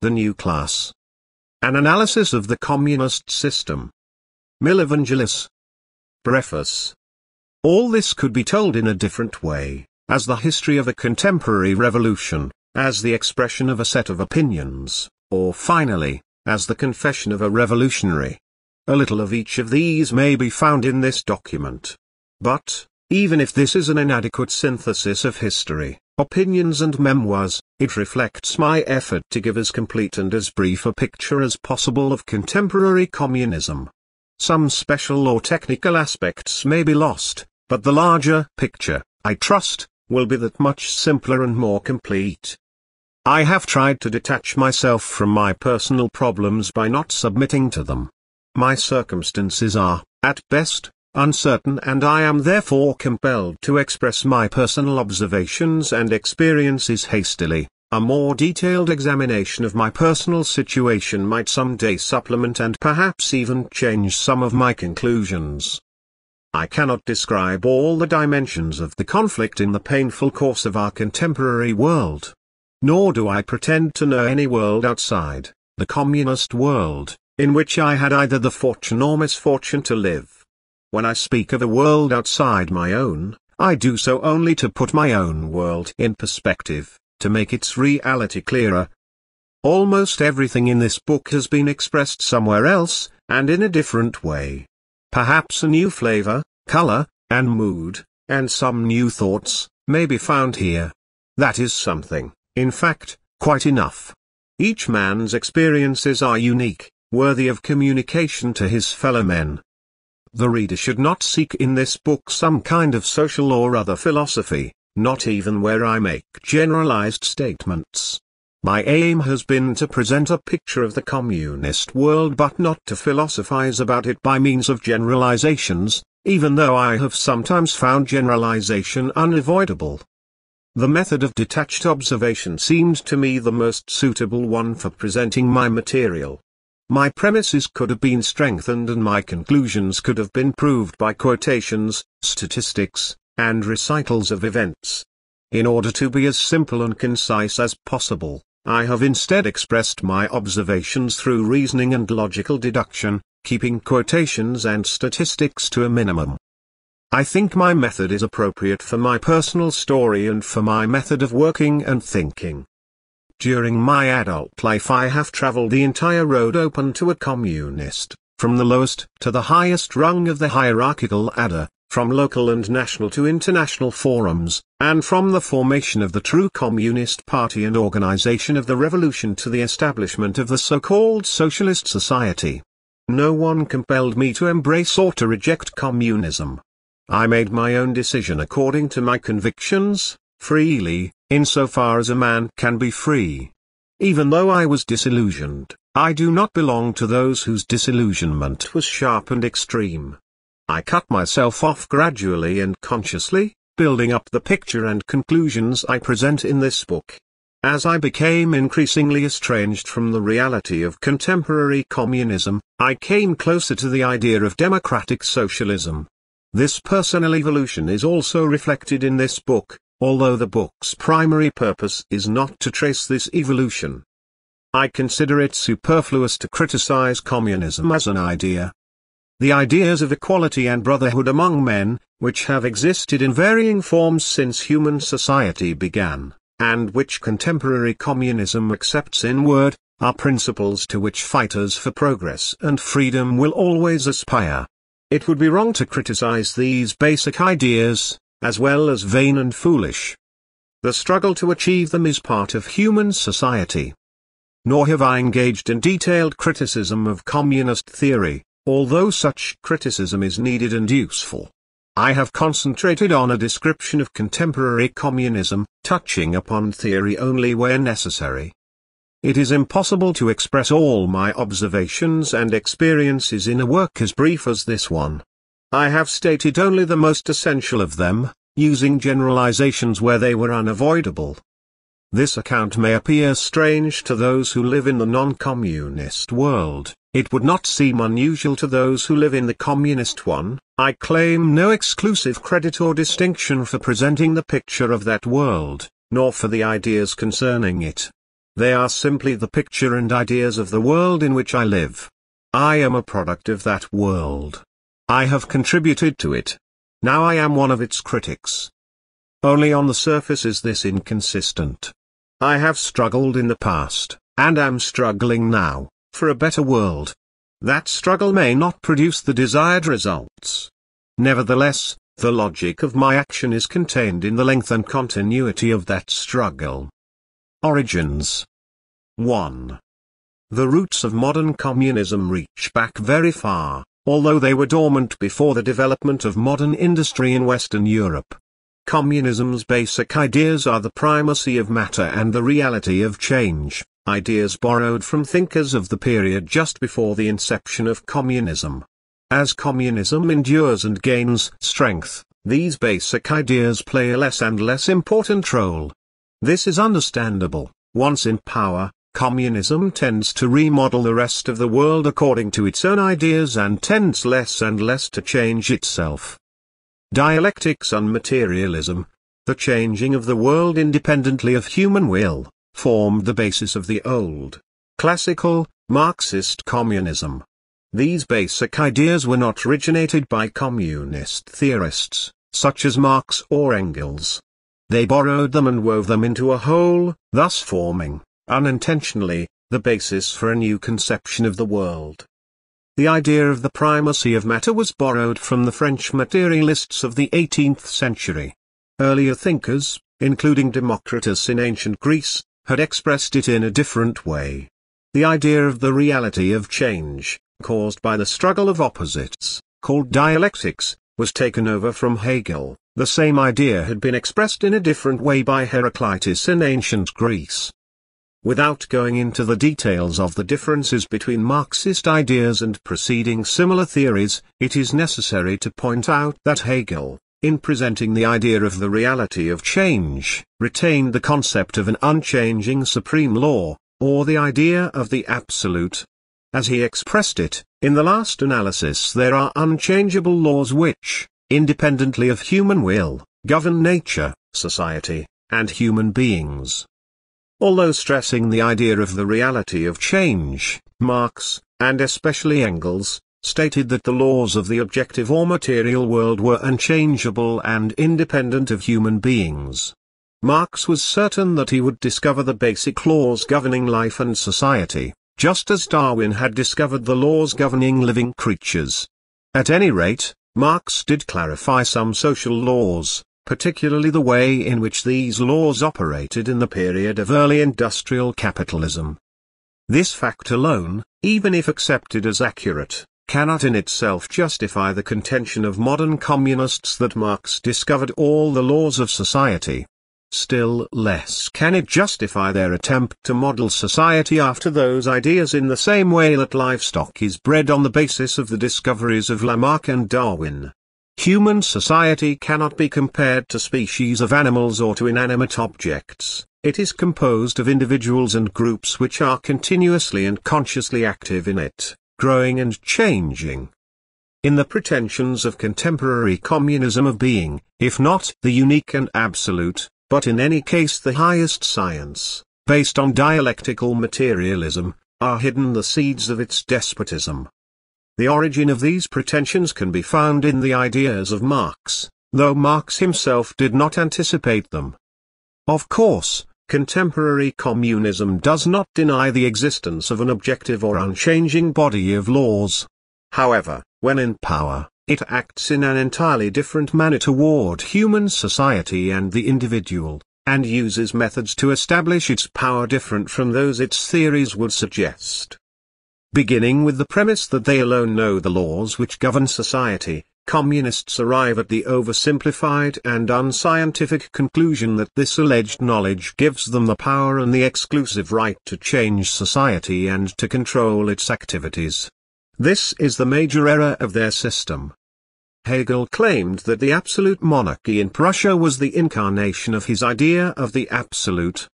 the new class. An analysis of the communist system. Milovan Djilas. Preface. All this could be told in a different way, as the history of a contemporary revolution, as the expression of a set of opinions, or finally, as the confession of a revolutionary. A little of each of these may be found in this document. But, even if this is an inadequate synthesis of history, opinions and memoirs, it reflects my effort to give as complete and as brief a picture as possible of contemporary communism. Some special or technical aspects may be lost, but the larger picture, I trust, will be that much simpler and more complete. I have tried to detach myself from my personal problems by not submitting to them. My circumstances are, at best, uncertain and I am therefore compelled to express my personal observations and experiences hastily. A more detailed examination of my personal situation might someday supplement and perhaps even change some of my conclusions. I cannot describe all the dimensions of the conflict in the painful course of our contemporary world. Nor do I pretend to know any world outside, the communist world, in which I had either the fortune or misfortune to live. When I speak of a world outside my own, I do so only to put my own world in perspective, to make its reality clearer. Almost everything in this book has been expressed somewhere else, and in a different way. Perhaps a new flavor, color, and mood, and some new thoughts, may be found here. That is something, in fact, quite enough. Each man's experiences are unique, worthy of communication to his fellow men. The reader should not seek in this book some kind of social or other philosophy, not even where I make generalized statements. My aim has been to present a picture of the communist world but not to philosophize about it by means of generalizations, even though I have sometimes found generalization unavoidable. The method of detached observation seemed to me the most suitable one for presenting my material. My premises could have been strengthened and my conclusions could have been proved by quotations, statistics, and recitals of events. In order to be as simple and concise as possible, I have instead expressed my observations through reasoning and logical deduction, keeping quotations and statistics to a minimum. I think my method is appropriate for my personal story and for my method of working and thinking. During my adult life I have traveled the entire road open to a communist, from the lowest to the highest rung of the hierarchical ladder, from local and national to international forums, and from the formation of the true Communist Party and organization of the revolution to the establishment of the so-called Socialist Society. No one compelled me to embrace or to reject communism. I made my own decision according to my convictions, freely, insofar as a man can be free. Even though I was disillusioned, I do not belong to those whose disillusionment was sharp and extreme. I cut myself off gradually and consciously, building up the picture and conclusions I present in this book. As I became increasingly estranged from the reality of contemporary communism, I came closer to the idea of democratic socialism. This personal evolution is also reflected in this book, although the book's primary purpose is not to trace this evolution. I consider it superfluous to criticize communism as an idea. The ideas of equality and brotherhood among men, which have existed in varying forms since human society began, and which contemporary communism accepts in word, are principles to which fighters for progress and freedom will always aspire. It would be wrong to criticize these basic ideas, as well as vain and foolish. The struggle to achieve them is part of human society. Nor have I engaged in detailed criticism of communist theory, although such criticism is needed and useful. I have concentrated on a description of contemporary communism, touching upon theory only where necessary. It is impossible to express all my observations and experiences in a work as brief as this one. I have stated only the most essential of them, using generalizations where they were unavoidable. This account may appear strange to those who live in the non-communist world, it would not seem unusual to those who live in the communist one, I claim no exclusive credit or distinction for presenting the picture of that world, nor for the ideas concerning it. They are simply the picture and ideas of the world in which I live. I am a product of that world. I have contributed to it. Now I am one of its critics. Only on the surface is this inconsistent. I have struggled in the past, and am struggling now, for a better world. That struggle may not produce the desired results. Nevertheless, the logic of my action is contained in the length and continuity of that struggle. Origins 1. The roots of modern communism reach back very far, although they were dormant before the development of modern industry in Western Europe. Communism's basic ideas are the primacy of matter and the reality of change, ideas borrowed from thinkers of the period just before the inception of communism. As communism endures and gains strength, these basic ideas play a less and less important role. This is understandable. Once in power, communism tends to remodel the rest of the world according to its own ideas and tends less and less to change itself. Dialectics and materialism, the changing of the world independently of human will, formed the basis of the old, classical, Marxist communism. These basic ideas were not originated by communist theorists, such as Marx or Engels. They borrowed them and wove them into a whole, thus forming, unintentionally, the basis for a new conception of the world. The idea of the primacy of matter was borrowed from the French materialists of the 18th century. Earlier thinkers, including Democritus in ancient Greece, had expressed it in a different way. The idea of the reality of change, caused by the struggle of opposites, called dialectics, was taken over from Hegel. The same idea had been expressed in a different way by Heraclitus in ancient Greece. Without going into the details of the differences between Marxist ideas and preceding similar theories, it is necessary to point out that Hegel, in presenting the idea of the reality of change, retained the concept of an unchanging supreme law, or the idea of the absolute, as he expressed it, in the last analysis there are unchangeable laws which, independently of human will, govern nature, society, and human beings. Although stressing the idea of the reality of change, Marx, and especially Engels, stated that the laws of the objective or material world were unchangeable and independent of human beings. Marx was certain that he would discover the basic laws governing life and society, just as Darwin had discovered the laws governing living creatures. At any rate, Marx did clarify some social laws, particularly the way in which these laws operated in the period of early industrial capitalism. This fact alone, even if accepted as accurate, cannot in itself justify the contention of modern communists that Marx discovered all the laws of society. Still less can it justify their attempt to model society after those ideas in the same way that livestock is bred on the basis of the discoveries of Lamarck and Darwin. Human society cannot be compared to species of animals or to inanimate objects, it is composed of individuals and groups which are continuously and consciously active in it, growing and changing. In the pretensions of contemporary communism of being, if not the unique and absolute, but in any case the highest science, based on dialectical materialism, are hidden the seeds of its despotism. The origin of these pretensions can be found in the ideas of Marx, though Marx himself did not anticipate them. Of course, contemporary communism does not deny the existence of an objective or unchanging body of laws. However, when in power, it acts in an entirely different manner toward human society and the individual, and uses methods to establish its power different from those its theories would suggest. Beginning with the premise that they alone know the laws which govern society, communists arrive at the oversimplified and unscientific conclusion that this alleged knowledge gives them the power and the exclusive right to change society and to control its activities. This is the major error of their system. Hegel claimed that the absolute monarchy in Prussia was the incarnation of his idea of the absolute.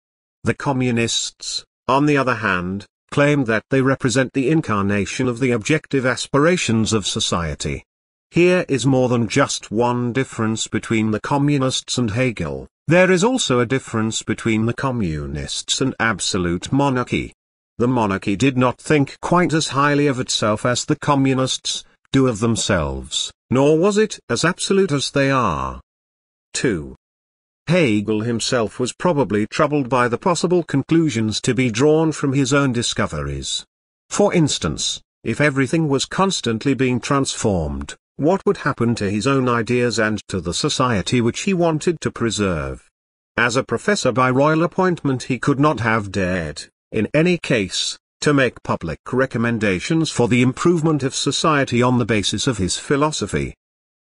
The communists, on the other hand, claim that they represent the incarnation of the objective aspirations of society. Here is more than just one difference between the communists and Hegel. There is also a difference between the communists and absolute monarchy. The monarchy did not think quite as highly of itself as the communists do of themselves, nor was it as absolute as they are. 2. Hegel himself was probably troubled by the possible conclusions to be drawn from his own discoveries. For instance, if everything was constantly being transformed, what would happen to his own ideas and to the society which he wanted to preserve? As a professor by royal appointment he could not have dared, in any case, to make public recommendations for the improvement of society on the basis of his philosophy.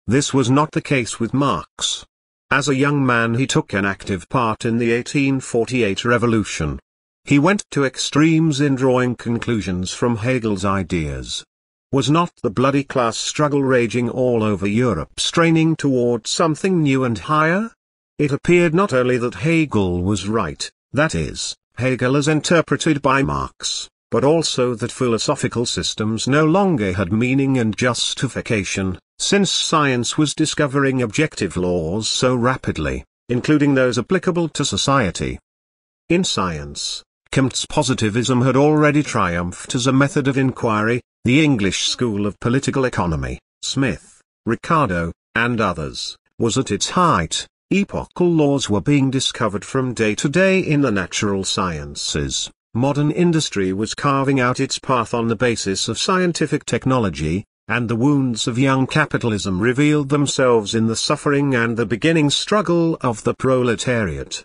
This was not the case with Marx. As a young man he took an active part in the 1848 revolution. He went to extremes in drawing conclusions from Hegel's ideas. Was not the bloody class struggle raging all over Europe straining toward something new and higher? It appeared not only that Hegel was right, that is, Hegel as interpreted by Marx, but also that philosophical systems no longer had meaning and justification, since science was discovering objective laws so rapidly, including those applicable to society. In science, Comte's positivism had already triumphed as a method of inquiry, the English school of political economy, Smith, Ricardo, and others, was at its height. Epochal laws were being discovered from day to day in the natural sciences. Modern industry was carving out its path on the basis of scientific technology, and the wounds of young capitalism revealed themselves in the suffering and the beginning struggle of the proletariat.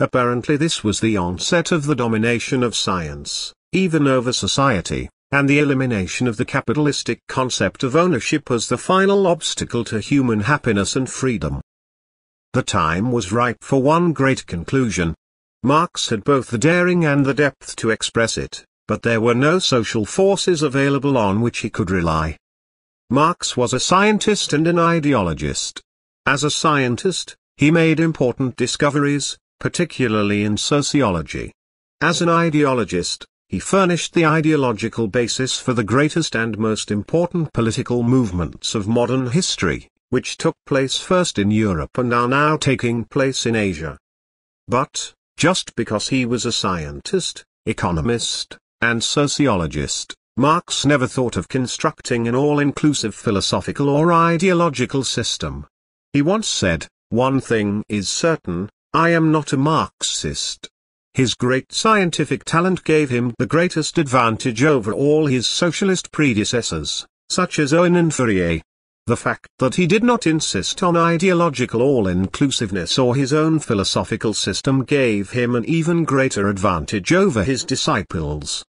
Apparently this was the onset of the domination of science, even over society and the elimination of the capitalistic concept of ownership as the final obstacle to human happiness and freedom. The time was ripe for one great conclusion. Marx had both the daring and the depth to express it, but there were no social forces available on which he could rely. Marx was a scientist and an ideologist. As a scientist, he made important discoveries, particularly in sociology. As an ideologist, he furnished the ideological basis for the greatest and most important political movements of modern history, which took place first in Europe and are now taking place in Asia. But, just because he was a scientist, economist, and sociologist, Marx never thought of constructing an all-inclusive philosophical or ideological system. He once said, one thing is certain, I am not a Marxist. His great scientific talent gave him the greatest advantage over all his socialist predecessors, such as Owen and Fourier. The fact that he did not insist on ideological all-inclusiveness or his own philosophical system gave him an even greater advantage over his disciples.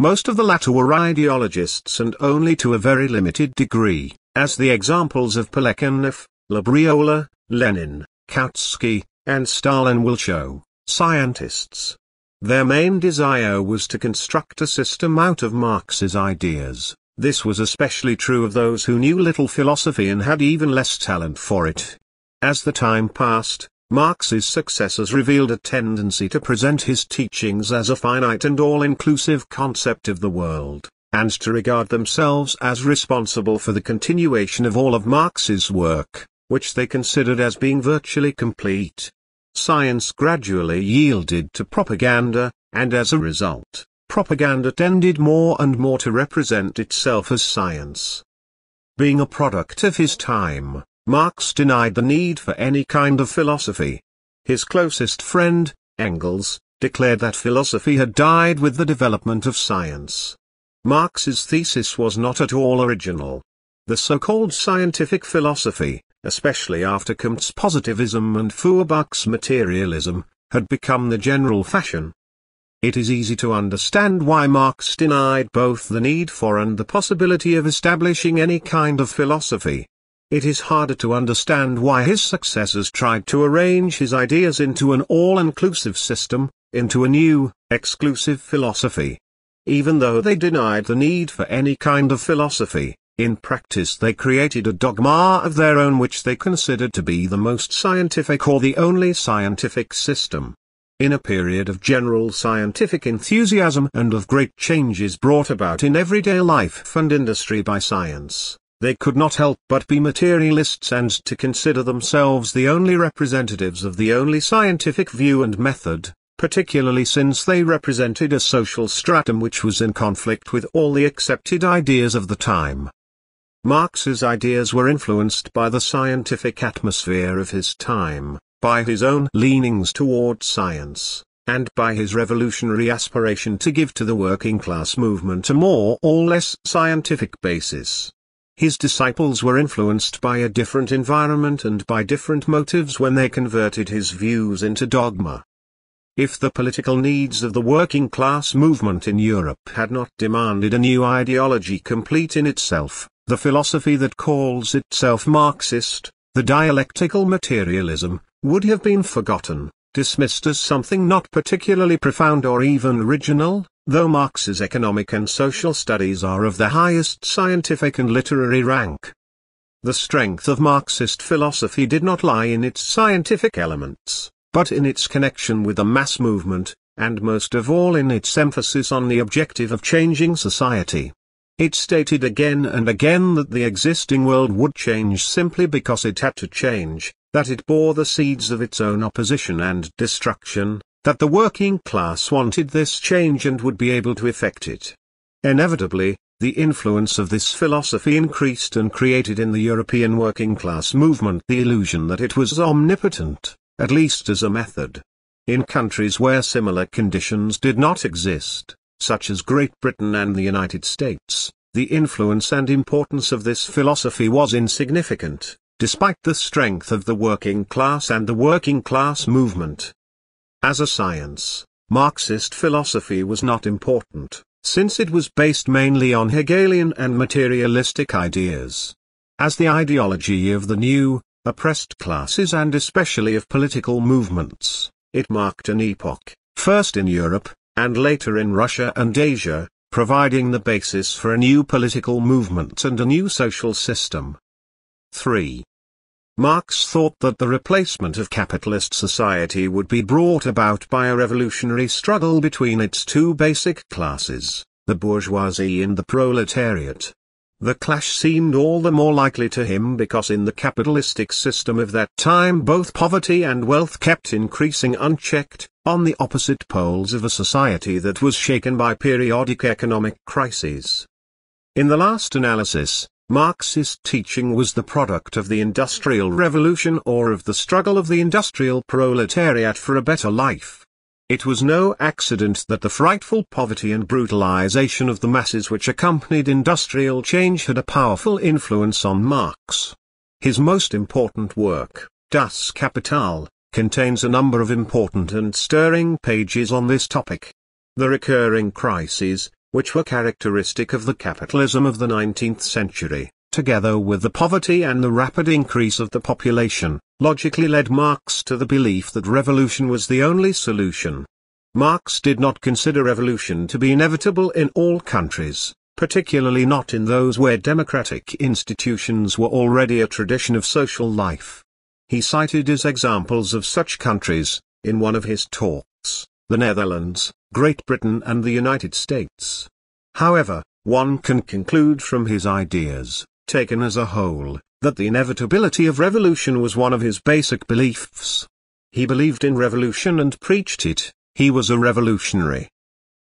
Most of the latter were ideologists and only to a very limited degree, as the examples of Plekhanov, Labriola, Lenin, Kautsky, and Stalin will show scientists. Their main desire was to construct a system out of Marx's ideas. This was especially true of those who knew little philosophy and had even less talent for it. As the time passed, Marx's successors revealed a tendency to present his teachings as a finite and all-inclusive concept of the world, and to regard themselves as responsible for the continuation of all of Marx's work, which they considered as being virtually complete science gradually yielded to propaganda, and as a result, propaganda tended more and more to represent itself as science. Being a product of his time, Marx denied the need for any kind of philosophy. His closest friend, Engels, declared that philosophy had died with the development of science. Marx's thesis was not at all original. The so-called scientific philosophy, especially after Comte's positivism and Feuerbach's materialism, had become the general fashion. It is easy to understand why Marx denied both the need for and the possibility of establishing any kind of philosophy. It is harder to understand why his successors tried to arrange his ideas into an all-inclusive system, into a new, exclusive philosophy. Even though they denied the need for any kind of philosophy, in practice they created a dogma of their own which they considered to be the most scientific or the only scientific system. In a period of general scientific enthusiasm and of great changes brought about in everyday life and industry by science, they could not help but be materialists and to consider themselves the only representatives of the only scientific view and method, particularly since they represented a social stratum which was in conflict with all the accepted ideas of the time. Marx's ideas were influenced by the scientific atmosphere of his time, by his own leanings toward science, and by his revolutionary aspiration to give to the working class movement a more or less scientific basis. His disciples were influenced by a different environment and by different motives when they converted his views into dogma. If the political needs of the working class movement in Europe had not demanded a new ideology complete in itself, the philosophy that calls itself Marxist, the dialectical materialism, would have been forgotten, dismissed as something not particularly profound or even original, though Marx's economic and social studies are of the highest scientific and literary rank. The strength of Marxist philosophy did not lie in its scientific elements, but in its connection with the mass movement, and most of all in its emphasis on the objective of changing society. It stated again and again that the existing world would change simply because it had to change, that it bore the seeds of its own opposition and destruction, that the working class wanted this change and would be able to effect it. Inevitably, the influence of this philosophy increased and created in the European working class movement the illusion that it was omnipotent, at least as a method. In countries where similar conditions did not exist, such as Great Britain and the United States, the influence and importance of this philosophy was insignificant, despite the strength of the working class and the working class movement. As a science, Marxist philosophy was not important, since it was based mainly on Hegelian and materialistic ideas. As the ideology of the new, oppressed classes and especially of political movements, it marked an epoch, first in Europe, and later in Russia and Asia, providing the basis for a new political movement and a new social system. 3. Marx thought that the replacement of capitalist society would be brought about by a revolutionary struggle between its two basic classes, the bourgeoisie and the proletariat. The clash seemed all the more likely to him because in the capitalistic system of that time both poverty and wealth kept increasing unchecked, on the opposite poles of a society that was shaken by periodic economic crises. In the last analysis, Marx's teaching was the product of the Industrial Revolution or of the struggle of the industrial proletariat for a better life. It was no accident that the frightful poverty and brutalization of the masses which accompanied industrial change had a powerful influence on Marx. His most important work, Das Kapital, contains a number of important and stirring pages on this topic. The recurring crises, which were characteristic of the capitalism of the 19th century, together with the poverty and the rapid increase of the population, logically led Marx to the belief that revolution was the only solution. Marx did not consider revolution to be inevitable in all countries, particularly not in those where democratic institutions were already a tradition of social life. He cited as examples of such countries, in one of his talks, the Netherlands, Great Britain and the United States. However, one can conclude from his ideas, taken as a whole, that the inevitability of revolution was one of his basic beliefs. He believed in revolution and preached it, he was a revolutionary.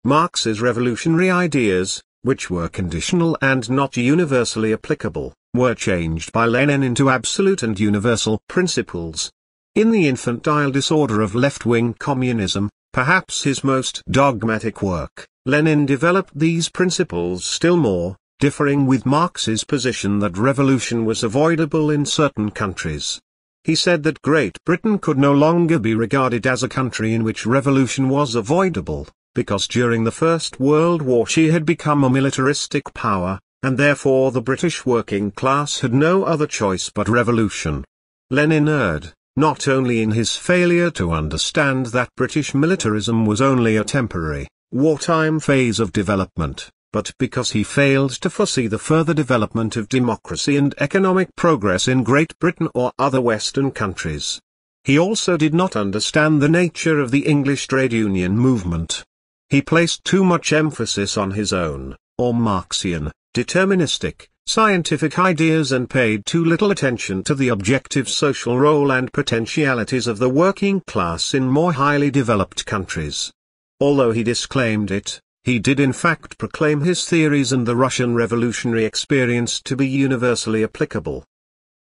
Marx's revolutionary ideas, which were conditional and not universally applicable, were changed by Lenin into absolute and universal principles. In the infantile disorder of left-wing communism, Perhaps his most dogmatic work, Lenin developed these principles still more, differing with Marx's position that revolution was avoidable in certain countries. He said that Great Britain could no longer be regarded as a country in which revolution was avoidable, because during the First World War she had become a militaristic power, and therefore the British working class had no other choice but revolution. Lenin erred, not only in his failure to understand that British militarism was only a temporary, wartime phase of development, but because he failed to foresee the further development of democracy and economic progress in Great Britain or other Western countries. He also did not understand the nature of the English trade union movement. He placed too much emphasis on his own, or Marxian, deterministic, scientific ideas and paid too little attention to the objective social role and potentialities of the working class in more highly developed countries. Although he disclaimed it, he did in fact proclaim his theories and the Russian revolutionary experience to be universally applicable.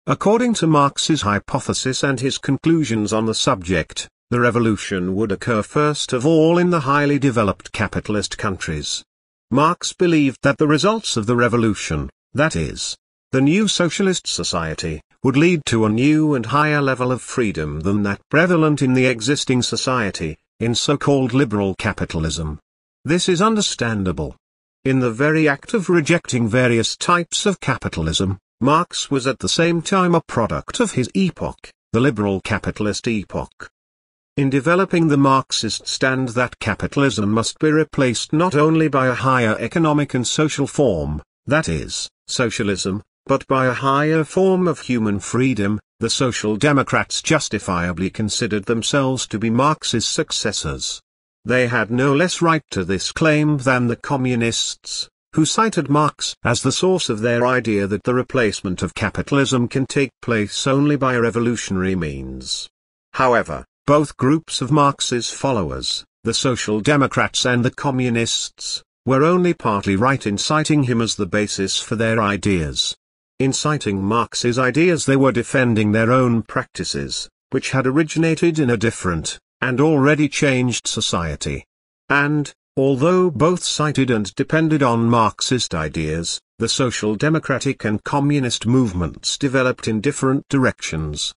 According to Marx's hypothesis and his conclusions on the subject, the revolution would occur first of all in the highly developed capitalist countries. Marx believed that the results of the revolution, that is, the new socialist society, would lead to a new and higher level of freedom than that prevalent in the existing society, in so-called liberal capitalism. This is understandable. In the very act of rejecting various types of capitalism, Marx was at the same time a product of his epoch, the liberal capitalist epoch. In developing the Marxist stand that capitalism must be replaced not only by a higher economic and social form, that is, socialism, but by a higher form of human freedom, the Social Democrats justifiably considered themselves to be Marx's successors. They had no less right to this claim than the Communists, who cited Marx as the source of their idea that the replacement of capitalism can take place only by revolutionary means. However, both groups of Marx's followers, the Social Democrats and the Communists, were only partly right in citing him as the basis for their ideas. In citing Marx's ideas they were defending their own practices, which had originated in a different, and already changed society. And, although both cited and depended on Marxist ideas, the social democratic and communist movements developed in different directions.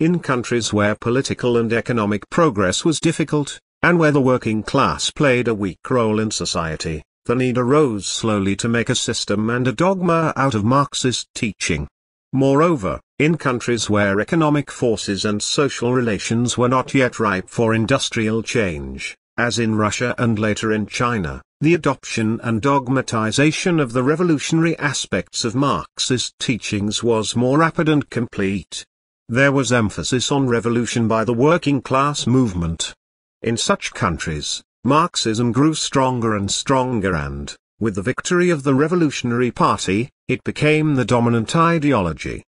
In countries where political and economic progress was difficult, and where the working class played a weak role in society, the need arose slowly to make a system and a dogma out of Marxist teaching. Moreover, in countries where economic forces and social relations were not yet ripe for industrial change, as in Russia and later in China, the adoption and dogmatization of the revolutionary aspects of Marxist teachings was more rapid and complete. There was emphasis on revolution by the working class movement, in such countries, Marxism grew stronger and stronger and, with the victory of the Revolutionary Party, it became the dominant ideology.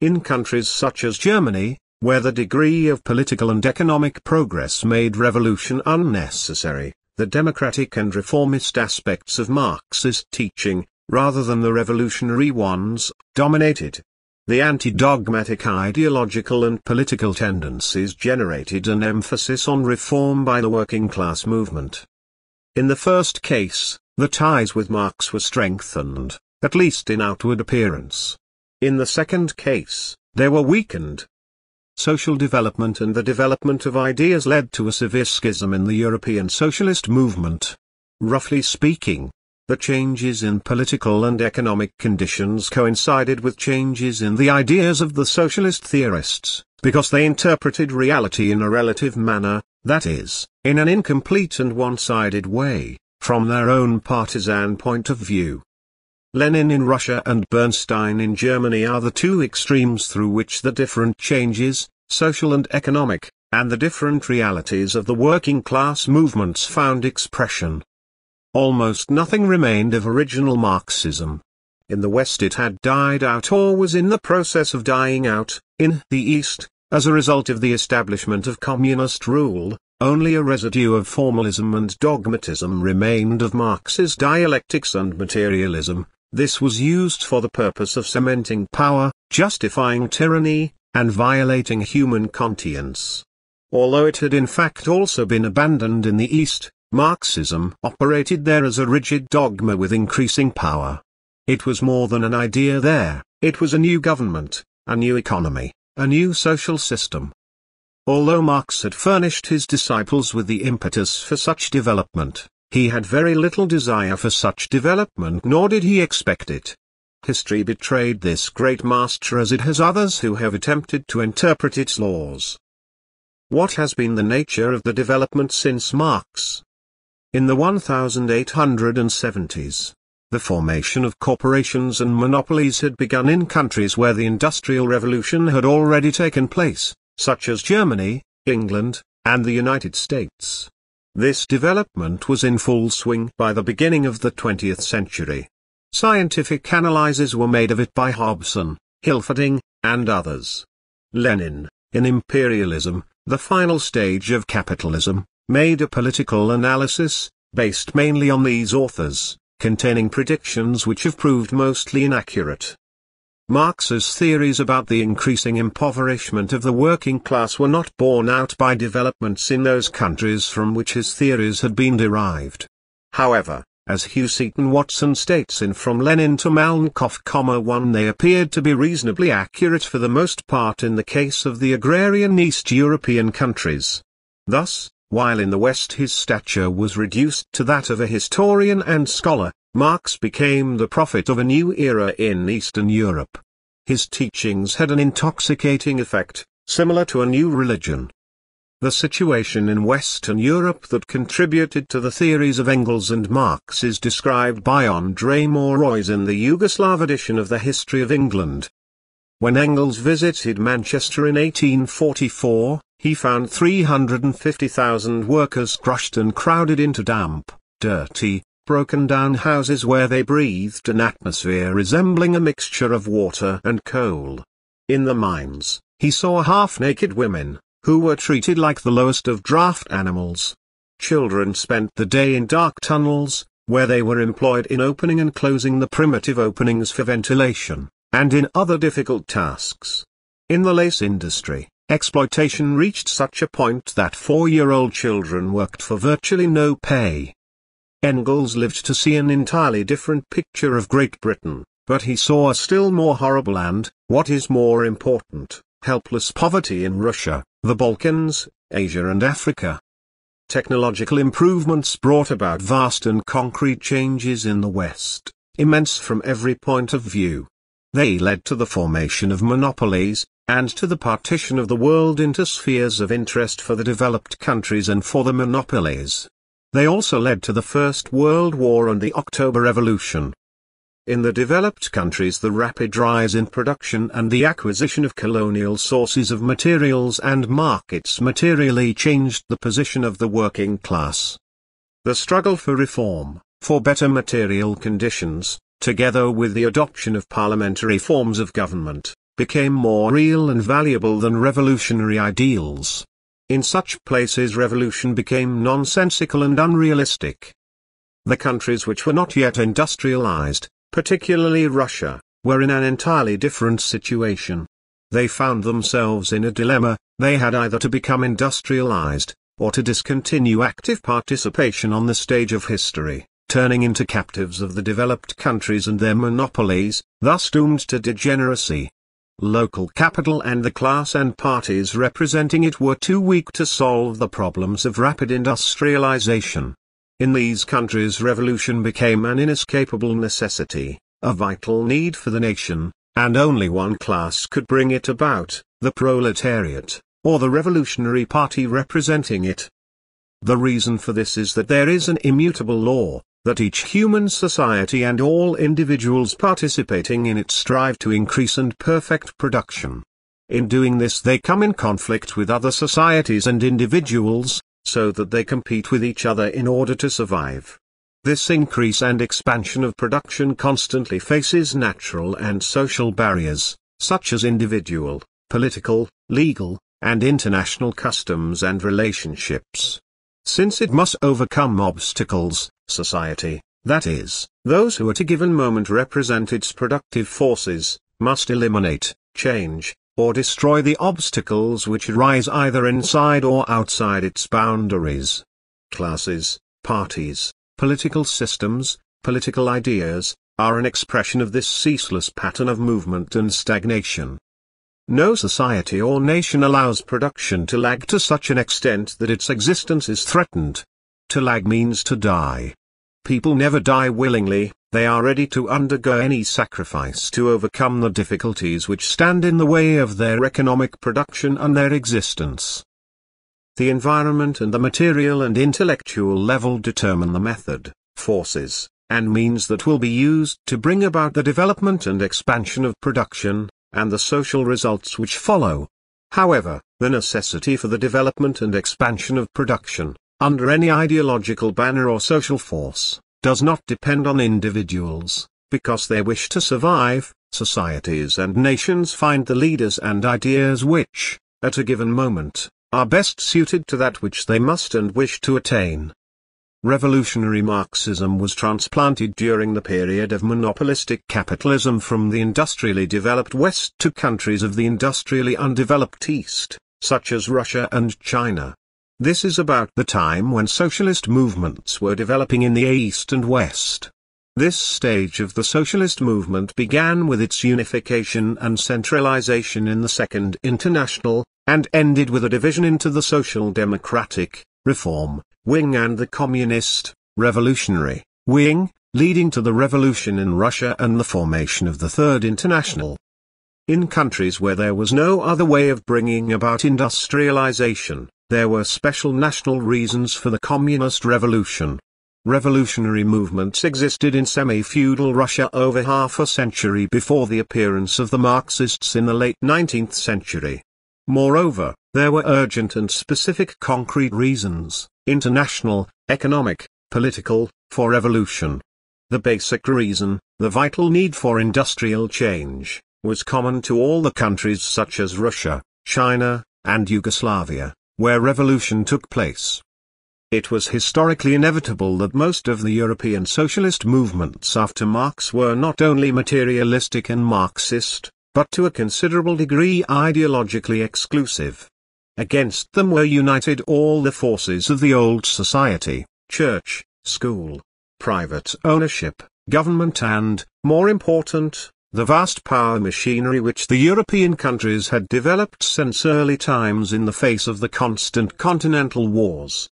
In countries such as Germany, where the degree of political and economic progress made revolution unnecessary, the democratic and reformist aspects of Marxist teaching, rather than the revolutionary ones, dominated. The anti-dogmatic ideological and political tendencies generated an emphasis on reform by the working class movement. In the first case, the ties with Marx were strengthened, at least in outward appearance. In the second case, they were weakened. Social development and the development of ideas led to a severe schism in the European socialist movement. Roughly speaking, the changes in political and economic conditions coincided with changes in the ideas of the socialist theorists, because they interpreted reality in a relative manner, that is, in an incomplete and one-sided way, from their own partisan point of view. Lenin in Russia and Bernstein in Germany are the two extremes through which the different changes, social and economic, and the different realities of the working class movements found expression. Almost nothing remained of original Marxism. In the West it had died out or was in the process of dying out, in the East, as a result of the establishment of communist rule, only a residue of formalism and dogmatism remained of Marx's dialectics and materialism, this was used for the purpose of cementing power, justifying tyranny, and violating human conscience. Although it had in fact also been abandoned in the East, Marxism operated there as a rigid dogma with increasing power. It was more than an idea there, it was a new government, a new economy, a new social system. Although Marx had furnished his disciples with the impetus for such development, he had very little desire for such development nor did he expect it. History betrayed this great master as it has others who have attempted to interpret its laws. What has been the nature of the development since Marx? In the 1870s, the formation of corporations and monopolies had begun in countries where the Industrial Revolution had already taken place, such as Germany, England, and the United States. This development was in full swing by the beginning of the 20th century. Scientific analyses were made of it by Hobson, Hilferding, and others. Lenin, in Imperialism, the final stage of capitalism, made a political analysis, based mainly on these authors, containing predictions which have proved mostly inaccurate. Marx's theories about the increasing impoverishment of the working class were not borne out by developments in those countries from which his theories had been derived. However, as Hugh Seton-Watson states in From Lenin to Malenkov, 1 they appeared to be reasonably accurate for the most part in the case of the agrarian East European countries. Thus, while in the West his stature was reduced to that of a historian and scholar, Marx became the prophet of a new era in Eastern Europe. His teachings had an intoxicating effect, similar to a new religion. The situation in Western Europe that contributed to the theories of Engels and Marx is described by André Maurois in the Yugoslav edition of the History of England. When Engels visited Manchester in 1844, he found 350,000 workers crushed and crowded into damp, dirty, broken down houses where they breathed an atmosphere resembling a mixture of water and coal. In the mines, he saw half-naked women, who were treated like the lowest of draft animals. Children spent the day in dark tunnels, where they were employed in opening and closing the primitive openings for ventilation, and in other difficult tasks. In the lace industry, exploitation reached such a point that four-year-old children worked for virtually no pay. Engels lived to see an entirely different picture of Great Britain, but he saw a still more horrible and, what is more important, helpless poverty in Russia, the Balkans, Asia and Africa. Technological improvements brought about vast and concrete changes in the West, immense from every point of view. They led to the formation of monopolies, and to the partition of the world into spheres of interest for the developed countries and for the monopolies. They also led to the First World War and the October Revolution, in the developed countries the rapid rise in production and the acquisition of colonial sources of materials and markets materially changed the position of the working class. The struggle for reform, for better material conditions, together with the adoption of parliamentary forms of government, became more real and valuable than revolutionary ideals. In such places revolution became nonsensical and unrealistic. The countries which were not yet industrialized, particularly Russia, were in an entirely different situation. They found themselves in a dilemma, they had either to become industrialized, or to discontinue active participation on the stage of history, turning into captives of the developed countries and their monopolies, thus doomed to degeneracy. Local capital and the class and parties representing it were too weak to solve the problems of rapid industrialization. In these countries revolution became an inescapable necessity, a vital need for the nation, and only one class could bring it about, the proletariat, or the revolutionary party representing it. The reason for this is that there is an immutable law, that each human society and all individuals participating in it strive to increase and perfect production. In doing this they come in conflict with other societies and individuals, so that they compete with each other in order to survive. This increase and expansion of production constantly faces natural and social barriers, such as individual, political, legal, and international customs and relationships. Since it must overcome obstacles, society, that is, those who at a given moment represent its productive forces, must eliminate, change, or destroy the obstacles which arise either inside or outside its boundaries. Classes, parties, political systems, political ideas, are an expression of this ceaseless pattern of movement and stagnation. No society or nation allows production to lag to such an extent that its existence is threatened. To lag means to die. People never die willingly, they are ready to undergo any sacrifice to overcome the difficulties which stand in the way of their economic production and their existence. The environment and the material and intellectual level determine the method, forces, and means that will be used to bring about the development and expansion of production, and the social results which follow. However, the necessity for the development and expansion of production, under any ideological banner or social force, does not depend on individuals, because they wish to survive, societies and nations find the leaders and ideas which, at a given moment, are best suited to that which they must and wish to attain. Revolutionary Marxism was transplanted during the period of monopolistic capitalism from the industrially developed West to countries of the industrially undeveloped East, such as Russia and China. This is about the time when socialist movements were developing in the East and West. This stage of the socialist movement began with its unification and centralization in the Second International, and ended with a division into the Social Democratic, Reform, wing and the Communist, Revolutionary, wing, leading to the revolution in Russia and the formation of the Third International. In countries where there was no other way of bringing about industrialization, there were special national reasons for the communist revolution. Revolutionary movements existed in semi-feudal Russia over half a century before the appearance of the Marxists in the late 19th century. Moreover, there were urgent and specific concrete reasons, international, economic, political, for revolution. The basic reason, the vital need for industrial change, was common to all the countries such as Russia, China, and Yugoslavia where revolution took place. It was historically inevitable that most of the European socialist movements after Marx were not only materialistic and Marxist, but to a considerable degree ideologically exclusive. Against them were united all the forces of the old society, church, school, private ownership, government and, more important, the vast power machinery which the European countries had developed since early times in the face of the constant continental wars.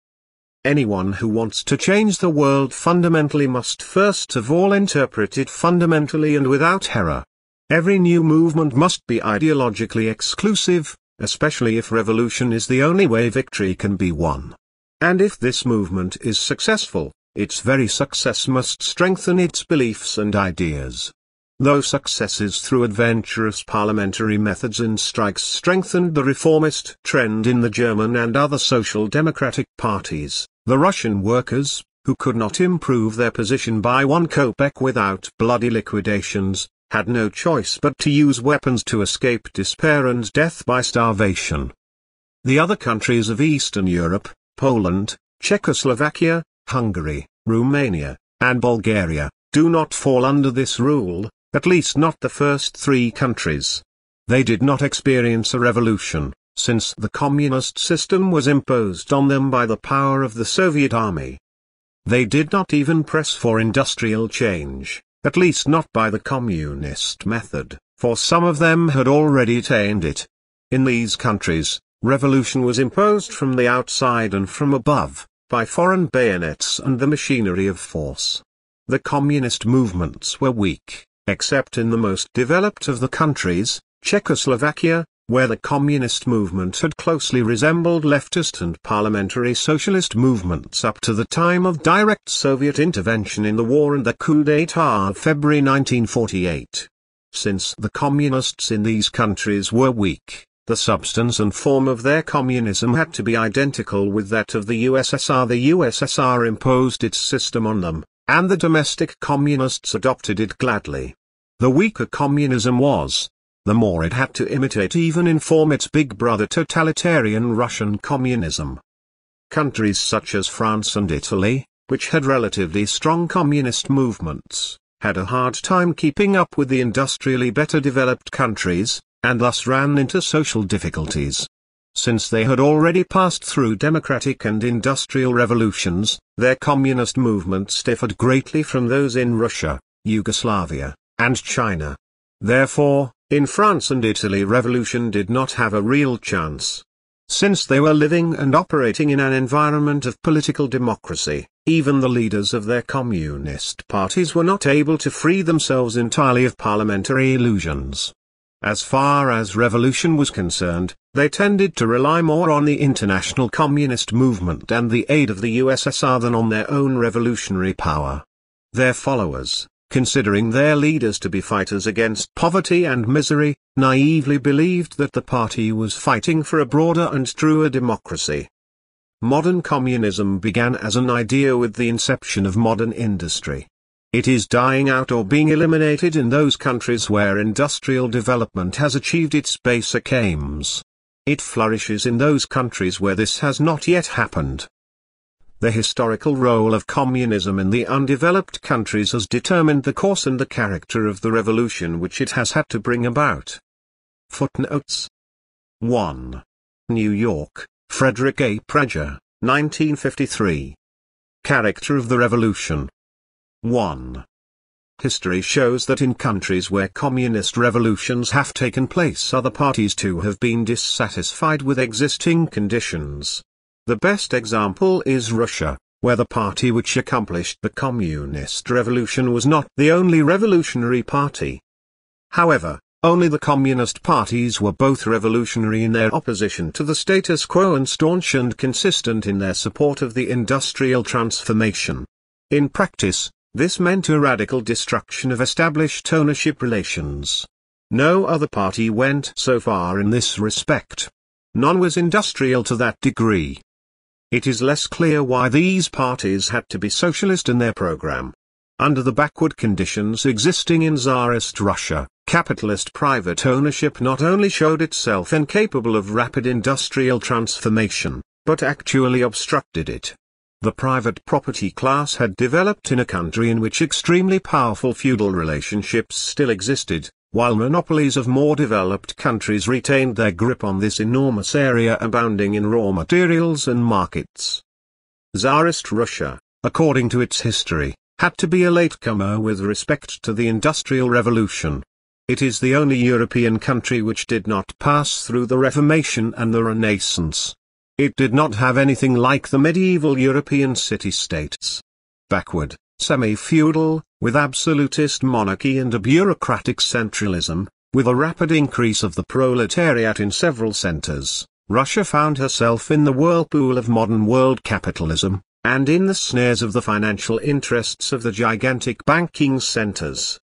Anyone who wants to change the world fundamentally must first of all interpret it fundamentally and without error. Every new movement must be ideologically exclusive, especially if revolution is the only way victory can be won. And if this movement is successful, its very success must strengthen its beliefs and ideas. Though successes through adventurous parliamentary methods and strikes strengthened the reformist trend in the German and other social democratic parties, the Russian workers, who could not improve their position by one kopeck without bloody liquidations, had no choice but to use weapons to escape despair and death by starvation. The other countries of Eastern Europe, Poland, Czechoslovakia, Hungary, Romania, and Bulgaria, do not fall under this rule, at least not the first three countries. They did not experience a revolution, since the communist system was imposed on them by the power of the Soviet army. They did not even press for industrial change, at least not by the communist method, for some of them had already attained it. In these countries, revolution was imposed from the outside and from above, by foreign bayonets and the machinery of force. The communist movements were weak, except in the most developed of the countries, Czechoslovakia, where the communist movement had closely resembled leftist and parliamentary socialist movements up to the time of direct Soviet intervention in the war and the coup d'état of February 1948. Since the communists in these countries were weak, the substance and form of their communism had to be identical with that of the USSR. The USSR imposed its system on them, and the domestic communists adopted it gladly. The weaker communism was, the more it had to imitate even in form its big brother totalitarian Russian communism. Countries such as France and Italy, which had relatively strong communist movements, had a hard time keeping up with the industrially better developed countries, and thus ran into social difficulties. Since they had already passed through democratic and industrial revolutions, their communist movements differed greatly from those in Russia, Yugoslavia, and China. Therefore, in France and Italy revolution did not have a real chance. Since they were living and operating in an environment of political democracy, even the leaders of their communist parties were not able to free themselves entirely of parliamentary illusions. As far as revolution was concerned, they tended to rely more on the international communist movement and the aid of the USSR than on their own revolutionary power. Their followers, considering their leaders to be fighters against poverty and misery, naively believed that the party was fighting for a broader and truer democracy. Modern communism began as an idea with the inception of modern industry. It is dying out or being eliminated in those countries where industrial development has achieved its basic aims. It flourishes in those countries where this has not yet happened. The historical role of communism in the undeveloped countries has determined the course and the character of the revolution which it has had to bring about. Footnotes 1. New York, Frederick A. Praeger, 1953. Character of the Revolution 1. History shows that in countries where communist revolutions have taken place other parties too have been dissatisfied with existing conditions. The best example is Russia, where the party which accomplished the communist revolution was not the only revolutionary party. However, only the communist parties were both revolutionary in their opposition to the status quo and staunch and consistent in their support of the industrial transformation. In practice, this meant a radical destruction of established ownership relations. No other party went so far in this respect. None was industrial to that degree. It is less clear why these parties had to be socialist in their program. Under the backward conditions existing in Tsarist Russia, capitalist private ownership not only showed itself incapable of rapid industrial transformation, but actually obstructed it. The private property class had developed in a country in which extremely powerful feudal relationships still existed, while monopolies of more developed countries retained their grip on this enormous area abounding in raw materials and markets. Tsarist Russia, according to its history, had to be a latecomer with respect to the Industrial Revolution. It is the only European country which did not pass through the Reformation and the Renaissance. It did not have anything like the medieval European city-states. Backward, semi-feudal, with absolutist monarchy and a bureaucratic centralism, with a rapid increase of the proletariat in several centers, Russia found herself in the whirlpool of modern world capitalism, and in the snares of the financial interests of the gigantic banking centers.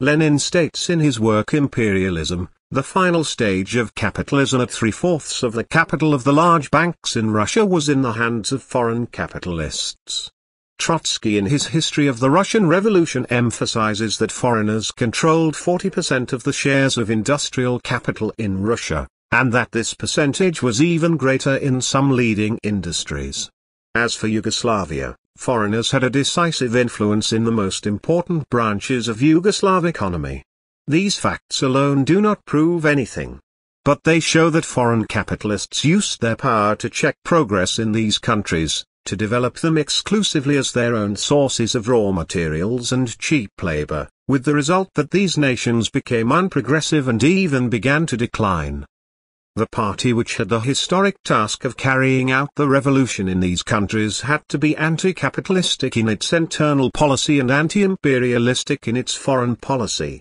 Lenin states in his work Imperialism, the final stage of capitalism at three-fourths of the capital of the large banks in Russia was in the hands of foreign capitalists. Trotsky in his History of the Russian Revolution emphasizes that foreigners controlled 40% of the shares of industrial capital in Russia, and that this percentage was even greater in some leading industries. As for Yugoslavia, foreigners had a decisive influence in the most important branches of Yugoslav economy. These facts alone do not prove anything. But they show that foreign capitalists used their power to check progress in these countries, to develop them exclusively as their own sources of raw materials and cheap labor, with the result that these nations became unprogressive and even began to decline. The party which had the historic task of carrying out the revolution in these countries had to be anti-capitalistic in its internal policy and anti-imperialistic in its foreign policy.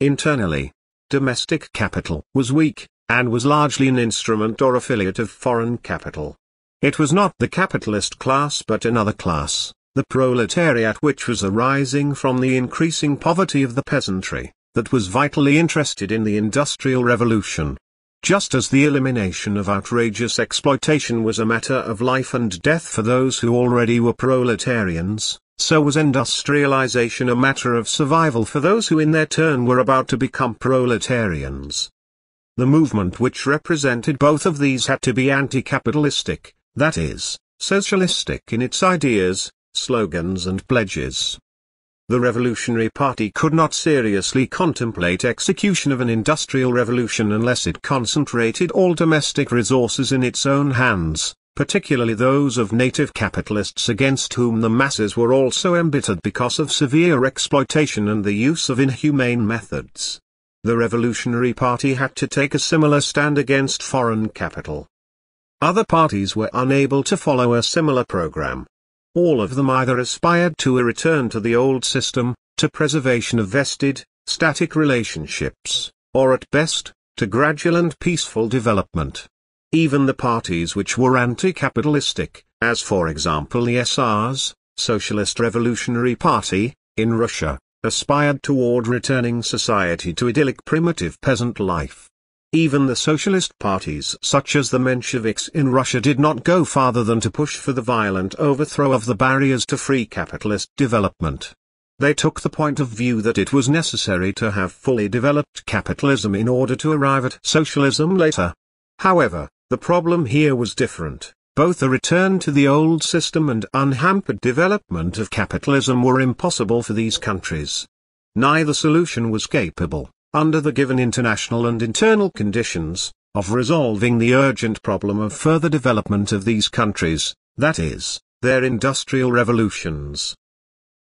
Internally, domestic capital was weak, and was largely an instrument or affiliate of foreign capital. It was not the capitalist class but another class, the proletariat which was arising from the increasing poverty of the peasantry, that was vitally interested in the Industrial Revolution. Just as the elimination of outrageous exploitation was a matter of life and death for those who already were proletarians, so was industrialization a matter of survival for those who in their turn were about to become proletarians. The movement which represented both of these had to be anti-capitalistic, that is, socialistic in its ideas, slogans and pledges. The Revolutionary Party could not seriously contemplate execution of an industrial revolution unless it concentrated all domestic resources in its own hands, particularly those of native capitalists against whom the masses were also embittered because of severe exploitation and the use of inhumane methods. The Revolutionary Party had to take a similar stand against foreign capital. Other parties were unable to follow a similar program. All of them either aspired to a return to the old system, to preservation of vested, static relationships, or at best, to gradual and peaceful development. Even the parties which were anti-capitalistic, as for example the SRs, Socialist Revolutionary Party, in Russia, aspired toward returning society to idyllic primitive peasant life. Even the socialist parties such as the Mensheviks in Russia did not go farther than to push for the violent overthrow of the barriers to free capitalist development. They took the point of view that it was necessary to have fully developed capitalism in order to arrive at socialism later. However, the problem here was different. Both a return to the old system and unhampered development of capitalism were impossible for these countries. Neither solution was capable, under the given international and internal conditions, of resolving the urgent problem of further development of these countries, that is, their industrial revolutions.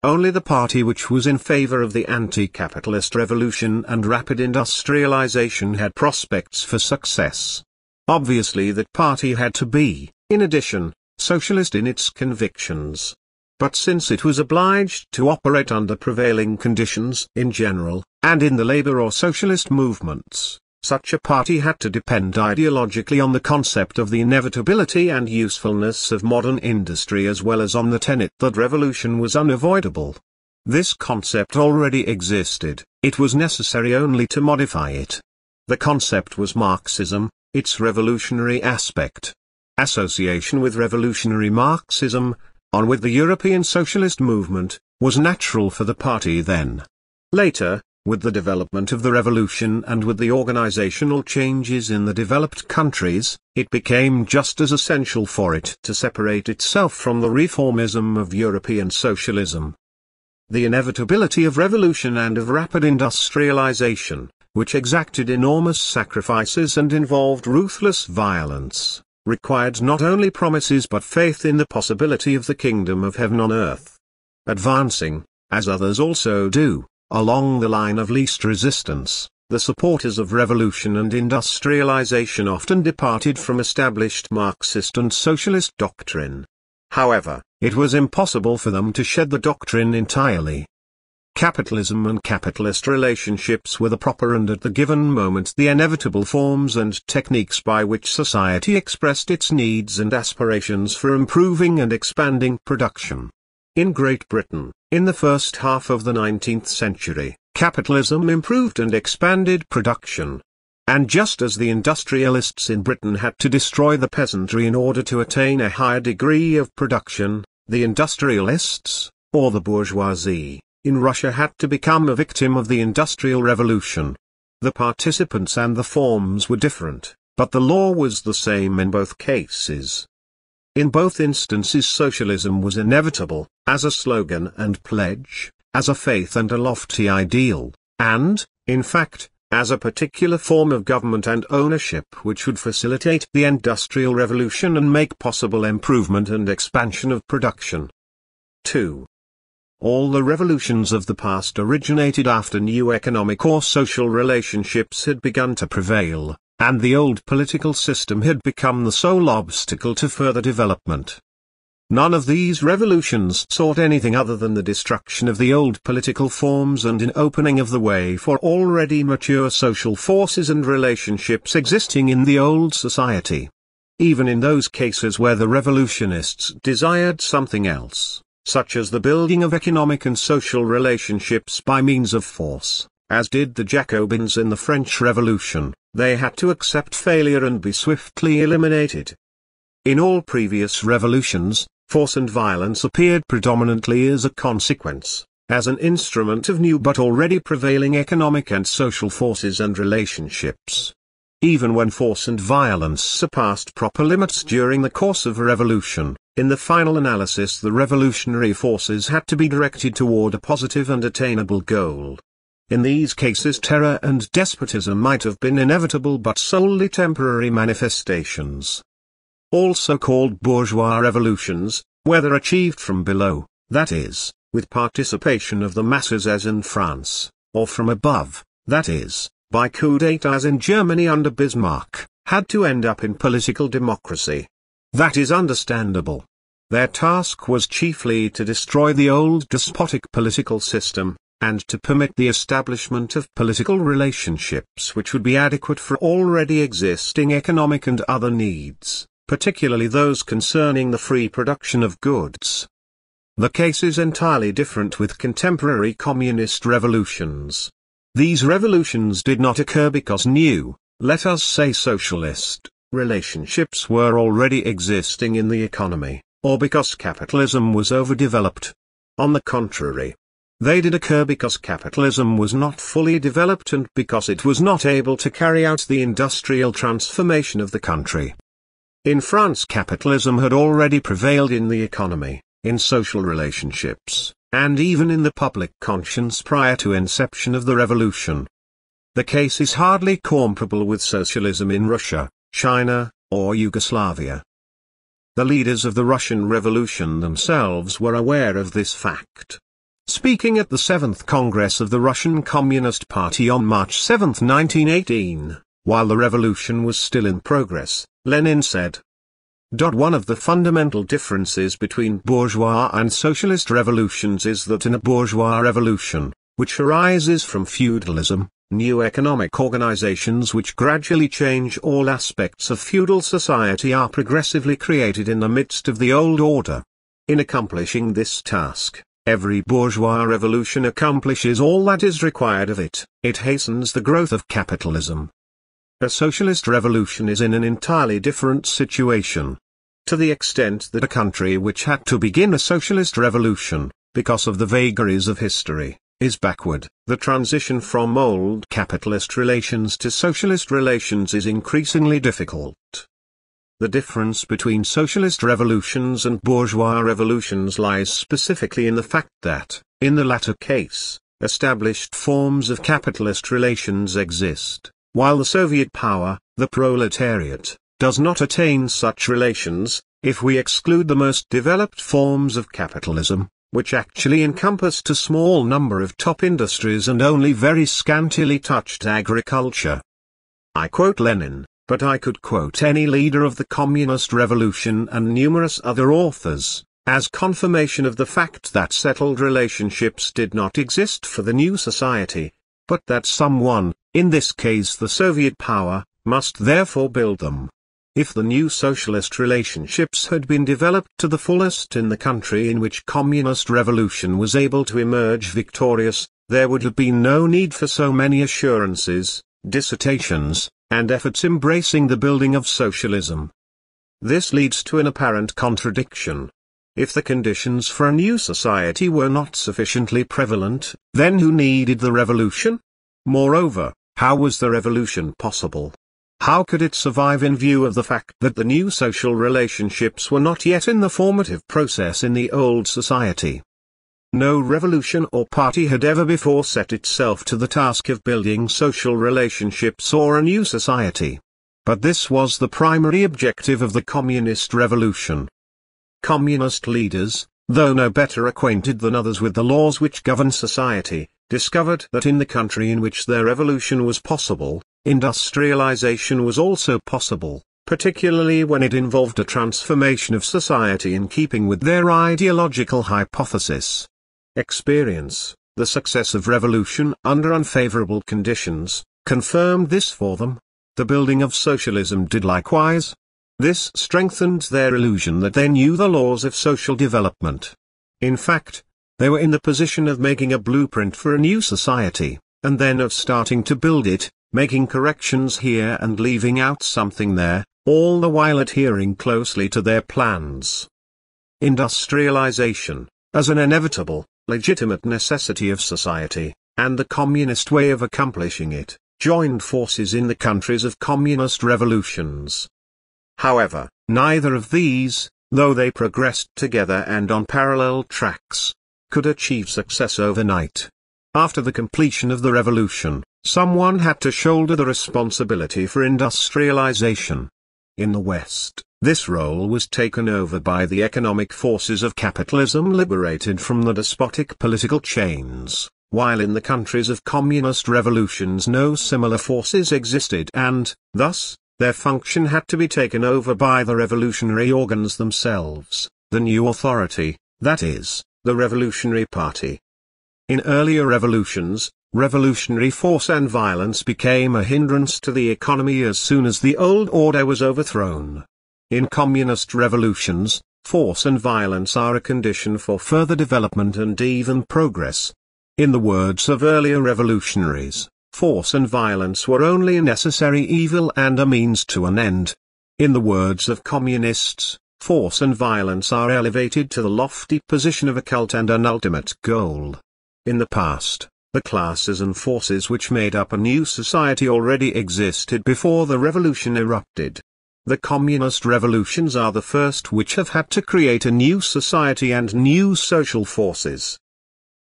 Only the party which was in favor of the anti-capitalist revolution and rapid industrialization had prospects for success. Obviously that party had to be, in addition, socialist in its convictions. But since it was obliged to operate under prevailing conditions in general, and in the labor or socialist movements, such a party had to depend ideologically on the concept of the inevitability and usefulness of modern industry as well as on the tenet that revolution was unavoidable. This concept already existed, it was necessary only to modify it. The concept was Marxism, its revolutionary aspect. Association with revolutionary Marxism, on with the European socialist movement, was natural for the party then. Later, with the development of the revolution and with the organizational changes in the developed countries, it became just as essential for it to separate itself from the reformism of European socialism. The inevitability of revolution and of rapid industrialization, which exacted enormous sacrifices and involved ruthless violence, required not only promises but faith in the possibility of the kingdom of heaven on earth. Advancing, as others also do, along the line of least resistance, the supporters of revolution and industrialization often departed from established Marxist and socialist doctrine. However, it was impossible for them to shed the doctrine entirely, Capitalism and capitalist relationships were the proper and at the given moment the inevitable forms and techniques by which society expressed its needs and aspirations for improving and expanding production. In Great Britain, in the first half of the 19th century, capitalism improved and expanded production. And just as the industrialists in Britain had to destroy the peasantry in order to attain a higher degree of production, the industrialists, or the bourgeoisie, in Russia had to become a victim of the Industrial Revolution. The participants and the forms were different, but the law was the same in both cases. In both instances socialism was inevitable, as a slogan and pledge, as a faith and a lofty ideal, and, in fact, as a particular form of government and ownership which would facilitate the Industrial Revolution and make possible improvement and expansion of production. 2. All the revolutions of the past originated after new economic or social relationships had begun to prevail, and the old political system had become the sole obstacle to further development. None of these revolutions sought anything other than the destruction of the old political forms and an opening of the way for already mature social forces and relationships existing in the old society. Even in those cases where the revolutionists desired something else, such as the building of economic and social relationships by means of force, as did the Jacobins in the French Revolution, they had to accept failure and be swiftly eliminated. In all previous revolutions, force and violence appeared predominantly as a consequence, as an instrument of new but already prevailing economic and social forces and relationships. Even when force and violence surpassed proper limits during the course of a revolution, in the final analysis the revolutionary forces had to be directed toward a positive and attainable goal. In these cases terror and despotism might have been inevitable but solely temporary manifestations. All so-called bourgeois revolutions, whether achieved from below, that is, with participation of the masses as in France, or from above, that is, by coup d'état as in Germany under Bismarck, had to end up in political democracy. That is understandable. Their task was chiefly to destroy the old despotic political system, and to permit the establishment of political relationships which would be adequate for already existing economic and other needs, particularly those concerning the free production of goods. The case is entirely different with contemporary communist revolutions. These revolutions did not occur because new, let us say socialist, relationships were already existing in the economy, or because capitalism was overdeveloped. On the contrary, They did occur because capitalism was not fully developed and because it was not able to carry out the industrial transformation of the country. In France capitalism had already prevailed in the economy, in social relationships, and even in the public conscience prior to inception of the revolution. The case is hardly comparable with socialism in Russia, China, or Yugoslavia. The leaders of the Russian Revolution themselves were aware of this fact. Speaking at the 7th Congress of the Russian Communist Party on March 7, 1918, while the revolution was still in progress, Lenin said, one of the fundamental differences between bourgeois and socialist revolutions is that in a bourgeois revolution, which arises from feudalism, new economic organizations which gradually change all aspects of feudal society are progressively created in the midst of the old order. In accomplishing this task, Every bourgeois revolution accomplishes all that is required of it, it hastens the growth of capitalism. A socialist revolution is in an entirely different situation. To the extent that a country which had to begin a socialist revolution, because of the vagaries of history, is backward, the transition from old capitalist relations to socialist relations is increasingly difficult. The difference between socialist revolutions and bourgeois revolutions lies specifically in the fact that, in the latter case, established forms of capitalist relations exist, while the Soviet power, the proletariat, does not attain such relations, if we exclude the most developed forms of capitalism, which actually encompassed a small number of top industries and only very scantily touched agriculture. I quote Lenin, but I could quote any leader of the Communist Revolution and numerous other authors, as confirmation of the fact that settled relationships did not exist for the new society, but that someone, in this case the Soviet power, must therefore build them. If the new socialist relationships had been developed to the fullest in the country in which communist revolution was able to emerge victorious, there would have been no need for so many assurances, dissertations, and efforts embracing the building of socialism. This leads to an apparent contradiction. If the conditions for a new society were not sufficiently prevalent, then who needed the revolution? Moreover, how was the revolution possible? How could it survive in view of the fact that the new social relationships were not yet in the formative process in the old society? No revolution or party had ever before set itself to the task of building social relationships or a new society. But this was the primary objective of the communist revolution. Communist leaders, though no better acquainted than others with the laws which govern society, discovered that in the country in which their revolution was possible, industrialization was also possible, particularly when it involved a transformation of society in keeping with their ideological hypothesis. Experience, the success of revolution under unfavorable conditions, confirmed this for them. The building of socialism did likewise. This strengthened their illusion that they knew the laws of social development. In fact, they were in the position of making a blueprint for a new society, and then of starting to build it, making corrections here and leaving out something there, all the while adhering closely to their plans. Industrialization, as an inevitable, legitimate necessity of society, and the communist way of accomplishing it, joined forces in the countries of communist revolutions. However, neither of these, though they progressed together and on parallel tracks, could achieve success overnight. After the completion of the revolution, someone had to shoulder the responsibility for industrialization. In the West, this role was taken over by the economic forces of capitalism liberated from the despotic political chains, while in the countries of communist revolutions no similar forces existed and, thus, their function had to be taken over by the revolutionary organs themselves, the new authority, that is, the Revolutionary Party. In earlier revolutions, revolutionary force and violence became a hindrance to the economy as soon as the old order was overthrown. In communist revolutions, force and violence are a condition for further development and even progress. In the words of earlier revolutionaries, force and violence were only a necessary evil and a means to an end. In the words of communists, force and violence are elevated to the lofty position of a cult and an ultimate goal. In the past, the classes and forces which made up a new society already existed before the revolution erupted. The communist revolutions are the first which have had to create a new society and new social forces.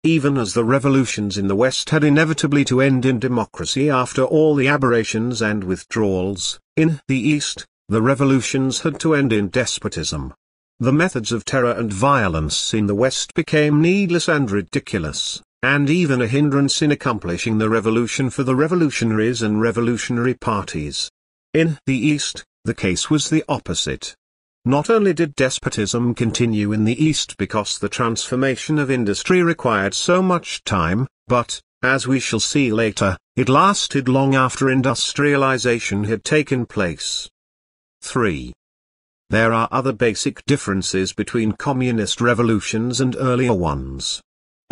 Even as the revolutions in the West had inevitably to end in democracy after all the aberrations and withdrawals, in the East, the revolutions had to end in despotism. The methods of terror and violence in the West became needless and ridiculous, and even a hindrance in accomplishing the revolution for the revolutionaries and revolutionary parties. In the East, the case was the opposite. Not only did despotism continue in the East because the transformation of industry required so much time, but, as we shall see later, it lasted long after industrialization had taken place. 3. There are other basic differences between communist revolutions and earlier ones.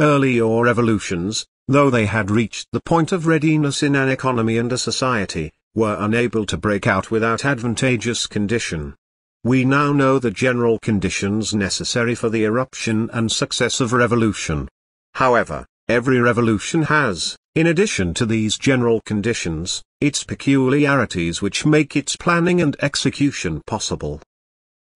Earlier revolutions, though they had reached the point of readiness in an economy and a society, were unable to break out without advantageous condition. We now know the general conditions necessary for the eruption and success of revolution. However, every revolution has, in addition to these general conditions, its peculiarities which make its planning and execution possible.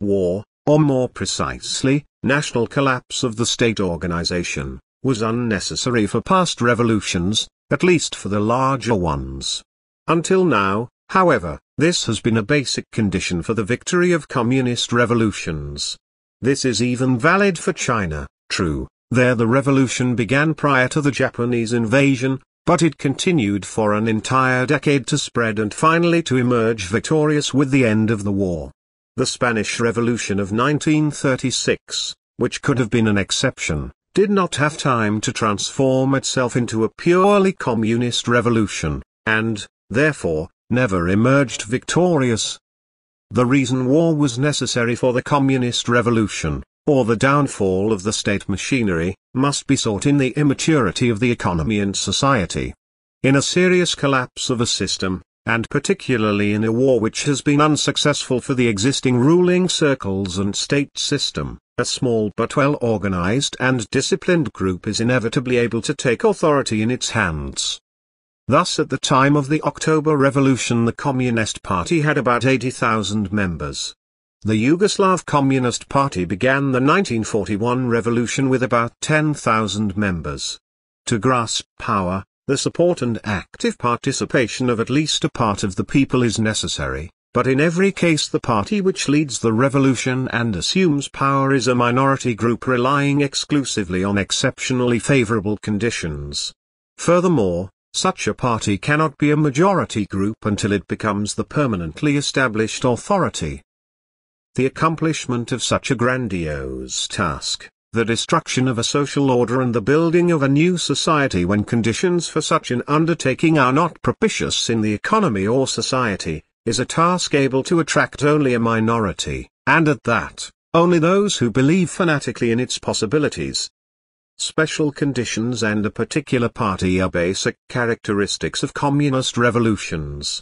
War, or more precisely, national collapse of the state organization, was unnecessary for past revolutions, at least for the larger ones. Until now, however, this has been a basic condition for the victory of communist revolutions. This is even valid for China, true, there the revolution began prior to the Japanese invasion, but it continued for an entire decade to spread and finally to emerge victorious with the end of the war. The Spanish Revolution of 1936, which could have been an exception, did not have time to transform itself into a purely communist revolution, and, therefore, never emerged victorious. The reason war was necessary for the communist revolution, or the downfall of the state machinery, must be sought in the immaturity of the economy and society. In a serious collapse of a system, and particularly in a war which has been unsuccessful for the existing ruling circles and state system, a small but well-organized and disciplined group is inevitably able to take authority in its hands. Thus at the time of the October Revolution the Communist Party had about 80,000 members. The Yugoslav Communist Party began the 1941 revolution with about 10,000 members. To grasp power, the support and active participation of at least a part of the people is necessary, but in every case the party which leads the revolution and assumes power is a minority group relying exclusively on exceptionally favorable conditions. Furthermore, such a party cannot be a majority group until it becomes the permanently established authority. The accomplishment of such a grandiose task, the destruction of a social order and the building of a new society when conditions for such an undertaking are not propitious in the economy or society, is a task able to attract only a minority, and at that, only those who believe fanatically in its possibilities. Special conditions and a particular party are basic characteristics of communist revolutions.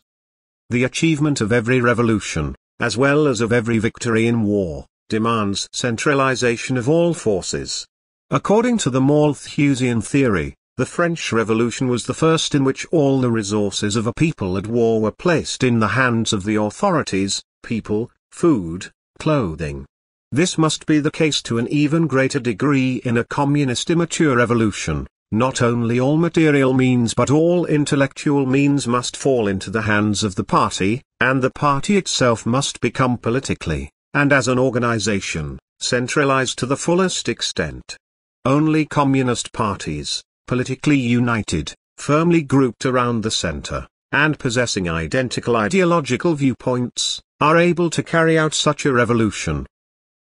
The achievement of every revolution, as well as of every victory in war, demands centralization of all forces. According to the Malthusian theory, the French Revolution was the first in which all the resources of a people at war were placed in the hands of the authorities, people, food, clothing. This must be the case to an even greater degree in a communist immature revolution. Not only all material means but all intellectual means must fall into the hands of the party, and the party itself must become politically, and as an organization, centralized to the fullest extent. Only communist parties, politically united, firmly grouped around the center, and possessing identical ideological viewpoints, are able to carry out such a revolution.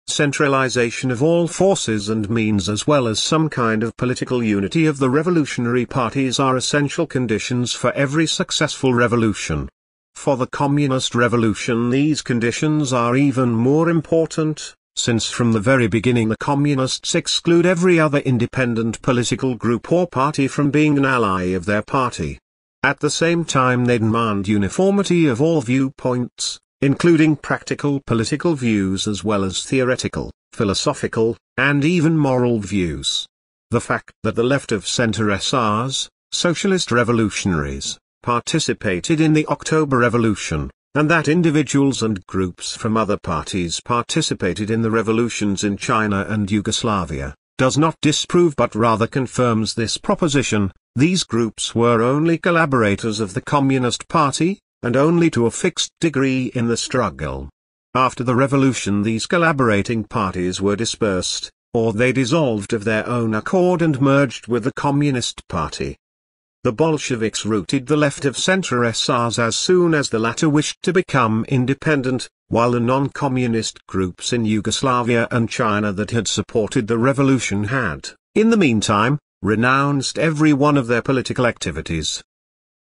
Centralization of all forces and means as well as some kind of political unity of the revolutionary parties are essential conditions for every successful revolution. For the communist revolution these conditions are even more important, since from the very beginning the communists exclude every other independent political group or party from being an ally of their party. At the same time they demand uniformity of all viewpoints, including practical political views as well as theoretical, philosophical, and even moral views. the fact that the left of center SRs, socialist revolutionaries, participated in the October Revolution, and that individuals and groups from other parties participated in the revolutions in China and Yugoslavia, does not disprove but rather confirms this proposition, these groups were only collaborators of the Communist Party, and only to a fixed degree in the struggle. After the revolution these collaborating parties were dispersed, or they dissolved of their own accord and merged with the Communist Party. The Bolsheviks routed the left of center SRs as soon as the latter wished to become independent, while the non-communist groups in Yugoslavia and China that had supported the revolution had, in the meantime, renounced every one of their political activities.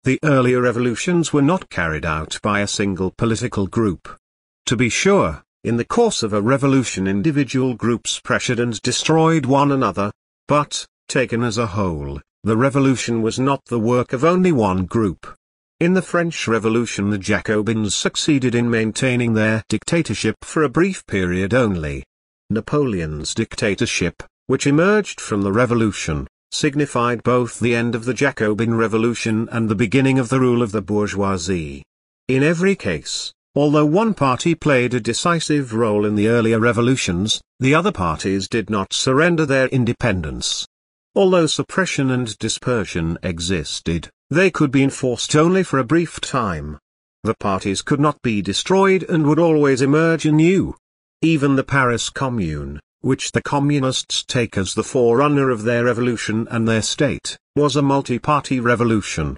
The earlier revolutions were not carried out by a single political group. To be sure, in the course of a revolution individual groups pressured and destroyed one another, but, taken as a whole, the revolution was not the work of only one group. In the French Revolution the Jacobins succeeded in maintaining their dictatorship for a brief period only. Napoleon's dictatorship, which emerged from the revolution, signified both the end of the Jacobin revolution and the beginning of the rule of the bourgeoisie. In every case, although one party played a decisive role in the earlier revolutions, the other parties did not surrender their independence. Although suppression and dispersion existed, they could be enforced only for a brief time. The parties could not be destroyed and would always emerge anew. Even the Paris Commune, which the Communists take as the forerunner of their revolution and their state, was a multi-party revolution.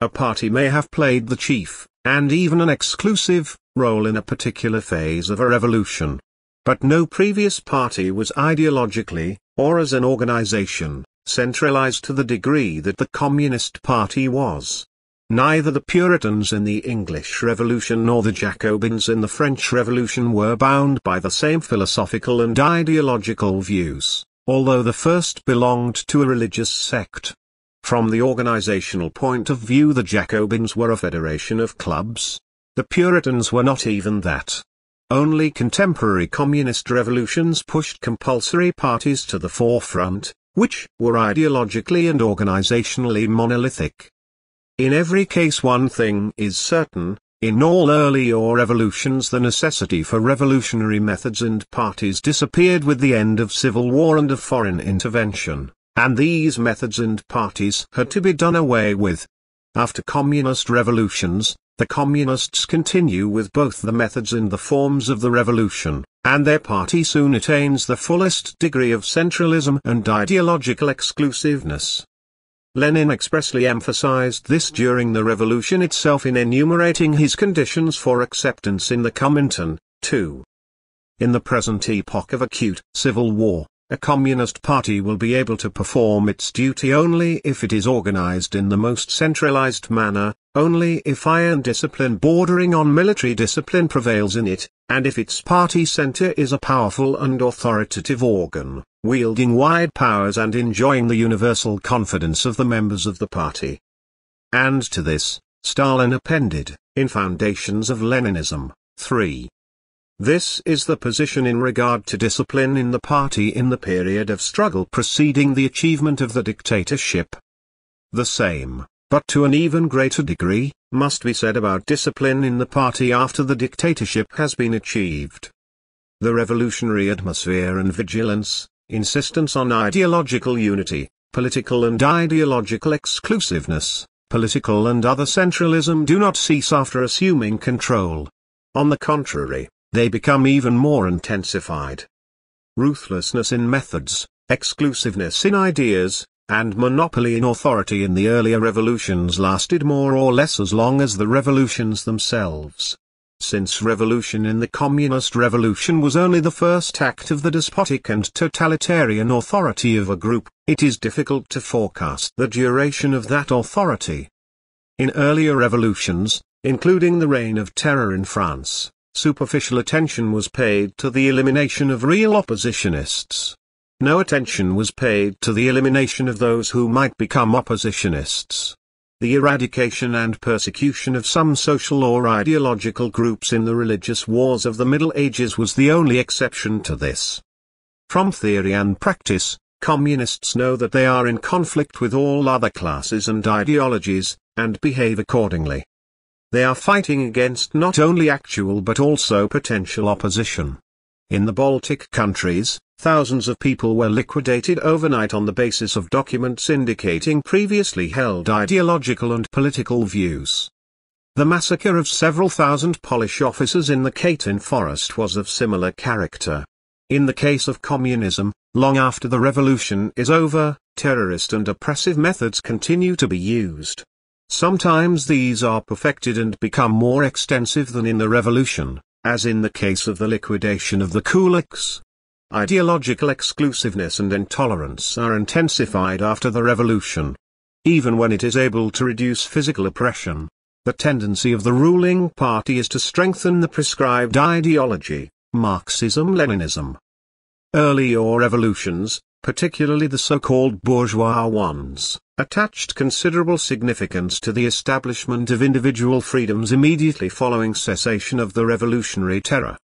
A party may have played the chief, and even an exclusive, role in a particular phase of a revolution. But no previous party was ideologically, or as an organization, centralized to the degree that the Communist Party was. Neither the Puritans in the English Revolution nor the Jacobins in the French Revolution were bound by the same philosophical and ideological views, although the first belonged to a religious sect. From the organizational point of view the Jacobins were a federation of clubs. The Puritans were not even that. Only contemporary communist revolutions pushed compulsory parties to the forefront, which were ideologically and organizationally monolithic. In every case one thing is certain, in all earlier revolutions the necessity for revolutionary methods and parties disappeared with the end of civil war and of foreign intervention, and these methods and parties had to be done away with. After communist revolutions, the communists continue with both the methods and the forms of the revolution, and their party soon attains the fullest degree of centralism and ideological exclusiveness. Lenin expressly emphasized this during the revolution itself in enumerating his conditions for acceptance in the Comintern, 2. In the present epoch of acute civil war, a communist party will be able to perform its duty only if it is organized in the most centralized manner, only if iron discipline bordering on military discipline prevails in it, and if its party center is a powerful and authoritative organ, wielding wide powers and enjoying the universal confidence of the members of the party. And to this, Stalin appended, in Foundations of Leninism, 3. This is the position in regard to discipline in the party in the period of struggle preceding the achievement of the dictatorship. The same, but to an even greater degree, must be said about discipline in the party after the dictatorship has been achieved. The revolutionary atmosphere and vigilance, insistence on ideological unity, political and ideological exclusiveness, political and other centralism do not cease after assuming control. On the contrary, they become even more intensified. Ruthlessness in methods, exclusiveness in ideas, and monopoly in authority in the earlier revolutions lasted more or less as long as the revolutions themselves. Since revolution in the communist revolution was only the first act of the despotic and totalitarian authority of a group, it is difficult to forecast the duration of that authority. In earlier revolutions, including the reign of terror in France, superficial attention was paid to the elimination of real oppositionists. No attention was paid to the elimination of those who might become oppositionists. The eradication and persecution of some social or ideological groups in the religious wars of the Middle Ages was the only exception to this. From theory and practice, communists know that they are in conflict with all other classes and ideologies, and behave accordingly. They are fighting against not only actual but also potential opposition. In the Baltic countries, thousands of people were liquidated overnight on the basis of documents indicating previously held ideological and political views. The massacre of several thousand Polish officers in the Katyn forest was of similar character. In the case of communism, long after the revolution is over, terrorist and oppressive methods continue to be used. Sometimes these are perfected and become more extensive than in the revolution, as in the case of the liquidation of the kulaks. Ideological exclusiveness and intolerance are intensified after the revolution. Even when it is able to reduce physical oppression, the tendency of the ruling party is to strengthen the prescribed ideology. Marxism-Leninism. Early or revolutions, particularly the so-called bourgeois ones, attached considerable significance to the establishment of individual freedoms immediately following cessation of the revolutionary terror.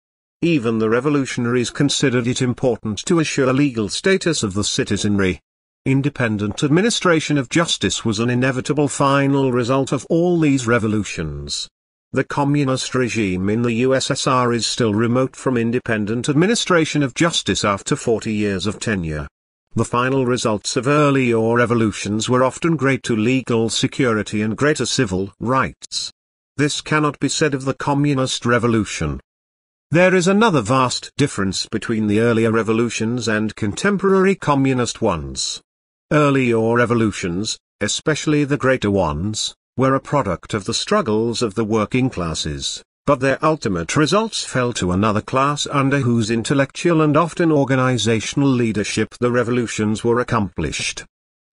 Even the revolutionaries considered it important to assure legal status of the citizenry. Independent administration of justice was an inevitable final result of all these revolutions. The communist regime in the USSR is still remote from independent administration of justice after 40 years of tenure. The final results of earlier revolutions were often great to legal security and greater civil rights. This cannot be said of the communist revolution. There is another vast difference between the earlier revolutions and contemporary communist ones. Earlier revolutions, especially the greater ones, were a product of the struggles of the working classes, but their ultimate results fell to another class under whose intellectual and often organizational leadership the revolutions were accomplished.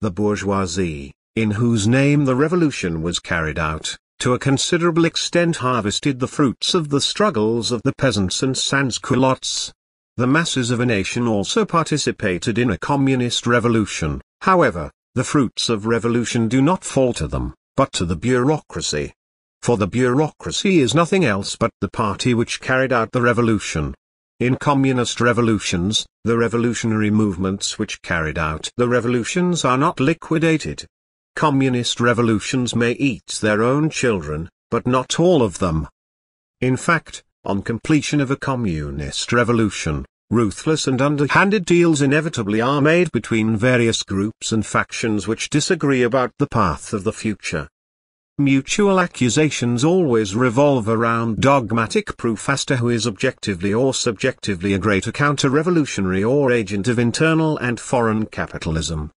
The bourgeoisie, in whose name the revolution was carried out, to a considerable extent harvested the fruits of the struggles of the peasants and sans-culottes. The masses of a nation also participated in a communist revolution, however, the fruits of revolution do not fall to them but to the bureaucracy. For the bureaucracy is nothing else but the party which carried out the revolution. In communist revolutions, the revolutionary movements which carried out the revolutions are not liquidated. Communist revolutions may eat their own children, but not all of them. In fact, on completion of a communist revolution, ruthless and underhanded deals inevitably are made between various groups and factions which disagree about the path of the future. Mutual accusations always revolve around dogmatic proof as to who is objectively or subjectively a greater counter-revolutionary or agent of internal and foreign capitalism.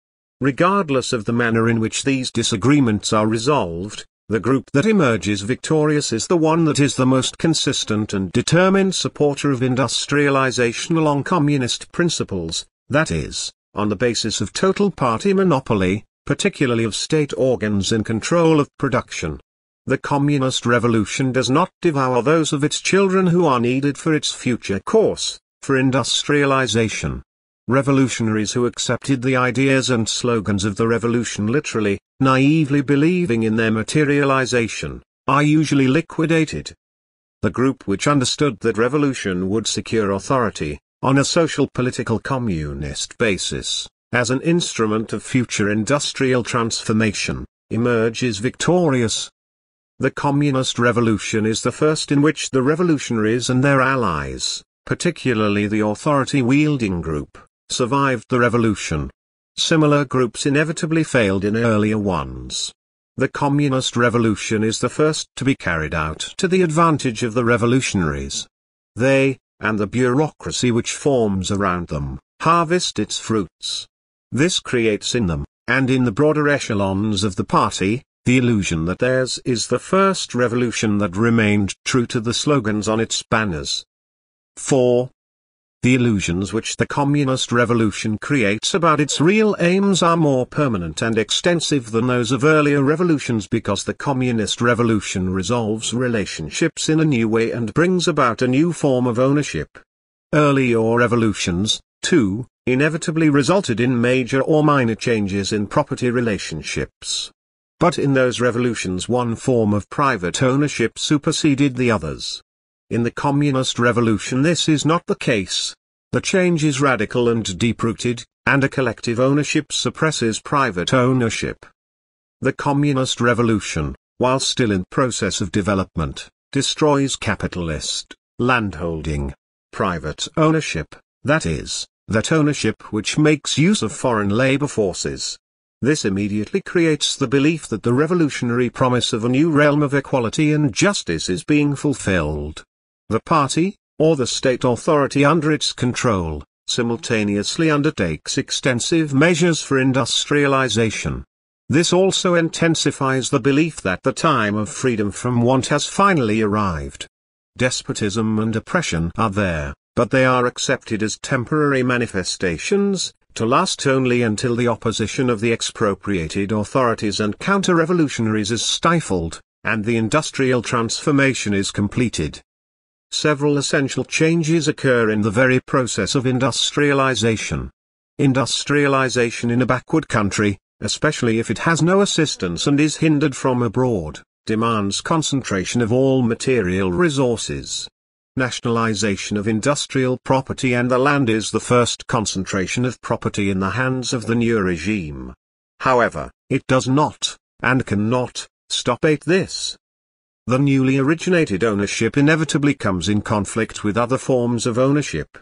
Regardless of the manner in which these disagreements are resolved, the group that emerges victorious is the one that is the most consistent and determined supporter of industrialization along communist principles, that is, on the basis of total party monopoly, particularly of state organs in control of production. The communist revolution does not devour those of its children who are needed for its future course, for industrialization. Revolutionaries who accepted the ideas and slogans of the revolution literally, naively believing in their materialization, are usually liquidated. The group which understood that revolution would secure authority, on a social political communist basis, as an instrument of future industrial transformation, emerges victorious. The communist revolution is the first in which the revolutionaries and their allies, particularly the authority-wielding group, survived the revolution. Similar groups inevitably failed in earlier ones. The communist revolution is the first to be carried out to the advantage of the revolutionaries. They, and the bureaucracy which forms around them, harvest its fruits. This creates in them, and in the broader echelons of the party, the illusion that theirs is the first revolution that remained true to the slogans on its banners. 4. The illusions which the communist revolution creates about its real aims are more permanent and extensive than those of earlier revolutions because the communist revolution resolves relationships in a new way and brings about a new form of ownership. Earlier revolutions, too, inevitably resulted in major or minor changes in property relationships. But in those revolutions one form of private ownership superseded the others. In the communist revolution this is not the case. The change is radical and deep-rooted, and a collective ownership suppresses private ownership. The communist revolution, while still in process of development, destroys capitalist, landholding, private ownership, that is, that ownership which makes use of foreign labor forces. This immediately creates the belief that the revolutionary promise of a new realm of equality and justice is being fulfilled. The party, or the state authority under its control, simultaneously undertakes extensive measures for industrialization. This also intensifies the belief that the time of freedom from want has finally arrived. Despotism and oppression are there, but they are accepted as temporary manifestations, to last only until the opposition of the expropriated authorities and counter-revolutionaries is stifled, and the industrial transformation is completed. Several essential changes occur in the very process of industrialization. Industrialization in a backward country, especially if it has no assistance and is hindered from abroad, demands concentration of all material resources. Nationalization of industrial property and the land is the first concentration of property in the hands of the new regime. However, it does not, and cannot, stop at this. The newly originated ownership inevitably comes in conflict with other forms of ownership.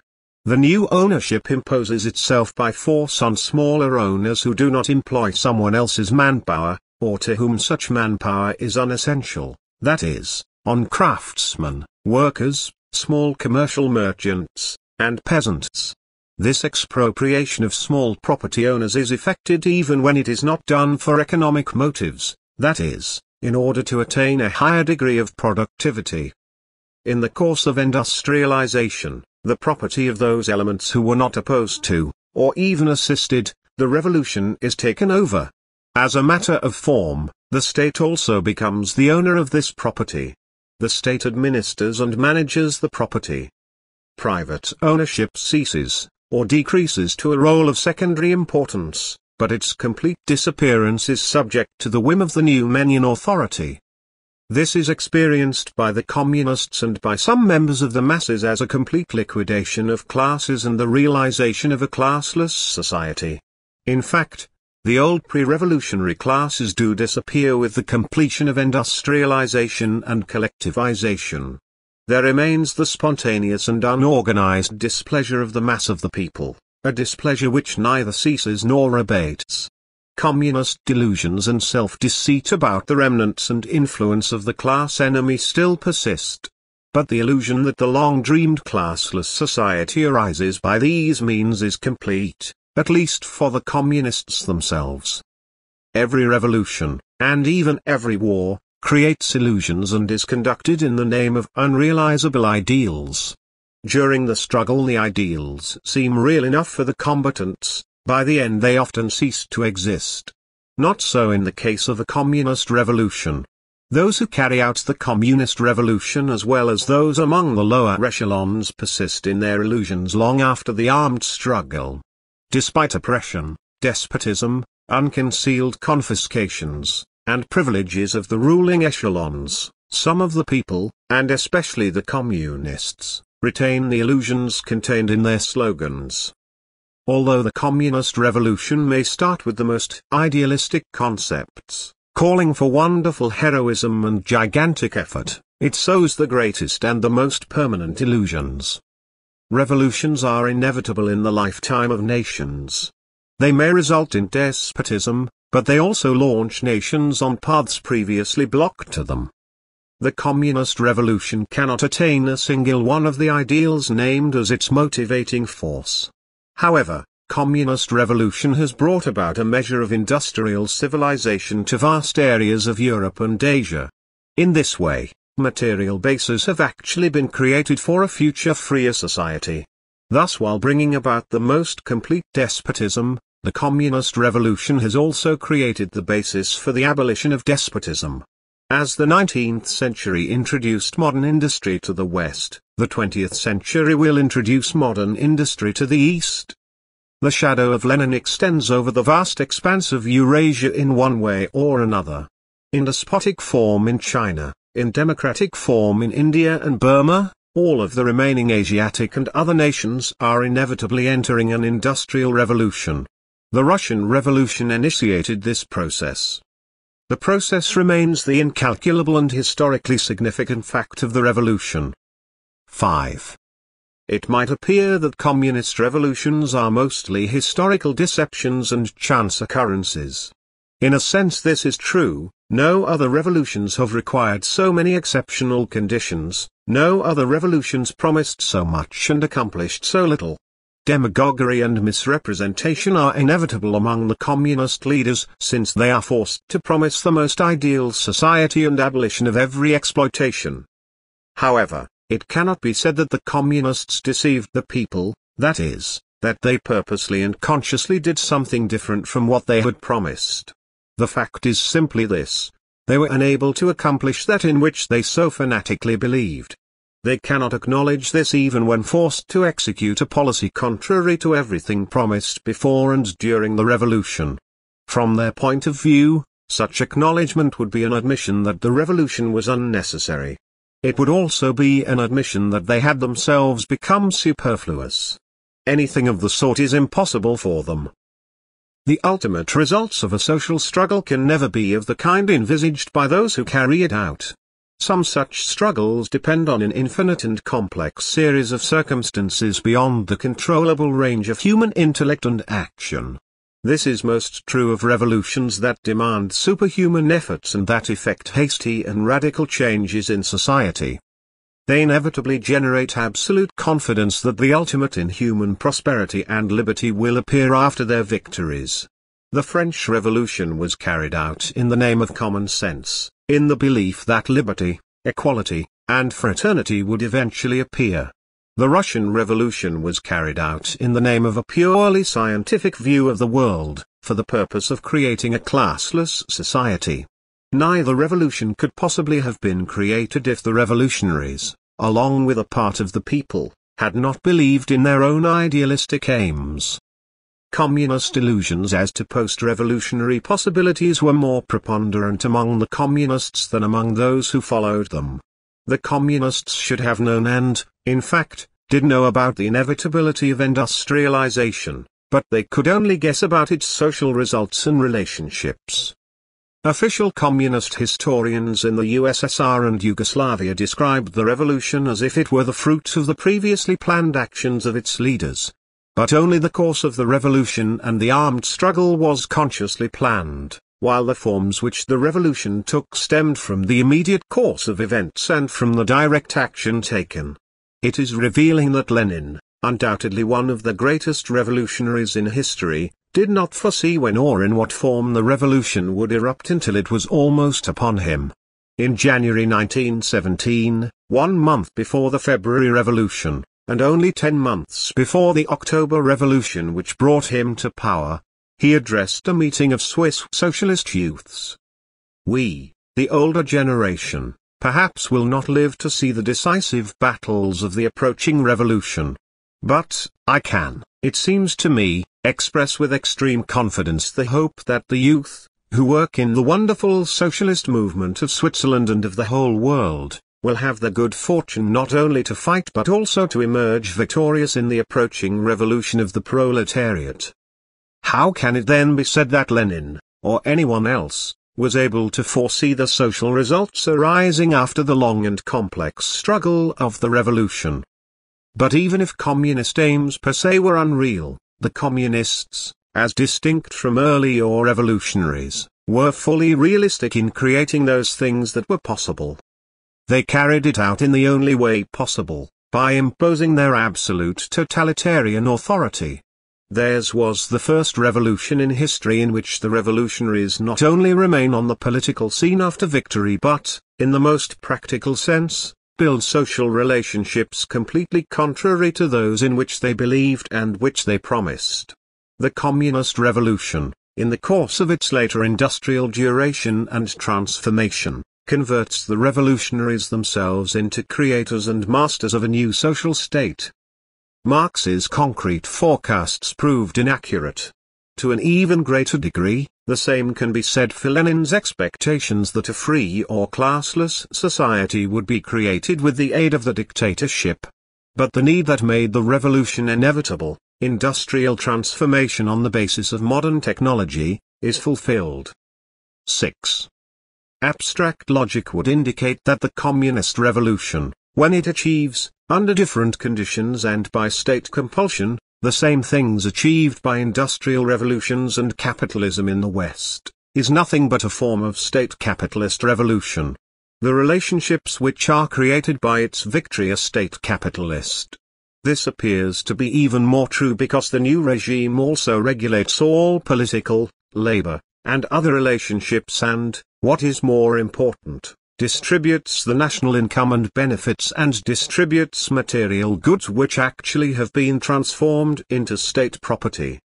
The new ownership imposes itself by force on smaller owners who do not employ someone else's manpower, or to whom such manpower is unessential, that is, on craftsmen, workers, small commercial merchants, and peasants. This expropriation of small property owners is effected even when it is not done for economic motives, that is, in order to attain a higher degree of productivity. In the course of industrialization, the property of those elements who were not opposed to, or even assisted, the revolution is taken over. As a matter of form, the state also becomes the owner of this property. The state administers and manages the property. Private ownership ceases, or decreases to a role of secondary importance, but its complete disappearance is subject to the whim of the new men in authority. This is experienced by the communists and by some members of the masses as a complete liquidation of classes and the realization of a classless society. In fact, the old pre-revolutionary classes do disappear with the completion of industrialization and collectivization. There remains the spontaneous and unorganized displeasure of the mass of the people a displeasure which neither ceases nor abates. Communist delusions and self-deceit about the remnants and influence of the class enemy still persist. But the illusion that the long-dreamed classless society arises by these means is complete, at least for the communists themselves. Every revolution, and even every war, creates illusions and is conducted in the name of unrealizable ideals. During the struggle the ideals seem real enough for the combatants, by the end they often cease to exist. Not so in the case of a communist revolution. Those who carry out the communist revolution as well as those among the lower echelons persist in their illusions long after the armed struggle. Despite oppression, despotism, unconcealed confiscations, and privileges of the ruling echelons, some of the people, and especially the communists, retain the illusions contained in their slogans. Although the communist revolution may start with the most idealistic concepts, calling for wonderful heroism and gigantic effort, it sows the greatest and the most permanent illusions. Revolutions are inevitable in the lifetime of nations. They may result in despotism, but they also launch nations on paths previously blocked to them. The communist revolution cannot attain a single one of the ideals named as its motivating force. However, communist revolution has brought about a measure of industrial civilization to vast areas of Europe and Asia. In this way, material bases have actually been created for a future freer society. Thus while bringing about the most complete despotism, the communist revolution has also created the basis for the abolition of despotism. As the 19th century introduced modern industry to the West, the 20th century will introduce modern industry to the East. The shadow of Lenin extends over the vast expanse of Eurasia in one way or another. In despotic form in China, in democratic form in India and Burma, all of the remaining Asiatic and other nations are inevitably entering an industrial revolution. The Russian Revolution initiated this process. The process remains the incalculable and historically significant fact of the revolution. 5. It might appear that communist revolutions are mostly historical deceptions and chance occurrences. In a sense this is true, no other revolutions have required so many exceptional conditions, no other revolutions promised so much and accomplished so little. Demagoguery and misrepresentation are inevitable among the communist leaders since they are forced to promise the most ideal society and abolition of every exploitation. However, it cannot be said that the communists deceived the people, that is, that they purposely and consciously did something different from what they had promised. The fact is simply this. They were unable to accomplish that in which they so fanatically believed. They cannot acknowledge this even when forced to execute a policy contrary to everything promised before and during the revolution. From their point of view, such acknowledgement would be an admission that the revolution was unnecessary. It would also be an admission that they had themselves become superfluous. Anything of the sort is impossible for them. The ultimate results of a social struggle can never be of the kind envisaged by those who carry it out. Some such struggles depend on an infinite and complex series of circumstances beyond the controllable range of human intellect and action. This is most true of revolutions that demand superhuman efforts and that effect hasty and radical changes in society. They inevitably generate absolute confidence that the ultimate in human prosperity and liberty will appear after their victories. The French Revolution was carried out in the name of common sense in the belief that liberty, equality, and fraternity would eventually appear. The Russian Revolution was carried out in the name of a purely scientific view of the world, for the purpose of creating a classless society. Neither revolution could possibly have been created if the revolutionaries, along with a part of the people, had not believed in their own idealistic aims. Communist illusions as to post-revolutionary possibilities were more preponderant among the communists than among those who followed them. The communists should have known and, in fact, did know about the inevitability of industrialization, but they could only guess about its social results and relationships. Official communist historians in the USSR and Yugoslavia described the revolution as if it were the fruit of the previously planned actions of its leaders, but only the course of the revolution and the armed struggle was consciously planned, while the forms which the revolution took stemmed from the immediate course of events and from the direct action taken. It is revealing that Lenin, undoubtedly one of the greatest revolutionaries in history, did not foresee when or in what form the revolution would erupt until it was almost upon him. In January 1917, one month before the February Revolution, and only ten months before the October Revolution which brought him to power, he addressed a meeting of Swiss socialist youths. We, the older generation, perhaps will not live to see the decisive battles of the approaching revolution. But, I can, it seems to me, express with extreme confidence the hope that the youth, who work in the wonderful socialist movement of Switzerland and of the whole world, will have the good fortune not only to fight but also to emerge victorious in the approaching revolution of the proletariat. How can it then be said that Lenin, or anyone else, was able to foresee the social results arising after the long and complex struggle of the revolution? But even if communist aims per se were unreal, the communists, as distinct from early or revolutionaries, were fully realistic in creating those things that were possible. They carried it out in the only way possible, by imposing their absolute totalitarian authority. Theirs was the first revolution in history in which the revolutionaries not only remain on the political scene after victory but, in the most practical sense, build social relationships completely contrary to those in which they believed and which they promised. The Communist Revolution, in the course of its later industrial duration and transformation, converts the revolutionaries themselves into creators and masters of a new social state. Marx's concrete forecasts proved inaccurate. To an even greater degree, the same can be said for Lenin's expectations that a free or classless society would be created with the aid of the dictatorship. But the need that made the revolution inevitable, industrial transformation on the basis of modern technology, is fulfilled. 6. Abstract logic would indicate that the communist revolution, when it achieves, under different conditions and by state compulsion, the same things achieved by industrial revolutions and capitalism in the West, is nothing but a form of state capitalist revolution. The relationships which are created by its victory are state capitalist. This appears to be even more true because the new regime also regulates all political, labor, and other relationships and, what is more important, distributes the national income and benefits and distributes material goods which actually have been transformed into state property.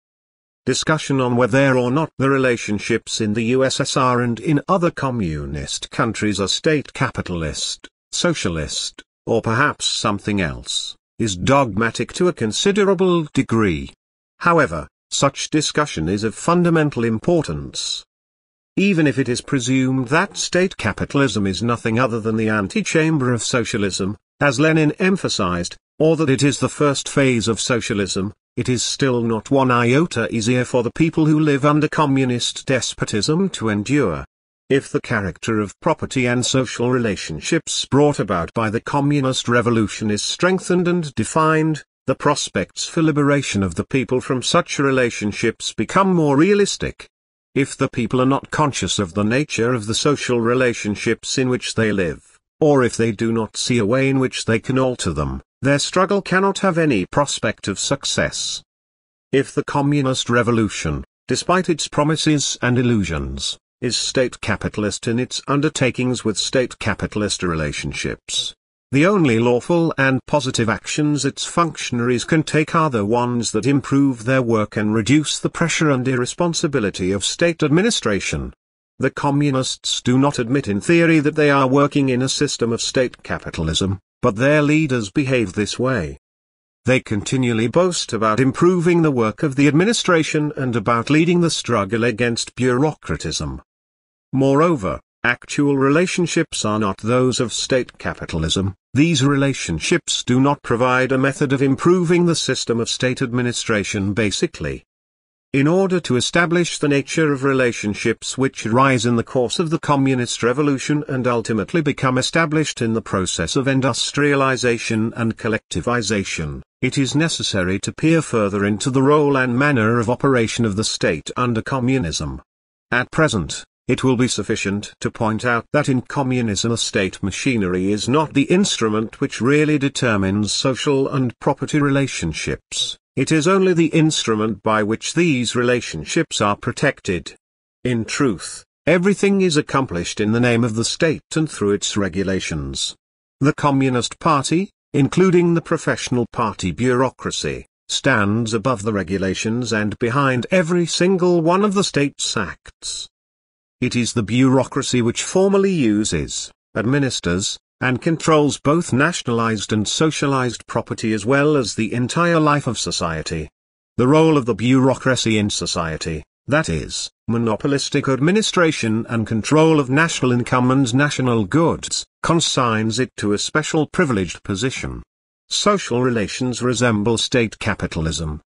Discussion on whether or not the relationships in the USSR and in other communist countries are state capitalist, socialist, or perhaps something else, is dogmatic to a considerable degree. However, such discussion is of fundamental importance. Even if it is presumed that state capitalism is nothing other than the antechamber of socialism, as Lenin emphasized, or that it is the first phase of socialism, it is still not one iota easier for the people who live under communist despotism to endure. If the character of property and social relationships brought about by the communist revolution is strengthened and defined, the prospects for liberation of the people from such relationships become more realistic. If the people are not conscious of the nature of the social relationships in which they live, or if they do not see a way in which they can alter them, their struggle cannot have any prospect of success. If the communist revolution, despite its promises and illusions, is state capitalist in its undertakings with state capitalist relationships, the only lawful and positive actions its functionaries can take are the ones that improve their work and reduce the pressure and irresponsibility of state administration. The communists do not admit in theory that they are working in a system of state capitalism, but their leaders behave this way. They continually boast about improving the work of the administration and about leading the struggle against bureaucratism. Moreover, actual relationships are not those of state capitalism, these relationships do not provide a method of improving the system of state administration basically. In order to establish the nature of relationships which arise in the course of the communist revolution and ultimately become established in the process of industrialization and collectivization, it is necessary to peer further into the role and manner of operation of the state under communism. At present, it will be sufficient to point out that in communism a state machinery is not the instrument which really determines social and property relationships, it is only the instrument by which these relationships are protected. In truth, everything is accomplished in the name of the state and through its regulations. The Communist Party, including the professional party bureaucracy, stands above the regulations and behind every single one of the state's acts. It is the bureaucracy which formally uses, administers, and controls both nationalized and socialized property as well as the entire life of society. The role of the bureaucracy in society, that is, monopolistic administration and control of national income and national goods, consigns it to a special privileged position. Social relations resemble state capitalism.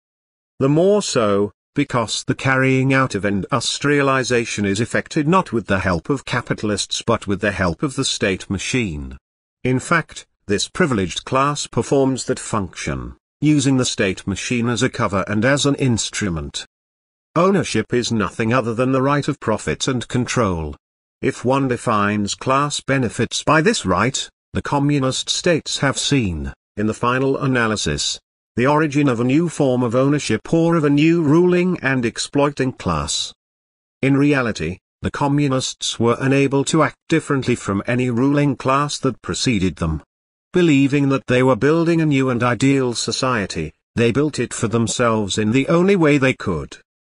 The more so, because the carrying out of industrialization is effected not with the help of capitalists but with the help of the state machine. In fact, this privileged class performs that function, using the state machine as a cover and as an instrument. Ownership is nothing other than the right of profit and control. If one defines class benefits by this right, the communist states have seen, in the final analysis, the origin of a new form of ownership or of a new ruling and exploiting class. In reality, the communists were unable to act differently from any ruling class that preceded them. Believing that they were building a new and ideal society, they built it for themselves in the only way they could.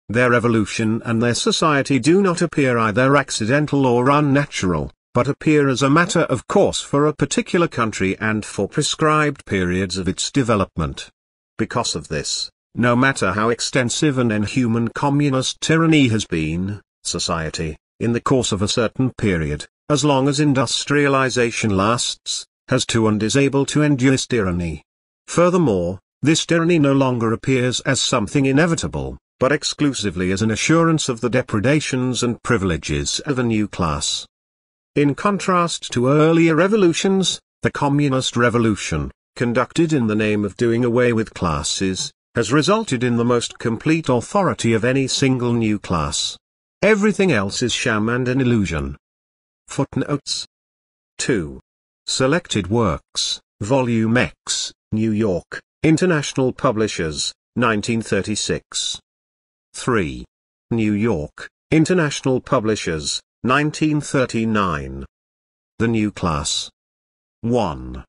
Their evolution and their society do not appear either accidental or unnatural, but appear as a matter of course for a particular country and for prescribed periods of its development. Because of this, no matter how extensive and inhuman communist tyranny has been, society, in the course of a certain period, as long as industrialization lasts, has to and is able to endure tyranny. Furthermore, this tyranny no longer appears as something inevitable, but exclusively as an assurance of the depredations and privileges of a new class. In contrast to earlier revolutions, the communist revolution, conducted in the name of doing away with classes, has resulted in the most complete authority of any single new class. Everything else is sham and an illusion. Footnotes 2. Selected Works, Volume X, New York, International Publishers, 1936. 3. New York, International Publishers, 1939. The New Class. 1.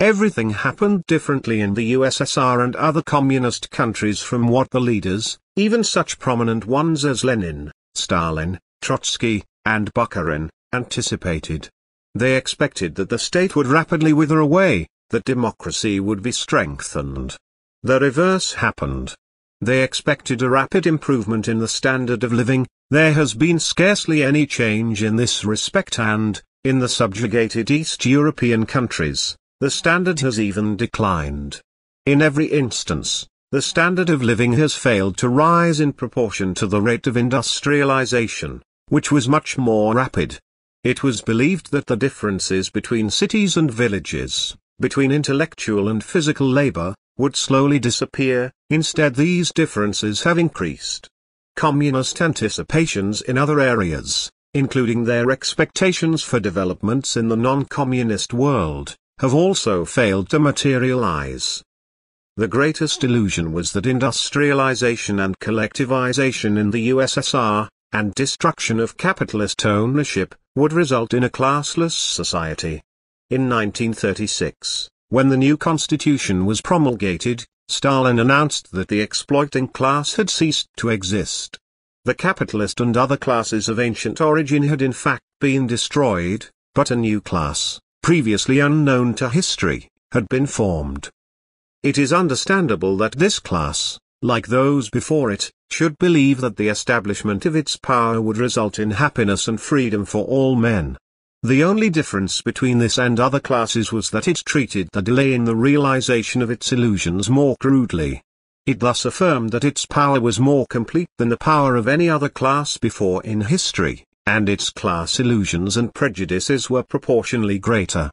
Everything happened differently in the USSR and other communist countries from what the leaders, even such prominent ones as Lenin, Stalin, Trotsky, and Bukharin, anticipated. They expected that the state would rapidly wither away, that democracy would be strengthened. The reverse happened. They expected a rapid improvement in the standard of living, there has been scarcely any change in this respect and, in the subjugated East European countries, the standard has even declined. In every instance, the standard of living has failed to rise in proportion to the rate of industrialization, which was much more rapid. It was believed that the differences between cities and villages, between intellectual and physical labor, would slowly disappear, instead these differences have increased. Communist anticipations in other areas, including their expectations for developments in the non-communist world, have also failed to materialize. The greatest illusion was that industrialization and collectivization in the USSR, and destruction of capitalist ownership, would result in a classless society. In 1936, when the new constitution was promulgated, Stalin announced that the exploiting class had ceased to exist. The capitalist and other classes of ancient origin had in fact been destroyed, but a new class, previously unknown to history, had been formed. It is understandable that this class, like those before it, should believe that the establishment of its power would result in happiness and freedom for all men. The only difference between this and other classes was that it treated the delay in the realization of its illusions more crudely. It thus affirmed that its power was more complete than the power of any other class before in history, and its class illusions and prejudices were proportionally greater.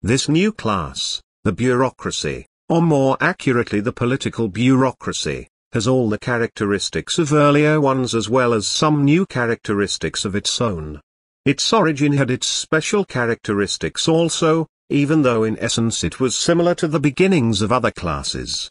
This new class, the bureaucracy, or more accurately the political bureaucracy, has all the characteristics of earlier ones as well as some new characteristics of its own. Its origin had its special characteristics also, even though in essence it was similar to the beginnings of other classes.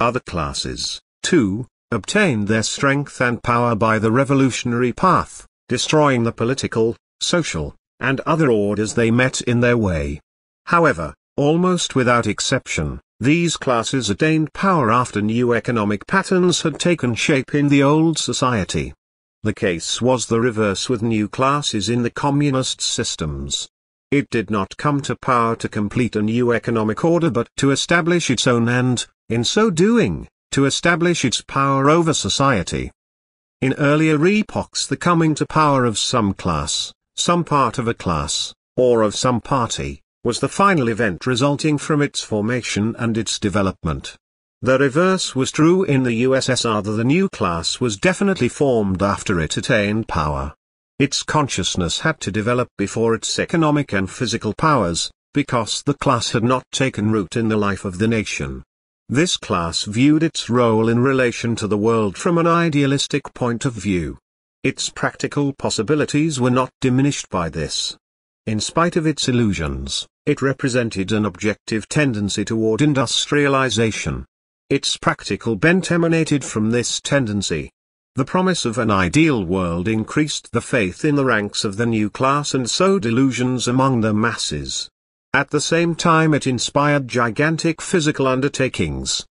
Other classes, too, obtained their strength and power by the revolutionary path, destroying the political, social, and other orders they met in their way. However, almost without exception, these classes attained power after new economic patterns had taken shape in the old society. The case was the reverse with new classes in the communist systems. It did not come to power to complete a new economic order but to establish its own and, in so doing, to establish its power over society. In earlier epochs the coming to power of some class, some part of a class, or of some party, was the final event resulting from its formation and its development. The reverse was true in the USSR the new class was definitely formed after it attained power. Its consciousness had to develop before its economic and physical powers, because the class had not taken root in the life of the nation. This class viewed its role in relation to the world from an idealistic point of view. Its practical possibilities were not diminished by this. In spite of its illusions, it represented an objective tendency toward industrialization. Its practical bent emanated from this tendency. The promise of an ideal world increased the faith in the ranks of the new class and sowed illusions among the masses. At the same time it inspired gigantic physical undertakings.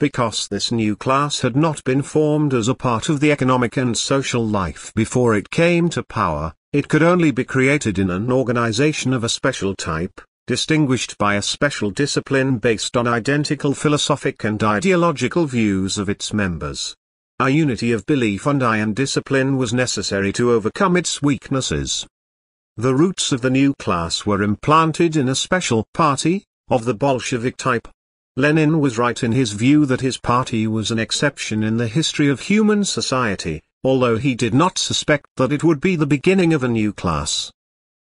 Because this new class had not been formed as a part of the economic and social life before it came to power, it could only be created in an organization of a special type, distinguished by a special discipline based on identical philosophic and ideological views of its members. A unity of belief and iron discipline was necessary to overcome its weaknesses. The roots of the new class were implanted in a special party, of the Bolshevik type. Lenin was right in his view that his party was an exception in the history of human society, although he did not suspect that it would be the beginning of a new class.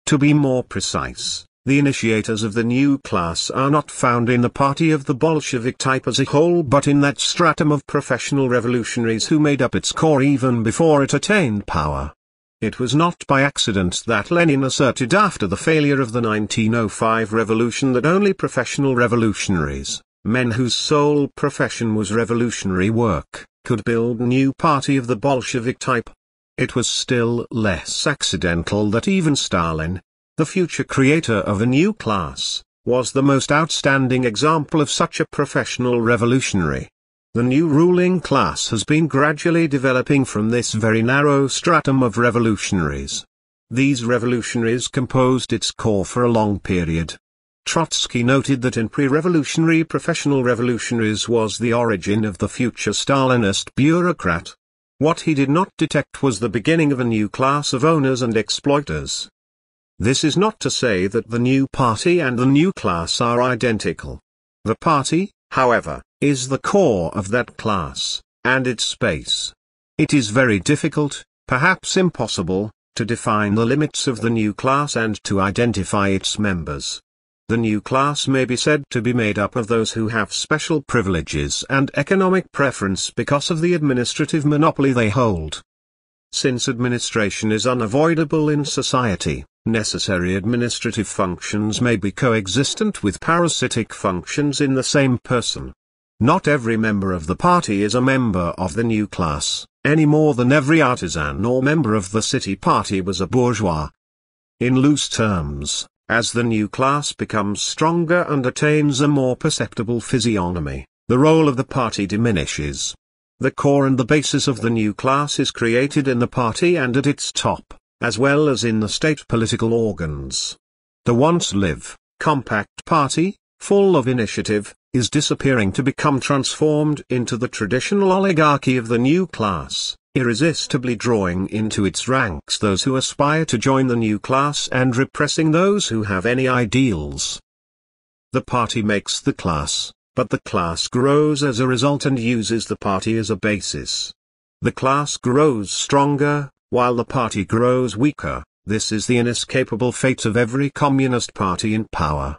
To be more precise, the initiators of the new class are not found in the party of the Bolshevik type as a whole but in that stratum of professional revolutionaries who made up its core even before it attained power. It was not by accident that Lenin asserted after the failure of the 1905 revolution that only professional revolutionaries, men whose sole profession was revolutionary work, could build new party of the Bolshevik type. It was still less accidental that even Stalin, the future creator of a new class, was the most outstanding example of such a professional revolutionary. The new ruling class has been gradually developing from this very narrow stratum of revolutionaries. These revolutionaries composed its core for a long period. Trotsky noted that in pre-revolutionary professional revolutionaries was the origin of the future Stalinist bureaucrat. What he did not detect was the beginning of a new class of owners and exploiters. This is not to say that the new party and the new class are identical. The party, however, is the core of that class, and its space. It is very difficult, perhaps impossible, to define the limits of the new class and to identify its members. The new class may be said to be made up of those who have special privileges and economic preference because of the administrative monopoly they hold. Since administration is unavoidable in society, necessary administrative functions may be coexistent with parasitic functions in the same person. Not every member of the party is a member of the new class, any more than every artisan or member of the city party was a bourgeois. In loose terms, as the new class becomes stronger and attains a more perceptible physiognomy, the role of the party diminishes. The core and the basis of the new class is created in the party and at its top, as well as in the state political organs. The once live, compact party, full of initiative, is disappearing to become transformed into the traditional oligarchy of the new class, irresistibly drawing into its ranks those who aspire to join the new class and repressing those who have any ideals. The party makes the class, but the class grows as a result and uses the party as a basis. The class grows stronger, while the party grows weaker, this is the inescapable fate of every communist party in power.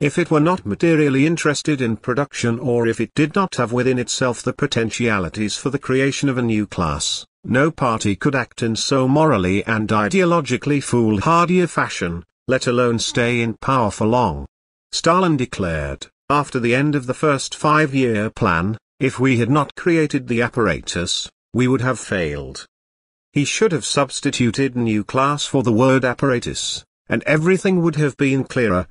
If it were not materially interested in production or if it did not have within itself the potentialities for the creation of a new class, no party could act in so morally and ideologically foolhardy a fashion, let alone stay in power for long. Stalin declared, after the end of the first five-year plan, if we had not created the apparatus, we would have failed. He should have substituted new class for the word apparatus, and everything would have been clearer,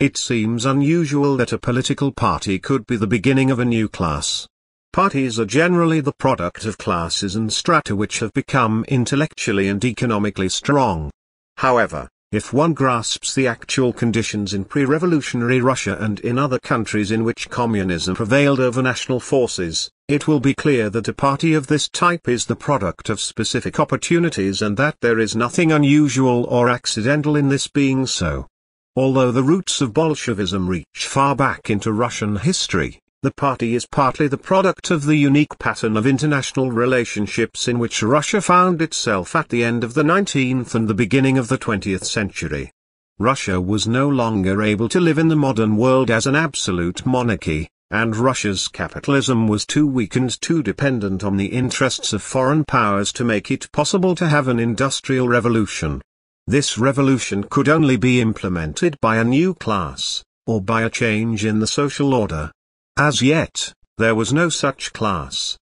it seems unusual that a political party could be the beginning of a new class. Parties are generally the product of classes and strata which have become intellectually and economically strong. However, if one grasps the actual conditions in pre-revolutionary Russia and in other countries in which communism prevailed over national forces, it will be clear that a party of this type is the product of specific opportunities and that there is nothing unusual or accidental in this being so. Although the roots of Bolshevism reach far back into Russian history, the party is partly the product of the unique pattern of international relationships in which Russia found itself at the end of the 19th and the beginning of the 20th century. Russia was no longer able to live in the modern world as an absolute monarchy, and Russia's capitalism was too weak and too dependent on the interests of foreign powers to make it possible to have an industrial revolution. This revolution could only be implemented by a new class, or by a change in the social order. As yet, there was no such class.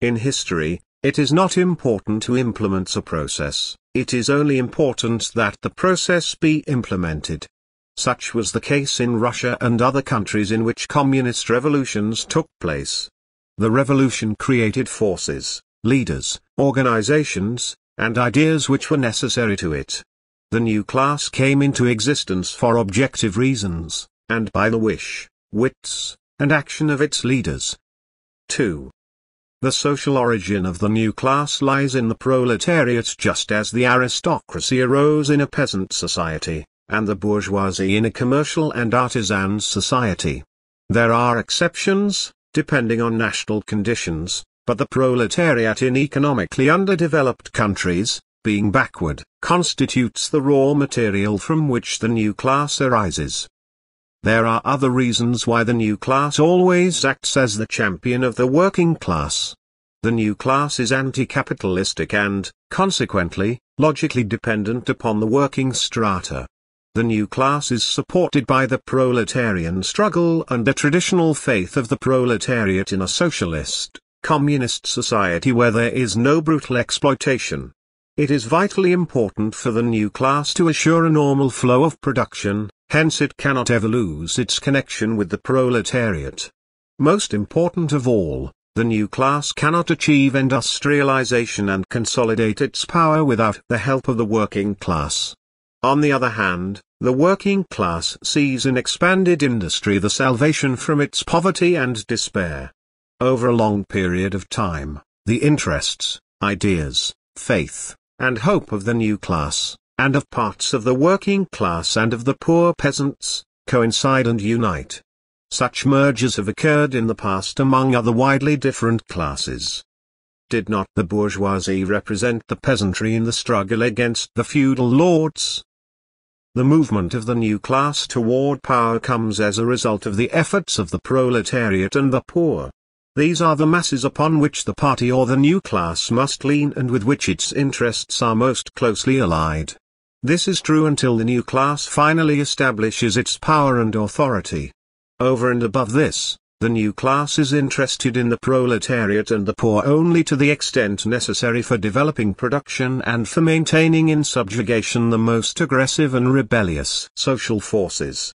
In history, it is not important who implements a process, it is only important that the process be implemented. Such was the case in Russia and other countries in which communist revolutions took place. The revolution created forces, leaders, organizations, and ideas which were necessary to it. the new class came into existence for objective reasons, and by the wish, wits, and action of its leaders. 2. The social origin of the new class lies in the proletariat just as the aristocracy arose in a peasant society, and the bourgeoisie in a commercial and artisan society. There are exceptions, depending on national conditions, but the proletariat in economically underdeveloped countries, being backward, constitutes the raw material from which the new class arises. There are other reasons why the new class always acts as the champion of the working class. The new class is anti-capitalistic and, consequently, logically dependent upon the working strata. The new class is supported by the proletarian struggle and the traditional faith of the proletariat in a socialist, communist society where there is no brutal exploitation. It is vitally important for the new class to assure a normal flow of production, hence it cannot ever lose its connection with the proletariat. Most important of all, the new class cannot achieve industrialization and consolidate its power without the help of the working class. On the other hand, the working class sees in expanded industry the salvation from its poverty and despair. Over a long period of time, the interests, ideas, faith, and hope of the new class, and of parts of the working class and of the poor peasants, coincide and unite. Such mergers have occurred in the past among other widely different classes. Did not the bourgeoisie represent the peasantry in the struggle against the feudal lords? The movement of the new class toward power comes as a result of the efforts of the proletariat and the poor. These are the masses upon which the party or the new class must lean and with which its interests are most closely allied. This is true until the new class finally establishes its power and authority. Over and above this, the new class is interested in the proletariat and the poor only to the extent necessary for developing production and for maintaining in subjugation the most aggressive and rebellious social forces.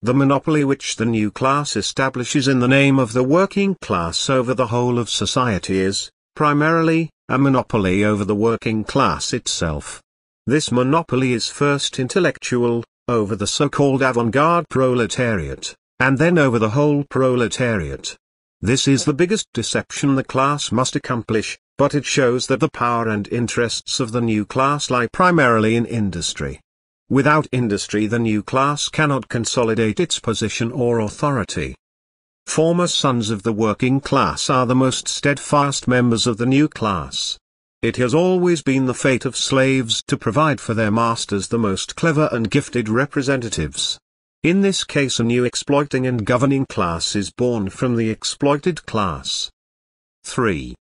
The monopoly which the new class establishes in the name of the working class over the whole of society is, primarily, a monopoly over the working class itself. This monopoly is first intellectual, over the so-called avant-garde proletariat, and then over the whole proletariat. This is the biggest deception the class must accomplish, but it shows that the power and interests of the new class lie primarily in industry. Without industry the new class cannot consolidate its position or authority. Former sons of the working class are the most steadfast members of the new class. It has always been the fate of slaves to provide for their masters the most clever and gifted representatives. In this case a new exploiting and governing class is born from the exploited class. 3.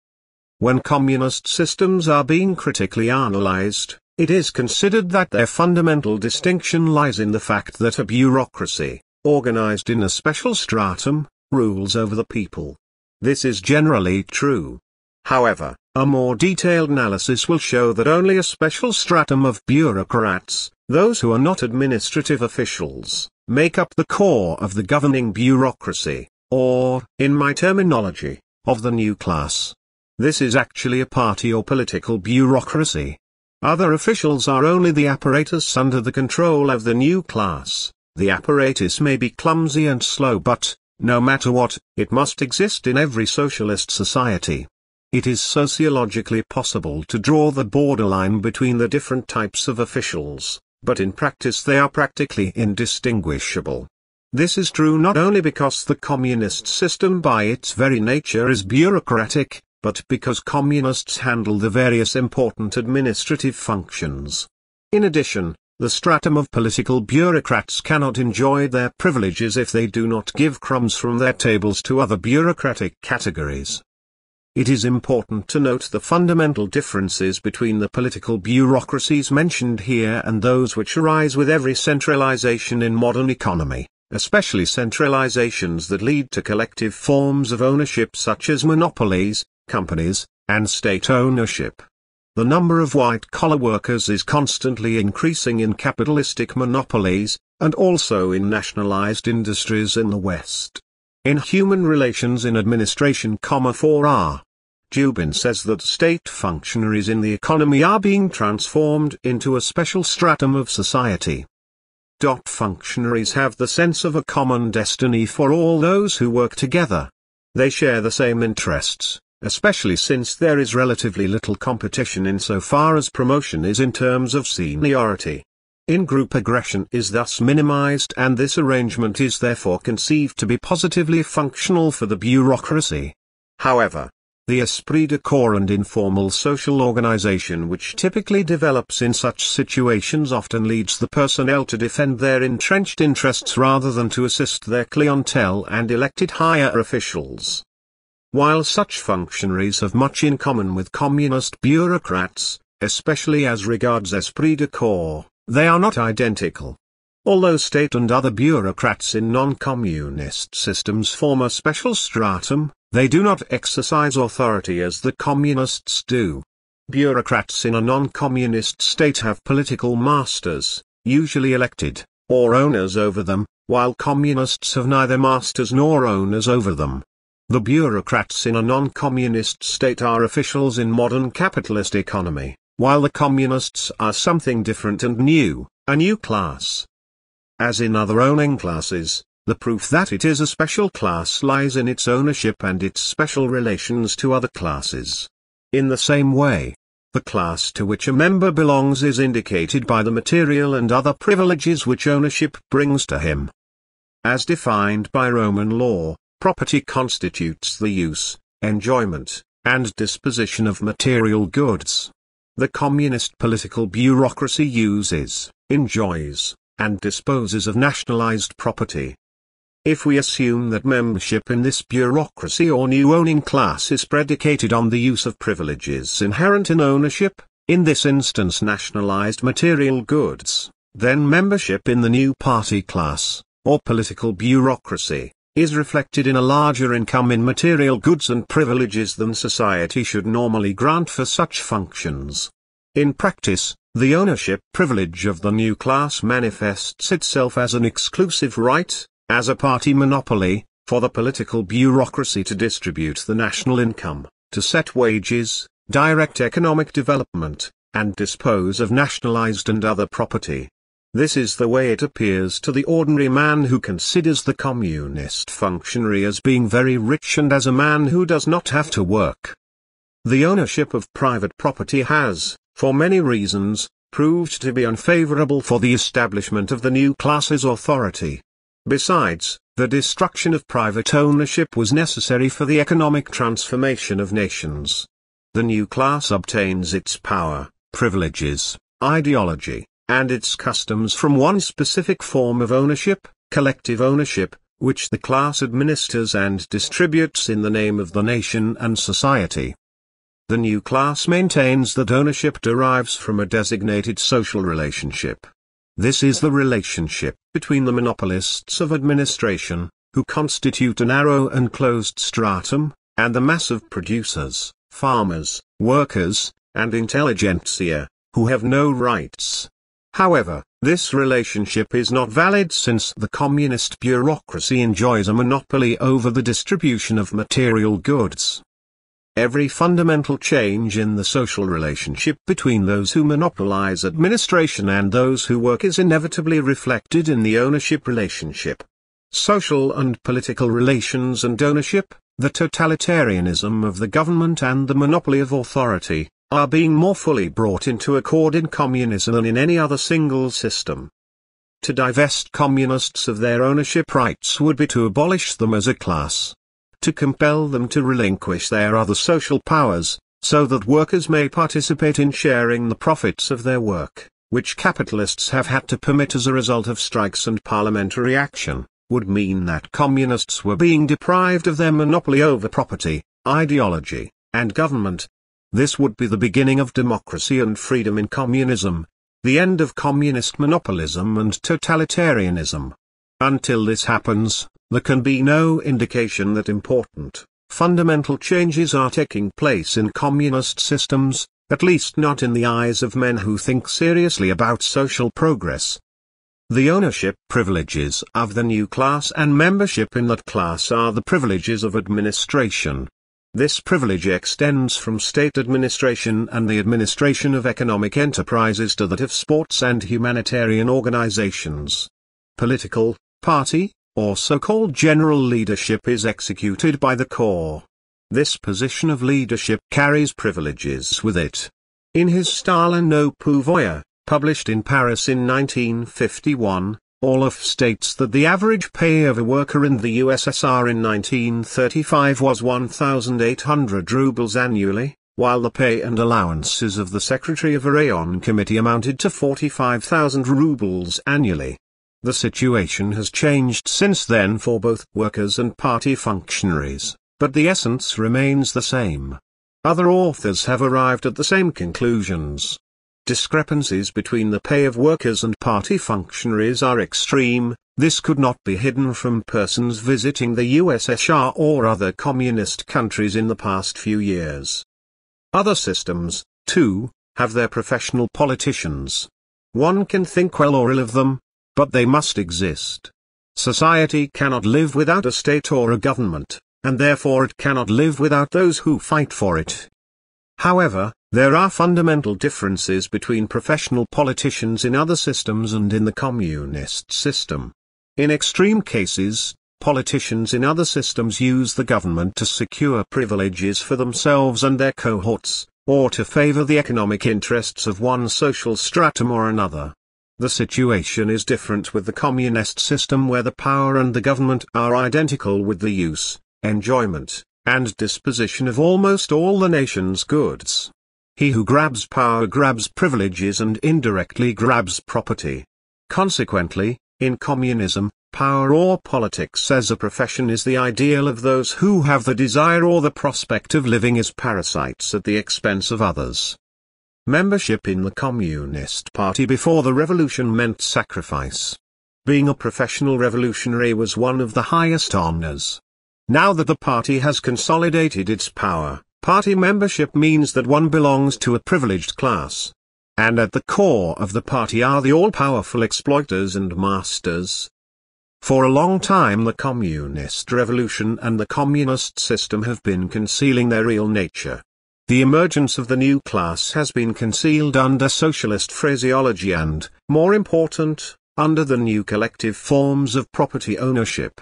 When communist systems are being critically analyzed, it is considered that their fundamental distinction lies in the fact that a bureaucracy, organized in a special stratum, rules over the people. This is generally true. However, a more detailed analysis will show that only a special stratum of bureaucrats, those who are not administrative officials, make up the core of the governing bureaucracy, or, in my terminology, of the new class. This is actually a party or political bureaucracy. Other officials are only the apparatus under the control of the new class. The apparatus may be clumsy and slow but, no matter what, it must exist in every socialist society. It is sociologically possible to draw the borderline between the different types of officials, but in practice they are practically indistinguishable. This is true not only because the communist system by its very nature is bureaucratic, but because communists handle the various important administrative functions. In addition, the stratum of political bureaucrats cannot enjoy their privileges if they do not give crumbs from their tables to other bureaucratic categories. It is important to note the fundamental differences between the political bureaucracies mentioned here and those which arise with every centralization in modern economy especially centralizations that lead to collective forms of ownership such as monopolies, companies, and state ownership. The number of white-collar workers is constantly increasing in capitalistic monopolies, and also in nationalized industries in the West. In human relations in administration, 4R. Dubin says that state functionaries in the economy are being transformed into a special stratum of society. Dot functionaries have the sense of a common destiny for all those who work together. They share the same interests, especially since there is relatively little competition insofar as promotion is in terms of seniority. In-group aggression is thus minimized and this arrangement is therefore conceived to be positively functional for the bureaucracy. However, the esprit de corps and informal social organization which typically develops in such situations often leads the personnel to defend their entrenched interests rather than to assist their clientele and elected higher officials. While such functionaries have much in common with communist bureaucrats, especially as regards esprit de corps, they are not identical. Although state and other bureaucrats in non-communist systems form a special stratum, they do not exercise authority as the communists do. Bureaucrats in a non-communist state have political masters, usually elected, or owners over them, while communists have neither masters nor owners over them. The bureaucrats in a non-communist state are officials in modern capitalist economy, while the communists are something different and new, a new class. As in other owning classes, the proof that it is a special class lies in its ownership and its special relations to other classes. In the same way, the class to which a member belongs is indicated by the material and other privileges which ownership brings to him. As defined by Roman law, Property constitutes the use, enjoyment, and disposition of material goods. The communist political bureaucracy uses, enjoys, and disposes of nationalized property. If we assume that membership in this bureaucracy or new owning class is predicated on the use of privileges inherent in ownership, in this instance nationalized material goods, then membership in the new party class, or political bureaucracy, is reflected in a larger income in material goods and privileges than society should normally grant for such functions. In practice, the ownership privilege of the new class manifests itself as an exclusive right, as a party monopoly, for the political bureaucracy to distribute the national income, to set wages, direct economic development, and dispose of nationalized and other property. This is the way it appears to the ordinary man who considers the communist functionary as being very rich and as a man who does not have to work. The ownership of private property has, for many reasons, proved to be unfavorable for the establishment of the new class's authority. Besides, the destruction of private ownership was necessary for the economic transformation of nations. The new class obtains its power, privileges, ideology, and its customs from one specific form of ownership, collective ownership, which the class administers and distributes in the name of the nation and society. The new class maintains that ownership derives from a designated social relationship. This is the relationship between the monopolists of administration, who constitute a narrow and closed stratum, and the mass of producers, farmers, workers, and intelligentsia, who have no rights. However, this relationship is not valid since the communist bureaucracy enjoys a monopoly over the distribution of material goods. Every fundamental change in the social relationship between those who monopolize administration and those who work is inevitably reflected in the ownership relationship. Social and political relations and ownership, the totalitarianism of the government and the monopoly of authority, are being more fully brought into accord in communism than in any other single system. To divest communists of their ownership rights would be to abolish them as a class. To compel them to relinquish their other social powers, so that workers may participate in sharing the profits of their work, which capitalists have had to permit as a result of strikes and parliamentary action, would mean that communists were being deprived of their monopoly over property, ideology, and government, this would be the beginning of democracy and freedom in communism, the end of communist monopolism and totalitarianism. Until this happens, there can be no indication that important, fundamental changes are taking place in communist systems, at least not in the eyes of men who think seriously about social progress. The ownership privileges of the new class and membership in that class are the privileges of administration. This privilege extends from state administration and the administration of economic enterprises to that of sports and humanitarian organizations. Political, party, or so-called general leadership is executed by the core. This position of leadership carries privileges with it. In his Staline au pouvoir, published in Paris in 1951, Orloff states that the average pay of a worker in the USSR in 1935 was 1,800 rubles annually, while the pay and allowances of the secretary of a Rayon committee amounted to 45,000 rubles annually. The situation has changed since then for both workers and party functionaries, but the essence remains the same. Other authors have arrived at the same conclusions. Discrepancies between the pay of workers and party functionaries are extreme, this could not be hidden from persons visiting the USSR or other communist countries in the past few years. Other systems, too, have their professional politicians. One can think well or ill of them, but they must exist. Society cannot live without a state or a government, and therefore it cannot live without those who fight for it. However, there are fundamental differences between professional politicians in other systems and in the communist system. In extreme cases, politicians in other systems use the government to secure privileges for themselves and their cohorts, or to favor the economic interests of one social stratum or another. The situation is different with the communist system where the power and the government are identical with the use, enjoyment, and disposition of almost all the nation's goods. He who grabs power grabs privileges and indirectly grabs property. Consequently, in communism, power or politics as a profession is the ideal of those who have the desire or the prospect of living as parasites at the expense of others. Membership in the Communist Party before the revolution meant sacrifice. Being a professional revolutionary was one of the highest honors. Now that the party has consolidated its power, Party membership means that one belongs to a privileged class. And at the core of the party are the all-powerful exploiters and masters. For a long time the communist revolution and the communist system have been concealing their real nature. The emergence of the new class has been concealed under socialist phraseology and, more important, under the new collective forms of property ownership.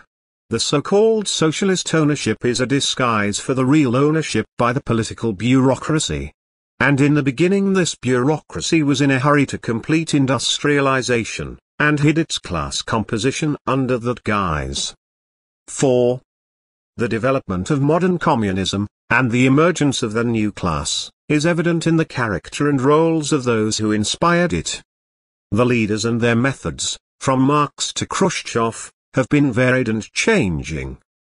The so-called socialist ownership is a disguise for the real ownership by the political bureaucracy. And in the beginning this bureaucracy was in a hurry to complete industrialization, and hid its class composition under that guise. 4. The development of modern communism, and the emergence of the new class, is evident in the character and roles of those who inspired it. The leaders and their methods, from Marx to Khrushchev, have been varied and changing.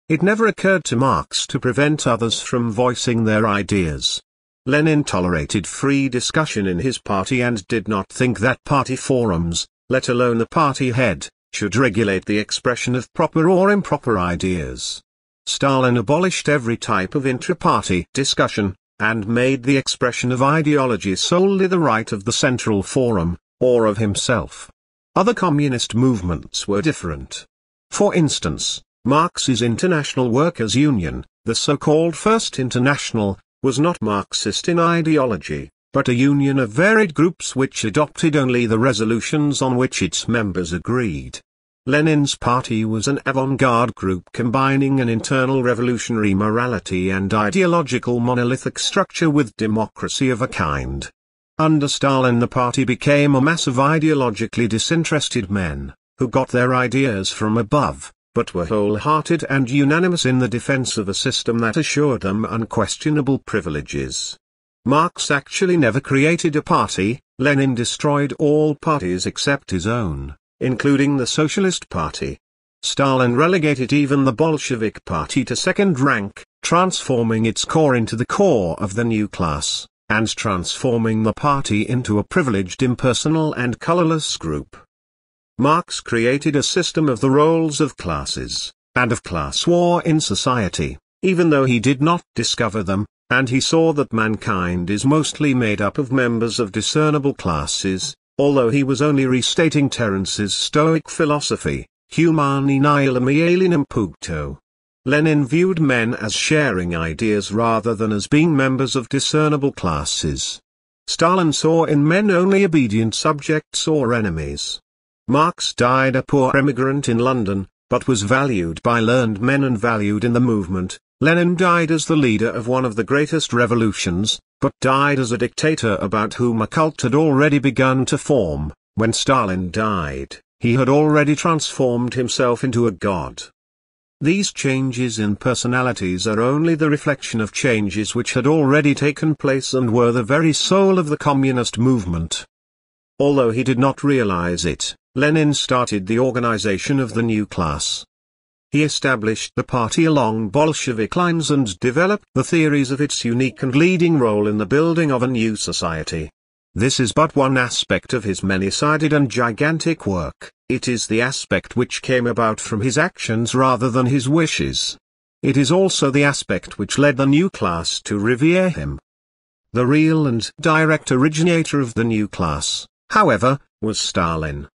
It never occurred to Marx to prevent others from voicing their ideas. Lenin tolerated free discussion in his party and did not think that party forums, let alone the party head, should regulate the expression of proper or improper ideas. Stalin abolished every type of intra-party discussion, and made the expression of ideology solely the right of the central forum, or of himself. Other communist movements were different. For instance, Marx's International Workers' Union, the so-called First International, was not Marxist in ideology, but a union of varied groups which adopted only the resolutions on which its members agreed. Lenin's party was an avant-garde group combining an internal revolutionary morality and ideological monolithic structure with democracy of a kind. Under Stalin the party became a mass of ideologically disinterested men, who got their ideas from above, but were wholehearted and unanimous in the defense of a system that assured them unquestionable privileges. Marx actually never created a party, Lenin destroyed all parties except his own, including the Socialist Party. Stalin relegated even the Bolshevik Party to second rank, transforming its core into the core of the new class, and transforming the party into a privileged impersonal and colorless group. Marx created a system of the roles of classes, and of class war in society, even though he did not discover them, and he saw that mankind is mostly made up of members of discernible classes, although he was only restating Terence's Stoic philosophy, humani nihilum alienum puncto. Lenin viewed men as sharing ideas rather than as being members of discernible classes. Stalin saw in men only obedient subjects or enemies. Marx died a poor emigrant in London, but was valued by learned men and valued in the movement. Lenin died as the leader of one of the greatest revolutions, but died as a dictator about whom a cult had already begun to form. When Stalin died, he had already transformed himself into a god. These changes in personalities are only the reflection of changes which had already taken place and were the very soul of the communist movement. Although he did not realize it, Lenin started the organization of the new class. He established the party along Bolshevik lines and developed the theories of its unique and leading role in the building of a new society. This is but one aspect of his many-sided and gigantic work, it is the aspect which came about from his actions rather than his wishes. It is also the aspect which led the new class to revere him. The real and direct originator of the new class, however, was Stalin.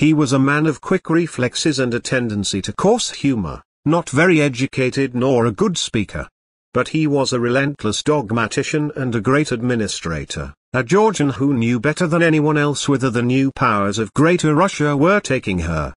He was a man of quick reflexes and a tendency to coarse humor, not very educated nor a good speaker. But he was a relentless dogmatician and a great administrator a Georgian who knew better than anyone else whither the new powers of Greater Russia were taking her.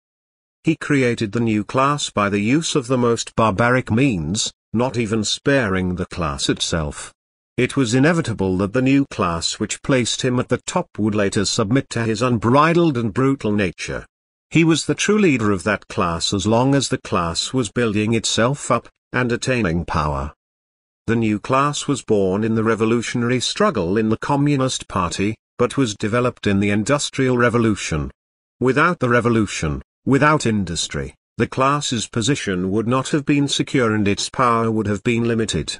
He created the new class by the use of the most barbaric means, not even sparing the class itself. It was inevitable that the new class which placed him at the top would later submit to his unbridled and brutal nature. He was the true leader of that class as long as the class was building itself up, and attaining power. The new class was born in the revolutionary struggle in the Communist Party, but was developed in the Industrial Revolution. Without the revolution, without industry, the class's position would not have been secure and its power would have been limited.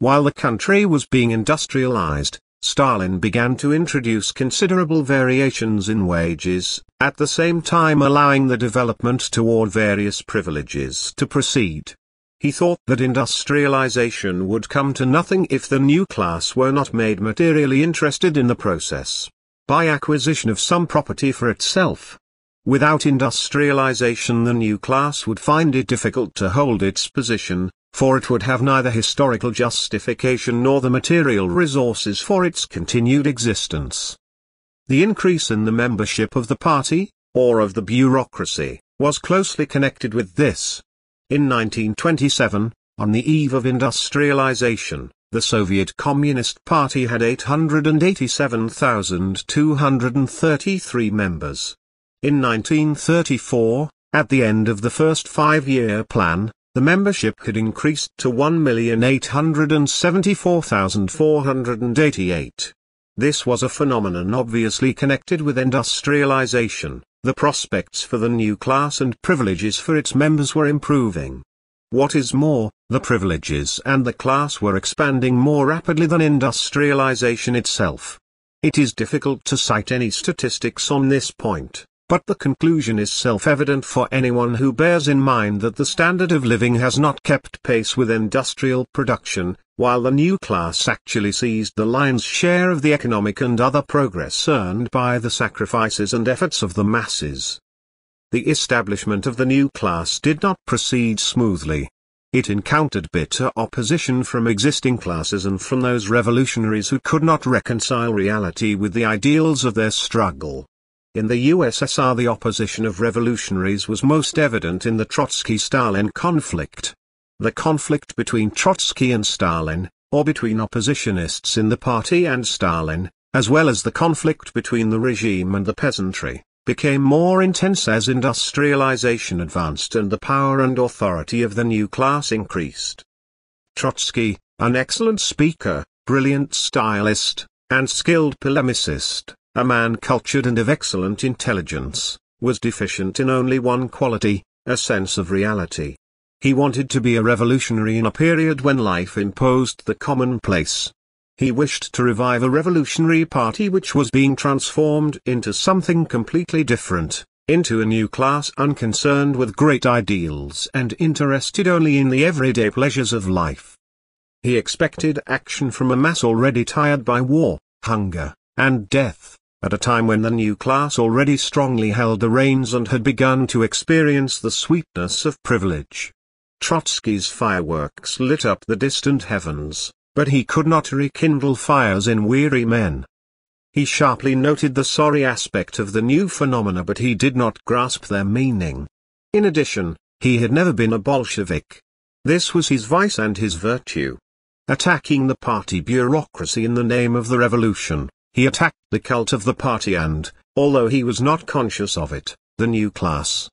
While the country was being industrialized, Stalin began to introduce considerable variations in wages, at the same time allowing the development toward various privileges to proceed. He thought that industrialization would come to nothing if the new class were not made materially interested in the process. By acquisition of some property for itself. Without industrialization the new class would find it difficult to hold its position, for it would have neither historical justification nor the material resources for its continued existence. The increase in the membership of the party, or of the bureaucracy, was closely connected with this. In 1927, on the eve of industrialization, the Soviet Communist Party had 887,233 members. In 1934, at the end of the first five-year plan, the membership had increased to 1,874,488. This was a phenomenon obviously connected with industrialization. The prospects for the new class and privileges for its members were improving. What is more, the privileges and the class were expanding more rapidly than industrialization itself. It is difficult to cite any statistics on this point, but the conclusion is self-evident for anyone who bears in mind that the standard of living has not kept pace with industrial production, while the new class actually seized the lion's share of the economic and other progress earned by the sacrifices and efforts of the masses. The establishment of the new class did not proceed smoothly. It encountered bitter opposition from existing classes and from those revolutionaries who could not reconcile reality with the ideals of their struggle. In the USSR the opposition of revolutionaries was most evident in the Trotsky-Stalin conflict. The conflict between Trotsky and Stalin, or between oppositionists in the party and Stalin, as well as the conflict between the regime and the peasantry, became more intense as industrialization advanced and the power and authority of the new class increased. Trotsky, an excellent speaker, brilliant stylist, and skilled polemicist, a man cultured and of excellent intelligence, was deficient in only one quality, a sense of reality. He wanted to be a revolutionary in a period when life imposed the commonplace. He wished to revive a revolutionary party which was being transformed into something completely different, into a new class unconcerned with great ideals and interested only in the everyday pleasures of life. He expected action from a mass already tired by war, hunger, and death, at a time when the new class already strongly held the reins and had begun to experience the sweetness of privilege. Trotsky's fireworks lit up the distant heavens, but he could not rekindle fires in weary men. He sharply noted the sorry aspect of the new phenomena but he did not grasp their meaning. In addition, he had never been a Bolshevik. This was his vice and his virtue. Attacking the party bureaucracy in the name of the revolution, he attacked the cult of the party and, although he was not conscious of it, the new class.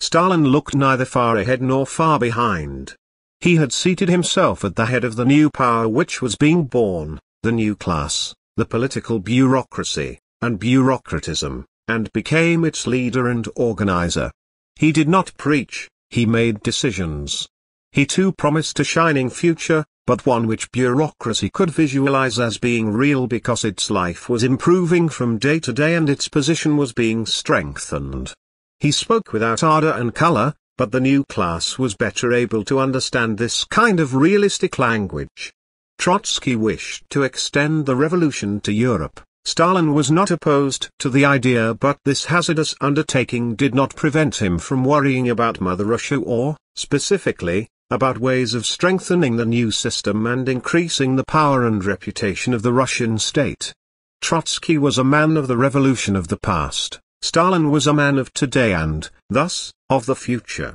Stalin looked neither far ahead nor far behind. He had seated himself at the head of the new power which was being born, the new class, the political bureaucracy, and bureaucratism, and became its leader and organizer. He did not preach, he made decisions. He too promised a shining future, but one which bureaucracy could visualize as being real because its life was improving from day to day and its position was being strengthened. He spoke without ardor and color, but the new class was better able to understand this kind of realistic language. Trotsky wished to extend the revolution to Europe. Stalin was not opposed to the idea but this hazardous undertaking did not prevent him from worrying about Mother Russia or, specifically, about ways of strengthening the new system and increasing the power and reputation of the Russian state. Trotsky was a man of the revolution of the past. Stalin was a man of today and, thus, of the future.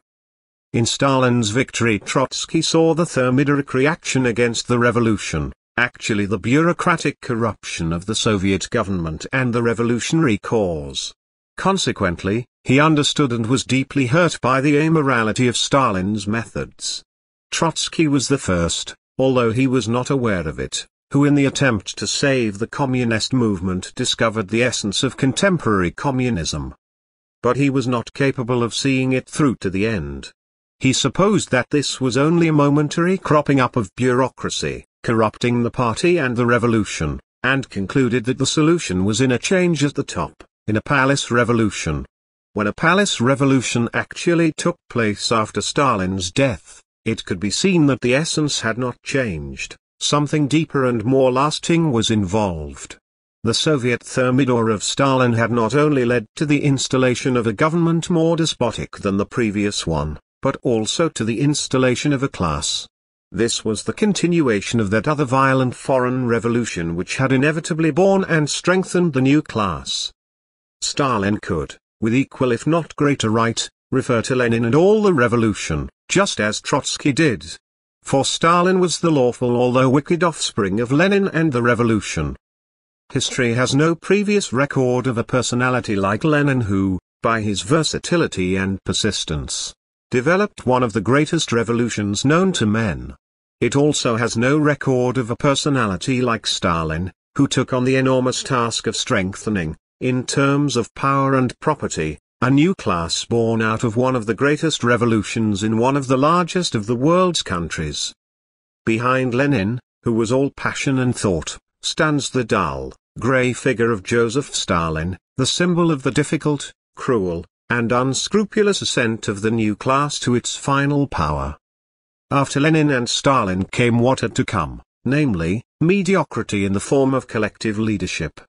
In Stalin's victory Trotsky saw the Thermidoric reaction against the revolution, actually the bureaucratic corruption of the Soviet government and the revolutionary cause. Consequently, he understood and was deeply hurt by the amorality of Stalin's methods. Trotsky was the first, although he was not aware of it, who in the attempt to save the communist movement discovered the essence of contemporary communism. But he was not capable of seeing it through to the end. He supposed that this was only a momentary cropping up of bureaucracy, corrupting the party and the revolution, and concluded that the solution was in a change at the top, in a palace revolution. When a palace revolution actually took place after Stalin's death, it could be seen that the essence had not changed. Something deeper and more lasting was involved. The Soviet Thermidor of Stalin had not only led to the installation of a government more despotic than the previous one, but also to the installation of a class. This was the continuation of that other violent foreign revolution which had inevitably born and strengthened the new class. Stalin could, with equal if not greater right, refer to Lenin and all the revolution, just as Trotsky did for Stalin was the lawful although wicked offspring of Lenin and the revolution. History has no previous record of a personality like Lenin who, by his versatility and persistence, developed one of the greatest revolutions known to men. It also has no record of a personality like Stalin, who took on the enormous task of strengthening, in terms of power and property, a new class born out of one of the greatest revolutions in one of the largest of the world's countries. Behind Lenin, who was all passion and thought, stands the dull, grey figure of Joseph Stalin, the symbol of the difficult, cruel, and unscrupulous ascent of the new class to its final power. After Lenin and Stalin came what had to come, namely, mediocrity in the form of collective leadership.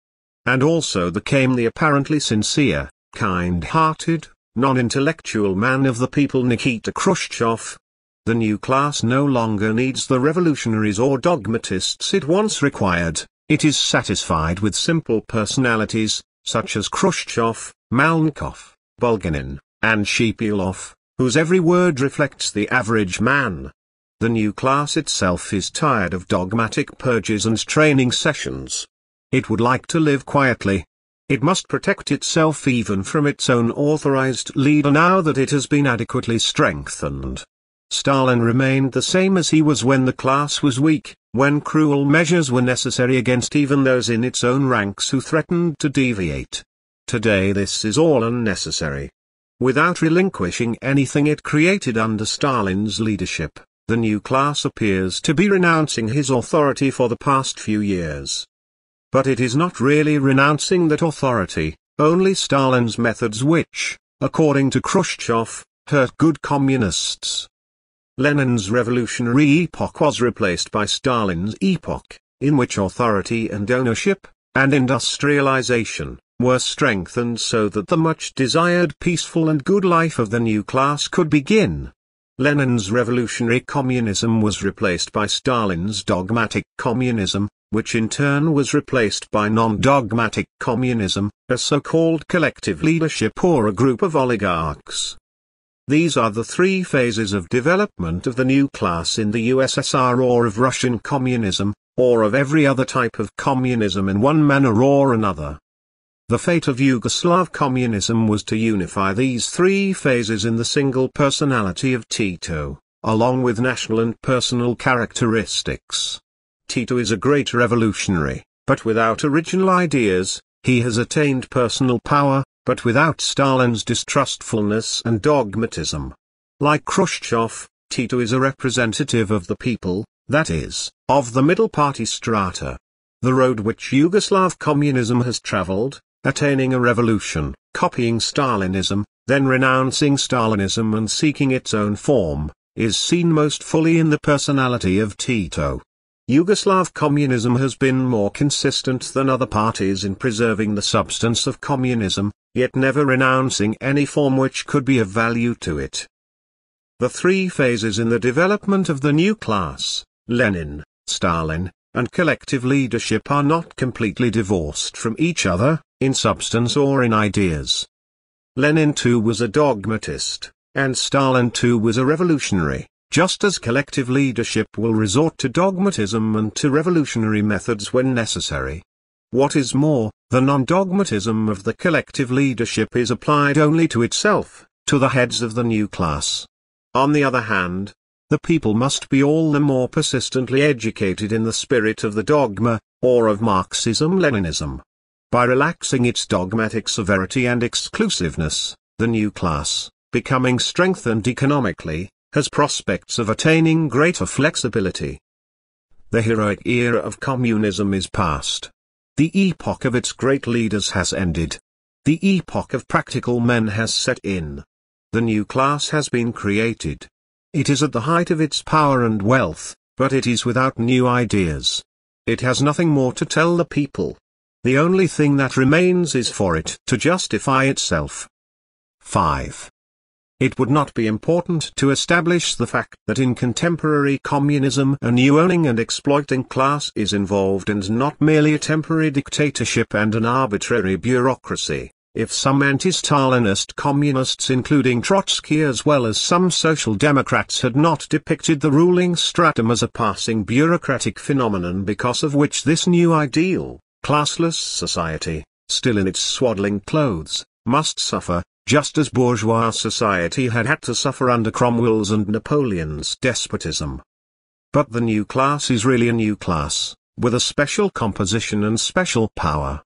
And also there came the apparently sincere, kind-hearted, non-intellectual man of the people Nikita Khrushchev. The new class no longer needs the revolutionaries or dogmatists it once required, it is satisfied with simple personalities, such as Khrushchev, Malenkov, Bulganin, and Shepilov, whose every word reflects the average man. The new class itself is tired of dogmatic purges and training sessions. It would like to live quietly, it must protect itself even from its own authorized leader now that it has been adequately strengthened. Stalin remained the same as he was when the class was weak, when cruel measures were necessary against even those in its own ranks who threatened to deviate. Today this is all unnecessary. Without relinquishing anything it created under Stalin's leadership, the new class appears to be renouncing his authority for the past few years. But it is not really renouncing that authority, only Stalin's methods which, according to Khrushchev, hurt good communists. Lenin's revolutionary epoch was replaced by Stalin's epoch, in which authority and ownership, and industrialization, were strengthened so that the much desired peaceful and good life of the new class could begin. Lenin's revolutionary communism was replaced by Stalin's dogmatic communism, which in turn was replaced by non-dogmatic communism, a so-called collective leadership or a group of oligarchs. These are the three phases of development of the new class in the USSR or of Russian communism, or of every other type of communism in one manner or another. The fate of Yugoslav communism was to unify these three phases in the single personality of Tito, along with national and personal characteristics. Tito is a great revolutionary, but without original ideas, he has attained personal power, but without Stalin's distrustfulness and dogmatism. Like Khrushchev, Tito is a representative of the people, that is, of the middle party strata. The road which Yugoslav communism has traveled, attaining a revolution, copying Stalinism, then renouncing Stalinism and seeking its own form, is seen most fully in the personality of Tito. Yugoslav communism has been more consistent than other parties in preserving the substance of communism, yet never renouncing any form which could be of value to it. The three phases in the development of the new class, Lenin, Stalin, and collective leadership are not completely divorced from each other, in substance or in ideas. Lenin too was a dogmatist, and Stalin too was a revolutionary, just as collective leadership will resort to dogmatism and to revolutionary methods when necessary. What is more, the non-dogmatism of the collective leadership is applied only to itself, to the heads of the new class. On the other hand, the people must be all the more persistently educated in the spirit of the dogma, or of Marxism-Leninism. By relaxing its dogmatic severity and exclusiveness, the new class, becoming strengthened economically, has prospects of attaining greater flexibility. The heroic era of communism is past. The epoch of its great leaders has ended. The epoch of practical men has set in. The new class has been created. It is at the height of its power and wealth, but it is without new ideas. It has nothing more to tell the people. The only thing that remains is for it to justify itself. 5. It would not be important to establish the fact that in contemporary communism a new owning and exploiting class is involved and not merely a temporary dictatorship and an arbitrary bureaucracy. If some anti-Stalinist communists including Trotsky as well as some social democrats had not depicted the ruling stratum as a passing bureaucratic phenomenon because of which this new ideal, classless society, still in its swaddling clothes, must suffer, just as bourgeois society had had to suffer under Cromwell's and Napoleon's despotism. But the new class is really a new class, with a special composition and special power.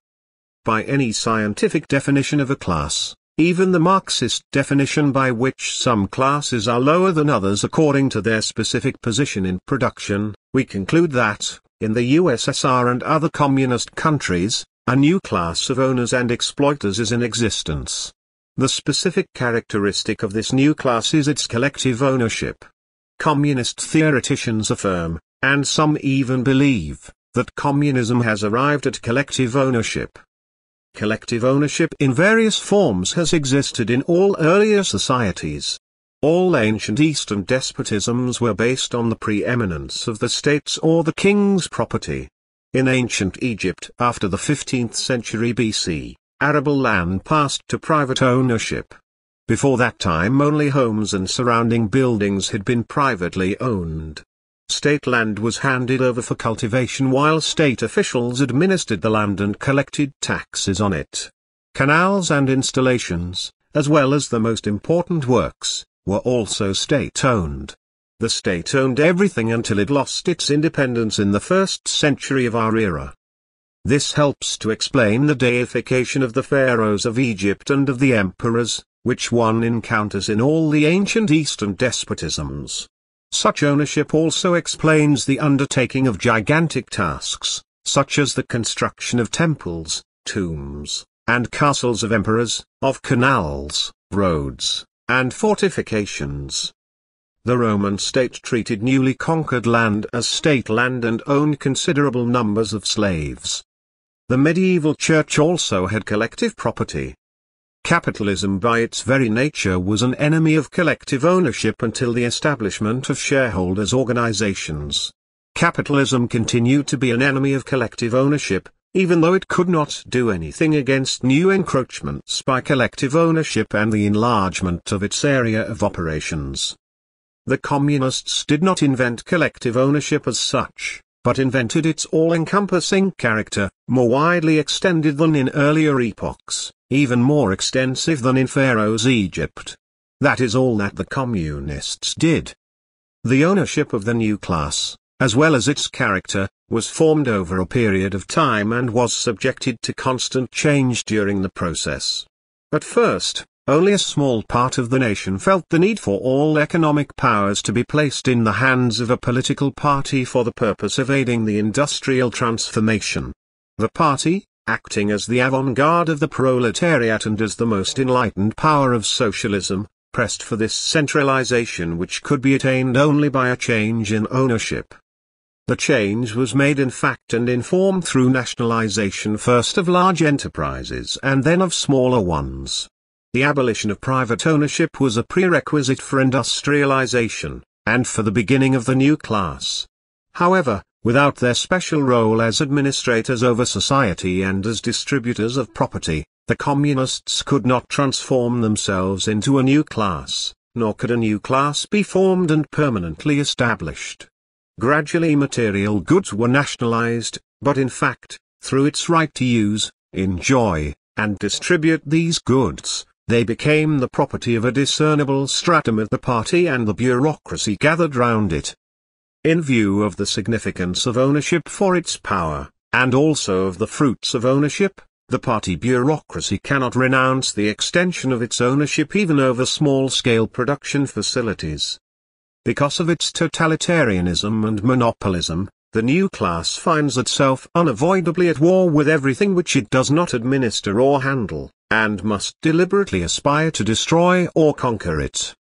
By any scientific definition of a class, even the Marxist definition by which some classes are lower than others according to their specific position in production, we conclude that, in the USSR and other communist countries, a new class of owners and exploiters is in existence. The specific characteristic of this new class is its collective ownership. Communist theoreticians affirm, and some even believe, that communism has arrived at collective ownership. Collective ownership in various forms has existed in all earlier societies, all ancient Eastern despotisms were based on the preeminence of the state's or the king's property. In ancient Egypt after the 15th century BC, arable land passed to private ownership. Before that time only homes and surrounding buildings had been privately owned. State land was handed over for cultivation while state officials administered the land and collected taxes on it. Canals and installations, as well as the most important works, were also state-owned. The state owned everything until it lost its independence in the first century of our era. This helps to explain the deification of the pharaohs of Egypt and of the emperors, which one encounters in all the ancient Eastern despotisms. Such ownership also explains the undertaking of gigantic tasks, such as the construction of temples, tombs, and castles of emperors, of canals, roads, and fortifications. The Roman state treated newly conquered land as state land and owned considerable numbers of slaves. The medieval church also had collective property. Capitalism by its very nature was an enemy of collective ownership until the establishment of shareholders' organizations. Capitalism continued to be an enemy of collective ownership, even though it could not do anything against new encroachments by collective ownership and the enlargement of its area of operations. The Communists did not invent collective ownership as such, but invented its all-encompassing character, more widely extended than in earlier epochs, even more extensive than in Pharaoh's Egypt. That is all that the Communists did. The ownership of the new class, as well as its character, was formed over a period of time and was subjected to constant change during the process. At first, only a small part of the nation felt the need for all economic powers to be placed in the hands of a political party for the purpose of aiding the industrial transformation. The party, acting as the avant-garde of the proletariat and as the most enlightened power of socialism, pressed for this centralization which could be attained only by a change in ownership. The change was made in fact and in form through nationalization first of large enterprises and then of smaller ones. The abolition of private ownership was a prerequisite for industrialization, and for the beginning of the new class. However, without their special role as administrators over society and as distributors of property, the communists could not transform themselves into a new class, nor could a new class be formed and permanently established. Gradually material goods were nationalized, but in fact, through its right to use, enjoy, and distribute these goods, they became the property of a discernible stratum of the party and the bureaucracy gathered round it. In view of the significance of ownership for its power, and also of the fruits of ownership, the party bureaucracy cannot renounce the extension of its ownership even over small-scale production facilities. Because of its totalitarianism and monopolism, the new class finds itself unavoidably at war with everything which it does not administer or handle, and must deliberately aspire to destroy or conquer it.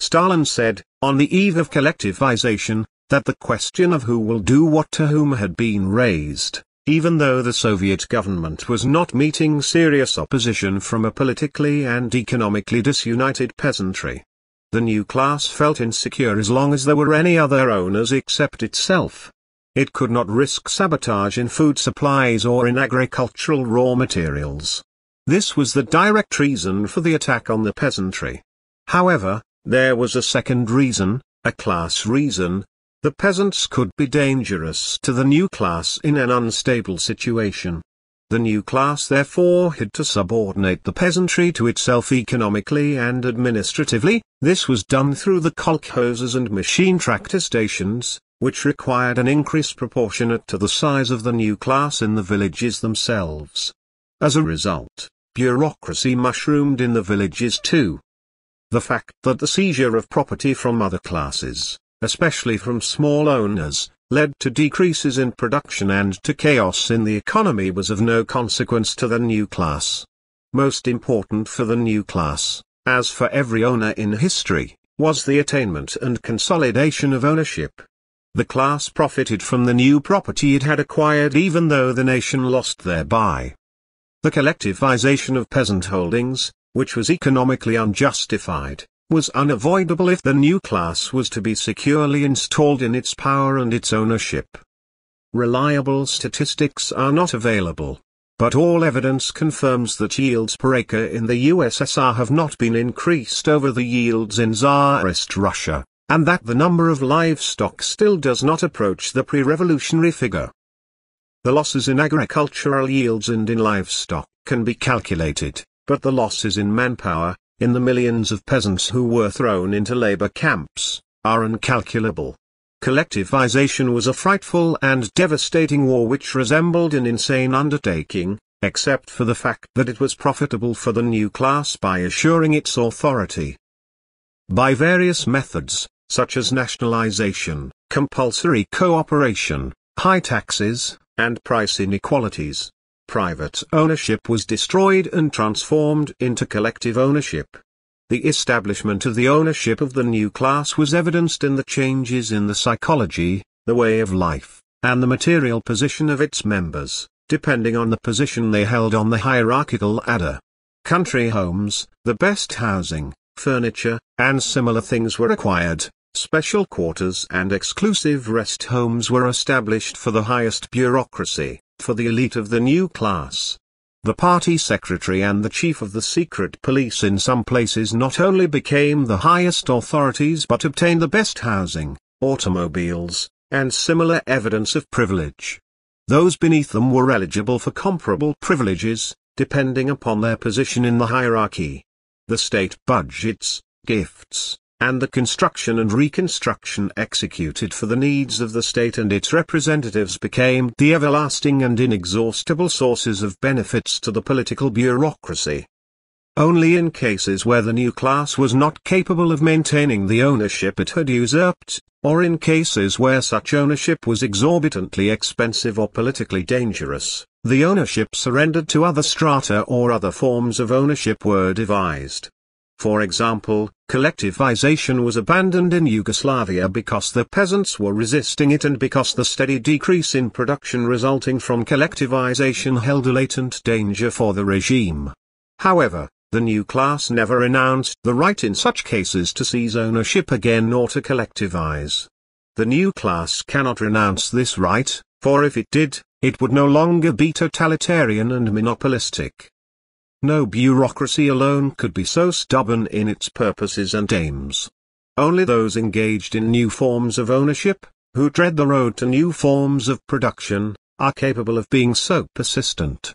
Stalin said, on the eve of collectivization, that the question of who will do what to whom had been raised, even though the Soviet government was not meeting serious opposition from a politically and economically disunited peasantry. The new class felt insecure as long as there were any other owners except itself. It could not risk sabotage in food supplies or in agricultural raw materials. This was the direct reason for the attack on the peasantry. However, there was a second reason, a class reason. The peasants could be dangerous to the new class in an unstable situation. The new class therefore had to subordinate the peasantry to itself economically and administratively, this was done through the kolkhozes and machine tractor stations, which required an increase proportionate to the size of the new class in the villages themselves. As a result, bureaucracy mushroomed in the villages too. The fact that the seizure of property from other classes, especially from small owners, led to decreases in production and to chaos in the economy was of no consequence to the new class. Most important for the new class, as for every owner in history, was the attainment and consolidation of ownership. The class profited from the new property it had acquired even though the nation lost thereby. The collectivization of peasant holdings, which was economically unjustified, was unavoidable if the new class was to be securely installed in its power and its ownership. Reliable statistics are not available. But all evidence confirms that yields per acre in the USSR have not been increased over the yields in Tsarist Russia, and that the number of livestock still does not approach the pre-revolutionary figure. The losses in agricultural yields and in livestock can be calculated, but the losses in manpower, in the millions of peasants who were thrown into labor camps, are incalculable. Collectivization was a frightful and devastating war which resembled an insane undertaking, except for the fact that it was profitable for the new class by assuring its authority. By various methods, such as nationalization, compulsory cooperation, high taxes, and price inequalities, private ownership was destroyed and transformed into collective ownership. The establishment of the ownership of the new class was evidenced in the changes in the psychology, the way of life, and the material position of its members, depending on the position they held on the hierarchical ladder. country homes, the best housing, furniture, and similar things were acquired. Special quarters and exclusive rest homes were established for the highest bureaucracy, for the elite of the new class. The party secretary and the chief of the secret police in some places not only became the highest authorities but obtained the best housing, automobiles, and similar evidence of privilege. Those beneath them were eligible for comparable privileges, depending upon their position in the hierarchy. The state budgets, gifts, and the construction and reconstruction executed for the needs of the state and its representatives became the everlasting and inexhaustible sources of benefits to the political bureaucracy. Only in cases where the new class was not capable of maintaining the ownership it had usurped, or in cases where such ownership was exorbitantly expensive or politically dangerous, the ownership surrendered to other strata or other forms of ownership were devised. For example, collectivization was abandoned in Yugoslavia because the peasants were resisting it and because the steady decrease in production resulting from collectivization held a latent danger for the regime. However, the new class never renounced the right in such cases to seize ownership again or to collectivize. The new class cannot renounce this right, for if it did, it would no longer be totalitarian and monopolistic. No bureaucracy alone could be so stubborn in its purposes and aims. Only those engaged in new forms of ownership, who tread the road to new forms of production, are capable of being so persistent.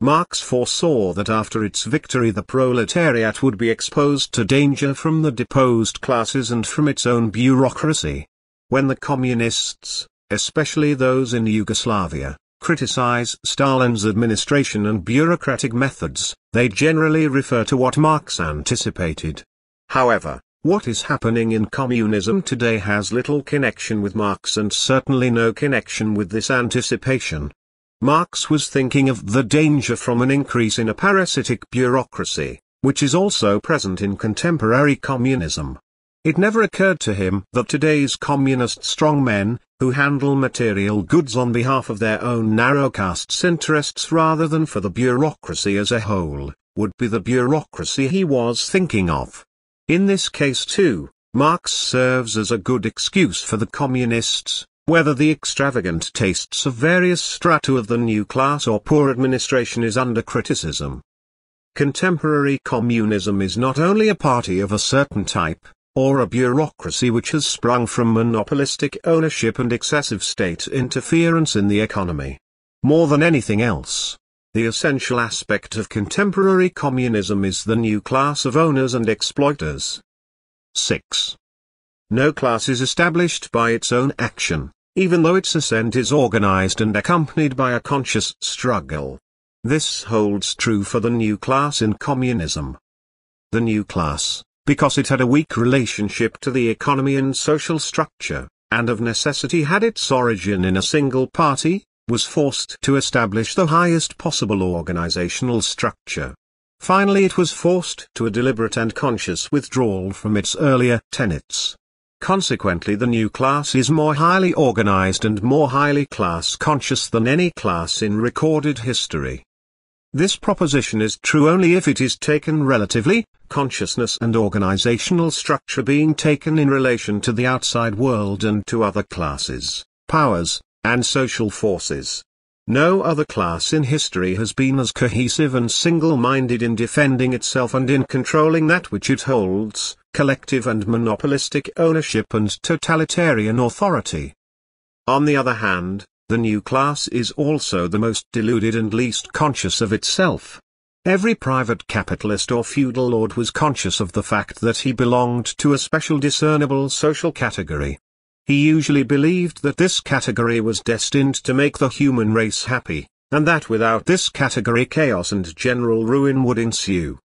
Marx foresaw that after its victory the proletariat would be exposed to danger from the deposed classes and from its own bureaucracy. When the communists, especially those in Yugoslavia, criticize Stalin's administration and bureaucratic methods, they generally refer to what Marx anticipated. However, what is happening in communism today has little connection with Marx and certainly no connection with this anticipation. Marx was thinking of the danger from an increase in a parasitic bureaucracy, which is also present in contemporary communism. It never occurred to him that today's communist strongmen, who handle material goods on behalf of their own narrow caste's interests rather than for the bureaucracy as a whole, would be the bureaucracy he was thinking of. In this case too, Marx serves as a good excuse for the communists, whether the extravagant tastes of various strata of the new class or poor administration is under criticism. Contemporary communism is not only a party of a certain type, or a bureaucracy which has sprung from monopolistic ownership and excessive state interference in the economy. More than anything else, the essential aspect of contemporary communism is the new class of owners and exploiters. 6. No class is established by its own action, even though its ascent is organized and accompanied by a conscious struggle. This holds true for the new class in communism. The new class, because it had a weak relationship to the economy and social structure, and of necessity had its origin in a single party, was forced to establish the highest possible organizational structure. Finally it was forced to a deliberate and conscious withdrawal from its earlier tenets. Consequently the new class is more highly organized and more highly class conscious than any class in recorded history. This proposition is true only if it is taken relatively, consciousness and organizational structure being taken in relation to the outside world and to other classes, powers, and social forces. No other class in history has been as cohesive and single-minded in defending itself and in controlling that which it holds, collective and monopolistic ownership and totalitarian authority. On the other hand, the new class is also the most deluded and least conscious of itself. Every private capitalist or feudal lord was conscious of the fact that he belonged to a special discernible social category. He usually believed that this category was destined to make the human race happy, and that without this category chaos and general ruin would ensue.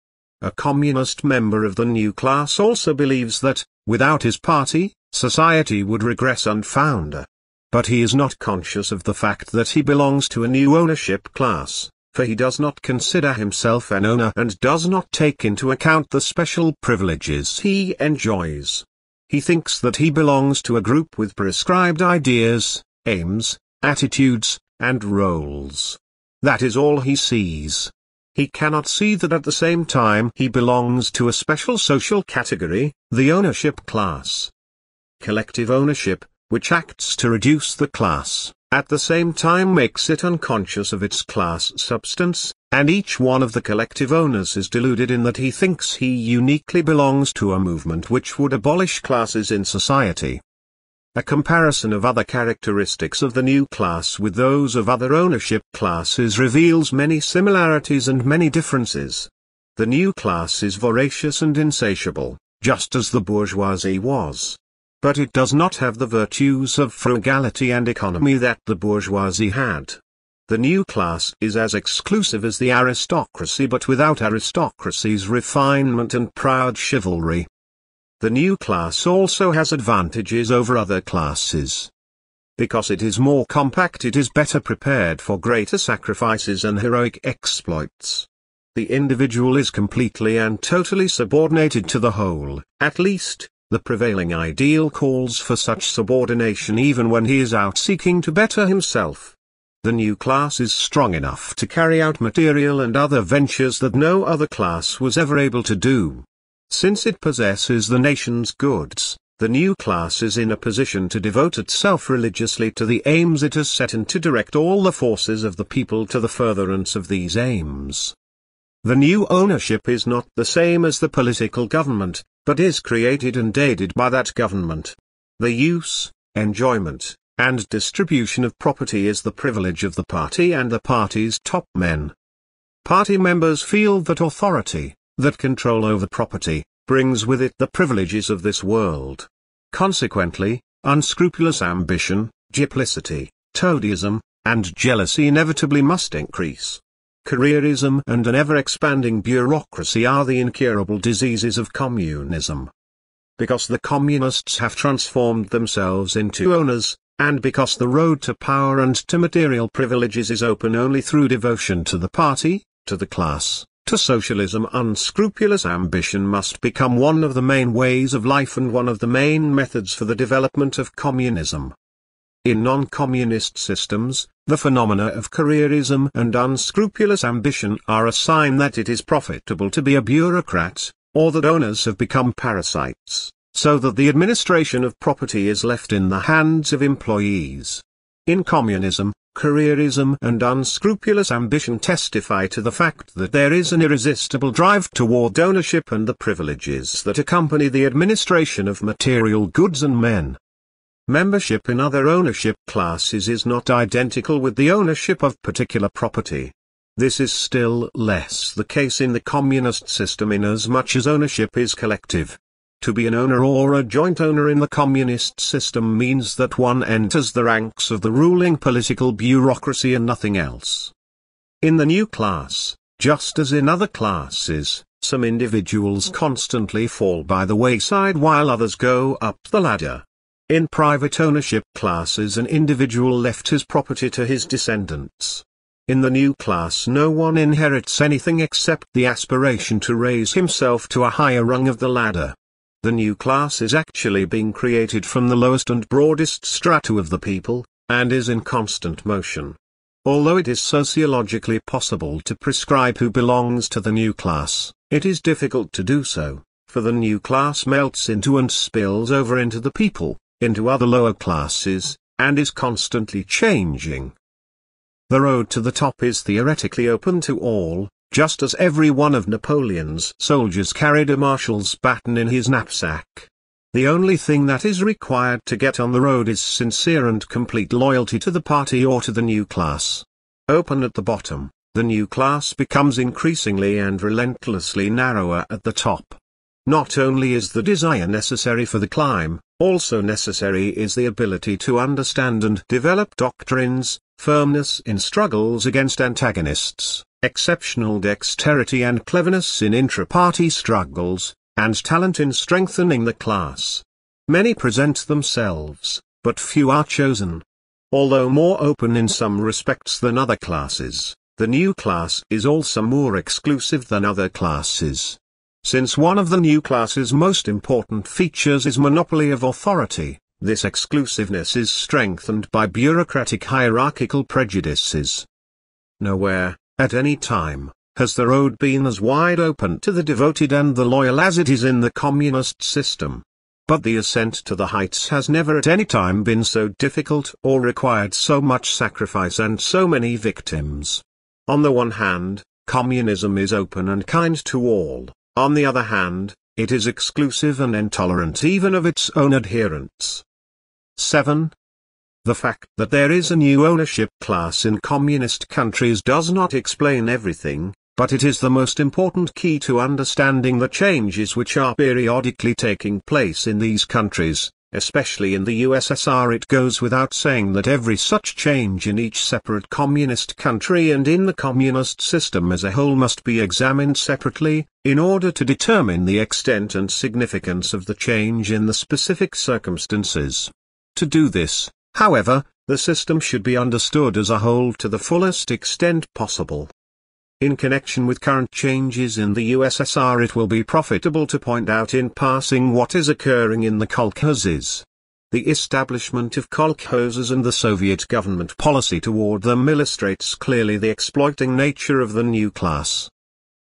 A communist member of the new class also believes that, without his party, society would regress and founder. But he is not conscious of the fact that he belongs to a new ownership class, for he does not consider himself an owner and does not take into account the special privileges he enjoys. He thinks that he belongs to a group with prescribed ideas, aims, attitudes, and roles. That is all he sees. he cannot see that at the same time he belongs to a special social category, the ownership class. Collective ownership, which acts to reduce the class, at the same time makes it unconscious of its class substance, and each one of the collective owners is deluded in that he thinks he uniquely belongs to a movement which would abolish classes in society. A comparison of other characteristics of the new class with those of other ownership classes reveals many similarities and many differences. The new class is voracious and insatiable, just as the bourgeoisie was. But it does not have the virtues of frugality and economy that the bourgeoisie had. The new class is as exclusive as the aristocracy but without aristocracy's refinement and proud chivalry. The new class also has advantages over other classes. Because it is more compact it is better prepared for greater sacrifices and heroic exploits. The individual is completely and totally subordinated to the whole, at least, the prevailing ideal calls for such subordination even when he is out seeking to better himself. The new class is strong enough to carry out material and other ventures that no other class was ever able to do. Since it possesses the nation's goods, the new class is in a position to devote itself religiously to the aims it has set and to direct all the forces of the people to the furtherance of these aims. The new ownership is not the same as the political government, but is created and aided by that government. The use, enjoyment, and distribution of property is the privilege of the party and the party's top men. Party members feel that authority, that control over property, brings with it the privileges of this world. Consequently, unscrupulous ambition, duplicity, toadyism, and jealousy inevitably must increase. Careerism and an ever-expanding bureaucracy are the incurable diseases of communism. Because the communists have transformed themselves into owners, and because the road to power and to material privileges is open only through devotion to the party, to the class, to socialism unscrupulous ambition must become one of the main ways of life and one of the main methods for the development of communism. In non-communist systems, the phenomena of careerism and unscrupulous ambition are a sign that it is profitable to be a bureaucrat, or that owners have become parasites, so that the administration of property is left in the hands of employees. In communism, careerism and unscrupulous ambition testify to the fact that there is an irresistible drive toward ownership and the privileges that accompany the administration of material goods and men. Membership in other ownership classes is not identical with the ownership of particular property. This is still less the case in the communist system inasmuch as ownership is collective. To be an owner or a joint owner in the communist system means that one enters the ranks of the ruling political bureaucracy and nothing else. In the new class, just as in other classes, some individuals constantly fall by the wayside while others go up the ladder. In private ownership classes an individual left his property to his descendants. In the new class no one inherits anything except the aspiration to raise himself to a higher rung of the ladder. The new class is actually being created from the lowest and broadest strata of the people, and is in constant motion. Although it is sociologically possible to prescribe who belongs to the new class, it is difficult to do so, for the new class melts into and spills over into the people, into other lower classes, and is constantly changing. The road to the top is theoretically open to all, just as every one of Napoleon's soldiers carried a marshal's baton in his knapsack. The only thing that is required to get on the road is sincere and complete loyalty to the party or to the new class. Open at the bottom, the new class becomes increasingly and relentlessly narrower at the top. Not only is the desire necessary for the climb, also necessary is the ability to understand and develop doctrines, firmness in struggles against antagonists, exceptional dexterity and cleverness in intra-party struggles, and talent in strengthening the class. Many present themselves, but few are chosen. Although more open in some respects than other classes, the new class is also more exclusive than other classes. Since one of the new class's most important features is monopoly of authority, this exclusiveness is strengthened by bureaucratic hierarchical prejudices. Nowhere, at any time, has the road been as wide open to the devoted and the loyal as it is in the communist system. But the ascent to the heights has never at any time been so difficult or required so much sacrifice and so many victims. On the one hand, communism is open and kind to all, on the other hand, it is exclusive and intolerant even of its own adherents. 7. The fact that there is a new ownership class in communist countries does not explain everything, but it is the most important key to understanding the changes which are periodically taking place in these countries, especially in the USSR. It goes without saying that every such change in each separate communist country and in the communist system as a whole must be examined separately, in order to determine the extent and significance of the change in the specific circumstances. To do this, However, the system should be understood as a whole to the fullest extent possible. In connection with current changes in the USSR it will be profitable to point out in passing what is occurring in the kolkhozes. The establishment of kolkhozes and the Soviet government policy toward them illustrates clearly the exploiting nature of the new class.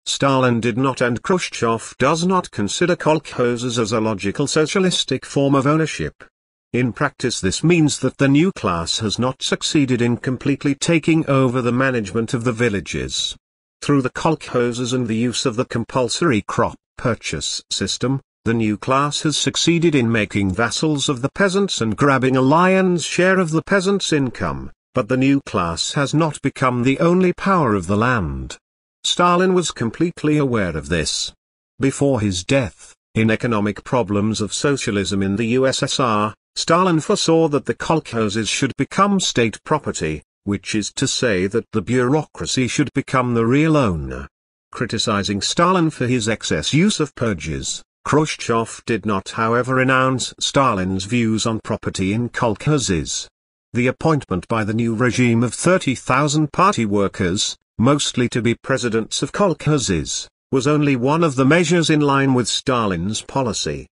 Stalin did not and Khrushchev does not consider kolkhozes as a logical socialistic form of ownership. In practice this means that the new class has not succeeded in completely taking over the management of the villages. Through the kolkhozes and the use of the compulsory crop purchase system, the new class has succeeded in making vassals of the peasants and grabbing a lion's share of the peasants' income, but the new class has not become the only power of the land. Stalin was completely aware of this. Before his death, in economic problems of socialism in the USSR, Stalin foresaw that the kolkhozes should become state property, which is to say that the bureaucracy should become the real owner. Criticizing Stalin for his excess use of purges, Khrushchev did not however renounce Stalin's views on property in kolkhozes. The appointment by the new regime of 30,000 party workers, mostly to be presidents of kolkhozes, was only one of the measures in line with Stalin's policy.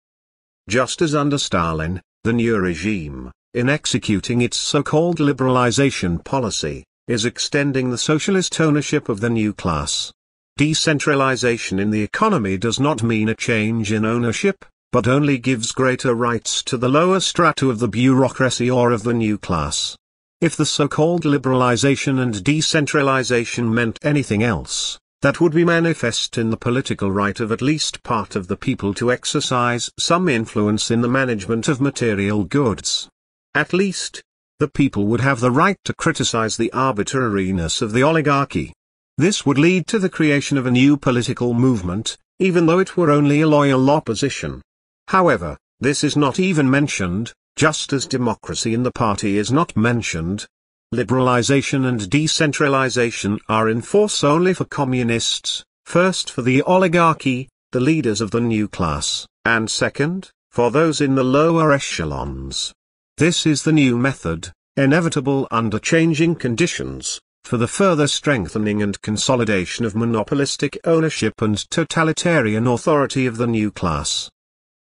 Just as under Stalin, the new regime, in executing its so-called liberalization policy, is extending the socialist ownership of the new class. Decentralization in the economy does not mean a change in ownership, but only gives greater rights to the lower strata of the bureaucracy or of the new class. If the so-called liberalization and decentralization meant anything else, that would be manifest in the political right of at least part of the people to exercise some influence in the management of material goods. At least, the people would have the right to criticize the arbitrariness of the oligarchy. This would lead to the creation of a new political movement, even though it were only a loyal opposition. However, this is not even mentioned, just as democracy in the party is not mentioned, liberalization and decentralization are in force only for communists, first for the oligarchy, the leaders of the new class, and second, for those in the lower echelons. This is the new method, inevitable under changing conditions, for the further strengthening and consolidation of monopolistic ownership and totalitarian authority of the new class.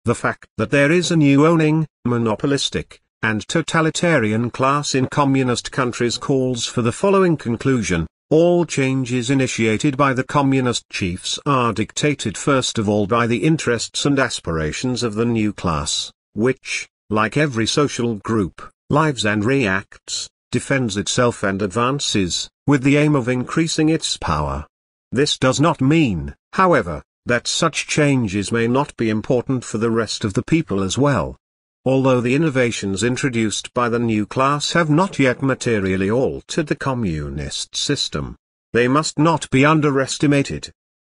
The fact that there is a new owning, monopolistic, and totalitarian class in communist countries calls for the following conclusion, all changes initiated by the communist chiefs are dictated first of all by the interests and aspirations of the new class, which, like every social group, lives and reacts, defends itself and advances, with the aim of increasing its power. This does not mean, however, that such changes may not be important for the rest of the people as well. Although the innovations introduced by the new class have not yet materially altered the communist system, they must not be underestimated.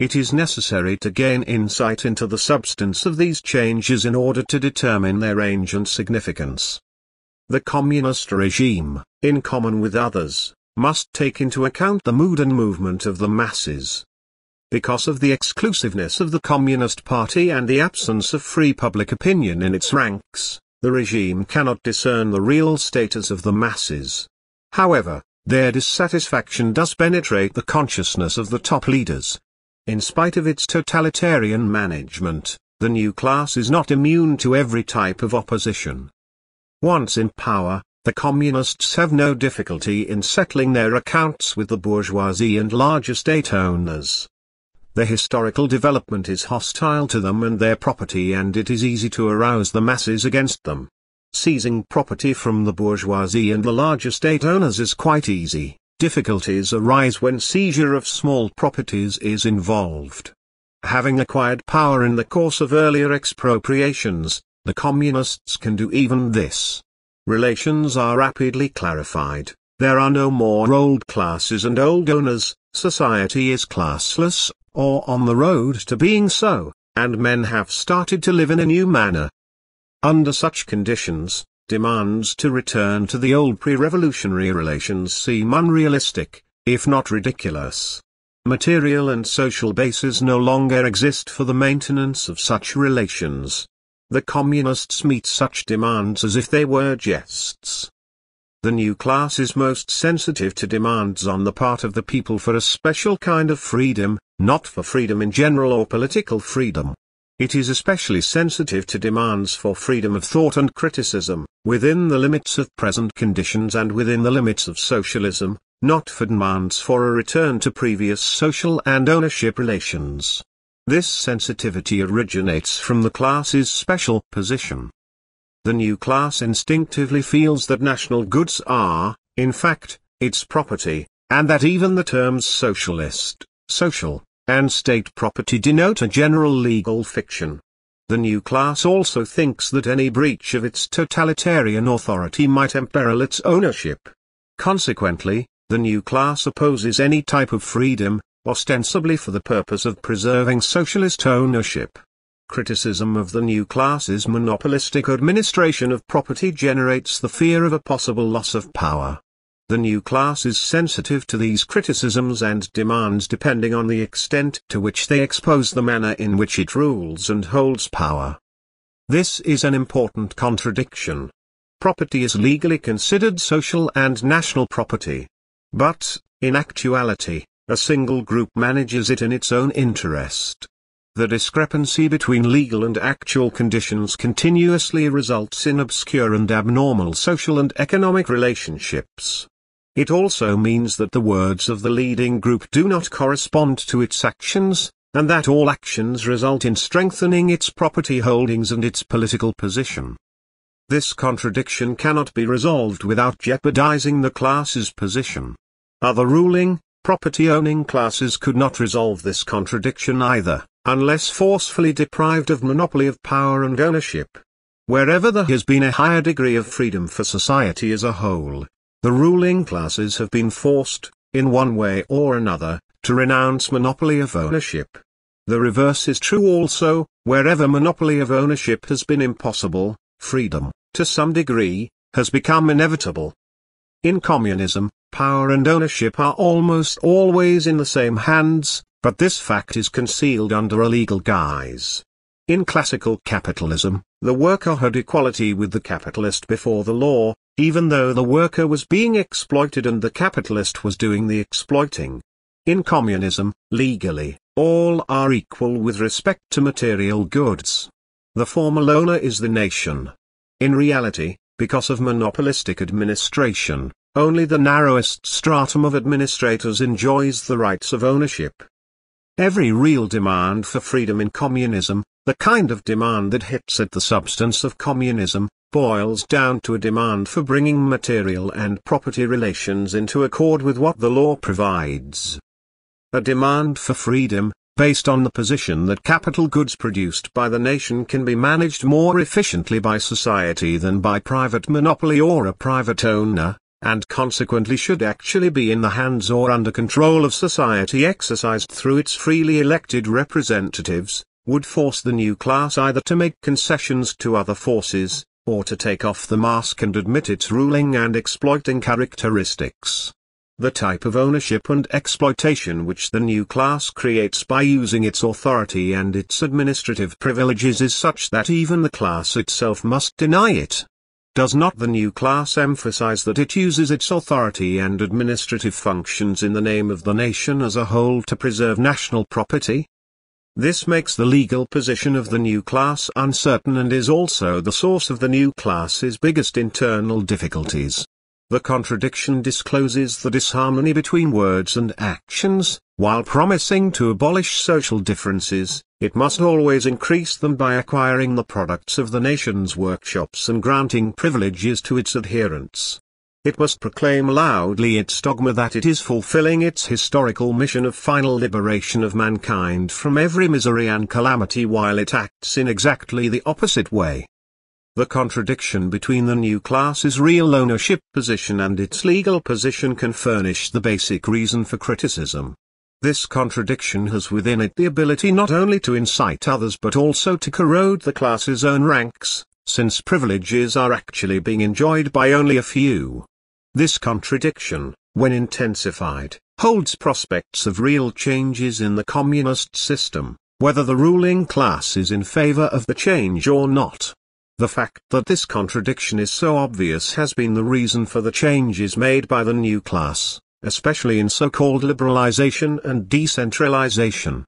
It is necessary to gain insight into the substance of these changes in order to determine their range and significance. The communist regime, in common with others, must take into account the mood and movement of the masses. Because of the exclusiveness of the Communist Party and the absence of free public opinion in its ranks, the regime cannot discern the real status of the masses. However, their dissatisfaction does penetrate the consciousness of the top leaders. In spite of its totalitarian management, the new class is not immune to every type of opposition. Once in power, The communists have no difficulty in settling their accounts with the bourgeoisie and large estate owners. The historical development is hostile to them and their property and it is easy to arouse the masses against them. Seizing property from the bourgeoisie and the large estate owners is quite easy, difficulties arise when seizure of small properties is involved. Having acquired power in the course of earlier expropriations, the communists can do even this. Relations are rapidly clarified, there are no more old classes and old owners, society is classless, or on the road to being so, and men have started to live in a new manner. Under such conditions, demands to return to the old pre-revolutionary relations seem unrealistic, if not ridiculous. Material and social bases no longer exist for the maintenance of such relations. The communists meet such demands as if they were jests. The new class is most sensitive to demands on the part of the people for a special kind of freedom, not for freedom in general or political freedom. It is especially sensitive to demands for freedom of thought and criticism, within the limits of present conditions and within the limits of socialism, not for demands for a return to previous social and ownership relations. This sensitivity originates from the class's special position. The new class instinctively feels that national goods are, in fact, its property, and that even the terms socialist, social, and state property denote a general legal fiction. The new class also thinks that any breach of its totalitarian authority might imperil its ownership. Consequently, the new class opposes any type of freedom, ostensibly for the purpose of preserving socialist ownership. Criticism of the new class's monopolistic administration of property generates the fear of a possible loss of power. The new class is sensitive to these criticisms and demands depending on the extent to which they expose the manner in which it rules and holds power. This is an important contradiction. Property is legally considered social and national property. But, in actuality, a single group manages it in its own interest. The discrepancy between legal and actual conditions continuously results in obscure and abnormal social and economic relationships. It also means that the words of the leading group do not correspond to its actions, and that all actions result in strengthening its property holdings and its political position. This contradiction cannot be resolved without jeopardizing the class's position. Other ruling, Property-owning classes could not resolve this contradiction either, unless forcefully deprived of monopoly of power and ownership. Wherever there has been a higher degree of freedom for society as a whole, the ruling classes have been forced, in one way or another, to renounce monopoly of ownership. The reverse is true also, wherever monopoly of ownership has been impossible, freedom, to some degree, has become inevitable. In communism, power and ownership are almost always in the same hands, but this fact is concealed under a legal guise. In classical capitalism, the worker had equality with the capitalist before the law, even though the worker was being exploited and the capitalist was doing the exploiting. In communism, legally, all are equal with respect to material goods. The formal owner is the nation. In reality, because of monopolistic administration, only the narrowest stratum of administrators enjoys the rights of ownership. Every real demand for freedom in communism, the kind of demand that hits at the substance of communism, boils down to a demand for bringing material and property relations into accord with what the law provides. A demand for freedom, based on the position that capital goods produced by the nation can be managed more efficiently by society than by private monopoly or a private owner, and consequently should actually be in the hands or under control of society exercised through its freely elected representatives, would force the new class either to make concessions to other forces, or to take off the mask and admit its ruling and exploiting characteristics. The type of ownership and exploitation which the new class creates by using its authority and its administrative privileges is such that even the class itself must deny it. Does not the new class emphasize that it uses its authority and administrative functions in the name of the nation as a whole to preserve national property? This makes the legal position of the new class uncertain and is also the source of the new class's biggest internal difficulties. The contradiction discloses the disharmony between words and actions, while promising to abolish social differences, it must always increase them by acquiring the products of the nation's workshops and granting privileges to its adherents. It must proclaim loudly its dogma that it is fulfilling its historical mission of final liberation of mankind from every misery and calamity while it acts in exactly the opposite way. The contradiction between the new class's real ownership position and its legal position can furnish the basic reason for criticism. This contradiction has within it the ability not only to incite others but also to corrode the class's own ranks, since privileges are actually being enjoyed by only a few. This contradiction, when intensified, holds prospects of real changes in the communist system, whether the ruling class is in favor of the change or not. The fact that this contradiction is so obvious has been the reason for the changes made by the new class, especially in so-called liberalization and decentralization.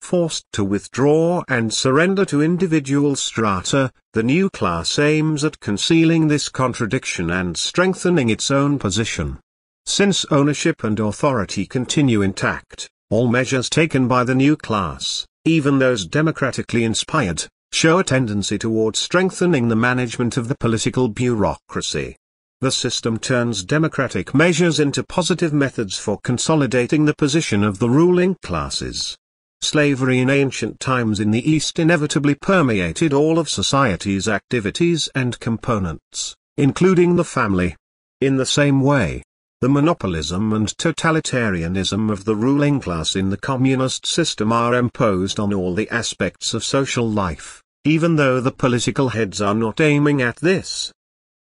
Forced to withdraw and surrender to individual strata, the new class aims at concealing this contradiction and strengthening its own position. Since ownership and authority continue intact, all measures taken by the new class, even those democratically inspired, show a tendency toward strengthening the management of the political bureaucracy. The system turns democratic measures into positive methods for consolidating the position of the ruling classes. Slavery in ancient times in the East inevitably permeated all of society's activities and components, including the family. In the same way, the monopolism and totalitarianism of the ruling class in the communist system are imposed on all the aspects of social life, even though the political heads are not aiming at this.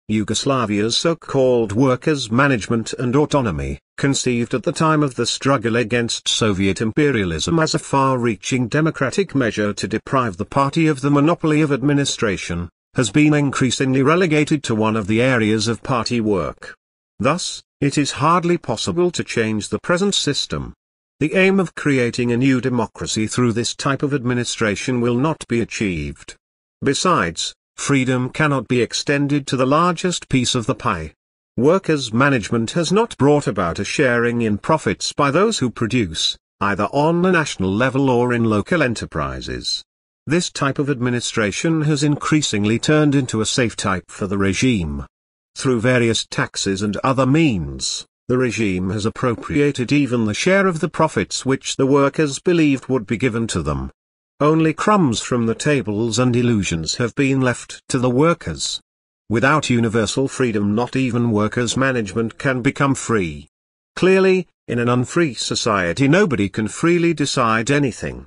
Yugoslavia's so-called workers' management and autonomy, conceived at the time of the struggle against Soviet imperialism as a far-reaching democratic measure to deprive the party of the monopoly of administration, has been increasingly relegated to one of the areas of party work. Thus, it is hardly possible to change the present system. The aim of creating a new democracy through this type of administration will not be achieved. Besides, freedom cannot be extended to the largest piece of the pie. Workers' management has not brought about a sharing in profits by those who produce, either on a national level or in local enterprises. This type of administration has increasingly turned into a safe type for the regime. Through various taxes and other means, the regime has appropriated even the share of the profits which the workers believed would be given to them. Only crumbs from the tables and illusions have been left to the workers. Without universal freedom not even workers' management can become free. Clearly, in an unfree society nobody can freely decide anything.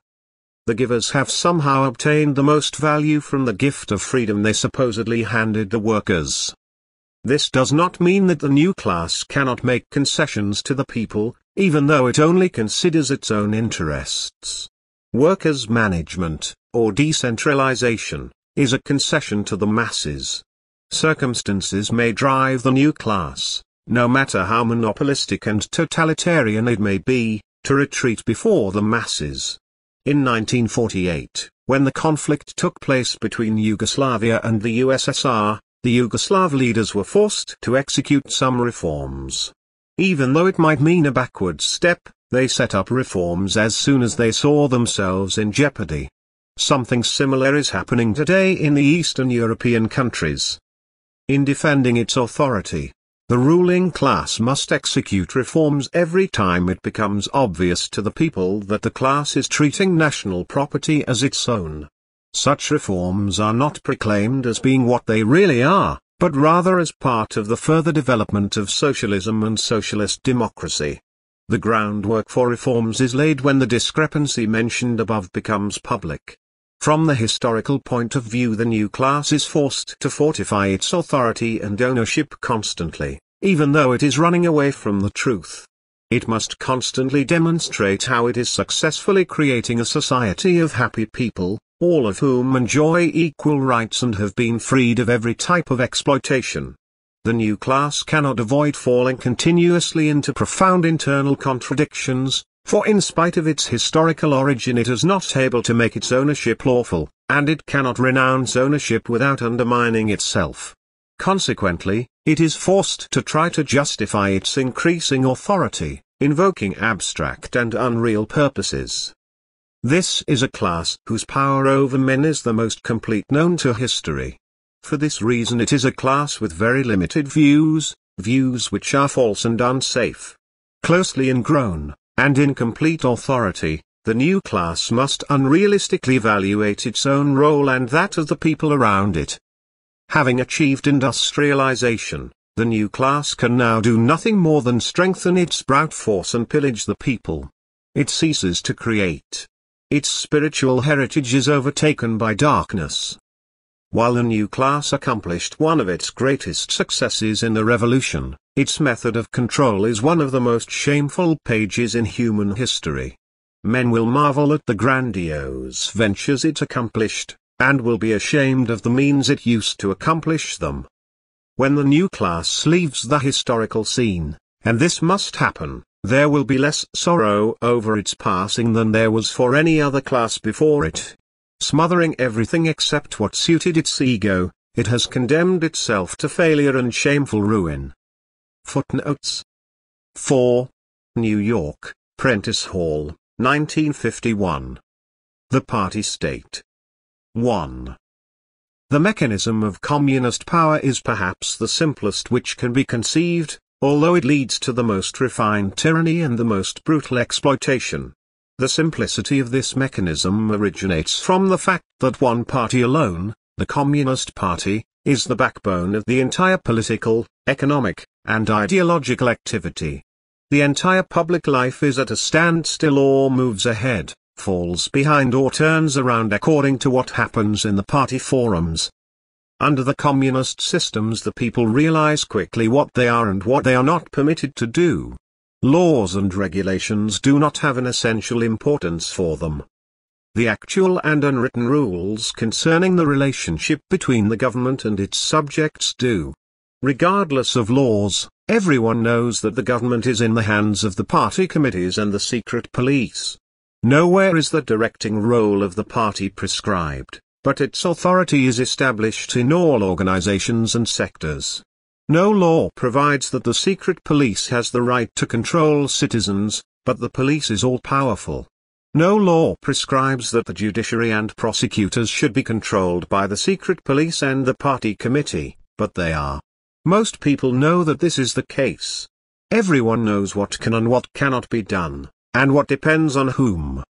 The givers have somehow obtained the most value from the gift of freedom they supposedly handed the workers. This does not mean that the new class cannot make concessions to the people, even though it only considers its own interests. Workers' management, or decentralization, is a concession to the masses. Circumstances may drive the new class, no matter how monopolistic and totalitarian it may be, to retreat before the masses. In 1948, when the conflict took place between Yugoslavia and the USSR, the Yugoslav leaders were forced to execute some reforms. Even though it might mean a backward step, they set up reforms as soon as they saw themselves in jeopardy. Something similar is happening today in the Eastern European countries. In defending its authority, the ruling class must execute reforms every time it becomes obvious to the people that the class is treating national property as its own. Such reforms are not proclaimed as being what they really are, but rather as part of the further development of socialism and socialist democracy. The groundwork for reforms is laid when the discrepancy mentioned above becomes public. From the historical point of view the new class is forced to fortify its authority and ownership constantly, even though it is running away from the truth. It must constantly demonstrate how it is successfully creating a society of happy people, all of whom enjoy equal rights and have been freed of every type of exploitation the new class cannot avoid falling continuously into profound internal contradictions, for in spite of its historical origin it is not able to make its ownership lawful, and it cannot renounce ownership without undermining itself. Consequently, it is forced to try to justify its increasing authority, invoking abstract and unreal purposes. This is a class whose power over men is the most complete known to history. For this reason it is a class with very limited views, views which are false and unsafe. Closely ingrown, and in complete authority, the new class must unrealistically evaluate its own role and that of the people around it. Having achieved industrialization, the new class can now do nothing more than strengthen its brute force and pillage the people. It ceases to create. Its spiritual heritage is overtaken by darkness. While the new class accomplished one of its greatest successes in the revolution, its method of control is one of the most shameful pages in human history. Men will marvel at the grandiose ventures it accomplished, and will be ashamed of the means it used to accomplish them. When the new class leaves the historical scene, and this must happen, there will be less sorrow over its passing than there was for any other class before it. Smothering everything except what suited its ego, it has condemned itself to failure and shameful ruin. Footnotes 4. New York, Prentice Hall, 1951. The Party State 1. The mechanism of communist power is perhaps the simplest which can be conceived, although it leads to the most refined tyranny and the most brutal exploitation. The simplicity of this mechanism originates from the fact that one party alone, the Communist Party, is the backbone of the entire political, economic, and ideological activity. The entire public life is at a standstill or moves ahead, falls behind or turns around according to what happens in the party forums. Under the communist systems the people realize quickly what they are and what they are not permitted to do. Laws and regulations do not have an essential importance for them. The actual and unwritten rules concerning the relationship between the government and its subjects do. Regardless of laws, everyone knows that the government is in the hands of the party committees and the secret police. Nowhere is the directing role of the party prescribed, but its authority is established in all organizations and sectors. No law provides that the secret police has the right to control citizens, but the police is all-powerful. No law prescribes that the judiciary and prosecutors should be controlled by the secret police and the party committee, but they are. Most people know that this is the case. Everyone knows what can and what cannot be done, and what depends on whom.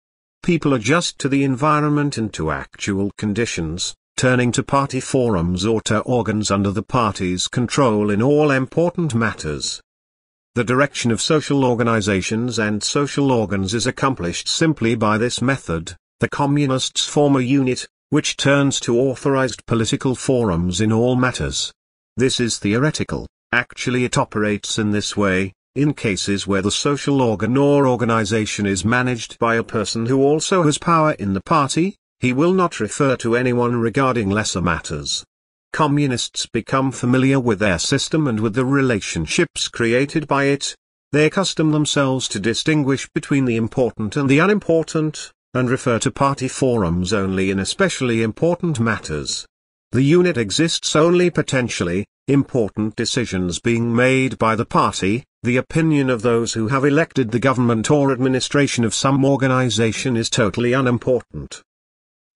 People adjust to the environment and to actual conditions, turning to party forums or to organs under the party's control in all important matters. The direction of social organizations and social organs is accomplished simply by this method. The Communists form a unit, which turns to authorized political forums in all matters. This is theoretical, actually it operates in this way, in cases where the social organ or organization is managed by a person who also has power in the party, he will not refer to anyone regarding lesser matters. Communists become familiar with their system and with the relationships created by it. They accustom themselves to distinguish between the important and the unimportant, and refer to party forums only in especially important matters. The unit exists only potentially, important decisions being made by the party, the opinion of those who have elected the government or administration of some organization is totally unimportant.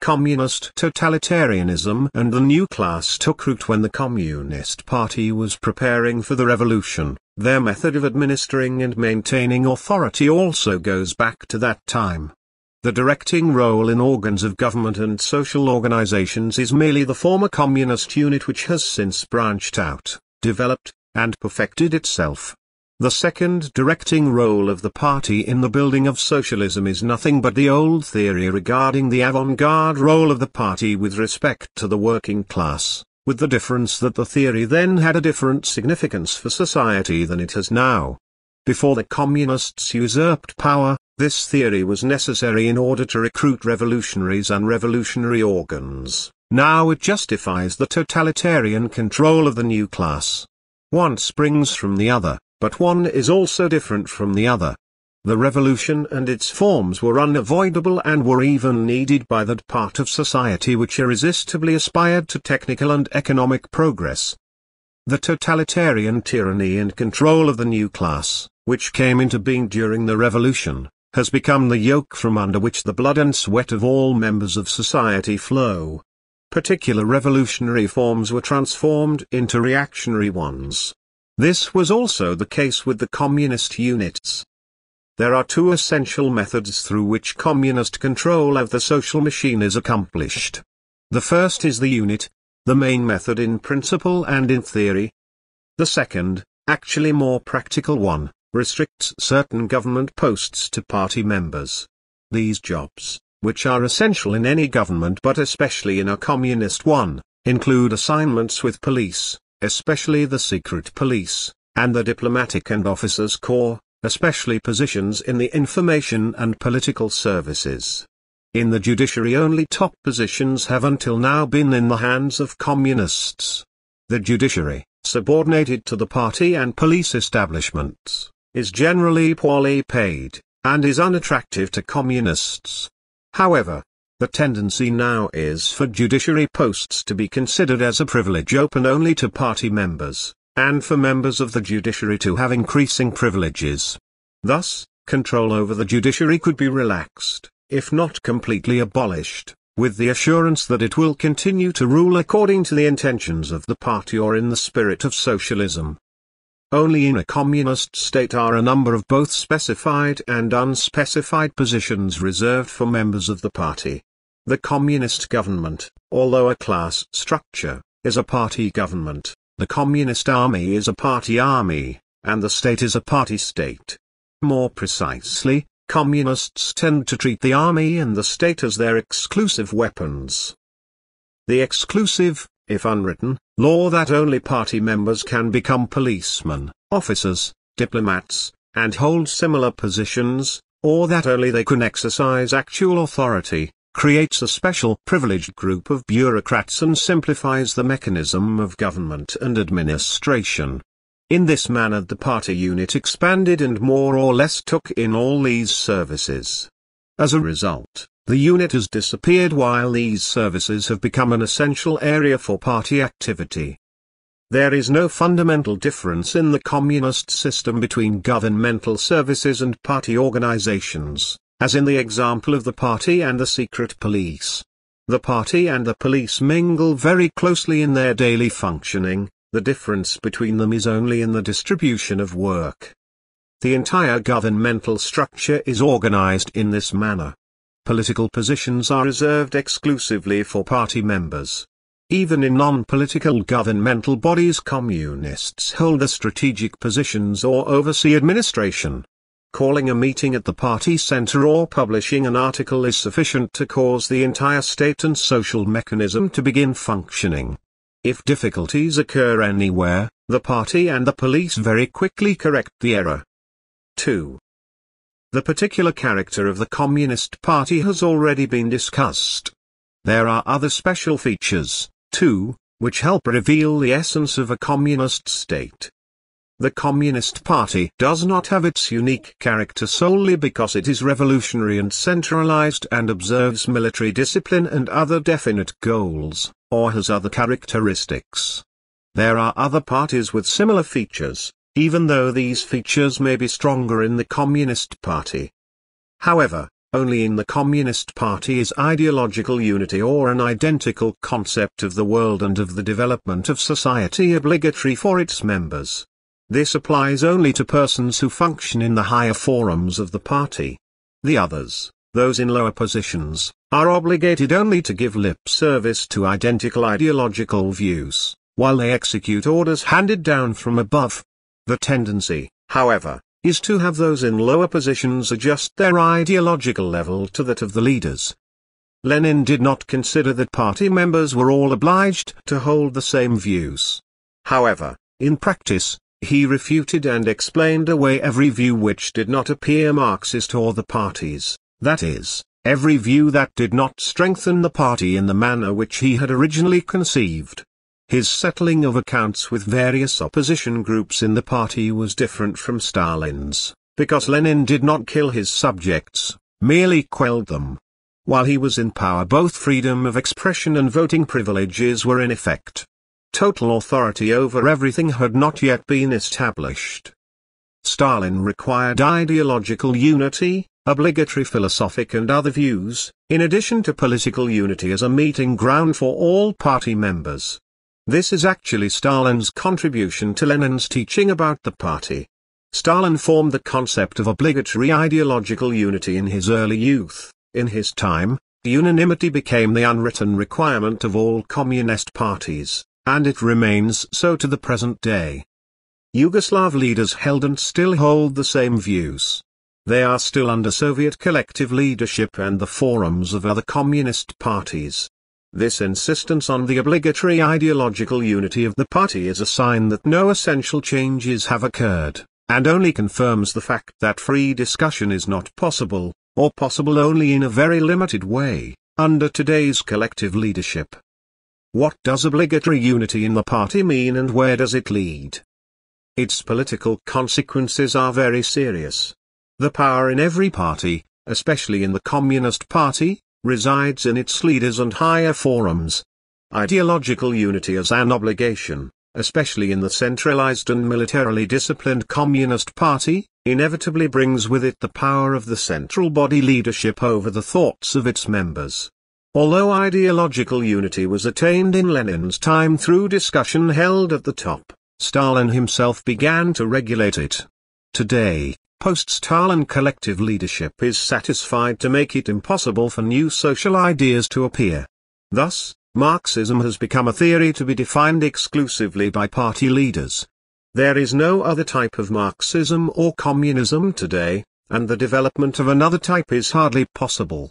Communist totalitarianism and the new class took root when the Communist Party was preparing for the revolution. Their method of administering and maintaining authority also goes back to that time. The directing role in organs of government and social organizations is merely the former communist unit which has since branched out, developed, and perfected itself. The second directing role of the party in the building of socialism is nothing but the old theory regarding the avant-garde role of the party with respect to the working class, with the difference that the theory then had a different significance for society than it has now. Before the communists usurped power, this theory was necessary in order to recruit revolutionaries and revolutionary organs. Now it justifies the totalitarian control of the new class. One springs from the other, but one is also different from the other. the revolution and its forms were unavoidable and were even needed by that part of society which irresistibly aspired to technical and economic progress. The totalitarian tyranny and control of the new class, which came into being during the revolution, has become the yoke from under which the blood and sweat of all members of society flow. Particular revolutionary forms were transformed into reactionary ones. This was also the case with the communist units. There are two essential methods through which communist control of the social machine is accomplished. The first is the unit, the main method in principle and in theory. The second, actually more practical one, restricts certain government posts to party members. These jobs, which are essential in any government but especially in a communist one, include assignments with police, especially the secret police, and the diplomatic and officers' corps, especially positions in the information and political services. In the judiciary only top positions have until now been in the hands of communists. The judiciary, subordinated to the party and police establishments, is generally poorly paid, and is unattractive to communists. However, the tendency now is for judiciary posts to be considered as a privilege open only to party members, and for members of the judiciary to have increasing privileges. Thus, control over the judiciary could be relaxed, if not completely abolished, with the assurance that it will continue to rule according to the intentions of the party or in the spirit of socialism. Only in a communist state are a number of both specified and unspecified positions reserved for members of the party. The communist government, although a class structure, is a party government, the communist army is a party army, and the state is a party state. More precisely, communists tend to treat the army and the state as their exclusive weapons. The exclusive, if unwritten, law that only party members can become policemen, officers, diplomats, and hold similar positions, or that only they can exercise actual authority, creates a special privileged group of bureaucrats and simplifies the mechanism of government and administration. In this manner the party unit expanded and more or less took in all these services. As a result, the unit has disappeared while these services have become an essential area for party activity. There is no fundamental difference in the communist system between governmental services and party organizations as in the example of the party and the secret police. The party and the police mingle very closely in their daily functioning, the difference between them is only in the distribution of work. The entire governmental structure is organized in this manner. Political positions are reserved exclusively for party members. Even in non-political governmental bodies communists hold the strategic positions or oversee administration. Calling a meeting at the party center or publishing an article is sufficient to cause the entire state and social mechanism to begin functioning. If difficulties occur anywhere, the party and the police very quickly correct the error. 2. The particular character of the Communist Party has already been discussed. There are other special features, too, which help reveal the essence of a communist state. The Communist Party does not have its unique character solely because it is revolutionary and centralized and observes military discipline and other definite goals, or has other characteristics. There are other parties with similar features, even though these features may be stronger in the Communist Party. However, only in the Communist Party is ideological unity or an identical concept of the world and of the development of society obligatory for its members. This applies only to persons who function in the higher forums of the party. The others, those in lower positions, are obligated only to give lip service to identical ideological views, while they execute orders handed down from above. The tendency, however, is to have those in lower positions adjust their ideological level to that of the leaders. Lenin did not consider that party members were all obliged to hold the same views. However, in practice, he refuted and explained away every view which did not appear Marxist or the parties, that is, every view that did not strengthen the party in the manner which he had originally conceived. His settling of accounts with various opposition groups in the party was different from Stalin's. because Lenin did not kill his subjects, merely quelled them. While he was in power both freedom of expression and voting privileges were in effect. Total authority over everything had not yet been established. Stalin required ideological unity, obligatory philosophic and other views, in addition to political unity as a meeting ground for all party members. This is actually Stalin's contribution to Lenin's teaching about the party. Stalin formed the concept of obligatory ideological unity in his early youth. In his time, unanimity became the unwritten requirement of all communist parties, and it remains so to the present day. Yugoslav leaders held and still hold the same views. They are still under Soviet collective leadership and the forums of other communist parties. This insistence on the obligatory ideological unity of the party is a sign that no essential changes have occurred, and only confirms the fact that free discussion is not possible, or possible only in a very limited way, under today's collective leadership. What does obligatory unity in the party mean and where does it lead? Its political consequences are very serious. The power in every party, especially in the Communist Party, resides in its leaders and higher forums. Ideological unity as an obligation, especially in the centralized and militarily disciplined Communist Party, inevitably brings with it the power of the central body leadership over the thoughts of its members. Although ideological unity was attained in Lenin's time through discussion held at the top, Stalin himself began to regulate it. Today, post-Stalin collective leadership is satisfied to make it impossible for new social ideas to appear. Thus, Marxism has become a theory to be defined exclusively by party leaders. There is no other type of Marxism or communism today, and the development of another type is hardly possible.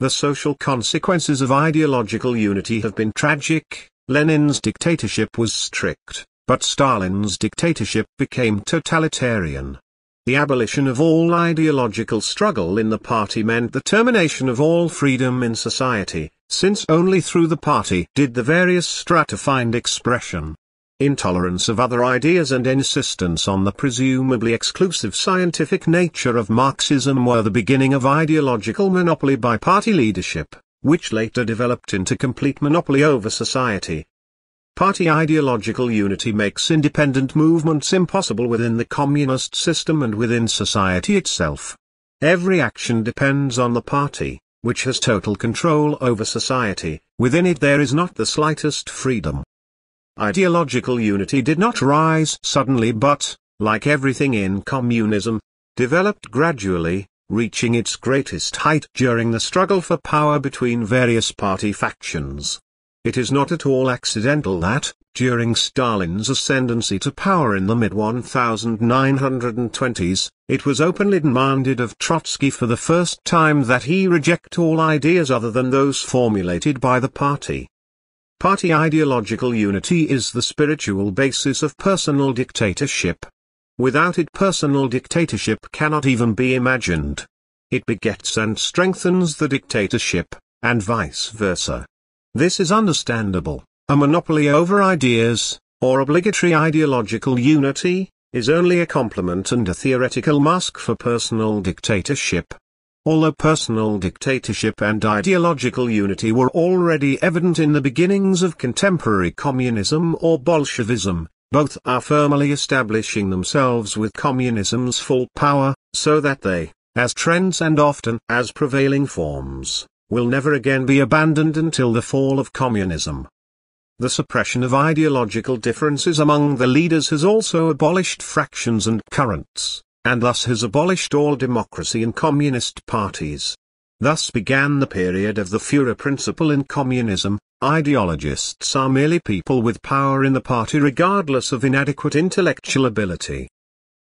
The social consequences of ideological unity have been tragic, Lenin's dictatorship was strict but Stalin's dictatorship became totalitarian. The abolition of all ideological struggle in the party meant the termination of all freedom in society, since only through the party did the various strata find expression. Intolerance of other ideas and insistence on the presumably exclusive scientific nature of Marxism were the beginning of ideological monopoly by party leadership, which later developed into complete monopoly over society. Party ideological unity makes independent movements impossible within the communist system and within society itself. Every action depends on the party, which has total control over society, within it there is not the slightest freedom. Ideological unity did not rise suddenly but, like everything in communism, developed gradually, reaching its greatest height during the struggle for power between various party factions. It is not at all accidental that, during Stalin's ascendancy to power in the mid-1920s, it was openly demanded of Trotsky for the first time that he reject all ideas other than those formulated by the party. Party ideological unity is the spiritual basis of personal dictatorship. Without it personal dictatorship cannot even be imagined. It begets and strengthens the dictatorship, and vice versa. This is understandable. A monopoly over ideas, or obligatory ideological unity, is only a complement and a theoretical mask for personal dictatorship. Although personal dictatorship and ideological unity were already evident in the beginnings of contemporary communism or Bolshevism, both are firmly establishing themselves with communism's full power, so that they, as trends and often as prevailing forms, will never again be abandoned until the fall of communism. The suppression of ideological differences among the leaders has also abolished fractions and currents, and thus has abolished all democracy in communist parties. Thus began the period of the Führer principle in communism, ideologists are merely people with power in the party regardless of inadequate intellectual ability.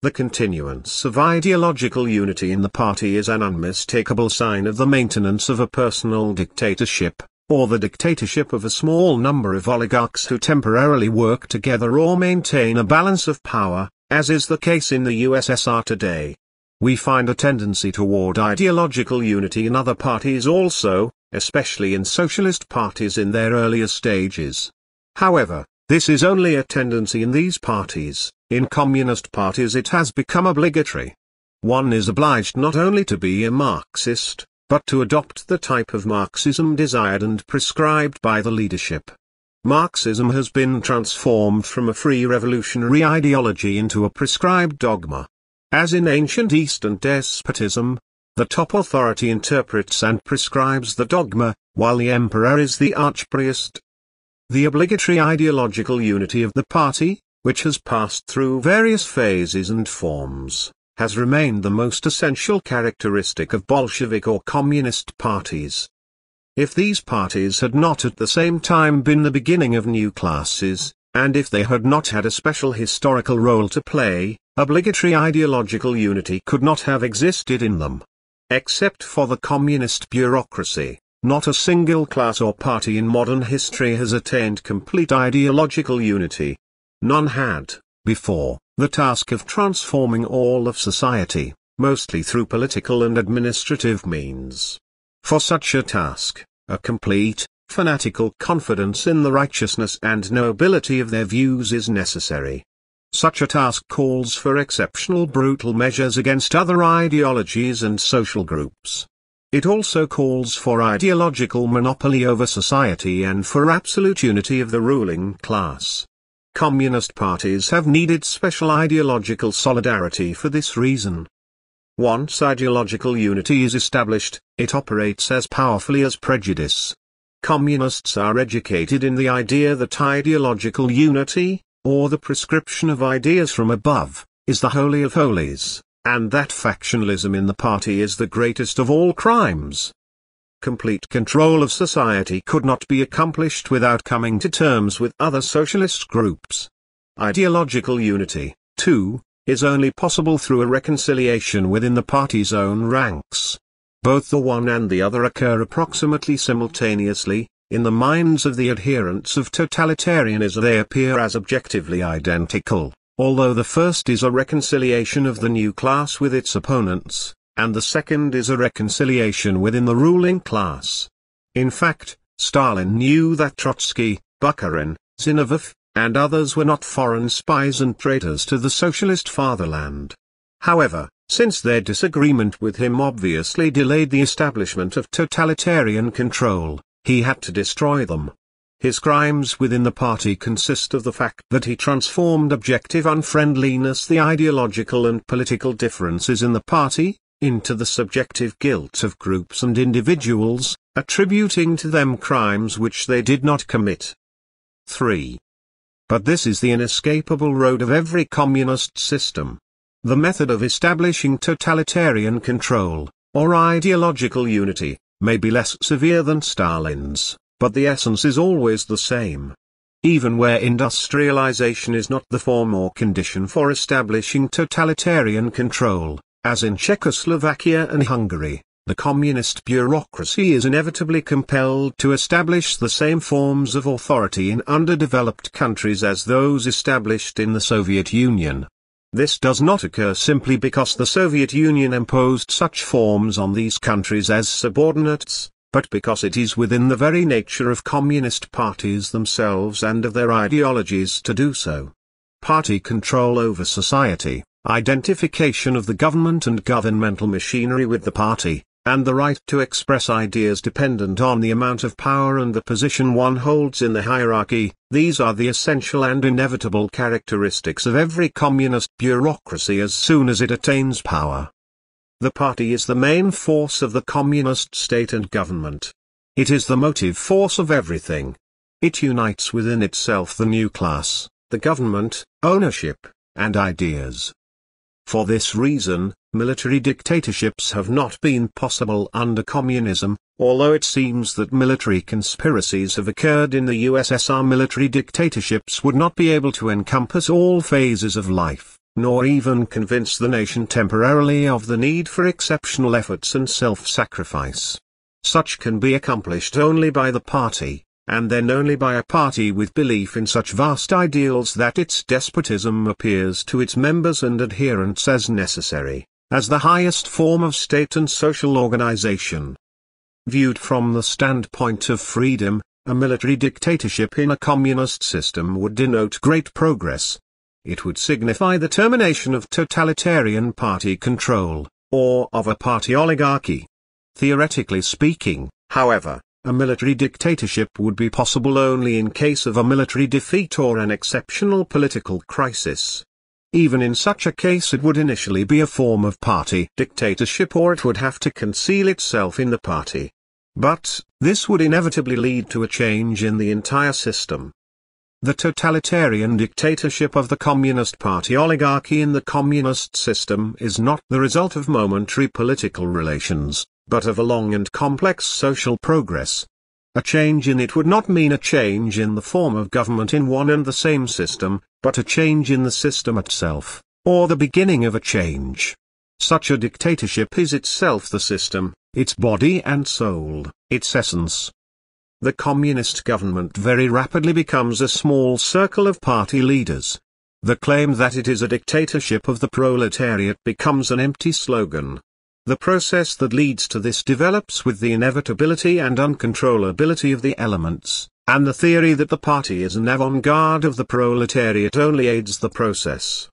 The continuance of ideological unity in the party is an unmistakable sign of the maintenance of a personal dictatorship, or the dictatorship of a small number of oligarchs who temporarily work together or maintain a balance of power, as is the case in the USSR today. We find a tendency toward ideological unity in other parties also, especially in socialist parties in their earlier stages. However, this is only a tendency in these parties, in communist parties it has become obligatory. one is obliged not only to be a Marxist, but to adopt the type of Marxism desired and prescribed by the leadership. Marxism has been transformed from a free revolutionary ideology into a prescribed dogma. As in ancient Eastern despotism, the top authority interprets and prescribes the dogma, while the emperor is the archpriest. The obligatory ideological unity of the party, which has passed through various phases and forms, has remained the most essential characteristic of Bolshevik or Communist parties. If these parties had not at the same time been the beginning of new classes, and if they had not had a special historical role to play, obligatory ideological unity could not have existed in them. Except for the communist bureaucracy, not a single class or party in modern history has attained complete ideological unity. None had, before, the task of transforming all of society, mostly through political and administrative means. For such a task, a complete, fanatical confidence in the righteousness and nobility of their views is necessary. Such a task calls for exceptional brutal measures against other ideologies and social groups. It also calls for ideological monopoly over society and for absolute unity of the ruling class. Communist parties have needed special ideological solidarity for this reason. Once ideological unity is established, it operates as powerfully as prejudice. Communists are educated in the idea that ideological unity, or the prescription of ideas from above, is the holy of holies, and that factionalism in the party is the greatest of all crimes. Complete control of society could not be accomplished without coming to terms with other socialist groups. Ideological unity, too, is only possible through a reconciliation within the party's own ranks. Both the one and the other occur approximately simultaneously, in the minds of the adherents of totalitarianism they appear as objectively identical, although the first is a reconciliation of the new class with its opponents, and the second is a reconciliation within the ruling class. In fact, Stalin knew that Trotsky, Bukharin, Zinoviev, and others were not foreign spies and traitors to the socialist fatherland. However, since their disagreement with him obviously delayed the establishment of totalitarian control, he had to destroy them. His crimes within the party consist of the fact that he transformed objective unfriendliness the ideological and political differences in the party, into the subjective guilt of groups and individuals, attributing to them crimes which they did not commit. 3. But this is the inescapable road of every communist system. The method of establishing totalitarian control, or ideological unity, may be less severe than Stalin's, but the essence is always the same. Even where industrialization is not the form or condition for establishing totalitarian control, as in Czechoslovakia and Hungary, the communist bureaucracy is inevitably compelled to establish the same forms of authority in underdeveloped countries as those established in the Soviet Union. This does not occur simply because the Soviet Union imposed such forms on these countries as subordinates, but because it is within the very nature of communist parties themselves and of their ideologies to do so. Party control over society, identification of the government and governmental machinery with the party, and the right to express ideas dependent on the amount of power and the position one holds in the hierarchy, these are the essential and inevitable characteristics of every communist bureaucracy as soon as it attains power. The party is the main force of the communist state and government. It is the motive force of everything. It unites within itself the new class, the government, ownership, and ideas. For this reason, military dictatorships have not been possible under communism, although it seems that military conspiracies have occurred in the USSR military dictatorships would not be able to encompass all phases of life, nor even convince the nation temporarily of the need for exceptional efforts and self-sacrifice. Such can be accomplished only by the party, and then only by a party with belief in such vast ideals that its despotism appears to its members and adherents as necessary, as the highest form of state and social organization. Viewed from the standpoint of freedom, a military dictatorship in a communist system would denote great progress. it would signify the termination of totalitarian party control, or of a party oligarchy. Theoretically speaking, however, a military dictatorship would be possible only in case of a military defeat or an exceptional political crisis. Even in such a case it would initially be a form of party dictatorship or it would have to conceal itself in the party. But, this would inevitably lead to a change in the entire system. The totalitarian dictatorship of the Communist Party oligarchy in the communist system is not the result of momentary political relations, but of a long and complex social progress. A change in it would not mean a change in the form of government in one and the same system, but a change in the system itself, or the beginning of a change. Such a dictatorship is itself the system, its body and soul, its essence. The communist government very rapidly becomes a small circle of party leaders. The claim that it is a dictatorship of the proletariat becomes an empty slogan. The process that leads to this develops with the inevitability and uncontrollability of the elements, and the theory that the party is an avant-garde of the proletariat only aids the process.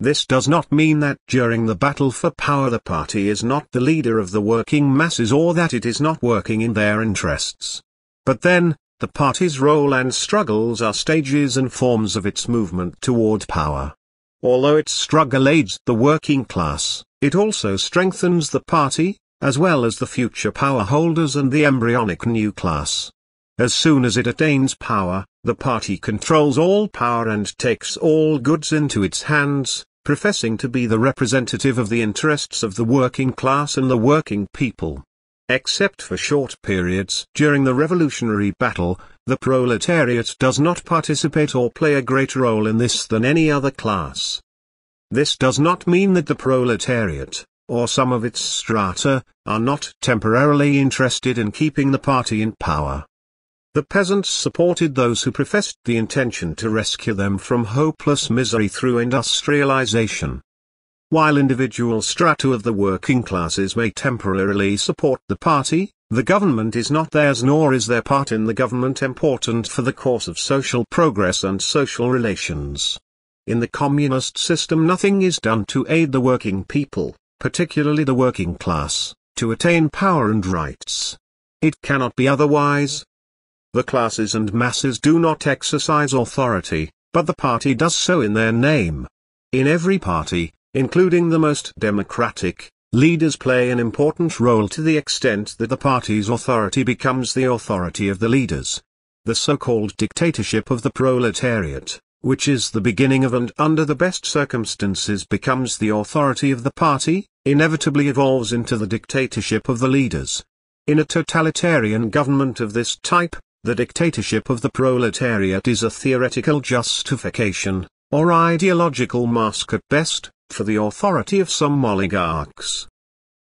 This does not mean that during the battle for power the party is not the leader of the working masses or that it is not working in their interests. But then, the party's role and struggles are stages and forms of its movement toward power. Although its struggle aids the working class, it also strengthens the party, as well as the future power holders and the embryonic new class. As soon as it attains power, the party controls all power and takes all goods into its hands, professing to be the representative of the interests of the working class and the working people. Except for short periods during the revolutionary battle, the proletariat does not participate or play a greater role in this than any other class. This does not mean that the proletariat, or some of its strata, are not temporarily interested in keeping the party in power. The peasants supported those who professed the intention to rescue them from hopeless misery through industrialization. While individual strata of the working classes may temporarily support the party, the government is not theirs nor is their part in the government important for the course of social progress and social relations. In the communist system nothing is done to aid the working people, particularly the working class, to attain power and rights. It cannot be otherwise. The classes and masses do not exercise authority, but the party does so in their name. In every party, including the most democratic, leaders play an important role to the extent that the party's authority becomes the authority of the leaders. The so-called dictatorship of the proletariat which is the beginning of and under the best circumstances becomes the authority of the party, inevitably evolves into the dictatorship of the leaders. In a totalitarian government of this type, the dictatorship of the proletariat is a theoretical justification, or ideological mask at best, for the authority of some oligarchs.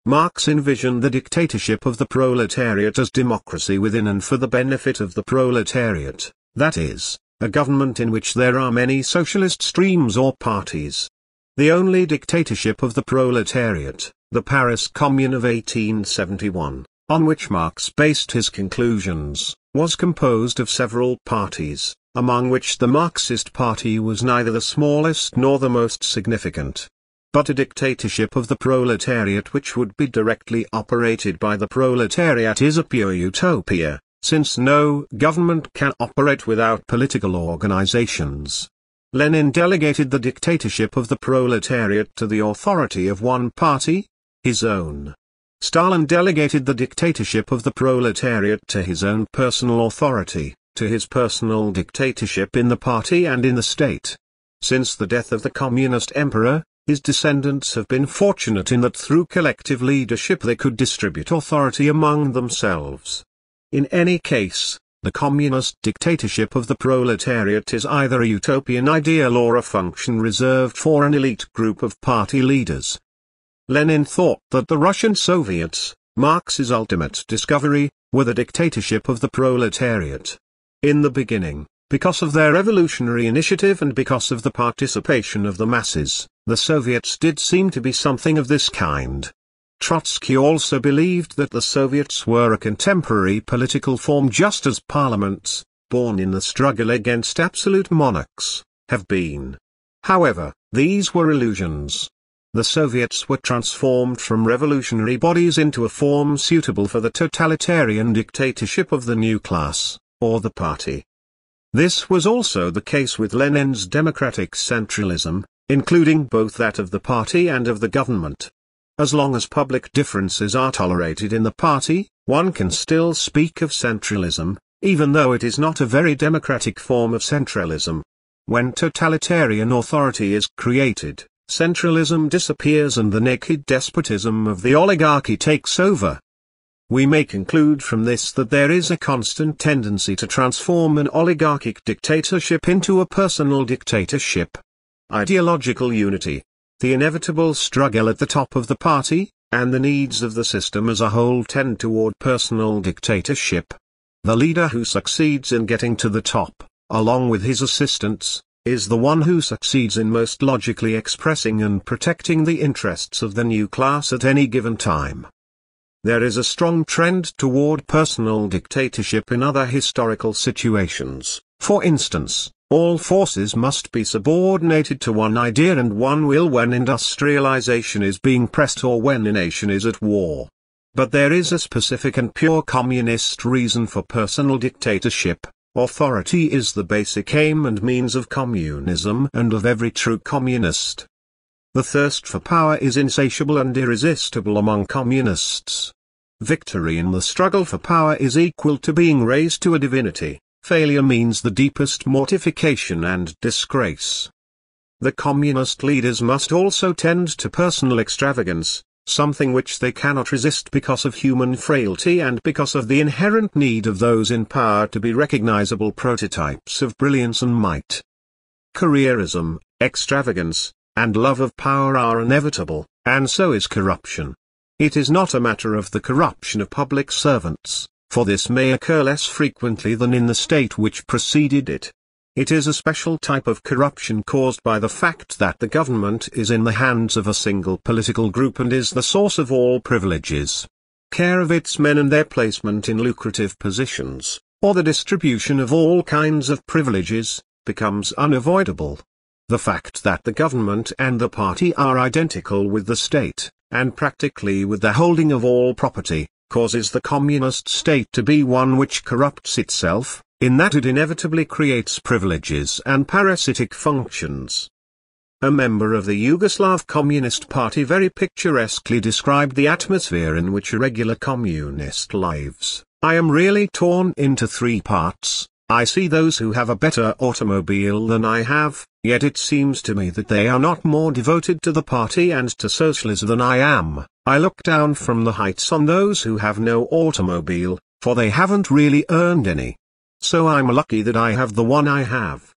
Marx envisioned the dictatorship of the proletariat as democracy within and for the benefit of the proletariat, that is, a government in which there are many socialist streams or parties. The only dictatorship of the proletariat, the Paris Commune of 1871, on which Marx based his conclusions, was composed of several parties, among which the Marxist party was neither the smallest nor the most significant. But a dictatorship of the proletariat which would be directly operated by the proletariat is a pure utopia, since no government can operate without political organizations. Lenin delegated the dictatorship of the proletariat to the authority of one party, his own. Stalin delegated the dictatorship of the proletariat to his own personal authority, to his personal dictatorship in the party and in the state. Since the death of the communist emperor, his descendants have been fortunate in that through collective leadership they could distribute authority among themselves. In any case, the communist dictatorship of the proletariat is either a utopian ideal or a function reserved for an elite group of party leaders. Lenin thought that the Russian Soviets, Marx's ultimate discovery, were the dictatorship of the proletariat. In the beginning, because of their revolutionary initiative and because of the participation of the masses, the Soviets did seem to be something of this kind. Trotsky also believed that the Soviets were a contemporary political form just as parliaments, born in the struggle against absolute monarchs, have been. However, these were illusions. The Soviets were transformed from revolutionary bodies into a form suitable for the totalitarian dictatorship of the new class, or the party. This was also the case with Lenin's democratic centralism, including both that of the party and of the government. As long as public differences are tolerated in the party, one can still speak of centralism, even though it is not a very democratic form of centralism. When totalitarian authority is created, centralism disappears and the naked despotism of the oligarchy takes over. We may conclude from this that there is a constant tendency to transform an oligarchic dictatorship into a personal dictatorship. Ideological unity, the inevitable struggle at the top of the party, and the needs of the system as a whole tend toward personal dictatorship. The leader who succeeds in getting to the top, along with his assistants, is the one who succeeds in most logically expressing and protecting the interests of the new class at any given time. There is a strong trend toward personal dictatorship in other historical situations. For instance, all forces must be subordinated to one idea and one will when industrialization is being pressed or when a nation is at war. But there is a specific and pure communist reason for personal dictatorship. Authority is the basic aim and means of communism and of every true communist. The thirst for power is insatiable and irresistible among communists. Victory in the struggle for power is equal to being raised to a divinity, failure means the deepest mortification and disgrace. The communist leaders must also tend to personal extravagance, something which they cannot resist because of human frailty and because of the inherent need of those in power to be recognizable prototypes of brilliance and might. Careerism, extravagance, and love of power are inevitable, and so is corruption. It is not a matter of the corruption of public servants, for this may occur less frequently than in the state which preceded it. It is a special type of corruption caused by the fact that the government is in the hands of a single political group and is the source of all privileges. Care of its men and their placement in lucrative positions, or the distribution of all kinds of privileges, becomes unavoidable. The fact that the government and the party are identical with the state, and practically with the holding of all property, causes the communist state to be one which corrupts itself, in that it inevitably creates privileges and parasitic functions. A member of the Yugoslav Communist Party very picturesquely described the atmosphere in which a regular communist lives. I am really torn into three parts, I see those who have a better automobile than I have, yet it seems to me that they are not more devoted to the party and to socialism than I am. I look down from the heights on those who have no automobile, for they haven't really earned any. So I'm lucky that I have the one I have.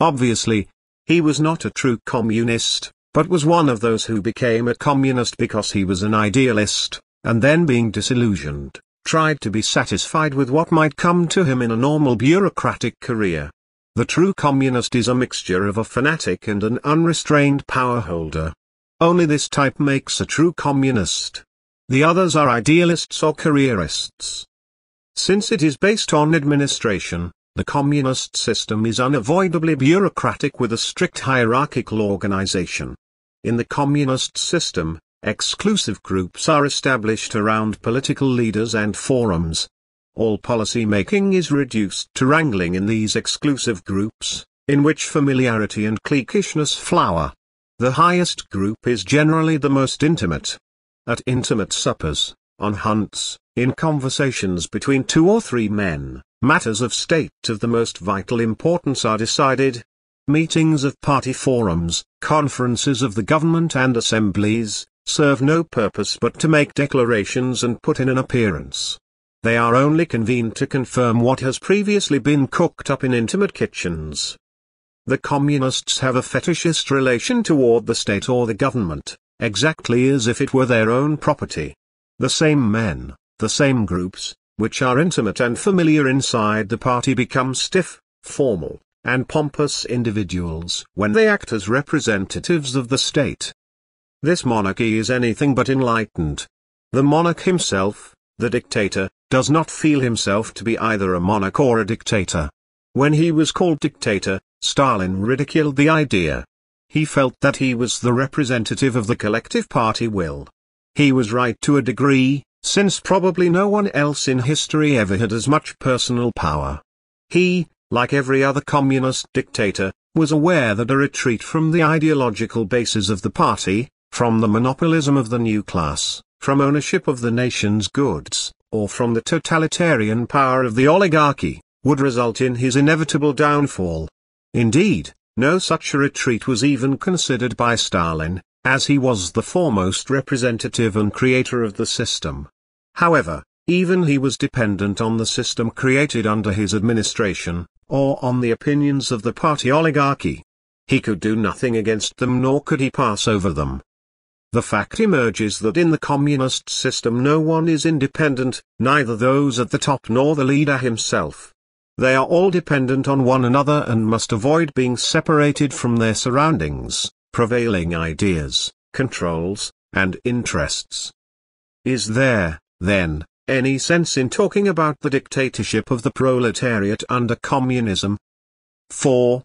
Obviously, he was not a true communist, but was one of those who became a communist because he was an idealist, and then being disillusioned, tried to be satisfied with what might come to him in a normal bureaucratic career. The true communist is a mixture of a fanatic and an unrestrained power holder. Only this type makes a true communist. The others are idealists or careerists. Since it is based on administration, the communist system is unavoidably bureaucratic with a strict hierarchical organization. In the communist system, Exclusive groups are established around political leaders and forums. All policy making is reduced to wrangling in these exclusive groups, in which familiarity and cliquishness flower. The highest group is generally the most intimate. At intimate suppers, on hunts, in conversations between two or three men, matters of state of the most vital importance are decided. Meetings of party forums, conferences of the government and assemblies, serve no purpose but to make declarations and put in an appearance. They are only convened to confirm what has previously been cooked up in intimate kitchens. The communists have a fetishist relation toward the state or the government, exactly as if it were their own property. The same men, the same groups, which are intimate and familiar inside the party become stiff, formal, and pompous individuals when they act as representatives of the state. This monarchy is anything but enlightened. The monarch himself, the dictator, does not feel himself to be either a monarch or a dictator. When he was called dictator, Stalin ridiculed the idea. he felt that he was the representative of the collective party will. He was right to a degree, since probably no one else in history ever had as much personal power. He, like every other communist dictator, was aware that a retreat from the ideological basis of the party, from the monopolism of the new class, from ownership of the nation's goods, or from the totalitarian power of the oligarchy, would result in his inevitable downfall. Indeed, no such a retreat was even considered by Stalin, as he was the foremost representative and creator of the system. However, even he was dependent on the system created under his administration, or on the opinions of the party oligarchy. He could do nothing against them nor could he pass over them. The fact emerges that in the communist system no one is independent, neither those at the top nor the leader himself. They are all dependent on one another and must avoid being separated from their surroundings, prevailing ideas, controls, and interests. Is there, then, any sense in talking about the dictatorship of the proletariat under communism? 4.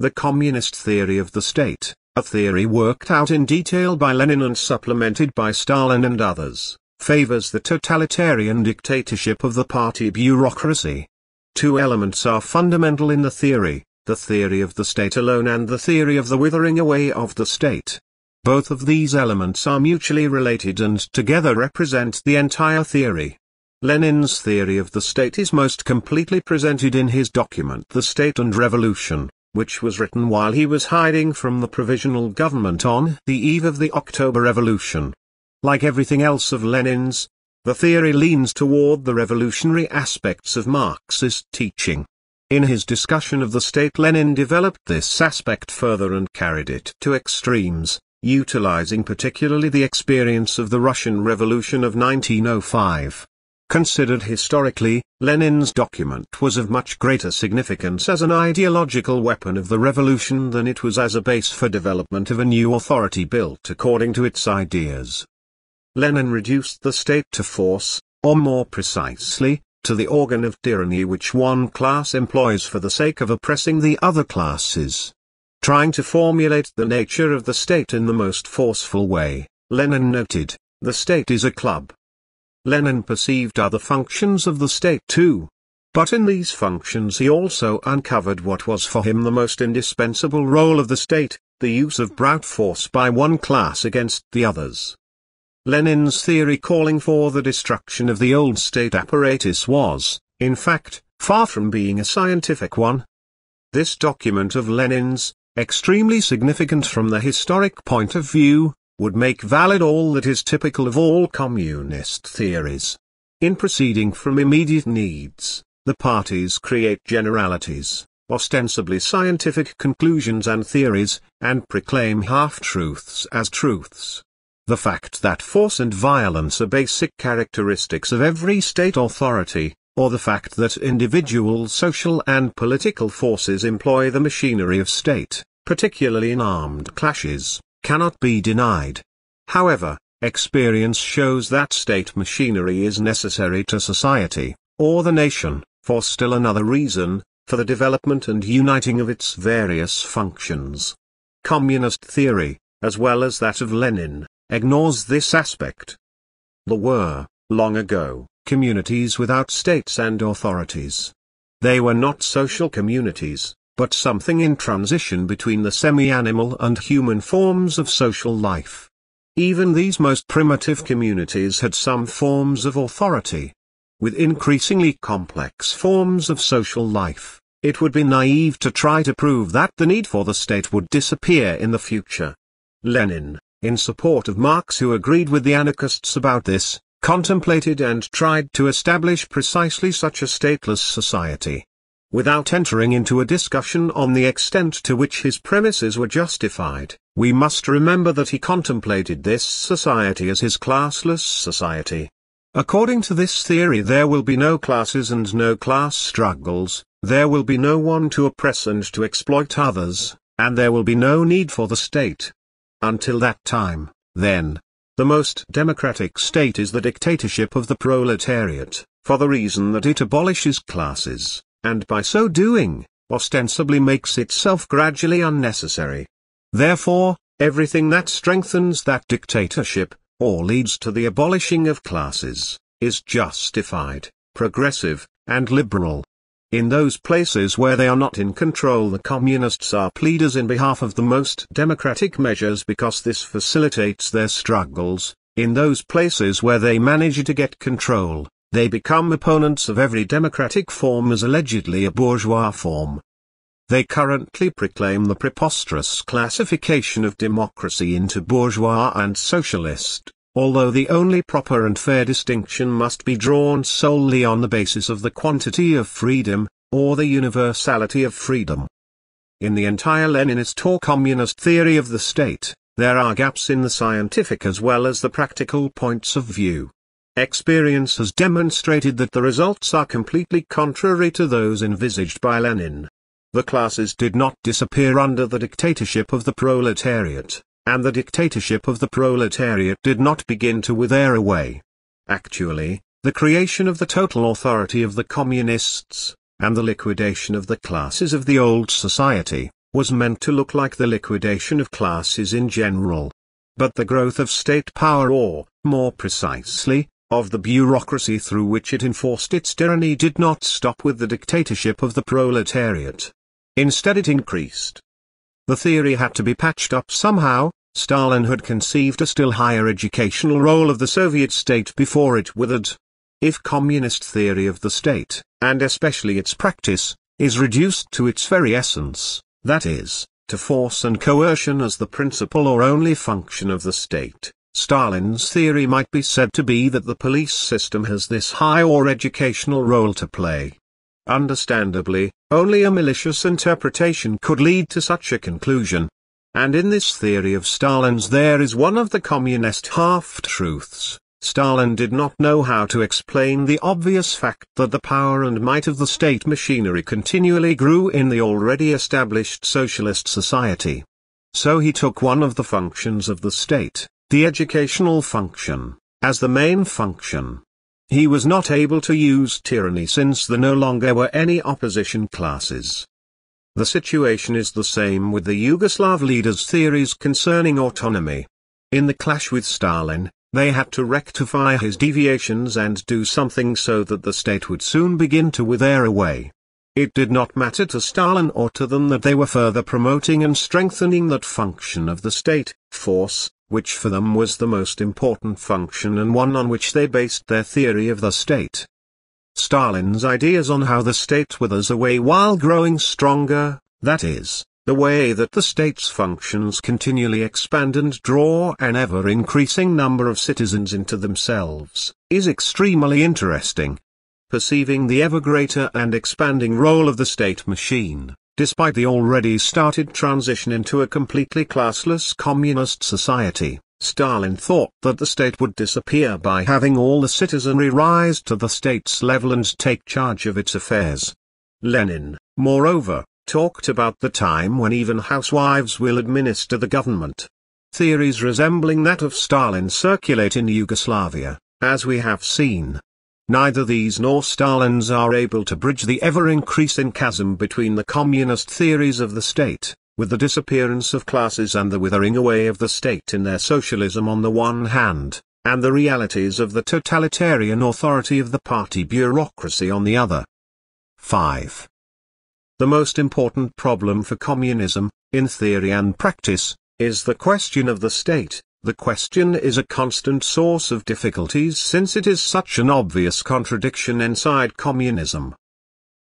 The communist theory of the state, a theory worked out in detail by Lenin and supplemented by Stalin and others, favors the totalitarian dictatorship of the party bureaucracy. Two elements are fundamental in the theory, the theory of the state alone and the theory of the withering away of the state. Both of these elements are mutually related and together represent the entire theory. Lenin's theory of the state is most completely presented in his document The State and Revolution, which was written while he was hiding from the provisional government on the eve of the October Revolution. Like everything else of Lenin's, the theory leans toward the revolutionary aspects of Marxist teaching. In his discussion of the state Lenin developed this aspect further and carried it to extremes, utilizing particularly the experience of the Russian Revolution of 1905. Considered historically, Lenin's document was of much greater significance as an ideological weapon of the revolution than it was as a base for development of a new authority built according to its ideas. Lenin reduced the state to force, or more precisely, to the organ of tyranny which one class employs for the sake of oppressing the other classes. Trying to formulate the nature of the state in the most forceful way, Lenin noted, the state is a club. Lenin perceived other functions of the state too. But in these functions he also uncovered what was for him the most indispensable role of the state, the use of brute force by one class against the others. Lenin's theory calling for the destruction of the old state apparatus was, in fact, far from being a scientific one. This document of Lenin's, extremely significant from the historic point of view, would make valid all that is typical of all communist theories. In proceeding from immediate needs, the parties create generalities, ostensibly scientific conclusions and theories, and proclaim half-truths as truths. The fact that force and violence are basic characteristics of every state authority, or the fact that individual social and political forces employ the machinery of state, particularly in armed clashes, cannot be denied. However, experience shows that state machinery is necessary to society, or the nation, for still another reason, for the development and uniting of its various functions. Communist theory, as well as that of Lenin, ignores this aspect. There were, long ago, communities without states and authorities. They were not social communities, but something in transition between the semi-animal and human forms of social life. Even these most primitive communities had some forms of authority. With increasingly complex forms of social life, it would be naive to try to prove that the need for the state would disappear in the future. Lenin, in support of Marx who agreed with the anarchists about this, contemplated and tried to establish precisely such a stateless society. Without entering into a discussion on the extent to which his premises were justified, we must remember that he contemplated this society as his classless society. According to this theory there will be no classes and no class struggles, there will be no one to oppress and to exploit others, and there will be no need for the state. Until that time, then, the most democratic state is the dictatorship of the proletariat, for the reason that it abolishes classes, and by so doing, ostensibly makes itself gradually unnecessary. Therefore, everything that strengthens that dictatorship, or leads to the abolishing of classes, is justified, progressive, and liberal. In those places where they are not in control the communists are pleaders in behalf of the most democratic measures because this facilitates their struggles, in those places where they manage to get control, they become opponents of every democratic form as allegedly a bourgeois form. They currently proclaim the preposterous classification of democracy into bourgeois and socialist, although the only proper and fair distinction must be drawn solely on the basis of the quantity of freedom, or the universality of freedom. In the entire Leninist or communist theory of the state, there are gaps in the scientific as well as the practical points of view. Experience has demonstrated that the results are completely contrary to those envisaged by Lenin. The classes did not disappear under the dictatorship of the proletariat and the dictatorship of the proletariat did not begin to wither away. Actually, the creation of the total authority of the communists, and the liquidation of the classes of the old society, was meant to look like the liquidation of classes in general. But the growth of state power or, more precisely, of the bureaucracy through which it enforced its tyranny did not stop with the dictatorship of the proletariat. Instead it increased. The theory had to be patched up somehow, Stalin had conceived a still higher educational role of the Soviet state before it withered. If communist theory of the state, and especially its practice, is reduced to its very essence, that is, to force and coercion as the principal or only function of the state, Stalin's theory might be said to be that the police system has this high or educational role to play. Understandably, only a malicious interpretation could lead to such a conclusion, and in this theory of Stalin's there is one of the communist half-truths. Stalin did not know how to explain the obvious fact that the power and might of the state machinery continually grew in the already established socialist society. So he took one of the functions of the state, the educational function, as the main function. He was not able to use tyranny since there no longer were any opposition classes. The situation is the same with the Yugoslav leaders' theories concerning autonomy. In the clash with Stalin, they had to rectify his deviations and do something so that the state would soon begin to wither away. It did not matter to Stalin or to them that they were further promoting and strengthening that function of the state, force, which for them was the most important function and one on which they based their theory of the state. Stalin's ideas on how the state withers away while growing stronger, that is, the way that the state's functions continually expand and draw an ever-increasing number of citizens into themselves, is extremely interesting. Perceiving the ever greater and expanding role of the state machine, despite the already started transition into a completely classless communist society, Stalin thought that the state would disappear by having all the citizenry rise to the state's level and take charge of its affairs. Lenin, moreover, talked about the time when even housewives will administer the government. Theories resembling that of Stalin circulate in Yugoslavia, as we have seen. Neither these nor Stalin's are able to bridge the ever-increasing chasm between the communist theories of the state, with the disappearance of classes and the withering away of the state in their socialism on the one hand, and the realities of the totalitarian authority of the party bureaucracy on the other. 5. The most important problem for communism, in theory and practice, is the question of the state. The question is a constant source of difficulties since it is such an obvious contradiction inside communism.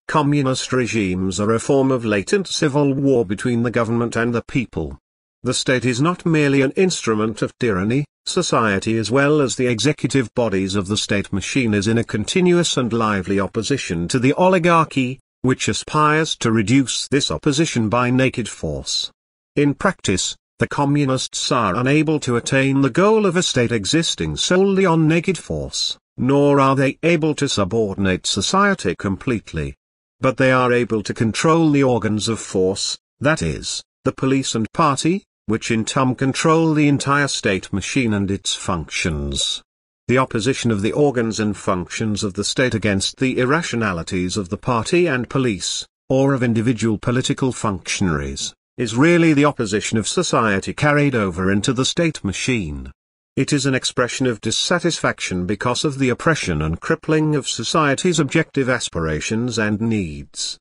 Communist regimes are a form of latent civil war between the government and the people. The state is not merely an instrument of tyranny, society as well as the executive bodies of the state machine is in a continuous and lively opposition to the oligarchy, which aspires to reduce this opposition by naked force. In practice, the communists are unable to attain the goal of a state existing solely on naked force, nor are they able to subordinate society completely, but they are able to control the organs of force, that is, the police and party, which in turn control the entire state machine and its functions. The opposition of the organs and functions of the state against the irrationalities of the party and police, or of individual political functionaries, is really the opposition of society carried over into the state machine. It is an expression of dissatisfaction because of the oppression and crippling of society's objective aspirations and needs.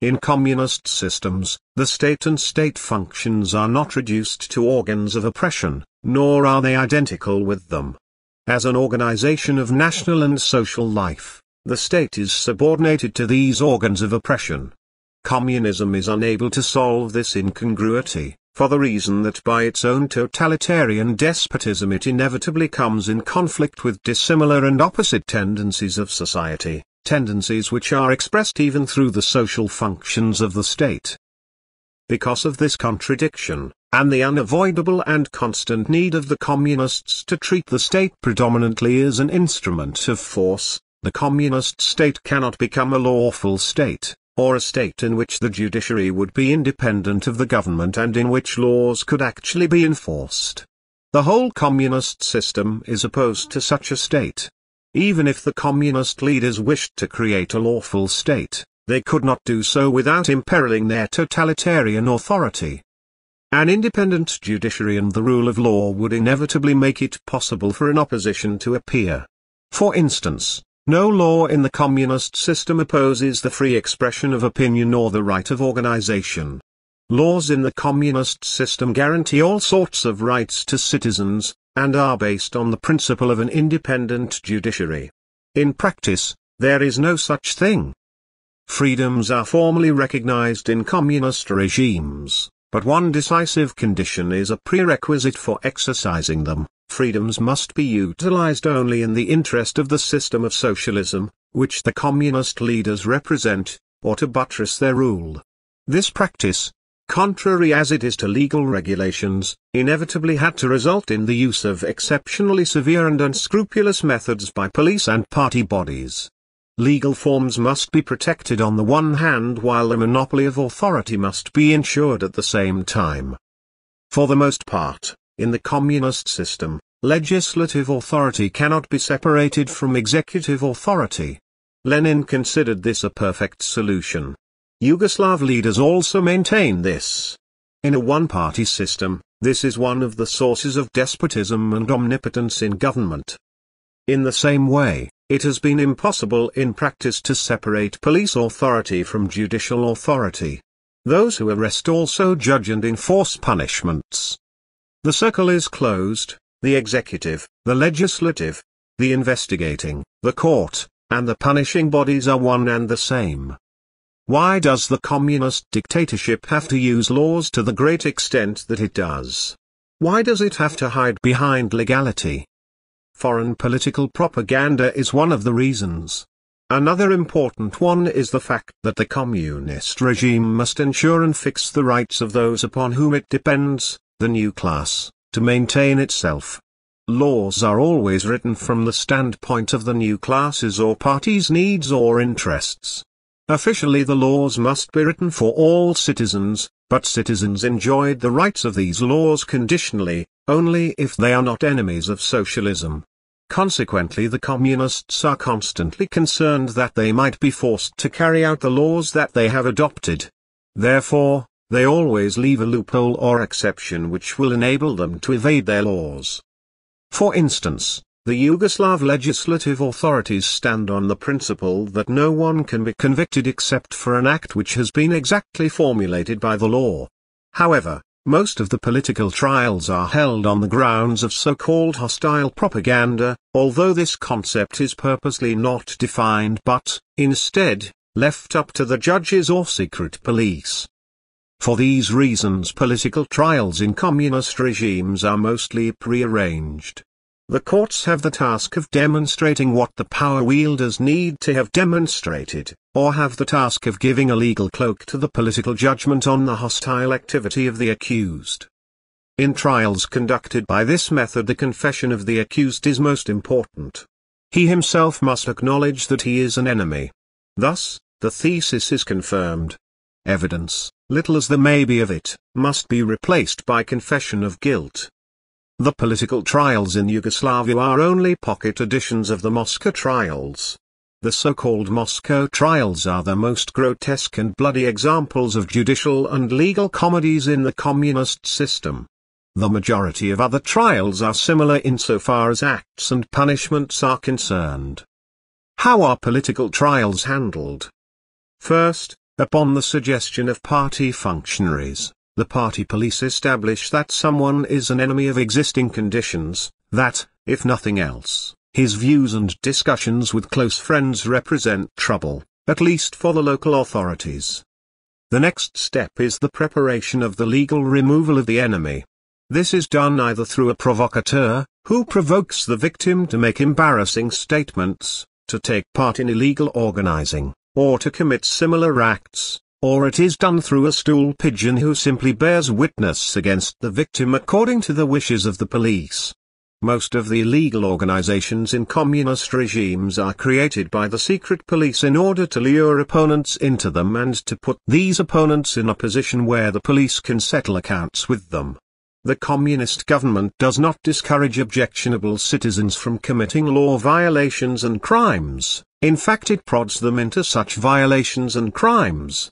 In communist systems, the state and state functions are not reduced to organs of oppression, nor are they identical with them. As an organization of national and social life, the state is subordinated to these organs of oppression. Communism is unable to solve this incongruity, for the reason that by its own totalitarian despotism it inevitably comes in conflict with dissimilar and opposite tendencies of society, tendencies which are expressed even through the social functions of the state. Because of this contradiction, and the unavoidable and constant need of the communists to treat the state predominantly as an instrument of force, the communist state cannot become a lawful state or a state in which the judiciary would be independent of the government and in which laws could actually be enforced. The whole communist system is opposed to such a state. Even if the communist leaders wished to create a lawful state, they could not do so without imperiling their totalitarian authority. An independent judiciary and the rule of law would inevitably make it possible for an opposition to appear. For instance, no law in the communist system opposes the free expression of opinion or the right of organization. Laws in the communist system guarantee all sorts of rights to citizens, and are based on the principle of an independent judiciary. In practice, there is no such thing. Freedoms are formally recognized in communist regimes, but one decisive condition is a prerequisite for exercising them freedoms must be utilized only in the interest of the system of socialism, which the communist leaders represent, or to buttress their rule. This practice, contrary as it is to legal regulations, inevitably had to result in the use of exceptionally severe and unscrupulous methods by police and party bodies. Legal forms must be protected on the one hand while the monopoly of authority must be ensured at the same time. For the most part, in the communist system, legislative authority cannot be separated from executive authority. Lenin considered this a perfect solution. Yugoslav leaders also maintain this. In a one-party system, this is one of the sources of despotism and omnipotence in government. In the same way, it has been impossible in practice to separate police authority from judicial authority. Those who arrest also judge and enforce punishments. The circle is closed, the executive, the legislative, the investigating, the court, and the punishing bodies are one and the same. Why does the communist dictatorship have to use laws to the great extent that it does? Why does it have to hide behind legality? Foreign political propaganda is one of the reasons. Another important one is the fact that the communist regime must ensure and fix the rights of those upon whom it depends, the new class, to maintain itself. Laws are always written from the standpoint of the new classes or parties' needs or interests. Officially the laws must be written for all citizens, but citizens enjoyed the rights of these laws conditionally, only if they are not enemies of socialism. Consequently the communists are constantly concerned that they might be forced to carry out the laws that they have adopted. Therefore, they always leave a loophole or exception which will enable them to evade their laws. For instance, the Yugoslav legislative authorities stand on the principle that no one can be convicted except for an act which has been exactly formulated by the law. However, most of the political trials are held on the grounds of so-called hostile propaganda, although this concept is purposely not defined but, instead, left up to the judges or secret police. For these reasons political trials in communist regimes are mostly prearranged. The courts have the task of demonstrating what the power wielders need to have demonstrated, or have the task of giving a legal cloak to the political judgment on the hostile activity of the accused. In trials conducted by this method the confession of the accused is most important. He himself must acknowledge that he is an enemy. Thus, the thesis is confirmed. Evidence, little as there may be of it, must be replaced by confession of guilt. The political trials in Yugoslavia are only pocket editions of the Moscow trials. The so-called Moscow trials are the most grotesque and bloody examples of judicial and legal comedies in the communist system. The majority of other trials are similar insofar as acts and punishments are concerned. How are political trials handled? First, upon the suggestion of party functionaries, the party police establish that someone is an enemy of existing conditions, that, if nothing else, his views and discussions with close friends represent trouble, at least for the local authorities. The next step is the preparation of the legal removal of the enemy. This is done either through a provocateur, who provokes the victim to make embarrassing statements, to take part in illegal organizing, or to commit similar acts, or it is done through a stool pigeon who simply bears witness against the victim according to the wishes of the police. Most of the illegal organizations in communist regimes are created by the secret police in order to lure opponents into them and to put these opponents in a position where the police can settle accounts with them. The communist government does not discourage objectionable citizens from committing law violations and crimes, in fact it prods them into such violations and crimes.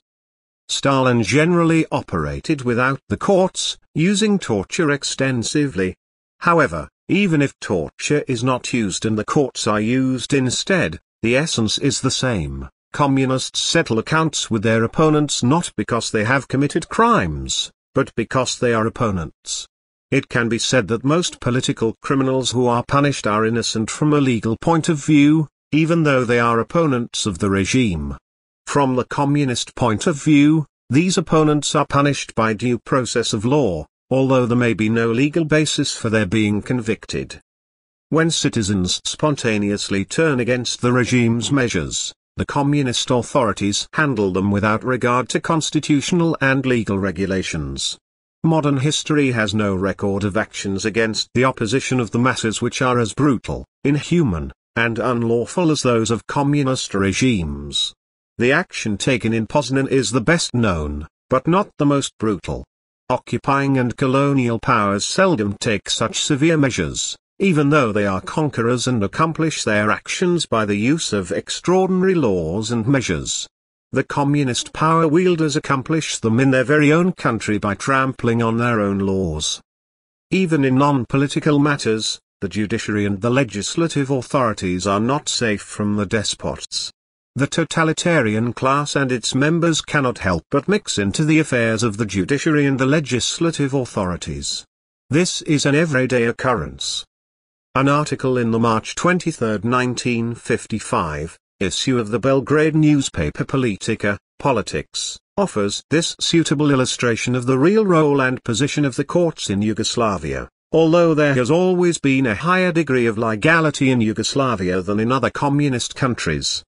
Stalin generally operated without the courts, using torture extensively. However, even if torture is not used and the courts are used instead, the essence is the same. Communists settle accounts with their opponents not because they have committed crimes, but because they are opponents. It can be said that most political criminals who are punished are innocent from a legal point of view, even though they are opponents of the regime. From the communist point of view, these opponents are punished by due process of law, although there may be no legal basis for their being convicted. When citizens spontaneously turn against the regime's measures, the communist authorities handle them without regard to constitutional and legal regulations. Modern history has no record of actions against the opposition of the masses which are as brutal, inhuman, and unlawful as those of communist regimes. The action taken in Poznan is the best known, but not the most brutal. Occupying and colonial powers seldom take such severe measures, even though they are conquerors and accomplish their actions by the use of extraordinary laws and measures. The communist power wielders accomplish them in their very own country by trampling on their own laws. Even in non-political matters, the judiciary and the legislative authorities are not safe from the despots. The totalitarian class and its members cannot help but mix into the affairs of the judiciary and the legislative authorities. This is an everyday occurrence. An article in the March 23, 1955, issue of the Belgrade newspaper Politika, Politics, offers this suitable illustration of the real role and position of the courts in Yugoslavia. Although there has always been a higher degree of legality in Yugoslavia than in other communist countries,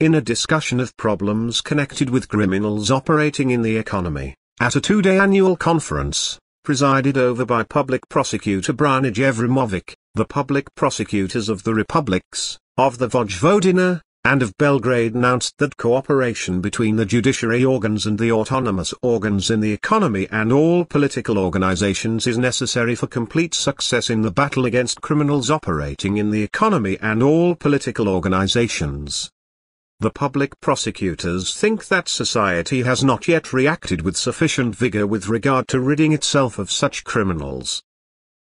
in a discussion of problems connected with criminals operating in the economy, at a two-day annual conference, presided over by Public Prosecutor Branislav Jevremovic, the public prosecutors of the republics, of the Vojvodina, and of Belgrade announced that cooperation between the judiciary organs and the autonomous organs in the economy and all political organizations is necessary for complete success in the battle against criminals operating in the economy and all political organizations. The public prosecutors think that society has not yet reacted with sufficient vigor with regard to ridding itself of such criminals.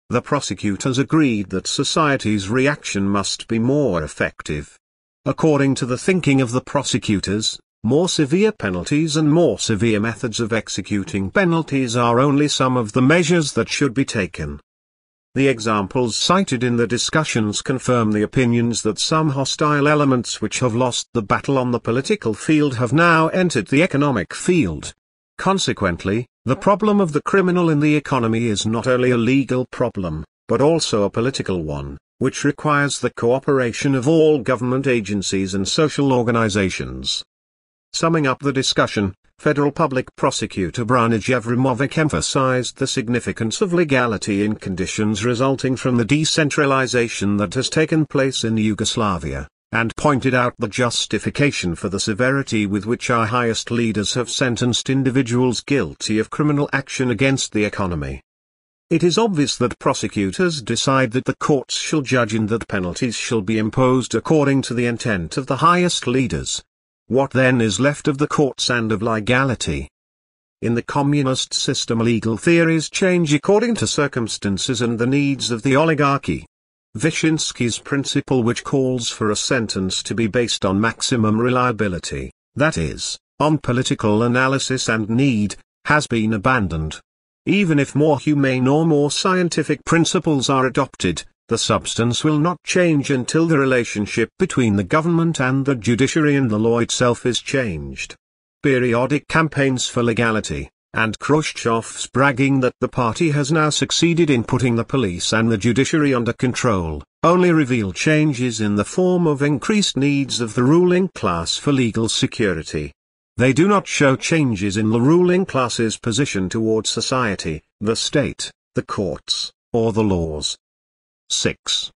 The prosecutors agreed that society's reaction must be more effective. According to the thinking of the prosecutors, more severe penalties and more severe methods of executing penalties are only some of the measures that should be taken. The examples cited in the discussions confirm the opinions that some hostile elements which have lost the battle on the political field have now entered the economic field. Consequently, the problem of the criminal in the economy is not only a legal problem, but also a political one, which requires the cooperation of all government agencies and social organizations. Summing up the discussion, Federal Public Prosecutor Branislav Jevremovic emphasized the significance of legality in conditions resulting from the decentralization that has taken place in Yugoslavia, and pointed out the justification for the severity with which our highest leaders have sentenced individuals guilty of criminal action against the economy. it is obvious that prosecutors decide that the courts shall judge and that penalties shall be imposed according to the intent of the highest leaders. What then is left of the courts and of legality? In the communist system legal theories change according to circumstances and the needs of the oligarchy. Vyshinsky's principle which calls for a sentence to be based on maximum reliability, that is, on political analysis and need, has been abandoned. Even if more humane or more scientific principles are adopted, the substance will not change until the relationship between the government and the judiciary and the law itself is changed. Periodic campaigns for legality, and Khrushchev's bragging that the party has now succeeded in putting the police and the judiciary under control, only reveal changes in the form of increased needs of the ruling class for legal security. They do not show changes in the ruling class's position towards society, the state, the courts, or the laws. 6.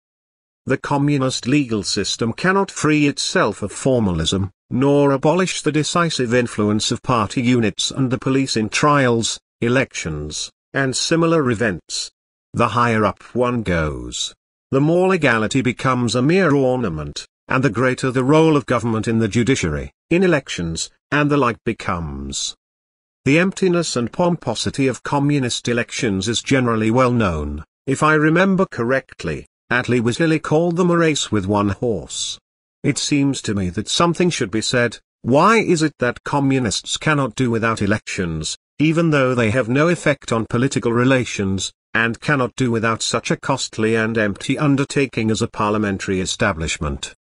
The communist legal system cannot free itself of formalism, nor abolish the decisive influence of party units and the police in trials, elections, and similar events. The higher up one goes, the more legality becomes a mere ornament, and the greater the role of government in the judiciary, in elections, and the like becomes. The emptiness and pomposity of communist elections is generally well known. If I remember correctly, Attlee wittily called them a race with one horse. It seems to me that something should be said, why is it that communists cannot do without elections, even though they have no effect on political relations, and cannot do without such a costly and empty undertaking as a parliamentary establishment?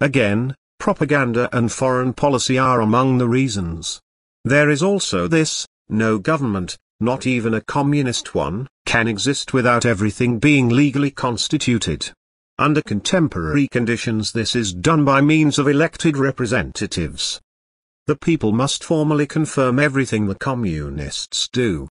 Again, propaganda and foreign policy are among the reasons. There is also this, no government, not even a communist one, can exist without everything being legally constituted. Under contemporary conditions this is done by means of elected representatives. The people must formally confirm everything the communists do.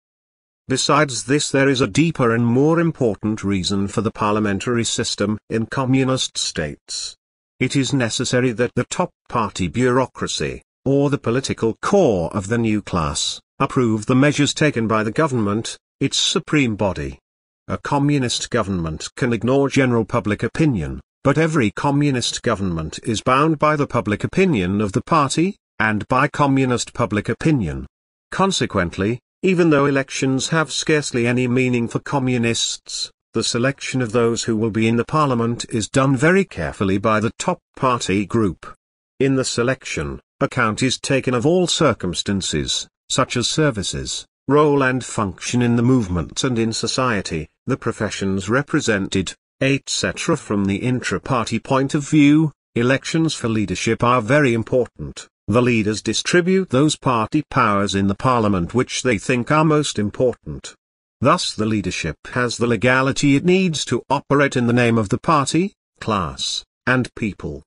Besides this there is a deeper and more important reason for the parliamentary system in communist states. It is necessary that the top party bureaucracy, or the political core of the new class, approve the measures taken by the government, its supreme body. A communist government can ignore general public opinion, but every communist government is bound by the public opinion of the party, and by communist public opinion. Consequently, even though elections have scarcely any meaning for communists, the selection of those who will be in the parliament is done very carefully by the top party group. In the selection, account is taken of all circumstances, such as services, role and function in the movement and in society, the professions represented, etc. From the intra-party point of view, elections for leadership are very important. The leaders distribute those party powers in the parliament which they think are most important. Thus the leadership has the legality it needs to operate in the name of the party, class, and people.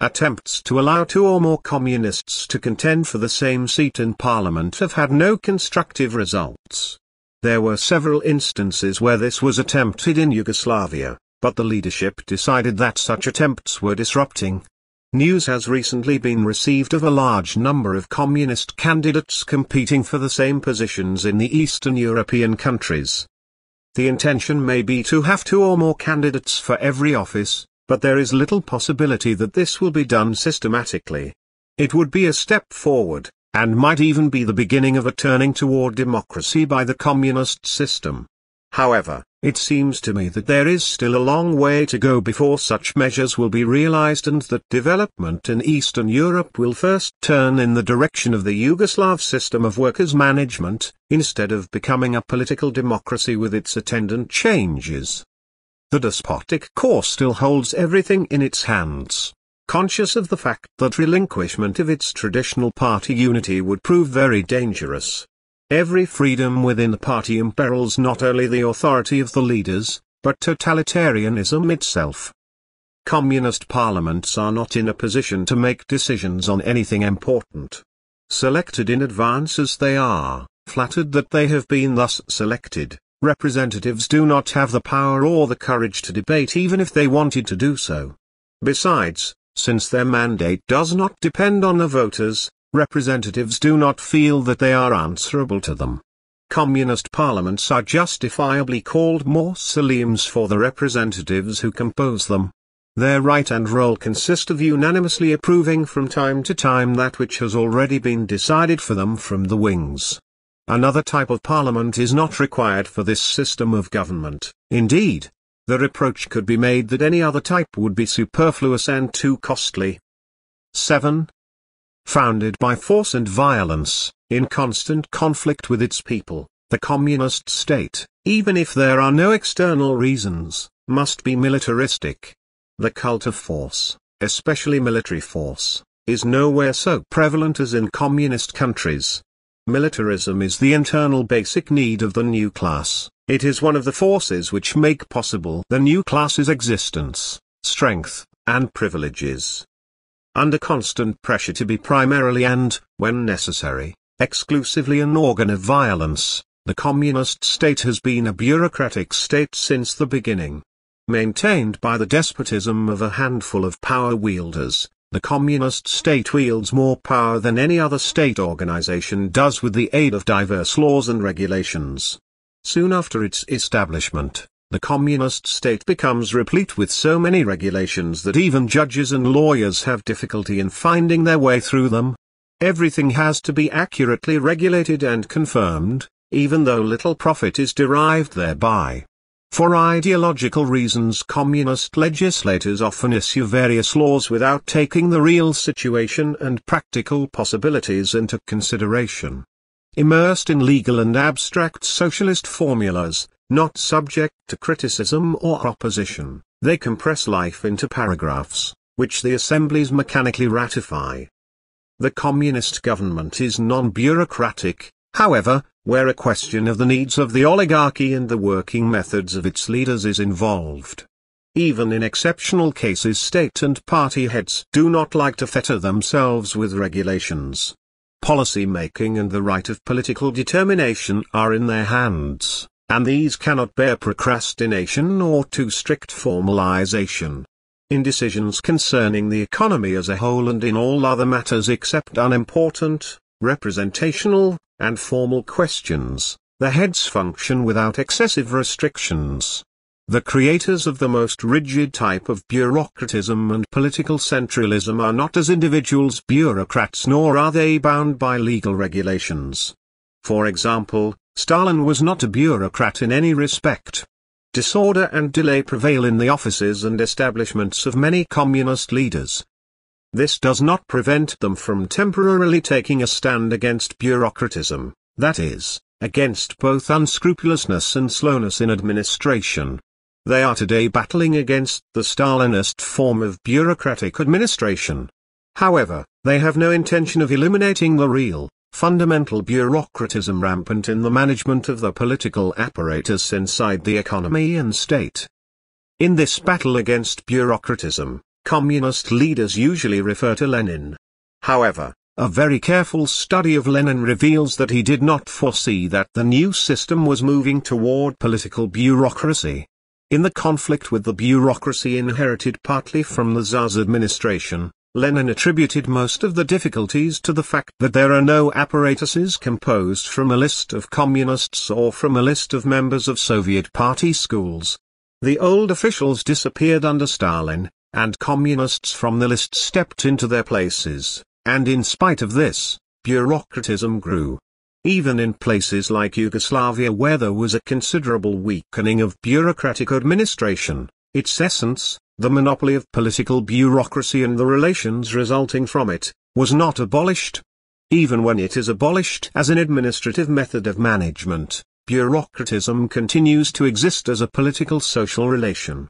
Attempts to allow two or more communists to contend for the same seat in parliament have had no constructive results. There were several instances where this was attempted in Yugoslavia, but the leadership decided that such attempts were disrupting. News has recently been received of a large number of communist candidates competing for the same positions in the Eastern European countries. The intention may be to have two or more candidates for every office, but there is little possibility that this will be done systematically. It would be a step forward, and might even be the beginning of a turning toward democracy by the communist system. However, it seems to me that there is still a long way to go before such measures will be realized and that development in Eastern Europe will first turn in the direction of the Yugoslav system of workers' management, instead of becoming a political democracy with its attendant changes. The despotic core still holds everything in its hands, conscious of the fact that relinquishment of its traditional party unity would prove very dangerous. Every freedom within the party imperils not only the authority of the leaders, but totalitarianism itself. Communist parliaments are not in a position to make decisions on anything important. Selected in advance as they are, flattered that they have been thus selected, Representatives do not have the power or the courage to debate even if they wanted to do so. Besides, since their mandate does not depend on the voters, representatives do not feel that they are answerable to them. Communist parliaments are justifiably called mausoleums for the representatives who compose them. Their right and role consist of unanimously approving from time to time that which has already been decided for them from the wings. Another type of parliament is not required for this system of government. Indeed, the reproach could be made that any other type would be superfluous and too costly. 7. Founded by force and violence, in constant conflict with its people, the communist state, even if there are no external reasons, must be militaristic. The cult of force, especially military force, is nowhere so prevalent as in communist countries. Militarism is the internal basic need of the new class, it is one of the forces which make possible the new class's existence, strength, and privileges. Under constant pressure to be primarily and, when necessary, exclusively an organ of violence, the communist state has been a bureaucratic state since the beginning maintained by the despotism of a handful of power wielders, the communist state wields more power than any other state organization does with the aid of diverse laws and regulations. Soon after its establishment, the communist state becomes replete with so many regulations that even judges and lawyers have difficulty in finding their way through them. Everything has to be accurately regulated and confirmed, even though little profit is derived thereby. For ideological reasons communist legislators often issue various laws without taking the real situation and practical possibilities into consideration. Immersed in legal and abstract socialist formulas, not subject to criticism or opposition, they compress life into paragraphs, which the assemblies mechanically ratify. The communist government is non-bureaucratic, however, where a question of the needs of the oligarchy and the working methods of its leaders is involved. Even in exceptional cases state and party heads do not like to fetter themselves with regulations. Policy making and the right of political determination are in their hands, and these cannot bear procrastination or too strict formalization. In decisions concerning the economy as a whole and in all other matters except unimportant, representational, and formal questions, the heads function without excessive restrictions. The creators of the most rigid type of bureaucratism and political centralism are not as individuals bureaucrats nor are they bound by legal regulations. For example, Stalin was not a bureaucrat in any respect. Disorder and delay prevail in the offices and establishments of many communist leaders, this does not prevent them from temporarily taking a stand against bureaucratism, that is, against both unscrupulousness and slowness in administration. They are today battling against the Stalinist form of bureaucratic administration. However, they have no intention of eliminating the real, fundamental bureaucratism rampant in the management of the political apparatus inside the economy and state. In this battle against bureaucratism, Communist leaders usually refer to Lenin. However, a very careful study of Lenin reveals that he did not foresee that the new system was moving toward political bureaucracy. In the conflict with the bureaucracy inherited partly from the Tsar's administration, Lenin attributed most of the difficulties to the fact that there are no apparatuses composed from a list of communists or from a list of members of Soviet party schools. The old officials disappeared under Stalin, and communists from the list stepped into their places, and in spite of this, bureaucratism grew. Even in places like Yugoslavia where there was a considerable weakening of bureaucratic administration, its essence, the monopoly of political bureaucracy and the relations resulting from it, was not abolished. Even when it is abolished as an administrative method of management, bureaucratism continues to exist as a political social relation.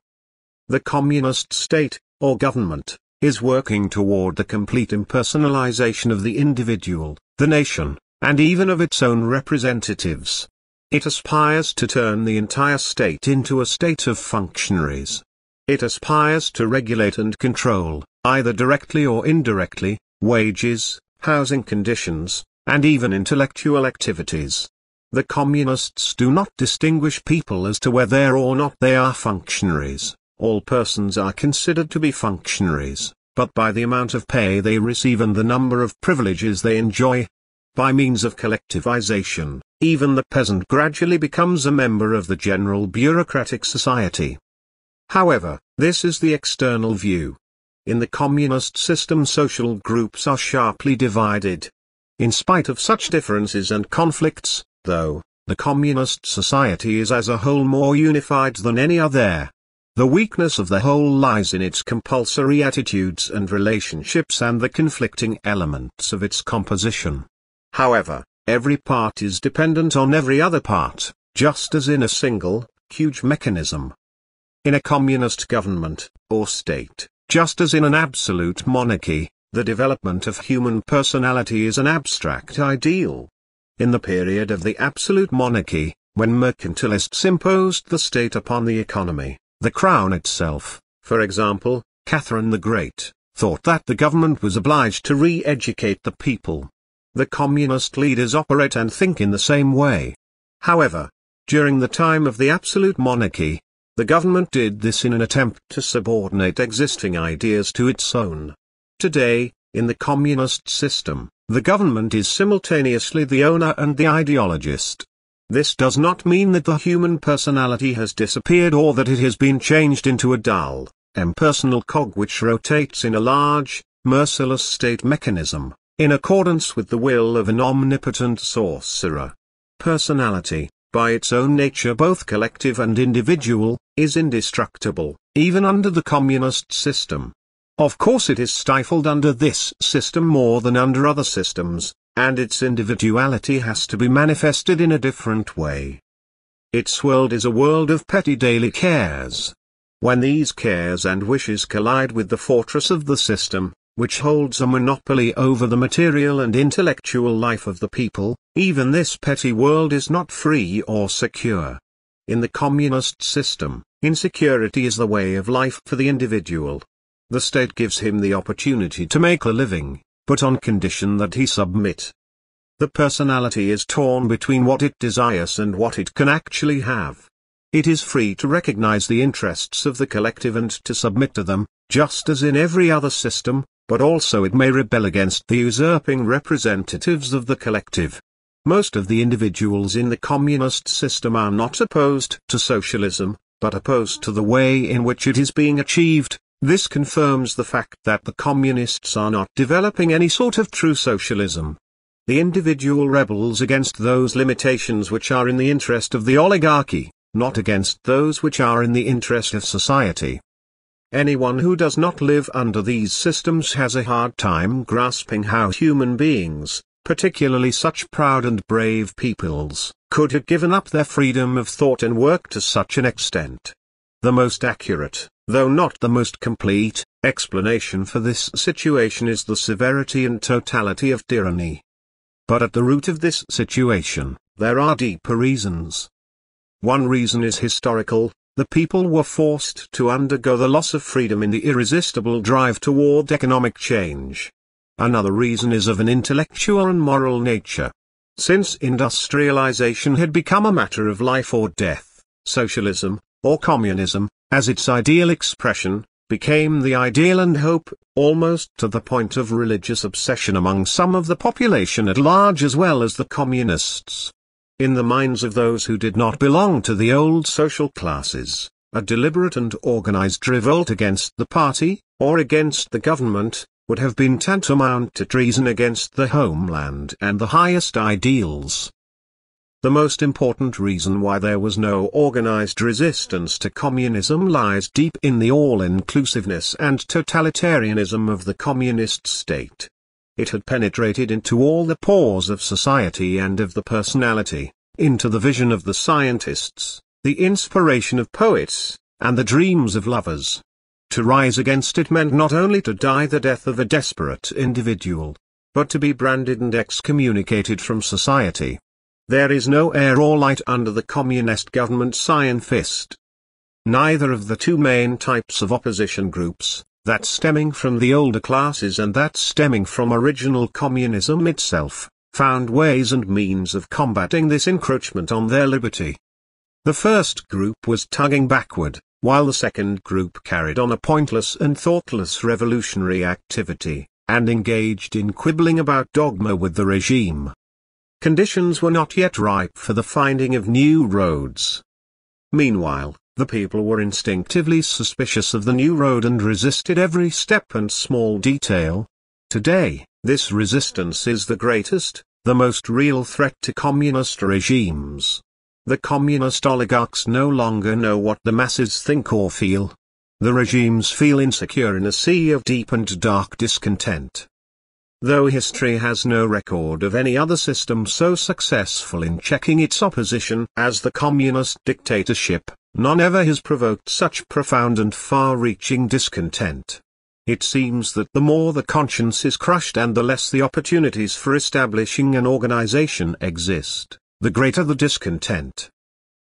The communist state, or government, is working toward the complete impersonalization of the individual, the nation, and even of its own representatives. It aspires to turn the entire state into a state of functionaries. It aspires to regulate and control, either directly or indirectly, wages, housing conditions, and even intellectual activities. The communists do not distinguish people as to whether or not they are functionaries. All persons are considered to be functionaries, but by the amount of pay they receive and the number of privileges they enjoy. By means of collectivization, even the peasant gradually becomes a member of the general bureaucratic society. However, this is the external view. In the communist system social groups are sharply divided. In spite of such differences and conflicts, though, the communist society is as a whole more unified than any other. The weakness of the whole lies in its compulsory attitudes and relationships and the conflicting elements of its composition. However, every part is dependent on every other part, just as in a single, huge mechanism. In a communist government, or state, just as in an absolute monarchy, the development of human personality is an abstract ideal. In the period of the absolute monarchy, when mercantilists imposed the state upon the economy, the crown itself, for example, Catherine the Great, thought that the government was obliged to re-educate the people. The communist leaders operate and think in the same way. However, during the time of the absolute monarchy, the government did this in an attempt to subordinate existing ideas to its own. Today, in the communist system, the government is simultaneously the owner and the ideologist. This does not mean that the human personality has disappeared or that it has been changed into a dull, impersonal cog which rotates in a large, merciless state mechanism in accordance with the will of an omnipotent sorcerer. Personality, by its own nature both collective and individual, is indestructible, even under the communist system. Of course it is stifled under this system more than under other systems, and its individuality has to be manifested in a different way. Its world is a world of petty daily cares. When these cares and wishes collide with the fortress of the system, which holds a monopoly over the material and intellectual life of the people, even this petty world is not free or secure. In the communist system, insecurity is the way of life for the individual. The state gives him the opportunity to make a living, but on condition that he submit. The personality is torn between what it desires and what it can actually have. It is free to recognize the interests of the collective and to submit to them, just as in every other system, but also it may rebel against the usurping representatives of the collective. Most of the individuals in the communist system are not opposed to socialism, but opposed to the way in which it is being achieved. This confirms the fact that the communists are not developing any sort of true socialism. The individual rebels against those limitations which are in the interest of the oligarchy, not against those which are in the interest of society. Anyone who does not live under these systems has a hard time grasping how human beings, particularly such proud and brave peoples, could have given up their freedom of thought and work to such an extent. The most accurate, though not the most complete, explanation for this situation is the severity and totality of tyranny. But at the root of this situation, there are deeper reasons. One reason is historical, the people were forced to undergo the loss of freedom in the irresistible drive toward economic change. Another reason is of an intellectual and moral nature. Since industrialization had become a matter of life or death, socialism, or communism, as its ideal expression, became the ideal and hope, almost to the point of religious obsession among some of the population at large as well as the communists. In the minds of those who did not belong to the old social classes, a deliberate and organized revolt against the party, or against the government, would have been tantamount to treason against the homeland and the highest ideals. The most important reason why there was no organized resistance to communism lies deep in the all-inclusiveness and totalitarianism of the communist state. It had penetrated into all the pores of society and of the personality, into the vision of the scientists, the inspiration of poets, and the dreams of lovers. To rise against it meant not only to die the death of a desperate individual, but to be branded and excommunicated from society. There is no air or light under the communist government's iron fist. Neither of the two main types of opposition groups, that stemming from the older classes and that stemming from original communism itself, found ways and means of combating this encroachment on their liberty. The first group was tugging backward, while the second group carried on a pointless and thoughtless revolutionary activity, and engaged in quibbling about dogma with the regime. Conditions were not yet ripe for the finding of new roads. Meanwhile, the people were instinctively suspicious of the new road and resisted every step and small detail. Today, this resistance is the greatest, the most real threat to communist regimes. The communist oligarchs no longer know what the masses think or feel. The regimes feel insecure in a sea of deep and dark discontent. Though history has no record of any other system so successful in checking its opposition as the communist dictatorship, none ever has provoked such profound and far-reaching discontent. It seems that the more the conscience is crushed and the less the opportunities for establishing an organization exist, the greater the discontent.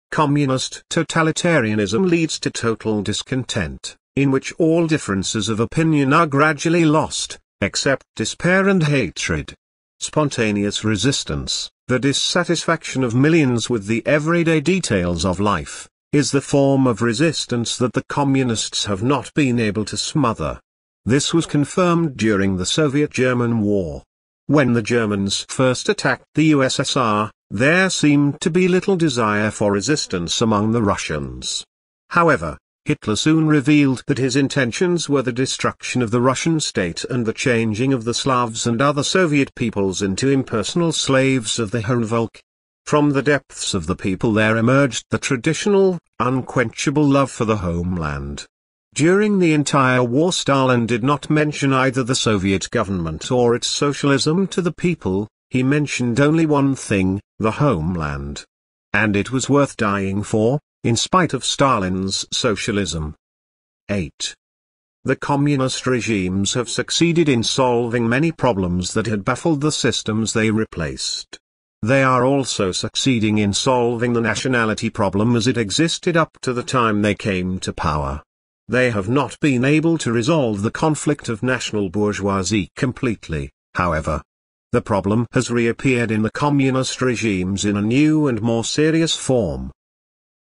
Communist totalitarianism leads to total discontent, in which all differences of opinion are gradually lost, except despair and hatred. Spontaneous resistance, the dissatisfaction of millions with the everyday details of life, is the form of resistance that the communists have not been able to smother. This was confirmed during the Soviet-German War. When the Germans first attacked the USSR, there seemed to be little desire for resistance among the Russians. However, Hitler soon revealed that his intentions were the destruction of the Russian state and the changing of the Slavs and other Soviet peoples into impersonal slaves of the Herrenvolk. From the depths of the people there emerged the traditional, unquenchable love for the homeland. During the entire war Stalin did not mention either the Soviet government or its socialism to the people, he mentioned only one thing, the homeland. And it was worth dying for, in spite of Stalin's socialism. 8. The communist regimes have succeeded in solving many problems that had baffled the systems they replaced. They are also succeeding in solving the nationality problem as it existed up to the time they came to power. They have not been able to resolve the conflict of national bourgeoisie completely, however. The problem has reappeared in the communist regimes in a new and more serious form.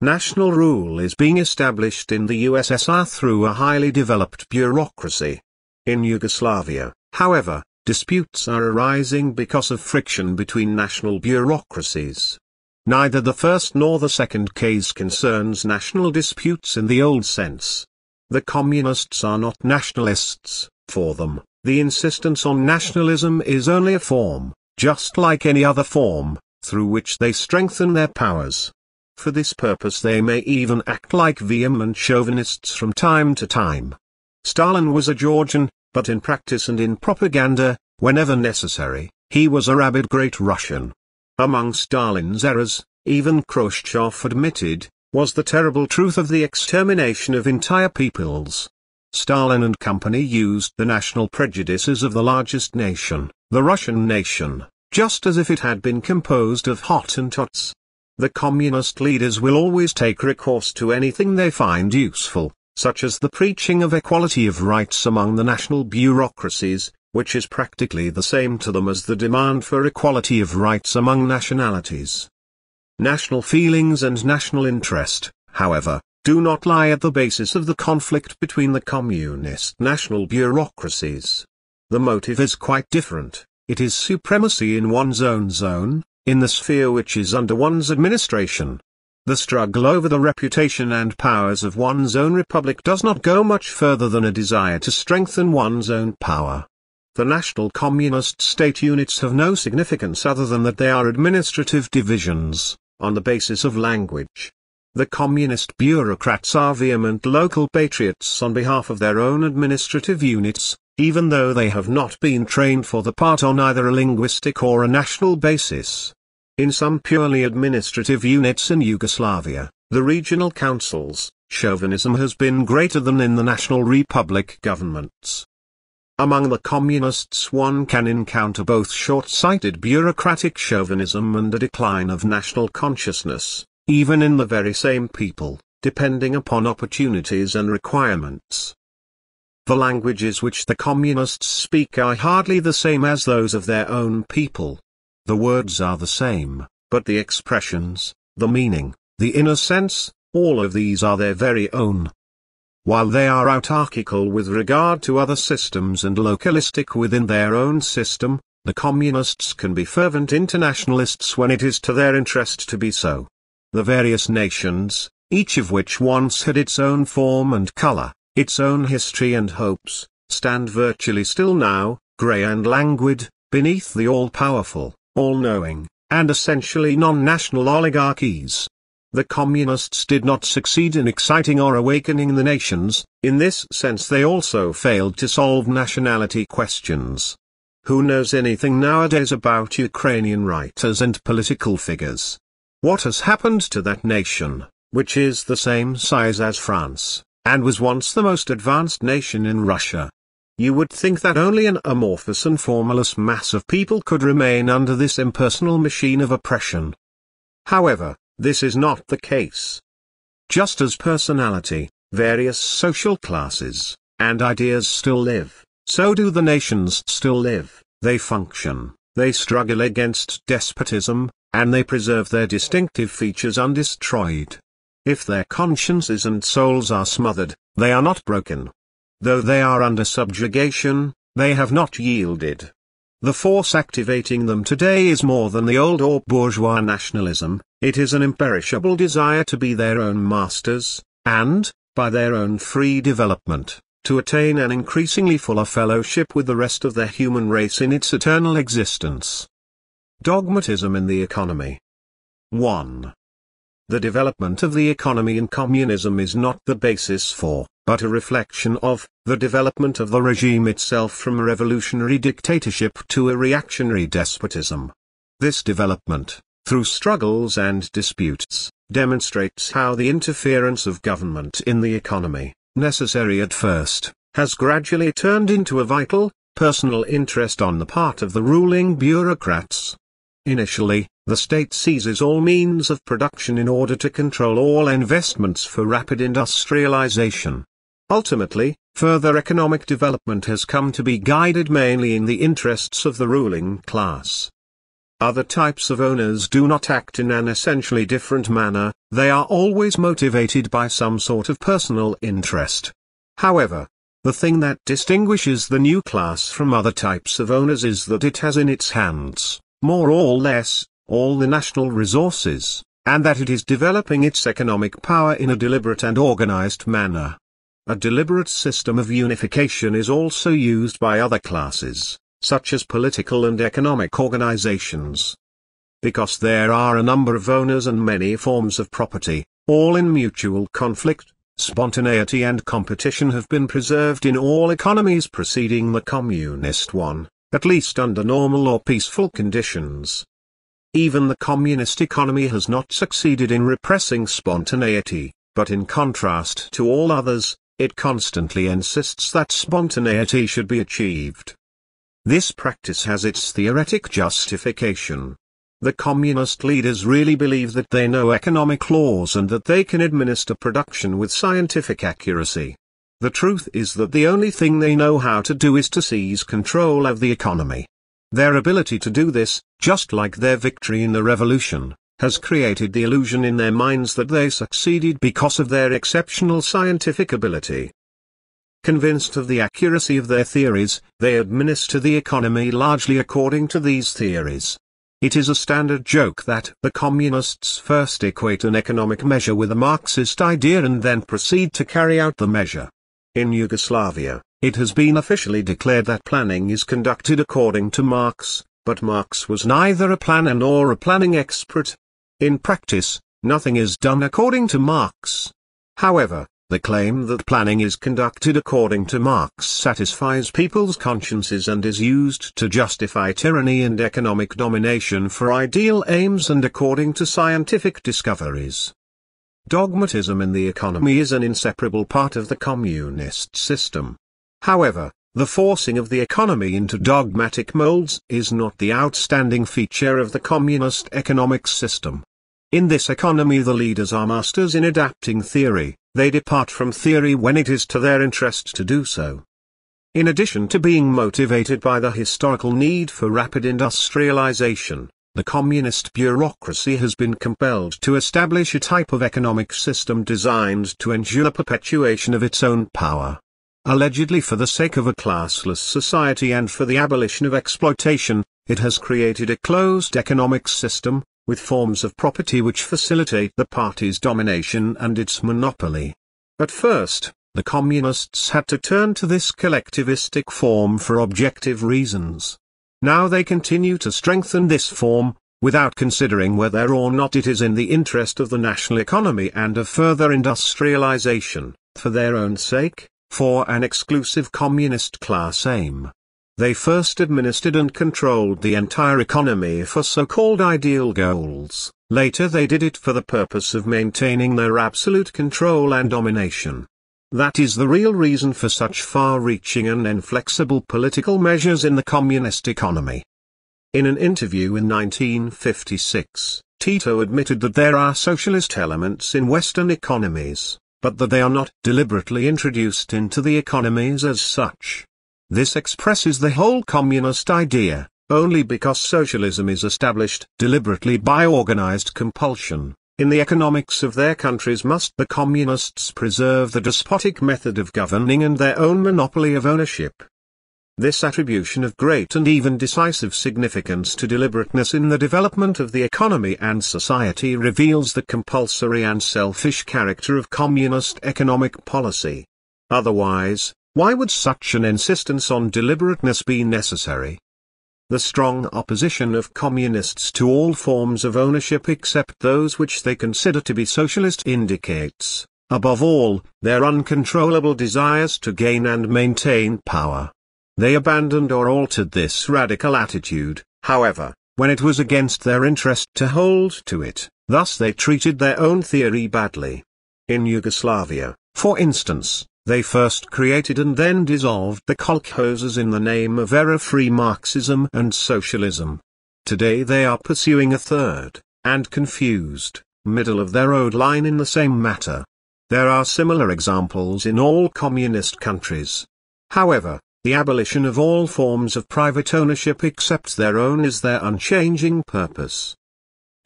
National rule is being established in the USSR through a highly developed bureaucracy. In Yugoslavia, however, disputes are arising because of friction between national bureaucracies. Neither the first nor the second case concerns national disputes in the old sense. The communists are not nationalists, for them, the insistence on nationalism is only a form, just like any other form, through which they strengthen their powers. For this purpose they may even act like vehement chauvinists from time to time. Stalin was a Georgian, but in practice and in propaganda, whenever necessary, he was a rabid Great Russian. Among Stalin's errors, even Khrushchev admitted, was the terrible truth of the extermination of entire peoples. Stalin and company used the national prejudices of the largest nation, the Russian nation, just as if it had been composed of Hottentots. The communist leaders will always take recourse to anything they find useful, such as the preaching of equality of rights among the national bureaucracies, which is practically the same to them as the demand for equality of rights among nationalities. National feelings and national interest, however, do not lie at the basis of the conflict between the communist national bureaucracies. The motive is quite different, it is supremacy in one's own zone, in the sphere which is under one's administration. The struggle over the reputation and powers of one's own republic does not go much further than a desire to strengthen one's own power. The national communist state units have no significance other than that they are administrative divisions on the basis of language. The communist bureaucrats are vehement local patriots on behalf of their own administrative units, even though they have not been trained for the part on either a linguistic or a national basis. In some purely administrative units in Yugoslavia, the regional councils, chauvinism has been greater than in the national republic governments. Among the communists one can encounter both short-sighted bureaucratic chauvinism and a decline of national consciousness, even in the very same people, depending upon opportunities and requirements. The languages which the communists speak are hardly the same as those of their own people. The words are the same, but the expressions, the meaning, the inner sense, all of these are their very own. While they are autarchical with regard to other systems and localistic within their own system, the communists can be fervent internationalists when it is to their interest to be so. The various nations, each of which once had its own form and color, its own history and hopes, stand virtually still now, grey and languid, beneath the all-powerful, all-knowing, and essentially non-national oligarchies. The communists did not succeed in exciting or awakening the nations, in this sense they also failed to solve nationality questions. Who knows anything nowadays about Ukrainian writers and political figures? What has happened to that nation, which is the same size as France, and was once the most advanced nation in Russia? You would think that only an amorphous and formless mass of people could remain under this impersonal machine of oppression. However, this is not the case. Just as personality, various social classes, and ideas still live, so do the nations still live, they function, they struggle against despotism, and they preserve their distinctive features undestroyed. If their consciences and souls are smothered, they are not broken. Though they are under subjugation, they have not yielded. The force activating them today is more than the old or bourgeois nationalism, it is an imperishable desire to be their own masters, and, by their own free development, to attain an increasingly fuller fellowship with the rest of the human race in its eternal existence. Dogmatism in the economy. 1. The development of the economy in communism is not the basis for, but a reflection of, the development of the regime itself from a revolutionary dictatorship to a reactionary despotism. This development, through struggles and disputes, demonstrates how the interference of government in the economy, necessary at first, has gradually turned into a vital, personal interest on the part of the ruling bureaucrats. Initially, the state seizes all means of production in order to control all investments for rapid industrialization. Ultimately, further economic development has come to be guided mainly in the interests of the ruling class. Other types of owners do not act in an essentially different manner, they are always motivated by some sort of personal interest. However, the thing that distinguishes the new class from other types of owners is that it has in its hands more or less, all the national resources, and that it is developing its economic power in a deliberate and organized manner. A deliberate system of unification is also used by other classes, such as political and economic organizations. Because there are a number of owners and many forms of property, all in mutual conflict, spontaneity and competition have been preserved in all economies preceding the communist one at least under normal or peaceful conditions. Even the communist economy has not succeeded in repressing spontaneity, but in contrast to all others, it constantly insists that spontaneity should be achieved. This practice has its theoretic justification. The communist leaders really believe that they know economic laws and that they can administer production with scientific accuracy. The truth is that the only thing they know how to do is to seize control of the economy. Their ability to do this, just like their victory in the revolution, has created the illusion in their minds that they succeeded because of their exceptional scientific ability. Convinced of the accuracy of their theories, they administer the economy largely according to these theories. It is a standard joke that the communists first equate an economic measure with a Marxist idea and then proceed to carry out the measure. In Yugoslavia, it has been officially declared that planning is conducted according to Marx, but Marx was neither a planner nor a planning expert. In practice, nothing is done according to Marx. However, the claim that planning is conducted according to Marx satisfies people's consciences and is used to justify tyranny and economic domination for ideal aims and according to scientific discoveries. Dogmatism in the economy is an inseparable part of the communist system. However, the forcing of the economy into dogmatic molds is not the outstanding feature of the communist economic system. In this economy the leaders are masters in adapting theory, they depart from theory when it is to their interest to do so. In addition to being motivated by the historical need for rapid industrialization, the communist bureaucracy has been compelled to establish a type of economic system designed to ensure perpetuation of its own power. allegedly for the sake of a classless society and for the abolition of exploitation, it has created a closed economic system, with forms of property which facilitate the party's domination and its monopoly. At first, the communists had to turn to this collectivistic form for objective reasons. Now they continue to strengthen this form, without considering whether or not it is in the interest of the national economy and of further industrialization, for their own sake, for an exclusive communist class aim. They first administered and controlled the entire economy for so-called ideal goals, later they did it for the purpose of maintaining their absolute control and domination. That is the real reason for such far-reaching and inflexible political measures in the communist economy. In an interview in 1956, Tito admitted that there are socialist elements in Western economies, but that they are not deliberately introduced into the economies as such. This expresses the whole communist idea, only because socialism is established deliberately by organized compulsion. In the economics of their countries must the communists preserve the despotic method of governing and their own monopoly of ownership. This attribution of great and even decisive significance to deliberateness in the development of the economy and society reveals the compulsory and selfish character of communist economic policy. Otherwise, why would such an insistence on deliberateness be necessary? The strong opposition of communists to all forms of ownership except those which they consider to be socialist indicates, above all, their uncontrollable desires to gain and maintain power. They abandoned or altered this radical attitude, however, when it was against their interest to hold to it, thus they treated their own theory badly. In Yugoslavia, for instance, they first created and then dissolved the kolkhozes in the name of error-free Marxism and socialism. Today they are pursuing a third, and confused, middle of their road line in the same matter. There are similar examples in all communist countries. However, the abolition of all forms of private ownership except their own is their unchanging purpose.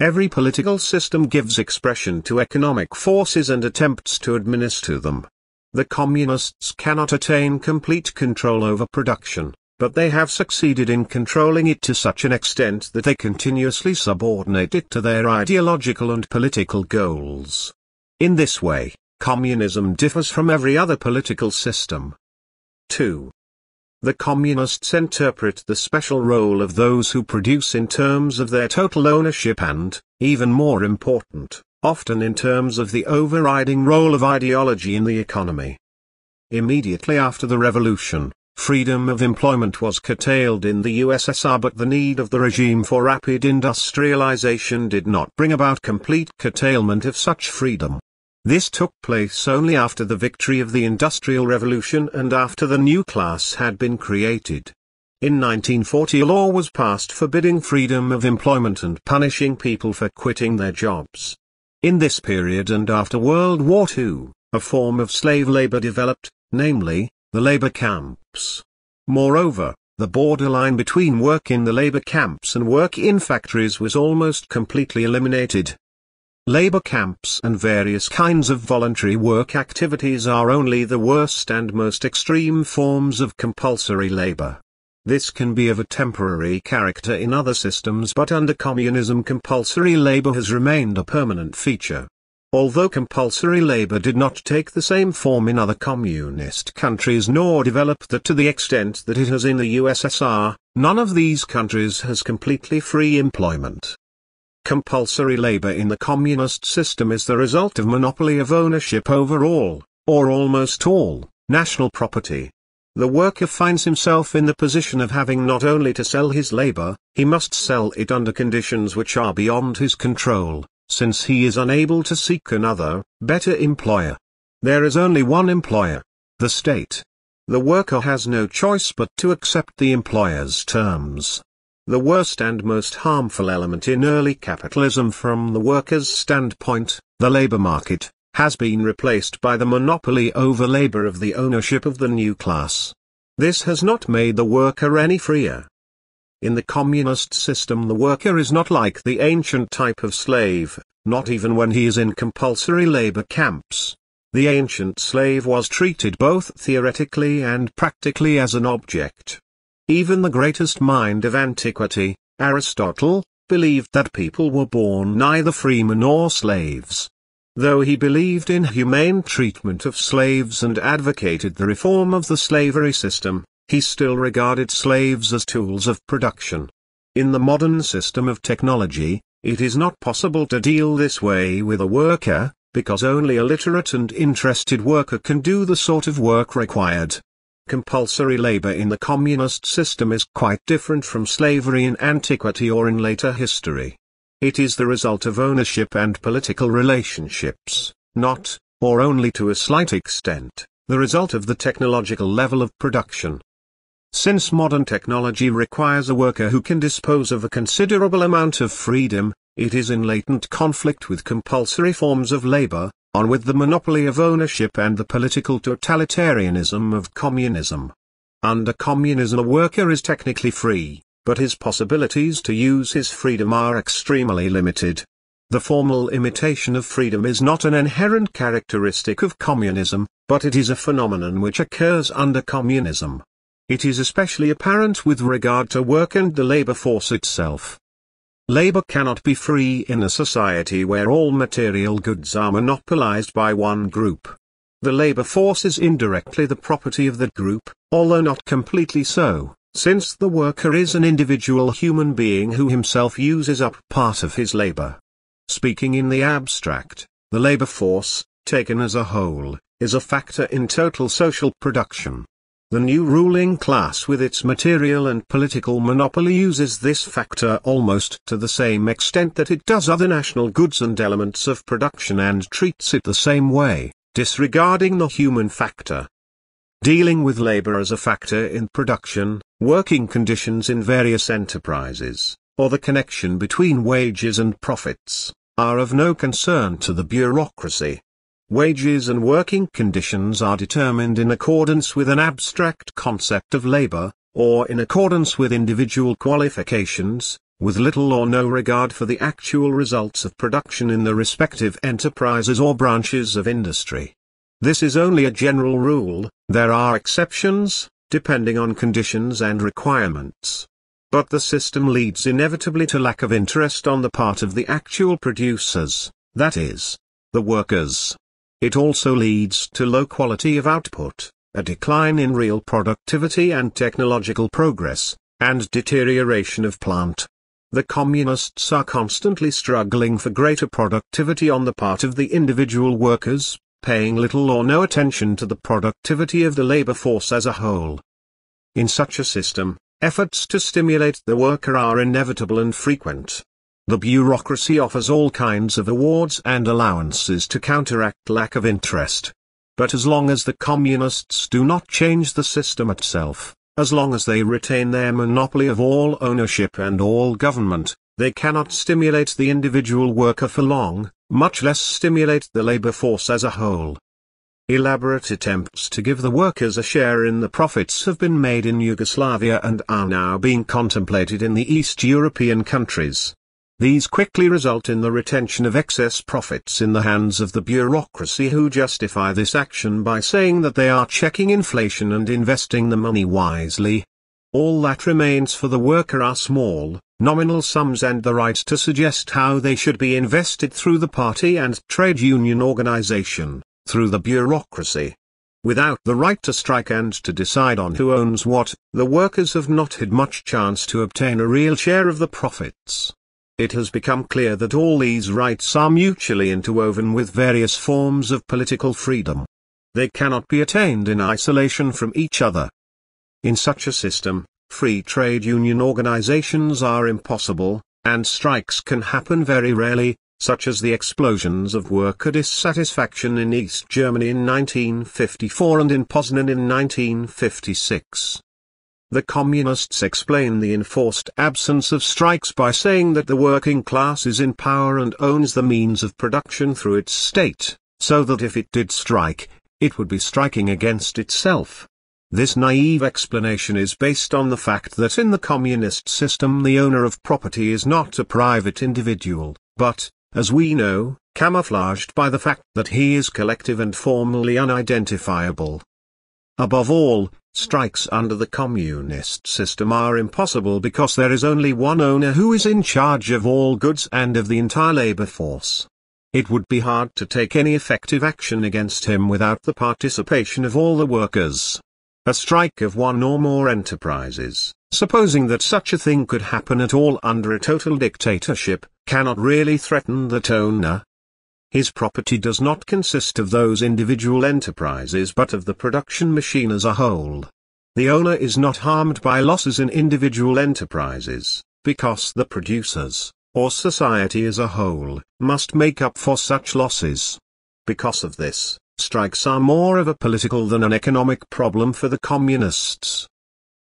Every political system gives expression to economic forces and attempts to administer them. The communists cannot attain complete control over production, but they have succeeded in controlling it to such an extent that they continuously subordinate it to their ideological and political goals. In this way, communism differs from every other political system. 2. The communists interpret the special role of those who produce in terms of their total ownership and, even more important, often in terms of the overriding role of ideology in the economy. Immediately after the revolution, freedom of employment was curtailed in the USSR but the need of the regime for rapid industrialization did not bring about complete curtailment of such freedom. This took place only after the victory of the Industrial Revolution and after the new class had been created. In 1940 a law was passed forbidding freedom of employment and punishing people for quitting their jobs. In this period and after World War II, a form of slave labor developed, namely, the labor camps. Moreover, the borderline between work in the labor camps and work in factories was almost completely eliminated. Labor camps and various kinds of voluntary work activities are only the worst and most extreme forms of compulsory labor. This can be of a temporary character in other systems but under communism compulsory labor has remained a permanent feature. Although compulsory labor did not take the same form in other communist countries nor develop that to the extent that it has in the USSR, none of these countries has completely free employment. Compulsory labor in the communist system is the result of monopoly of ownership over all, or almost all, national property. The worker finds himself in the position of having not only to sell his labor, he must sell it under conditions which are beyond his control, since he is unable to seek another, better employer. There is only one employer, the state. The worker has no choice but to accept the employer's terms. The worst and most harmful element in early capitalism from the worker's standpoint, the labor market, has been replaced by the monopoly over labor of the ownership of the new class. This has not made the worker any freer. In the communist system the worker is not like the ancient type of slave, not even when he is in compulsory labor camps. the ancient slave was treated both theoretically and practically as an object. Even the greatest mind of antiquity, Aristotle, believed that people were born neither freemen nor slaves. Though he believed in humane treatment of slaves and advocated the reform of the slavery system, he still regarded slaves as tools of production. In the modern system of technology, it is not possible to deal this way with a worker, because only a literate and interested worker can do the sort of work required. Compulsory labor in the communist system is quite different from slavery in antiquity or in later history. It is the result of ownership and political relationships, not, or only to a slight extent, the result of the technological level of production. Since modern technology requires a worker who can dispose of a considerable amount of freedom, it is in latent conflict with compulsory forms of labor, on with the monopoly of ownership and the political totalitarianism of communism. Under communism a worker is technically free, but his possibilities to use his freedom are extremely limited. The formal imitation of freedom is not an inherent characteristic of communism, but it is a phenomenon which occurs under communism. It is especially apparent with regard to work and the labor force itself. Labor cannot be free in a society where all material goods are monopolized by one group. The labor force is indirectly the property of that group, although not completely so, since the worker is an individual human being who himself uses up part of his labor. Speaking in the abstract, the labor force, taken as a whole, is a factor in total social production. The new ruling class with its material and political monopoly uses this factor almost to the same extent that it does other national goods and elements of production and treats it the same way, disregarding the human factor. Dealing with labor as a factor in production, working conditions in various enterprises, or the connection between wages and profits, are of no concern to the bureaucracy. Wages and working conditions are determined in accordance with an abstract concept of labor, or in accordance with individual qualifications, with little or no regard for the actual results of production in the respective enterprises or branches of industry. This is only a general rule, there are exceptions, depending on conditions and requirements. But the system leads inevitably to lack of interest on the part of the actual producers, that is, the workers. It also leads to low quality of output, a decline in real productivity and technological progress, and deterioration of plant. The communists are constantly struggling for greater productivity on the part of the individual workers, paying little or no attention to the productivity of the labor force as a whole. In such a system, efforts to stimulate the worker are inevitable and frequent. The bureaucracy offers all kinds of awards and allowances to counteract lack of interest. But as long as the communists do not change the system itself, as long as they retain their monopoly of all ownership and all government, they cannot stimulate the individual worker for long, much less stimulate the labor force as a whole. Elaborate attempts to give the workers a share in the profits have been made in Yugoslavia and are now being contemplated in the East European countries. These quickly result in the retention of excess profits in the hands of the bureaucracy who justify this action by saying that they are checking inflation and investing the money wisely. All that remains for the worker are small, nominal sums and the right to suggest how they should be invested through the party and trade union organization, through the bureaucracy. Without the right to strike and to decide on who owns what, the workers have not had much chance to obtain a real share of the profits it has become clear that all these rights are mutually interwoven with various forms of political freedom. They cannot be attained in isolation from each other. In such a system, free trade union organizations are impossible, and strikes can happen very rarely, such as the explosions of worker dissatisfaction in East Germany in 1954 and in Poznan in 1956. The Communists explain the enforced absence of strikes by saying that the working class is in power and owns the means of production through its state, so that if it did strike, it would be striking against itself. This naive explanation is based on the fact that in the communist system the owner of property is not a private individual, but, as we know, camouflaged by the fact that he is collective and formally unidentifiable. Above all, strikes under the communist system are impossible because there is only one owner who is in charge of all goods and of the entire labor force. It would be hard to take any effective action against him without the participation of all the workers. A strike of one or more enterprises, supposing that such a thing could happen at all under a total dictatorship, cannot really threaten the owner, his property does not consist of those individual enterprises but of the production machine as a whole. The owner is not harmed by losses in individual enterprises, because the producers, or society as a whole, must make up for such losses. Because of this, strikes are more of a political than an economic problem for the communists.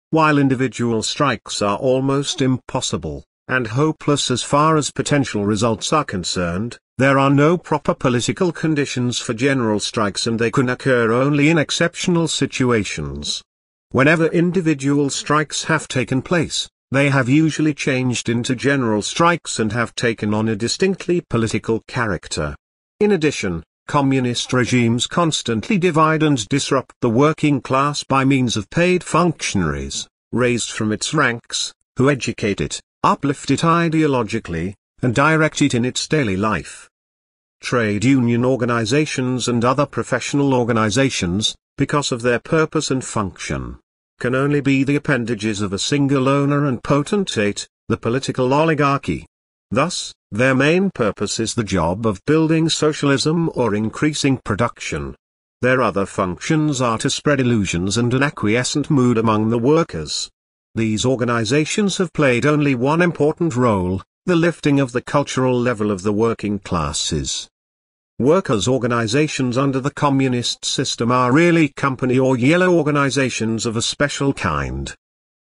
While individual strikes are almost impossible, and hopeless as far as potential results are concerned, there are no proper political conditions for general strikes and they can occur only in exceptional situations. Whenever individual strikes have taken place, they have usually changed into general strikes and have taken on a distinctly political character. In addition, communist regimes constantly divide and disrupt the working class by means of paid functionaries, raised from its ranks, who educate it, uplift it ideologically, and direct it in its daily life. Trade union organizations and other professional organizations, because of their purpose and function, can only be the appendages of a single owner and potentate, the political oligarchy. Thus, their main purpose is the job of building socialism or increasing production. Their other functions are to spread illusions and an acquiescent mood among the workers. These organizations have played only one important role, the lifting of the cultural level of the working classes. Workers' organizations under the communist system are really company or yellow organizations of a special kind.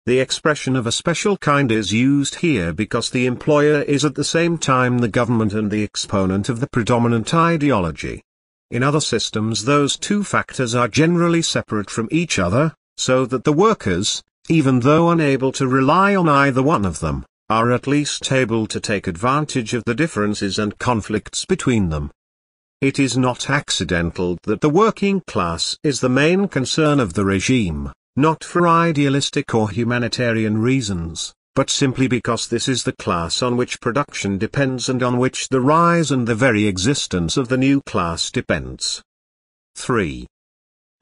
The expression of a special kind is used here because the employer is at the same time the government and the exponent of the predominant ideology. In other systems those two factors are generally separate from each other, so that the workers, even though unable to rely on either one of them, are at least able to take advantage of the differences and conflicts between them. It is not accidental that the working class is the main concern of the regime, not for idealistic or humanitarian reasons, but simply because this is the class on which production depends and on which the rise and the very existence of the new class depends. 3.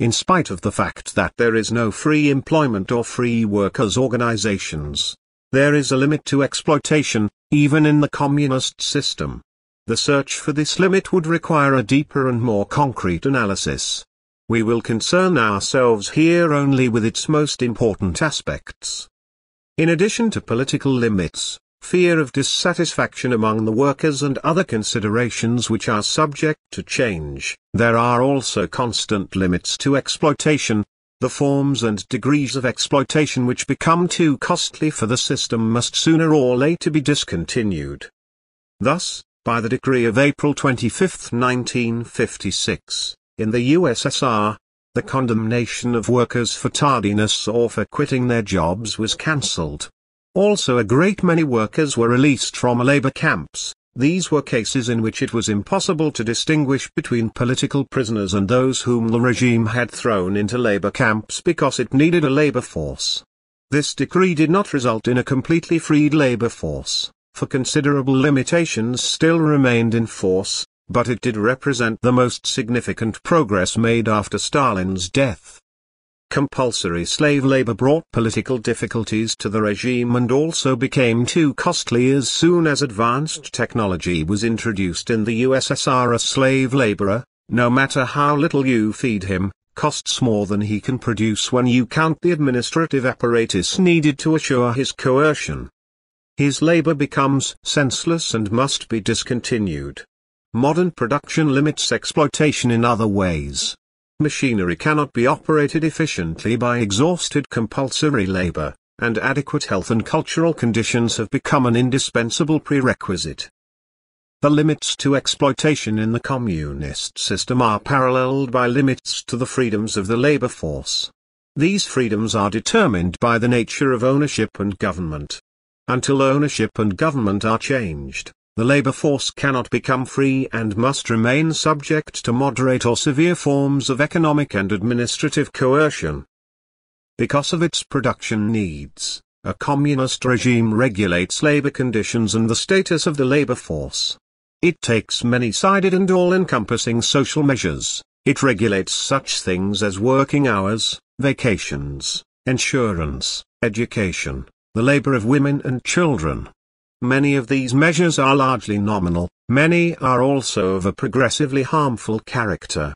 In spite of the fact that there is no free employment or free workers' organizations, there is a limit to exploitation, even in the communist system. The search for this limit would require a deeper and more concrete analysis. We will concern ourselves here only with its most important aspects. In addition to political limits, fear of dissatisfaction among the workers and other considerations which are subject to change, there are also constant limits to exploitation, the forms and degrees of exploitation which become too costly for the system must sooner or later be discontinued. Thus, by the decree of April 25, 1956, in the USSR, the condemnation of workers for tardiness or for quitting their jobs was cancelled. Also a great many workers were released from labor camps, these were cases in which it was impossible to distinguish between political prisoners and those whom the regime had thrown into labor camps because it needed a labor force. This decree did not result in a completely freed labor force, for considerable limitations still remained in force, but it did represent the most significant progress made after Stalin's death. Compulsory slave labor brought political difficulties to the regime and also became too costly as soon as advanced technology was introduced in the USSR. A slave laborer, no matter how little you feed him, costs more than he can produce when you count the administrative apparatus needed to assure his coercion. His labor becomes senseless and must be discontinued. Modern production limits exploitation in other ways. Machinery cannot be operated efficiently by exhausted compulsory labor, and adequate health and cultural conditions have become an indispensable prerequisite. The limits to exploitation in the communist system are paralleled by limits to the freedoms of the labor force. These freedoms are determined by the nature of ownership and government. Until ownership and government are changed, the labor force cannot become free and must remain subject to moderate or severe forms of economic and administrative coercion. Because of its production needs, a communist regime regulates labor conditions and the status of the labor force. It takes many-sided and all-encompassing social measures. It regulates such things as working hours, vacations, insurance, education, the labor of women and children, Many of these measures are largely nominal, many are also of a progressively harmful character.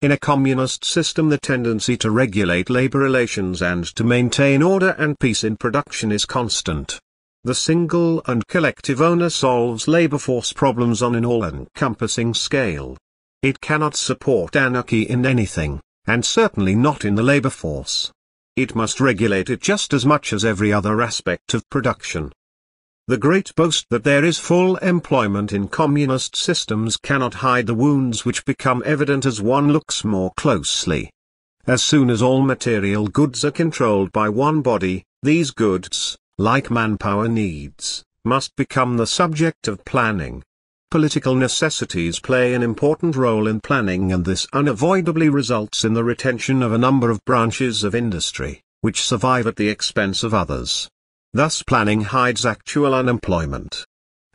In a communist system the tendency to regulate labor relations and to maintain order and peace in production is constant. The single and collective owner solves labor force problems on an all-encompassing scale. It cannot support anarchy in anything, and certainly not in the labor force. It must regulate it just as much as every other aspect of production. The great boast that there is full employment in communist systems cannot hide the wounds which become evident as one looks more closely. As soon as all material goods are controlled by one body, these goods, like manpower needs, must become the subject of planning. Political necessities play an important role in planning and this unavoidably results in the retention of a number of branches of industry, which survive at the expense of others. Thus planning hides actual unemployment.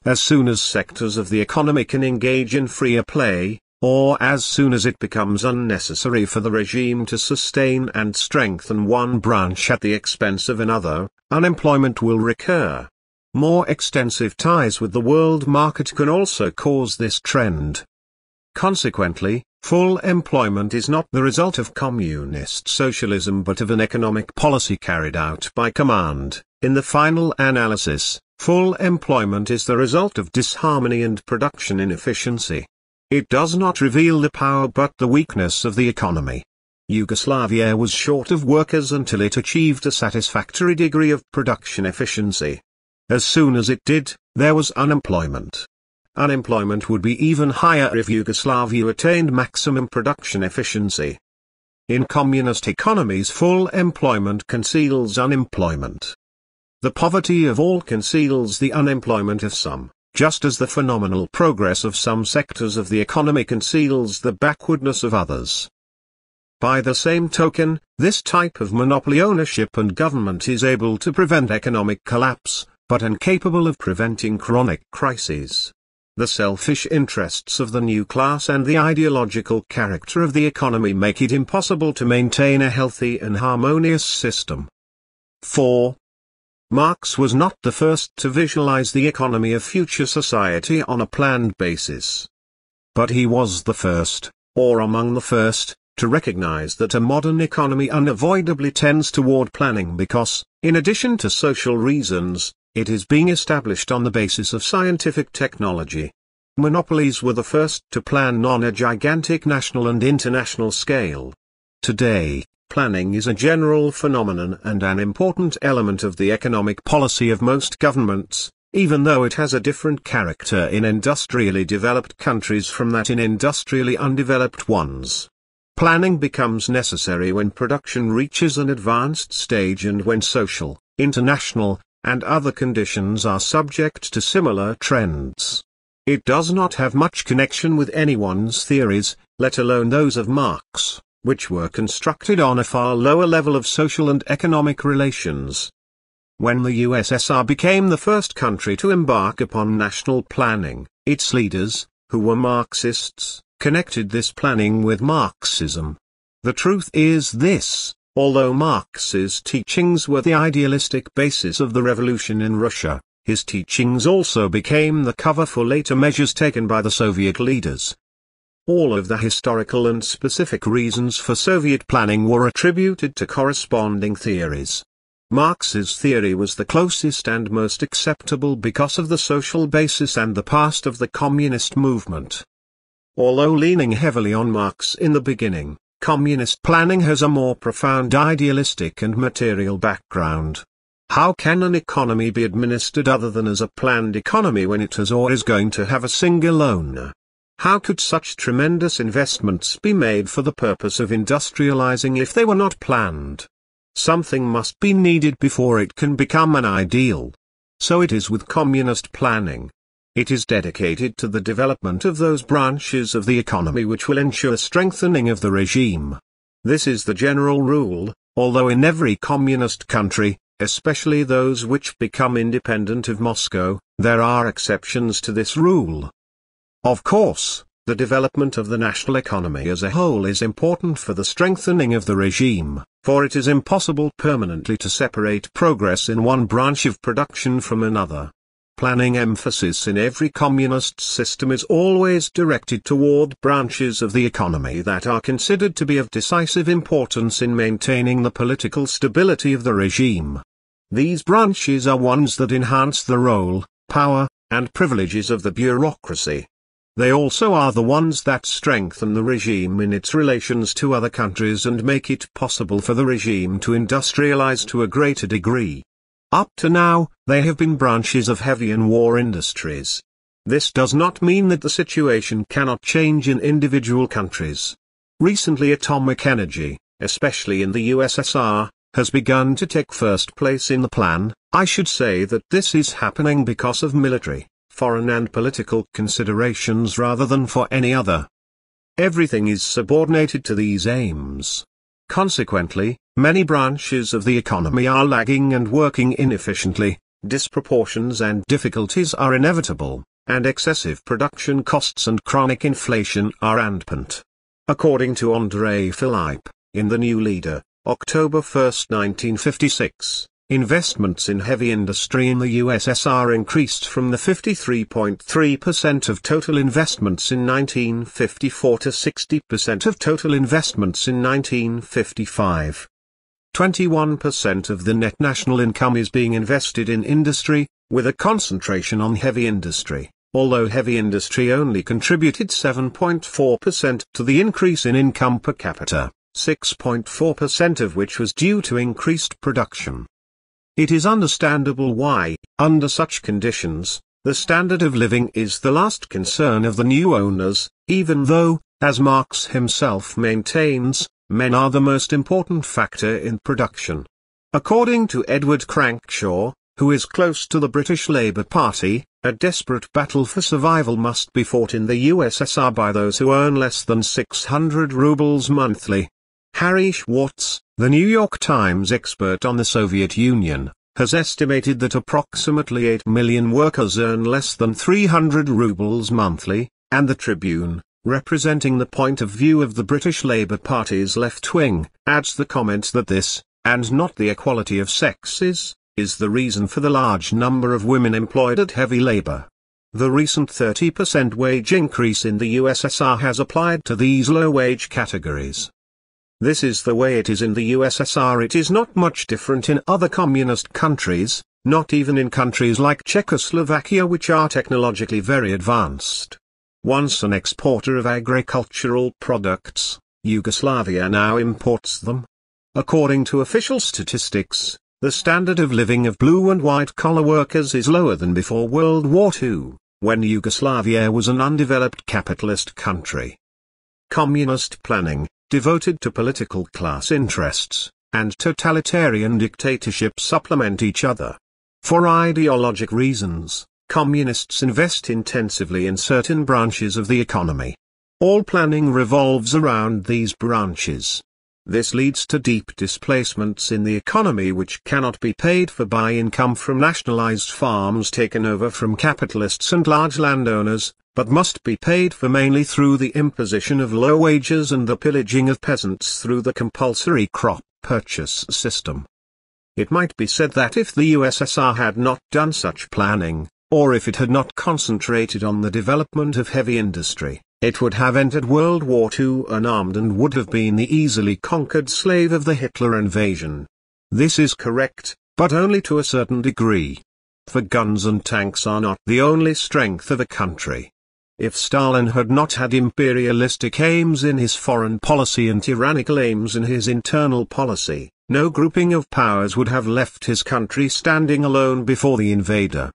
As soon as sectors of the economy can engage in freer play, or as soon as it becomes unnecessary for the regime to sustain and strengthen one branch at the expense of another, unemployment will recur. More extensive ties with the world market can also cause this trend. Consequently, full employment is not the result of communist socialism but of an economic policy carried out by command. In the final analysis, full employment is the result of disharmony and production inefficiency. It does not reveal the power but the weakness of the economy. Yugoslavia was short of workers until it achieved a satisfactory degree of production efficiency. As soon as it did, there was unemployment. Unemployment would be even higher if Yugoslavia attained maximum production efficiency. In communist economies full employment conceals unemployment. The poverty of all conceals the unemployment of some, just as the phenomenal progress of some sectors of the economy conceals the backwardness of others. By the same token, this type of monopoly ownership and government is able to prevent economic collapse, but incapable of preventing chronic crises. The selfish interests of the new class and the ideological character of the economy make it impossible to maintain a healthy and harmonious system. 4. Marx was not the first to visualize the economy of future society on a planned basis. But he was the first, or among the first, to recognize that a modern economy unavoidably tends toward planning because, in addition to social reasons, it is being established on the basis of scientific technology. Monopolies were the first to plan on a gigantic national and international scale. Today, Planning is a general phenomenon and an important element of the economic policy of most governments, even though it has a different character in industrially developed countries from that in industrially undeveloped ones. Planning becomes necessary when production reaches an advanced stage and when social, international, and other conditions are subject to similar trends. It does not have much connection with anyone's theories, let alone those of Marx which were constructed on a far lower level of social and economic relations. When the USSR became the first country to embark upon national planning, its leaders, who were Marxists, connected this planning with Marxism. The truth is this, although Marx's teachings were the idealistic basis of the revolution in Russia, his teachings also became the cover for later measures taken by the Soviet leaders, all of the historical and specific reasons for Soviet planning were attributed to corresponding theories. Marx's theory was the closest and most acceptable because of the social basis and the past of the communist movement. Although leaning heavily on Marx in the beginning, communist planning has a more profound idealistic and material background. How can an economy be administered other than as a planned economy when it has or is going to have a single owner? How could such tremendous investments be made for the purpose of industrializing if they were not planned? Something must be needed before it can become an ideal. So it is with communist planning. It is dedicated to the development of those branches of the economy which will ensure strengthening of the regime. This is the general rule, although in every communist country, especially those which become independent of Moscow, there are exceptions to this rule. Of course, the development of the national economy as a whole is important for the strengthening of the regime, for it is impossible permanently to separate progress in one branch of production from another. Planning emphasis in every communist system is always directed toward branches of the economy that are considered to be of decisive importance in maintaining the political stability of the regime. These branches are ones that enhance the role, power, and privileges of the bureaucracy. They also are the ones that strengthen the regime in its relations to other countries and make it possible for the regime to industrialize to a greater degree. Up to now, they have been branches of heavy and war industries. This does not mean that the situation cannot change in individual countries. Recently atomic energy, especially in the USSR, has begun to take first place in the plan, I should say that this is happening because of military, foreign and political considerations rather than for any other. Everything is subordinated to these aims. Consequently, many branches of the economy are lagging and working inefficiently, disproportions and difficulties are inevitable, and excessive production costs and chronic inflation are rampant. According to André Philip, in The New Leader, October 1, 1956, Investments in heavy industry in the USSR increased from the 53.3% of total investments in 1954 to 60% of total investments in 1955. 21% of the net national income is being invested in industry, with a concentration on heavy industry, although heavy industry only contributed 7.4% to the increase in income per capita, 6.4% of which was due to increased production. It is understandable why, under such conditions, the standard of living is the last concern of the new owners, even though, as Marx himself maintains, men are the most important factor in production. According to Edward Crankshaw, who is close to the British Labour Party, a desperate battle for survival must be fought in the USSR by those who earn less than 600 rubles monthly. Harry Schwartz, the New York Times expert on the Soviet Union, has estimated that approximately 8 million workers earn less than 300 rubles monthly, and the Tribune, representing the point of view of the British Labour Party's left wing, adds the comment that this, and not the equality of sexes, is the reason for the large number of women employed at heavy labour. The recent 30% wage increase in the USSR has applied to these low-wage categories. This is the way it is in the USSR it is not much different in other communist countries, not even in countries like Czechoslovakia which are technologically very advanced. Once an exporter of agricultural products, Yugoslavia now imports them. According to official statistics, the standard of living of blue and white collar workers is lower than before World War II, when Yugoslavia was an undeveloped capitalist country. Communist planning, devoted to political class interests, and totalitarian dictatorship supplement each other. For ideologic reasons, communists invest intensively in certain branches of the economy. All planning revolves around these branches. This leads to deep displacements in the economy which cannot be paid for by income from nationalized farms taken over from capitalists and large landowners, but must be paid for mainly through the imposition of low wages and the pillaging of peasants through the compulsory crop purchase system. It might be said that if the USSR had not done such planning, or if it had not concentrated on the development of heavy industry, it would have entered World War II unarmed and would have been the easily conquered slave of the Hitler invasion. This is correct, but only to a certain degree. For guns and tanks are not the only strength of a country. If Stalin had not had imperialistic aims in his foreign policy and tyrannical aims in his internal policy, no grouping of powers would have left his country standing alone before the invader.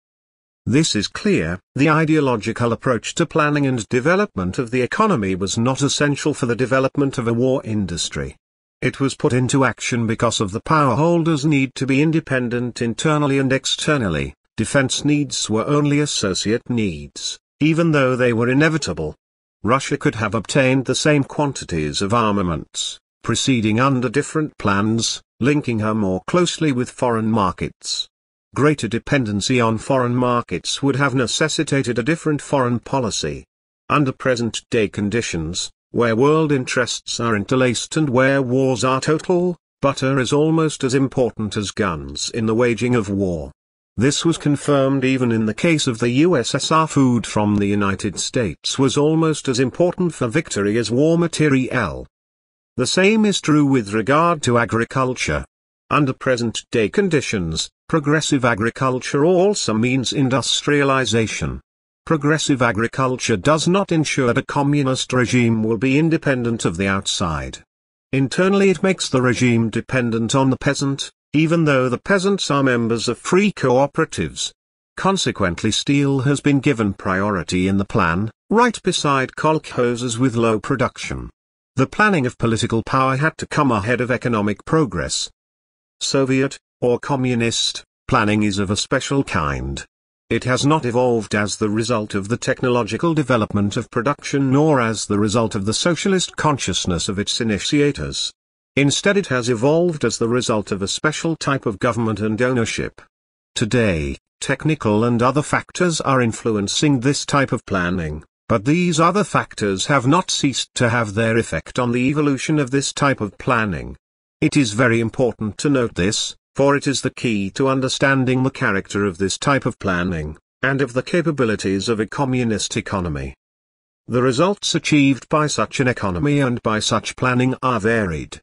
This is clear, the ideological approach to planning and development of the economy was not essential for the development of a war industry. It was put into action because of the power holders' need to be independent internally and externally, defense needs were only associate needs, even though they were inevitable. Russia could have obtained the same quantities of armaments, proceeding under different plans, linking her more closely with foreign markets. Greater dependency on foreign markets would have necessitated a different foreign policy. Under present-day conditions, where world interests are interlaced and where wars are total, butter is almost as important as guns in the waging of war. This was confirmed even in the case of the USSR food from the United States was almost as important for victory as war materiel. The same is true with regard to agriculture. Under present-day conditions, progressive agriculture also means industrialization. Progressive agriculture does not ensure that a communist regime will be independent of the outside. Internally it makes the regime dependent on the peasant, even though the peasants are members of free cooperatives. Consequently steel has been given priority in the plan, right beside kolkhozes with low production. The planning of political power had to come ahead of economic progress. Soviet, or communist, planning is of a special kind. It has not evolved as the result of the technological development of production nor as the result of the socialist consciousness of its initiators. Instead it has evolved as the result of a special type of government and ownership. Today, technical and other factors are influencing this type of planning. But these other factors have not ceased to have their effect on the evolution of this type of planning. It is very important to note this, for it is the key to understanding the character of this type of planning, and of the capabilities of a communist economy. The results achieved by such an economy and by such planning are varied.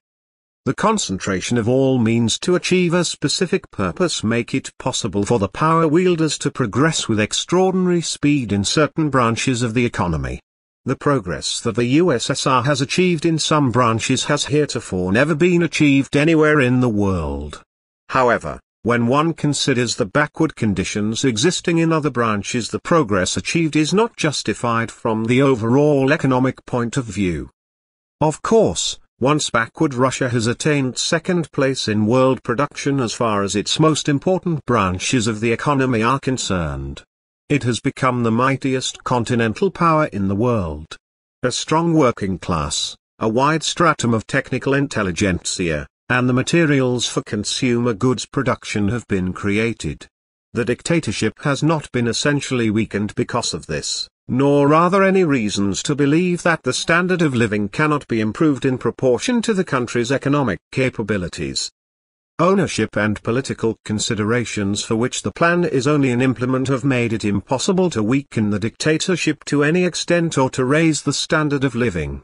The concentration of all means to achieve a specific purpose make it possible for the power wielders to progress with extraordinary speed in certain branches of the economy. The progress that the USSR has achieved in some branches has heretofore never been achieved anywhere in the world. However, when one considers the backward conditions existing in other branches the progress achieved is not justified from the overall economic point of view. Of course, once backward Russia has attained second place in world production as far as its most important branches of the economy are concerned. It has become the mightiest continental power in the world. A strong working class, a wide stratum of technical intelligentsia, and the materials for consumer goods production have been created. The dictatorship has not been essentially weakened because of this nor are there any reasons to believe that the standard of living cannot be improved in proportion to the country's economic capabilities. Ownership and political considerations for which the plan is only an implement have made it impossible to weaken the dictatorship to any extent or to raise the standard of living.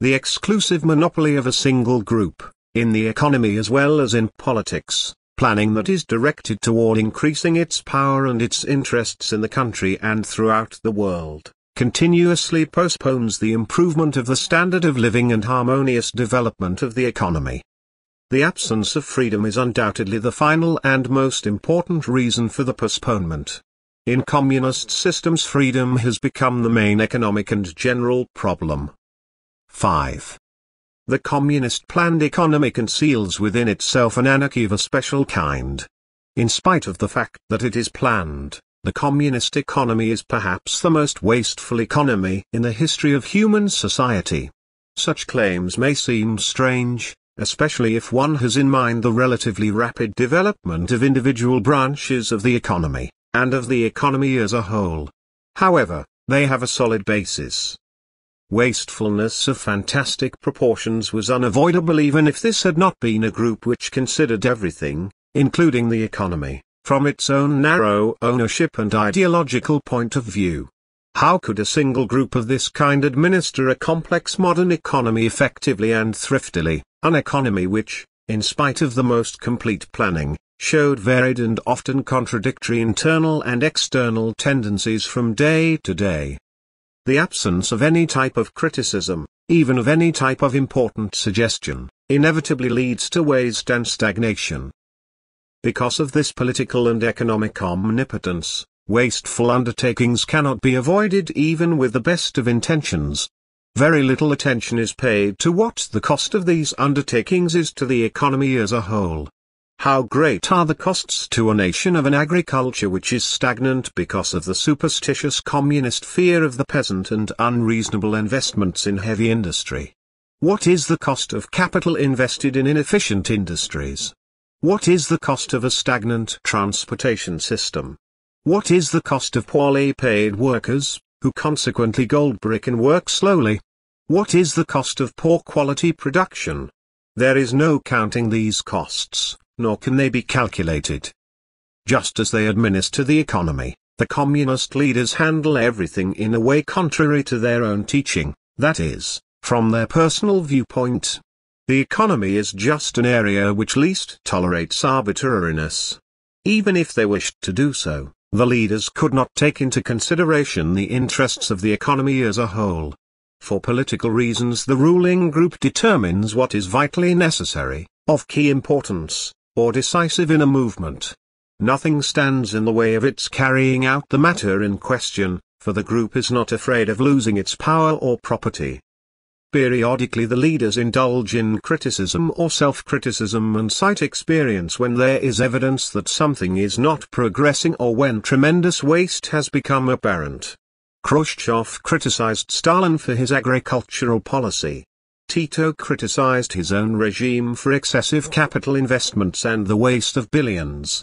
The exclusive monopoly of a single group, in the economy as well as in politics, planning that is directed toward increasing its power and its interests in the country and throughout the world, continuously postpones the improvement of the standard of living and harmonious development of the economy. The absence of freedom is undoubtedly the final and most important reason for the postponement. In communist systems freedom has become the main economic and general problem. 5. The communist planned economy conceals within itself an anarchy of a special kind. In spite of the fact that it is planned, the communist economy is perhaps the most wasteful economy in the history of human society. Such claims may seem strange, especially if one has in mind the relatively rapid development of individual branches of the economy, and of the economy as a whole. However, they have a solid basis. Wastefulness of fantastic proportions was unavoidable even if this had not been a group which considered everything, including the economy, from its own narrow ownership and ideological point of view. How could a single group of this kind administer a complex modern economy effectively and thriftily, an economy which, in spite of the most complete planning, showed varied and often contradictory internal and external tendencies from day to day? The absence of any type of criticism, even of any type of important suggestion, inevitably leads to waste and stagnation. Because of this political and economic omnipotence, wasteful undertakings cannot be avoided even with the best of intentions. Very little attention is paid to what the cost of these undertakings is to the economy as a whole. How great are the costs to a nation of an agriculture which is stagnant because of the superstitious communist fear of the peasant and unreasonable investments in heavy industry? What is the cost of capital invested in inefficient industries? What is the cost of a stagnant transportation system? What is the cost of poorly paid workers, who consequently gold brick and work slowly? What is the cost of poor quality production? There is no counting these costs nor can they be calculated. Just as they administer the economy, the communist leaders handle everything in a way contrary to their own teaching, that is, from their personal viewpoint. The economy is just an area which least tolerates arbitrariness. Even if they wished to do so, the leaders could not take into consideration the interests of the economy as a whole. For political reasons the ruling group determines what is vitally necessary, of key importance, or decisive in a movement. Nothing stands in the way of its carrying out the matter in question, for the group is not afraid of losing its power or property. Periodically the leaders indulge in criticism or self-criticism and cite experience when there is evidence that something is not progressing or when tremendous waste has become apparent. Khrushchev criticized Stalin for his agricultural policy. Tito criticized his own regime for excessive capital investments and the waste of billions.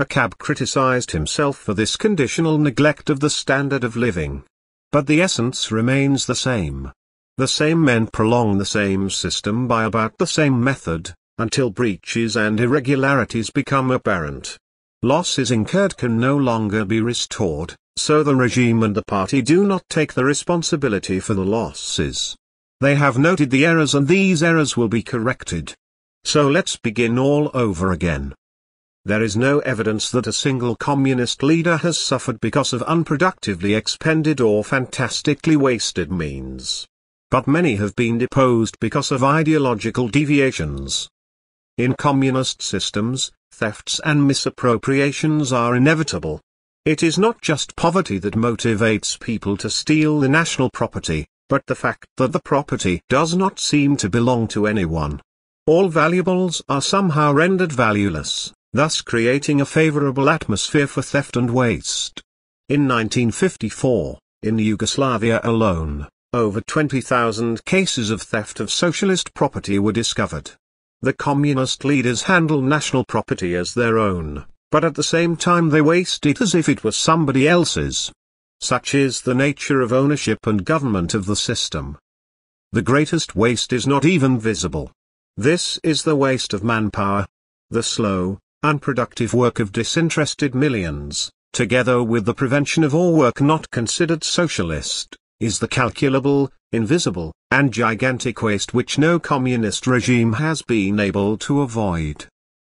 Ochab criticized himself for this conditional neglect of the standard of living. But the essence remains the same. The same men prolong the same system by about the same method, until breaches and irregularities become apparent. Losses incurred can no longer be restored, so the regime and the party do not take the responsibility for the losses. They have noted the errors and these errors will be corrected. So let's begin all over again. There is no evidence that a single communist leader has suffered because of unproductively expended or fantastically wasted means. But many have been deposed because of ideological deviations. In communist systems, thefts and misappropriations are inevitable. It is not just poverty that motivates people to steal the national property, but the fact that the property does not seem to belong to anyone. All valuables are somehow rendered valueless, thus creating a favorable atmosphere for theft and waste. In 1954, in Yugoslavia alone, over 20,000 cases of theft of socialist property were discovered. The communist leaders handle national property as their own, but at the same time they waste it as if it were somebody else's. Such is the nature of ownership and government of the system. The greatest waste is not even visible. This is the waste of manpower. The slow, unproductive work of disinterested millions, together with the prevention of all work not considered socialist, is the calculable, invisible, and gigantic waste which no communist regime has been able to avoid.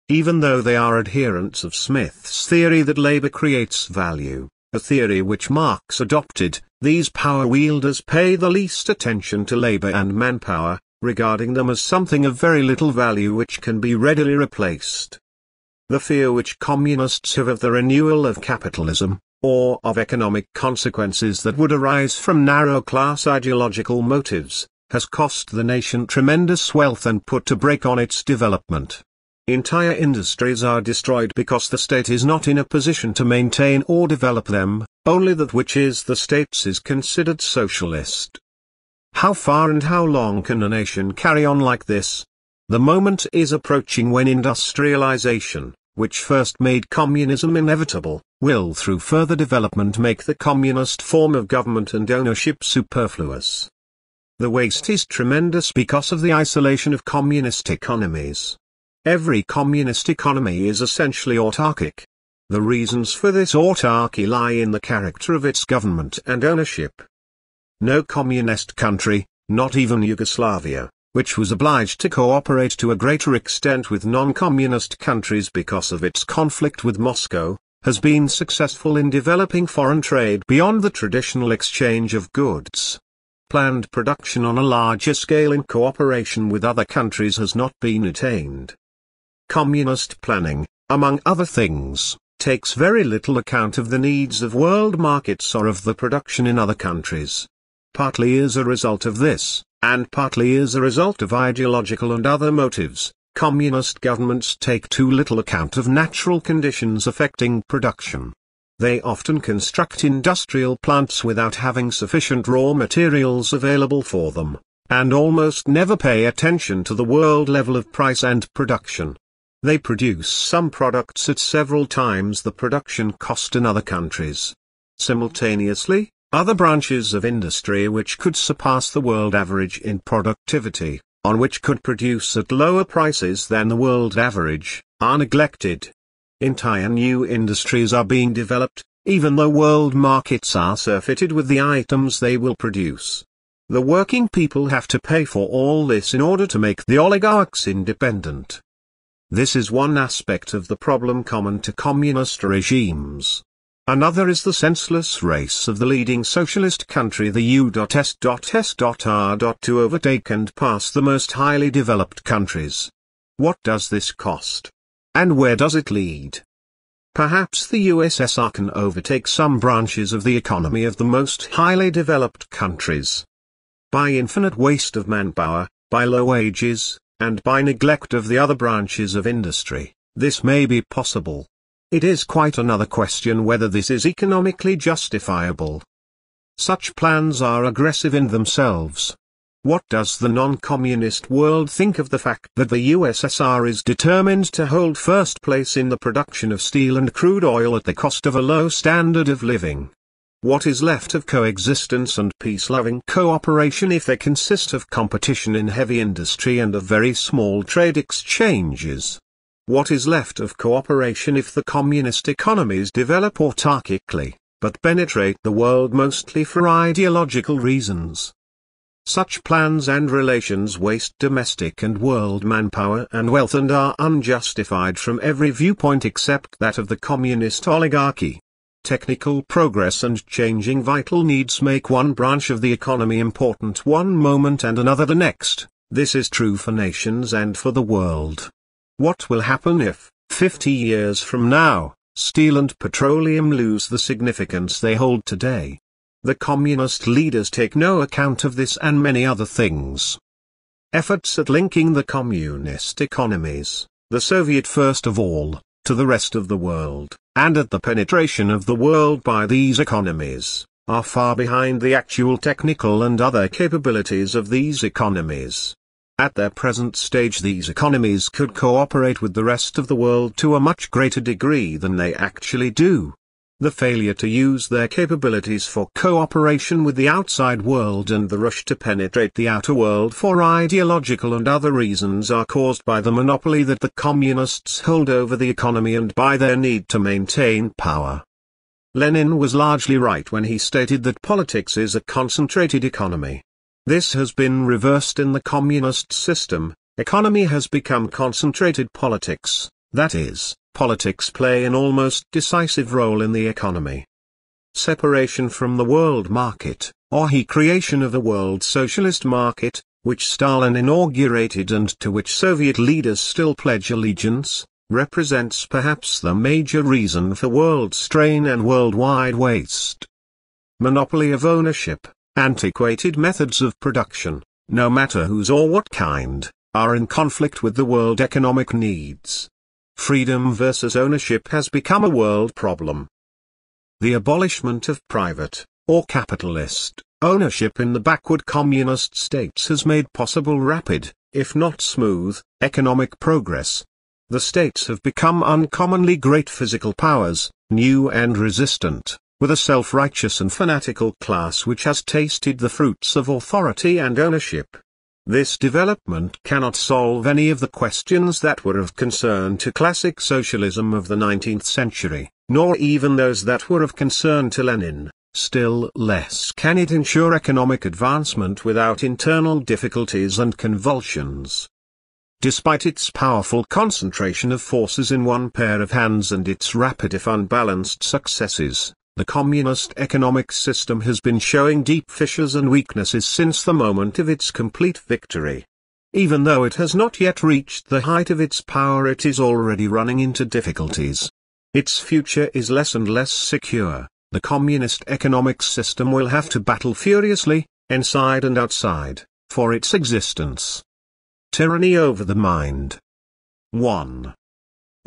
Even though they are adherents of Smith's theory that labor creates value, a theory which Marx adopted, these power wielders pay the least attention to labor and manpower, regarding them as something of very little value which can be readily replaced. The fear which communists have of the renewal of capitalism, or of economic consequences that would arise from narrow class ideological motives, has cost the nation tremendous wealth and put a brake on its development. Entire industries are destroyed because the state is not in a position to maintain or develop them, only that which is the state's is considered socialist. How far and how long can a nation carry on like this? The moment is approaching when industrialization, which first made communism inevitable, will through further development make the communist form of government and ownership superfluous. The waste is tremendous because of the isolation of communist economies. Every communist economy is essentially autarkic. The reasons for this autarky lie in the character of its government and ownership. No communist country, not even Yugoslavia, which was obliged to cooperate to a greater extent with non-communist countries because of its conflict with Moscow, has been successful in developing foreign trade beyond the traditional exchange of goods. Planned production on a larger scale in cooperation with other countries has not been attained. Communist planning, among other things, takes very little account of the needs of world markets or of the production in other countries. Partly as a result of this, and partly as a result of ideological and other motives, Communist governments take too little account of natural conditions affecting production. They often construct industrial plants without having sufficient raw materials available for them, and almost never pay attention to the world level of price and production. They produce some products at several times the production cost in other countries. Simultaneously, other branches of industry which could surpass the world average in productivity, on which could produce at lower prices than the world average, are neglected. Entire new industries are being developed, even though world markets are surfeited with the items they will produce. The working people have to pay for all this in order to make the oligarchs independent. This is one aspect of the problem common to communist regimes. Another is the senseless race of the leading socialist country the U.S.S.R. to overtake and pass the most highly developed countries. What does this cost? And where does it lead? Perhaps the USSR can overtake some branches of the economy of the most highly developed countries. By infinite waste of manpower, by low wages, and by neglect of the other branches of industry, this may be possible. It is quite another question whether this is economically justifiable. Such plans are aggressive in themselves, what does the non-communist world think of the fact that the USSR is determined to hold first place in the production of steel and crude oil at the cost of a low standard of living? What is left of coexistence and peace-loving cooperation if they consist of competition in heavy industry and of very small trade exchanges? What is left of cooperation if the communist economies develop autarkically, but penetrate the world mostly for ideological reasons? Such plans and relations waste domestic and world manpower and wealth and are unjustified from every viewpoint except that of the communist oligarchy. Technical progress and changing vital needs make one branch of the economy important one moment and another the next, this is true for nations and for the world. What will happen if, 50 years from now, steel and petroleum lose the significance they hold today? The communist leaders take no account of this and many other things. Efforts at linking the communist economies, the Soviet first of all, to the rest of the world, and at the penetration of the world by these economies, are far behind the actual technical and other capabilities of these economies. At their present stage these economies could cooperate with the rest of the world to a much greater degree than they actually do. The failure to use their capabilities for cooperation with the outside world and the rush to penetrate the outer world for ideological and other reasons are caused by the monopoly that the communists hold over the economy and by their need to maintain power. Lenin was largely right when he stated that politics is a concentrated economy. This has been reversed in the communist system, economy has become concentrated politics, that is, politics play an almost decisive role in the economy. Separation from the world market, or he creation of a world socialist market, which Stalin inaugurated and to which Soviet leaders still pledge allegiance, represents perhaps the major reason for world strain and worldwide waste. Monopoly of ownership, antiquated methods of production, no matter whose or what kind, are in conflict with the world economic needs. Freedom versus ownership has become a world problem. The abolishment of private, or capitalist, ownership in the backward communist states has made possible rapid, if not smooth, economic progress. The states have become uncommonly great physical powers, new and resistant, with a self-righteous and fanatical class which has tasted the fruits of authority and ownership. This development cannot solve any of the questions that were of concern to classic socialism of the 19th century, nor even those that were of concern to Lenin, still less can it ensure economic advancement without internal difficulties and convulsions. Despite its powerful concentration of forces in one pair of hands and its rapid if unbalanced successes, the communist economic system has been showing deep fissures and weaknesses since the moment of its complete victory. Even though it has not yet reached the height of its power it is already running into difficulties. Its future is less and less secure, the communist economic system will have to battle furiously, inside and outside, for its existence. Tyranny over the mind. 1.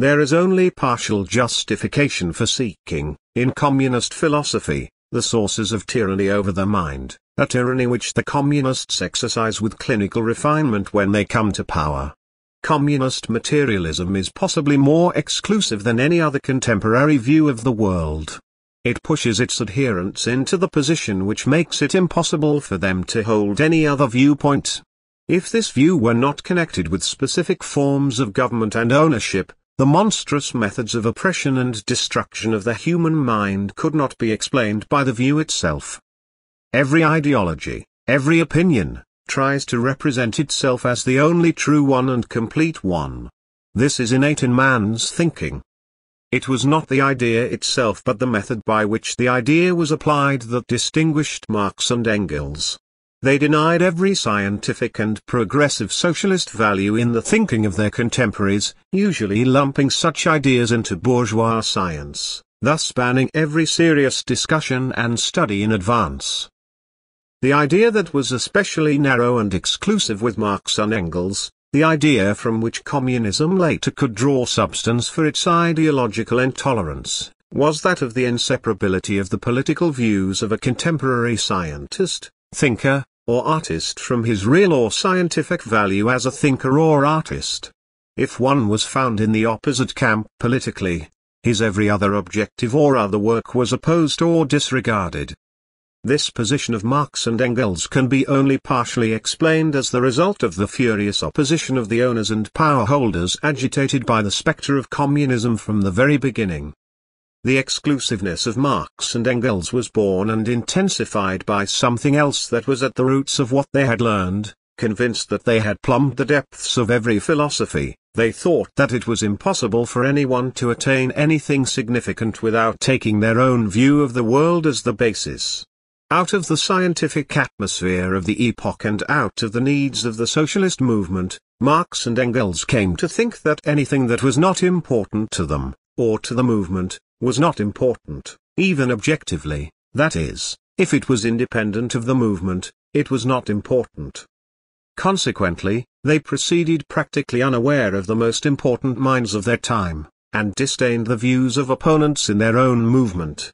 There is only partial justification for seeking, in communist philosophy, the sources of tyranny over the mind, a tyranny which the communists exercise with clinical refinement when they come to power. Communist materialism is possibly more exclusive than any other contemporary view of the world. It pushes its adherents into the position which makes it impossible for them to hold any other viewpoint. If this view were not connected with specific forms of government and ownership, the monstrous methods of oppression and destruction of the human mind could not be explained by the view itself. Every ideology, every opinion, tries to represent itself as the only true one and complete one. This is innate in man's thinking. It was not the idea itself but the method by which the idea was applied that distinguished Marx and Engels. They denied every scientific and progressive socialist value in the thinking of their contemporaries, usually lumping such ideas into bourgeois science, thus banning every serious discussion and study in advance. The idea that was especially narrow and exclusive with Marx and Engels, the idea from which communism later could draw substance for its ideological intolerance, was that of the inseparability of the political views of a contemporary scientist, thinker, or artist from his real or scientific value as a thinker or artist. If one was found in the opposite camp politically, his every other objective or other work was opposed or disregarded. This position of Marx and Engels can be only partially explained as the result of the furious opposition of the owners and power holders agitated by the spectre of communism from the very beginning. The exclusiveness of Marx and Engels was born and intensified by something else that was at the roots of what they had learned, convinced that they had plumbed the depths of every philosophy, they thought that it was impossible for anyone to attain anything significant without taking their own view of the world as the basis. Out of the scientific atmosphere of the epoch and out of the needs of the socialist movement, Marx and Engels came to think that anything that was not important to them, or to the movement, was not important, even objectively, that is, if it was independent of the movement, it was not important. Consequently, they proceeded practically unaware of the most important minds of their time, and disdained the views of opponents in their own movement.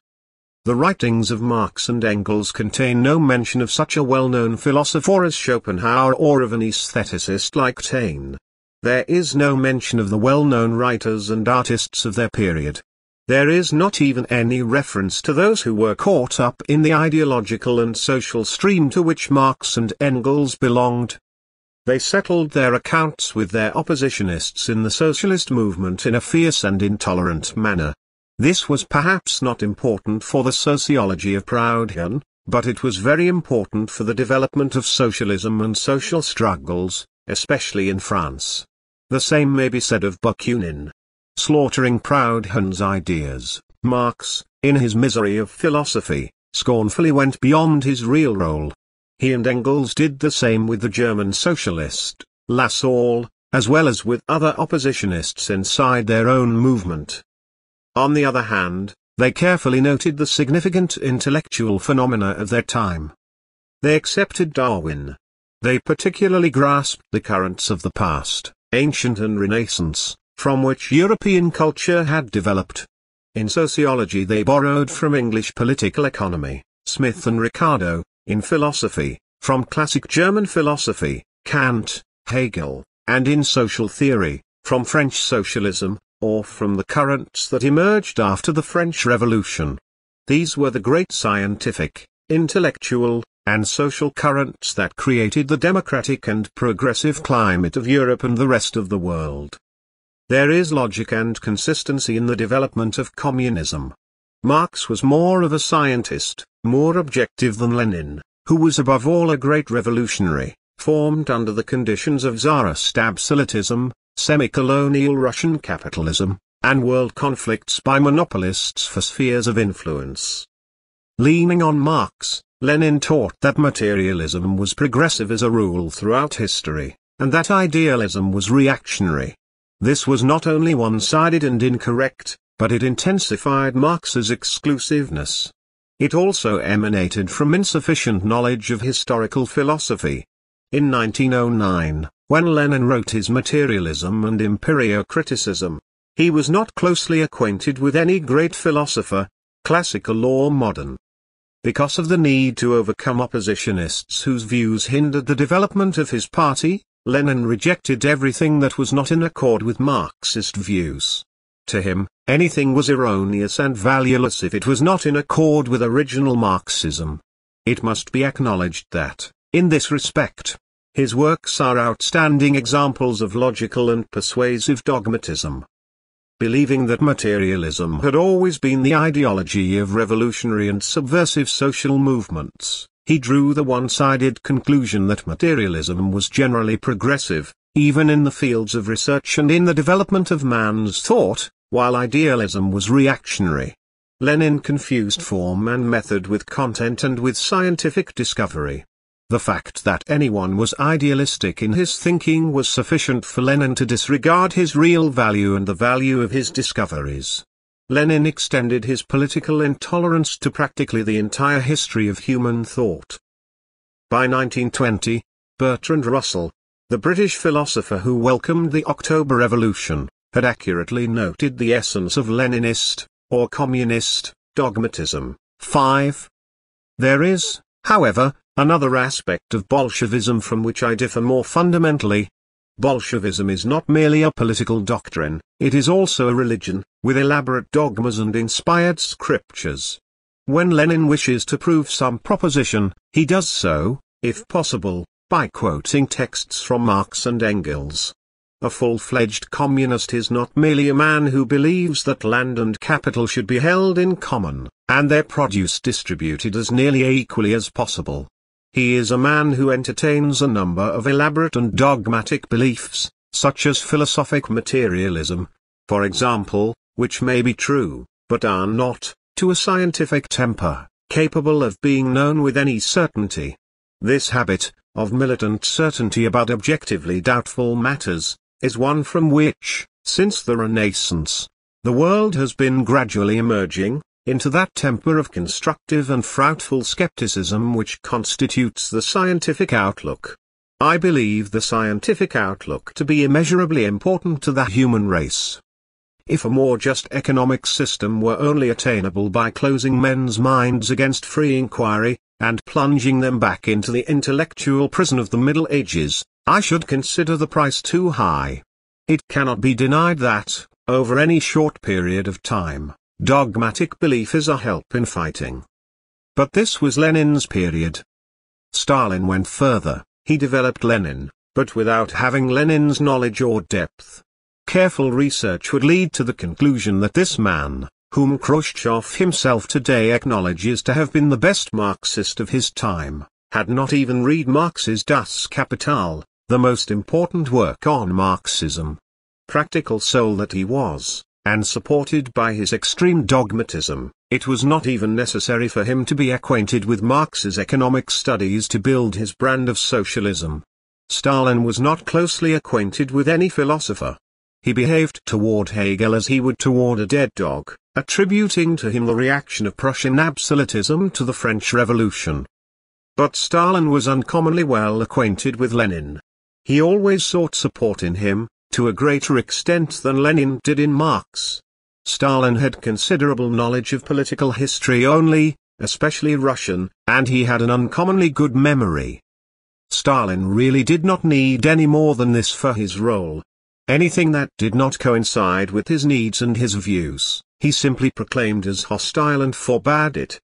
The writings of Marx and Engels contain no mention of such a well-known philosopher as Schopenhauer or of an aestheticist like Taine. There is no mention of the well-known writers and artists of their period, there is not even any reference to those who were caught up in the ideological and social stream to which Marx and Engels belonged. They settled their accounts with their oppositionists in the socialist movement in a fierce and intolerant manner. This was perhaps not important for the sociology of Proudhon, but it was very important for the development of socialism and social struggles, especially in France. The same may be said of Bakunin slaughtering Proudhon's ideas, Marx, in his misery of philosophy, scornfully went beyond his real role. He and Engels did the same with the German socialist, Lassalle, as well as with other oppositionists inside their own movement. On the other hand, they carefully noted the significant intellectual phenomena of their time. They accepted Darwin. They particularly grasped the currents of the past, ancient and Renaissance, from which European culture had developed. In sociology they borrowed from English political economy, Smith and Ricardo, in philosophy, from classic German philosophy, Kant, Hegel, and in social theory, from French socialism, or from the currents that emerged after the French Revolution. These were the great scientific, intellectual, and social currents that created the democratic and progressive climate of Europe and the rest of the world. There is logic and consistency in the development of communism. Marx was more of a scientist, more objective than Lenin, who was above all a great revolutionary, formed under the conditions of Tsarist absolutism, semi-colonial Russian capitalism, and world conflicts by monopolists for spheres of influence. Leaning on Marx, Lenin taught that materialism was progressive as a rule throughout history, and that idealism was reactionary. This was not only one-sided and incorrect, but it intensified Marx's exclusiveness. It also emanated from insufficient knowledge of historical philosophy. In 1909, When Lenin wrote his Materialism and Empirio-Criticism, he was not closely acquainted with any great philosopher, classical or modern. Because of the need to overcome oppositionists whose views hindered the development of his party, Lenin rejected everything that was not in accord with Marxist views. To him, anything was erroneous and valueless if it was not in accord with original Marxism. It must be acknowledged that, in this respect, his works are outstanding examples of logical and persuasive dogmatism believing that materialism had always been the ideology of revolutionary and subversive social movements, he drew the one-sided conclusion that materialism was generally progressive, even in the fields of research and in the development of man's thought, while idealism was reactionary. Lenin confused form and method with content and with scientific discovery. The fact that anyone was idealistic in his thinking was sufficient for Lenin to disregard his real value and the value of his discoveries. Lenin extended his political intolerance to practically the entire history of human thought. By 1920, Bertrand Russell, the British philosopher who welcomed the October Revolution, had accurately noted the essence of Leninist, or communist, dogmatism. 5. There is, however, Another aspect of Bolshevism from which I differ more fundamentally. Bolshevism is not merely a political doctrine, it is also a religion, with elaborate dogmas and inspired scriptures. When Lenin wishes to prove some proposition, he does so, if possible, by quoting texts from Marx and Engels. A full-fledged communist is not merely a man who believes that land and capital should be held in common, and their produce distributed as nearly equally as possible. He is a man who entertains a number of elaborate and dogmatic beliefs, such as philosophic materialism, for example, which may be true, but are not, to a scientific temper, capable of being known with any certainty. This habit, of militant certainty about objectively doubtful matters, is one from which, since the Renaissance, the world has been gradually emerging, into that temper of constructive and fruitful skepticism which constitutes the scientific outlook. I believe the scientific outlook to be immeasurably important to the human race. If a more just economic system were only attainable by closing men's minds against free inquiry, and plunging them back into the intellectual prison of the Middle Ages, I should consider the price too high. It cannot be denied that, over any short period of time, Dogmatic belief is a help in fighting. But this was Lenin's period. Stalin went further, he developed Lenin, but without having Lenin's knowledge or depth. Careful research would lead to the conclusion that this man, whom Khrushchev himself today acknowledges to have been the best Marxist of his time, had not even read Marx's Das Kapital, the most important work on Marxism. Practical soul that he was, and supported by his extreme dogmatism, it was not even necessary for him to be acquainted with Marx's economic studies to build his brand of socialism. Stalin was not closely acquainted with any philosopher. He behaved toward Hegel as he would toward a dead dog, attributing to him the reaction of Prussian absolutism to the French Revolution. But Stalin was uncommonly well acquainted with Lenin. He always sought support in him, to a greater extent than Lenin did in Marx. Stalin had considerable knowledge of political history only, especially Russian, and he had an uncommonly good memory. Stalin really did not need any more than this for his role. Anything that did not coincide with his needs and his views, he simply proclaimed as hostile and forbade it.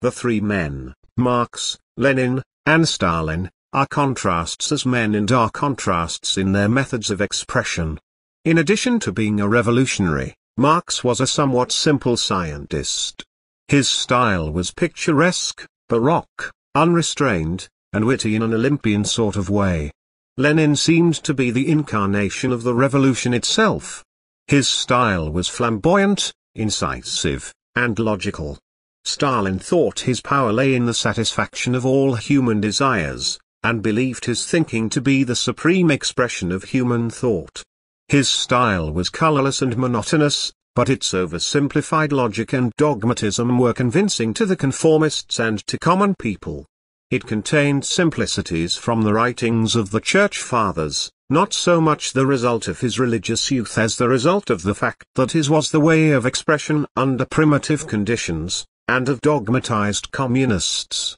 The three men, Marx, Lenin, and Stalin, are contrasts as men and are contrasts in their methods of expression. In addition to being a revolutionary, Marx was a somewhat simple scientist. His style was picturesque, baroque, unrestrained, and witty in an Olympian sort of way. Lenin seemed to be the incarnation of the revolution itself. His style was flamboyant, incisive, and logical. Stalin thought his power lay in the satisfaction of all human desires, and believed his thinking to be the supreme expression of human thought. His style was colorless and monotonous, but its oversimplified logic and dogmatism were convincing to the conformists and to common people. it contained simplicities from the writings of the Church Fathers, not so much the result of his religious youth as the result of the fact that his was the way of expression under primitive conditions, and of dogmatized communists.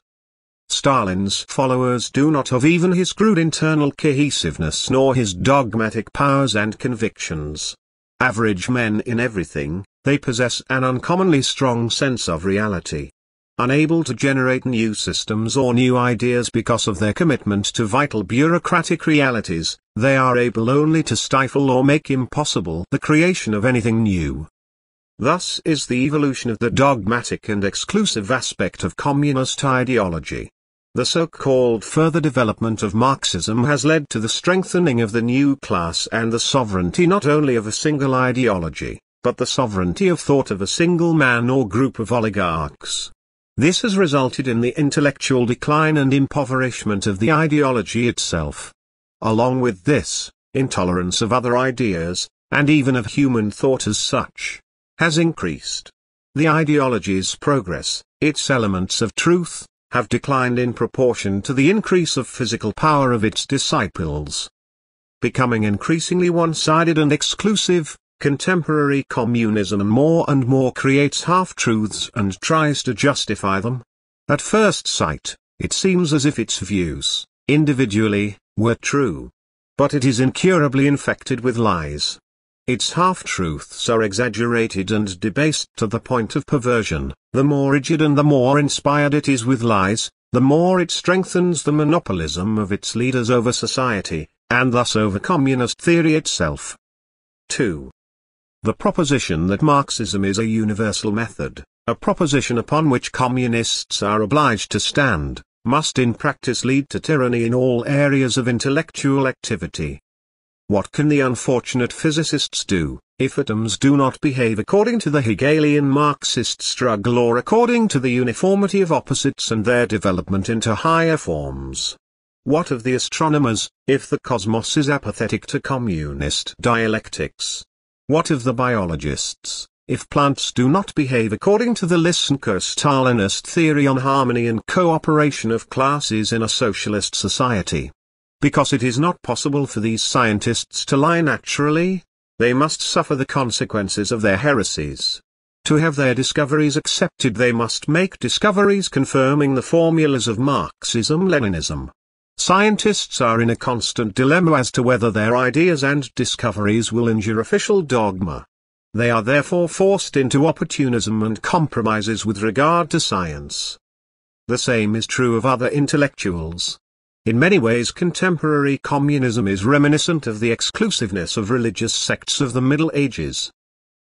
Stalin's followers do not have even his crude internal cohesiveness nor his dogmatic powers and convictions. Average men in everything, they possess an uncommonly strong sense of reality. Unable to generate new systems or new ideas because of their commitment to vital bureaucratic realities, they are able only to stifle or make impossible the creation of anything new. Thus is the evolution of the dogmatic and exclusive aspect of communist ideology. The so-called further development of Marxism has led to the strengthening of the new class and the sovereignty not only of a single ideology, but the sovereignty of thought of a single man or group of oligarchs. This has resulted in the intellectual decline and impoverishment of the ideology itself. Along with this, intolerance of other ideas, and even of human thought as such, has increased. The ideology's progress, its elements of truth, have declined in proportion to the increase of physical power of its disciples. Becoming increasingly one-sided and exclusive, contemporary communism more and more creates half-truths and tries to justify them. At first sight, it seems as if its views, individually, were true. But it is incurably infected with lies. Its half-truths are exaggerated and debased to the point of perversion. The more rigid and the more inspired it is with lies, the more it strengthens the monopolism of its leaders over society, and thus over communist theory itself. 2. The proposition that Marxism is a universal method, a proposition upon which communists are obliged to stand, must in practice lead to tyranny in all areas of intellectual activity. What can the unfortunate physicists do, if atoms do not behave according to the Hegelian Marxist struggle or according to the uniformity of opposites and their development into higher forms? What of the astronomers, if the cosmos is apathetic to communist dialectics? What of the biologists, if plants do not behave according to the Lysenko-Stalinist theory on harmony and cooperation of classes in a socialist society? Because it is not possible for these scientists to lie naturally, they must suffer the consequences of their heresies. To have their discoveries accepted they must make discoveries confirming the formulas of Marxism-Leninism. Scientists are in a constant dilemma as to whether their ideas and discoveries will injure official dogma. They are therefore forced into opportunism and compromises with regard to science. The same is true of other intellectuals. In many ways contemporary communism is reminiscent of the exclusiveness of religious sects of the Middle Ages.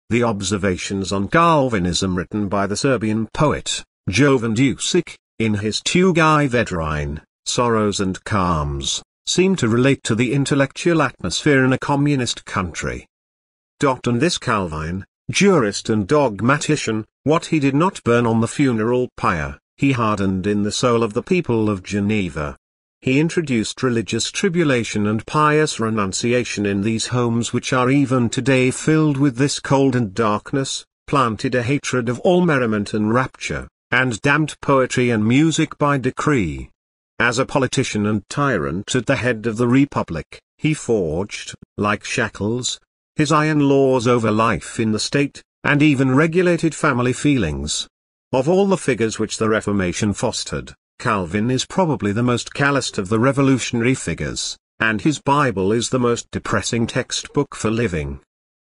The observations on Calvinism written by the Serbian poet, Jovan Dusic, in his Tugai Vedrine, Sorrows and Calms, seem to relate to the intellectual atmosphere in a communist country. Dot and this Calvin, jurist and dogmatician, what he did not burn on the funeral pyre, he hardened in the soul of the people of Geneva. He introduced religious tribulation and pious renunciation in these homes which are even today filled with this cold and darkness, planted a hatred of all merriment and rapture, and damned poetry and music by decree. As a politician and tyrant at the head of the republic, he forged, like shackles, his iron laws over life in the state, and even regulated family feelings. Of all the figures which the Reformation fostered, Calvin is probably the most calloused of the revolutionary figures, and his Bible is the most depressing textbook for living.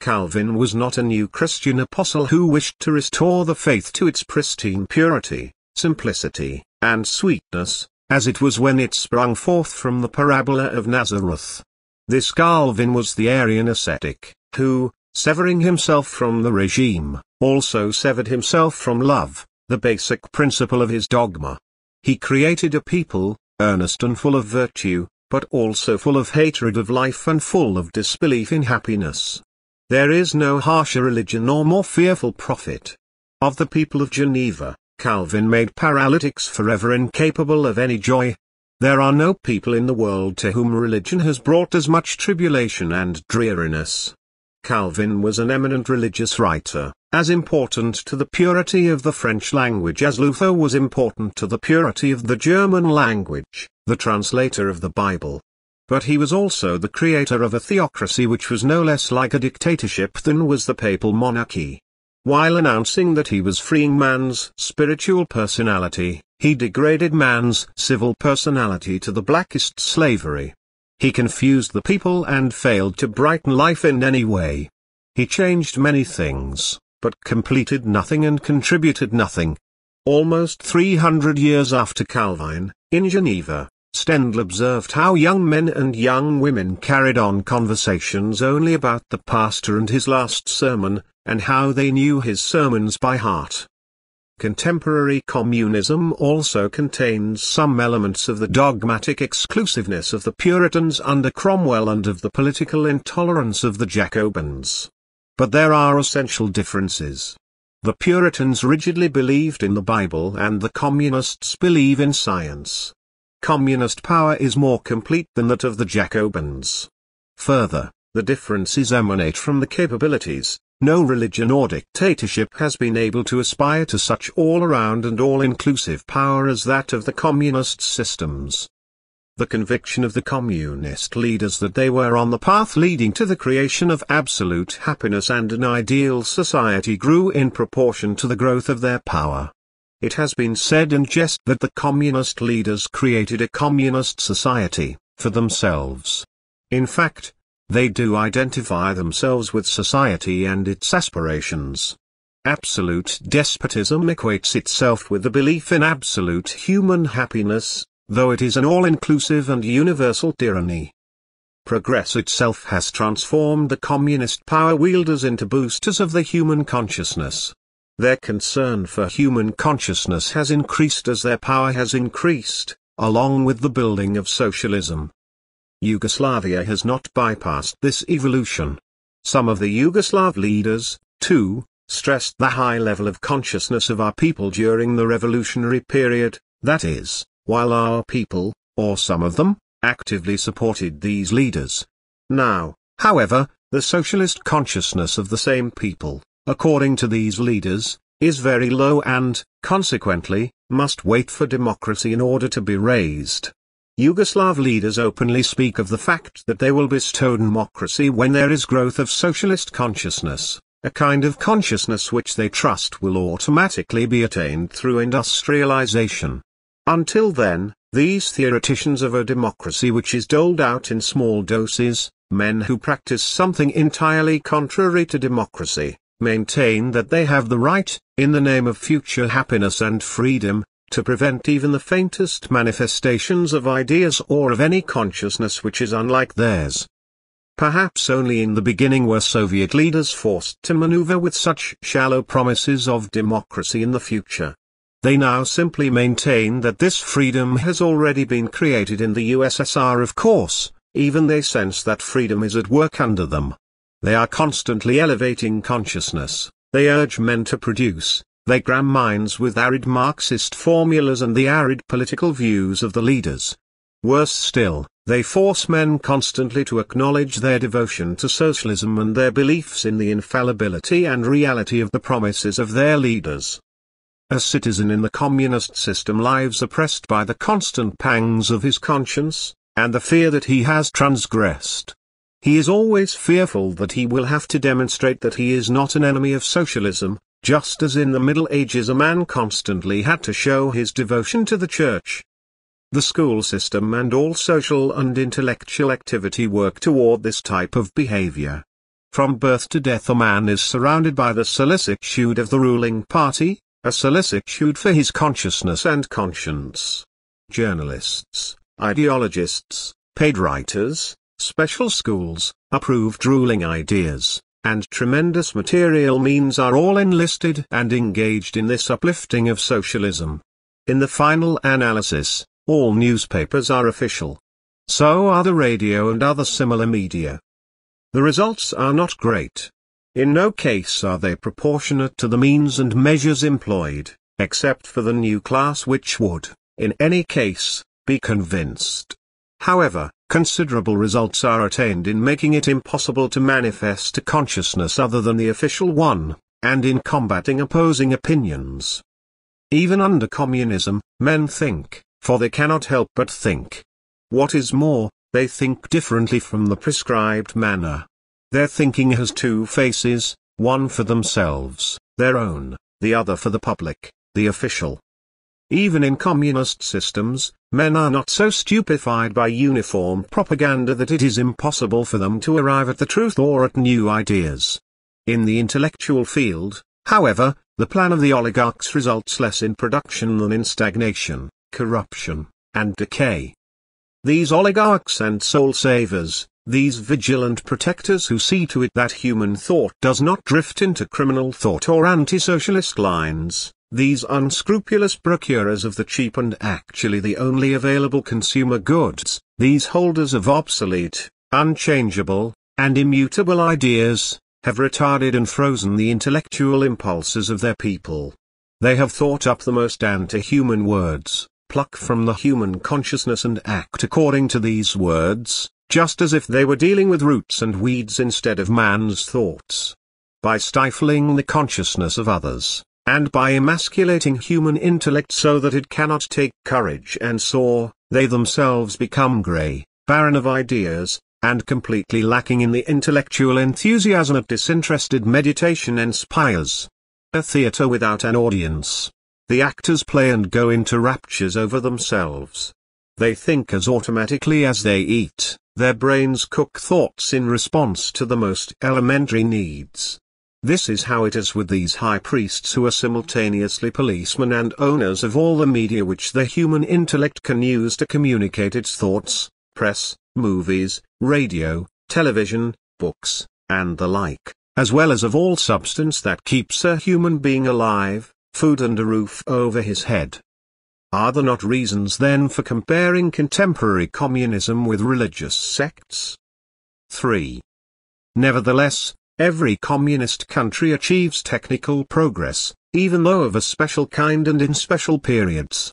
Calvin was not a new Christian apostle who wished to restore the faith to its pristine purity, simplicity, and sweetness, as it was when it sprung forth from the parabola of Nazareth. This Calvin was the Arian ascetic, who, severing himself from the regime, also severed himself from love, the basic principle of his dogma. He created a people, earnest and full of virtue, but also full of hatred of life and full of disbelief in happiness. There is no harsher religion or more fearful prophet. Of the people of Geneva, Calvin made paralytics forever incapable of any joy. There are no people in the world to whom religion has brought as much tribulation and dreariness. Calvin was an eminent religious writer, as important to the purity of the French language as Luther was important to the purity of the German language, the translator of the Bible. But he was also the creator of a theocracy which was no less like a dictatorship than was the papal monarchy. While announcing that he was freeing man's spiritual personality, he degraded man's civil personality to the blackest slavery. He confused the people and failed to brighten life in any way. He changed many things, but completed nothing and contributed nothing. Almost 300 years after Calvin, in Geneva, Stendhal observed how young men and young women carried on conversations only about the pastor and his last sermon, and how they knew his sermons by heart. Contemporary communism also contains some elements of the dogmatic exclusiveness of the Puritans under Cromwell and of the political intolerance of the Jacobins. But there are essential differences. The Puritans rigidly believed in the Bible and the Communists believe in science. Communist power is more complete than that of the Jacobins. Further, the differences emanate from the capabilities, no religion or dictatorship has been able to aspire to such all-around and all-inclusive power as that of the communist systems. The conviction of the communist leaders that they were on the path leading to the creation of absolute happiness and an ideal society grew in proportion to the growth of their power. It has been said in jest that the communist leaders created a communist society, for themselves. In fact, they do identify themselves with society and its aspirations. Absolute despotism equates itself with the belief in absolute human happiness, though it is an all-inclusive and universal tyranny. Progress itself has transformed the communist power wielders into boosters of the human consciousness. Their concern for human consciousness has increased as their power has increased, along with the building of socialism. Yugoslavia has not bypassed this evolution. Some of the Yugoslav leaders, too, stressed the high level of consciousness of our people during the revolutionary period, that is, while our people, or some of them, actively supported these leaders. Now, however, the socialist consciousness of the same people, according to these leaders, is very low and, consequently, must wait for democracy in order to be raised. Yugoslav leaders openly speak of the fact that they will bestow democracy when there is growth of socialist consciousness, a kind of consciousness which they trust will automatically be attained through industrialization. Until then, these theoreticians of a democracy which is doled out in small doses, men who practice something entirely contrary to democracy, maintain that they have the right, in the name of future happiness and freedom, to prevent even the faintest manifestations of ideas or of any consciousness which is unlike theirs. Perhaps only in the beginning were Soviet leaders forced to maneuver with such shallow promises of democracy in the future. They now simply maintain that this freedom has already been created in the USSR of course, even they sense that freedom is at work under them. They are constantly elevating consciousness, they urge men to produce, they cram minds with arid Marxist formulas and the arid political views of the leaders. Worse still, they force men constantly to acknowledge their devotion to socialism and their beliefs in the infallibility and reality of the promises of their leaders. A citizen in the communist system lives oppressed by the constant pangs of his conscience, and the fear that he has transgressed. He is always fearful that he will have to demonstrate that he is not an enemy of socialism, just as in the Middle Ages a man constantly had to show his devotion to the church. The school system and all social and intellectual activity work toward this type of behavior. From birth to death a man is surrounded by the solicitude of the ruling party, a solicitude for his consciousness and conscience. Journalists, ideologists, paid writers, special schools, approved ruling ideas, and tremendous material means are all enlisted and engaged in this uplifting of socialism. In the final analysis, all newspapers are official. So are the radio and other similar media. The results are not great. In no case are they proportionate to the means and measures employed, except for the new class which would, in any case, be convinced. However, considerable results are attained in making it impossible to manifest a consciousness other than the official one, and in combating opposing opinions. Even under communism, men think, for they cannot help but think. What is more, they think differently from the prescribed manner. Their thinking has two faces, one for themselves, their own, the other for the public, the official. Even in communist systems, men are not so stupefied by uniform propaganda that it is impossible for them to arrive at the truth or at new ideas. In the intellectual field, however, the plan of the oligarchs results less in production than in stagnation, corruption, and decay. These oligarchs and soul savers, these vigilant protectors who see to it that human thought does not drift into criminal thought or anti-socialist lines, these unscrupulous procurers of the cheap and actually the only available consumer goods, these holders of obsolete, unchangeable, and immutable ideas, have retarded and frozen the intellectual impulses of their people. They have thought up the most anti-human words, pluck from the human consciousness and act according to these words, just as if they were dealing with roots and weeds instead of man's thoughts. By stifling the consciousness of others, and by emasculating human intellect so that it cannot take courage and soar, they themselves become grey, barren of ideas, and completely lacking in the intellectual enthusiasm that disinterested meditation inspires. A theatre without an audience. The actors play and go into raptures over themselves. They think as automatically as they eat, their brains cook thoughts in response to the most elementary needs. This is how it is with these high priests who are simultaneously policemen and owners of all the media which the human intellect can use to communicate its thoughts, press, movies, radio, television, books, and the like, as well as of all substance that keeps a human being alive, food and a roof over his head. Are there not reasons then for comparing contemporary communism with religious sects? 3. Nevertheless, Every communist country achieves technical progress, even though of a special kind and in special periods.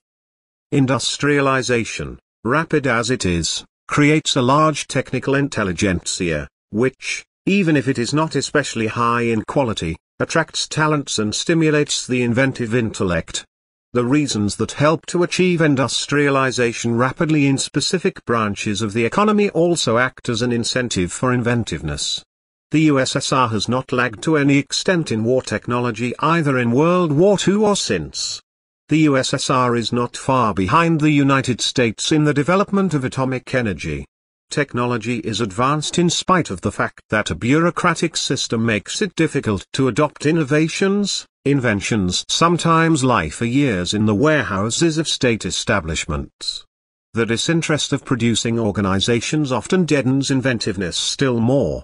Industrialization, rapid as it is, creates a large technical intelligentsia, which, even if it is not especially high in quality, attracts talents and stimulates the inventive intellect. The reasons that help to achieve industrialization rapidly in specific branches of the economy also act as an incentive for inventiveness. The USSR has not lagged to any extent in war technology either in World War II or since. The USSR is not far behind the United States in the development of atomic energy. Technology is advanced in spite of the fact that a bureaucratic system makes it difficult to adopt innovations, inventions sometimes lie for years in the warehouses of state establishments. The disinterest of producing organizations often deadens inventiveness still more.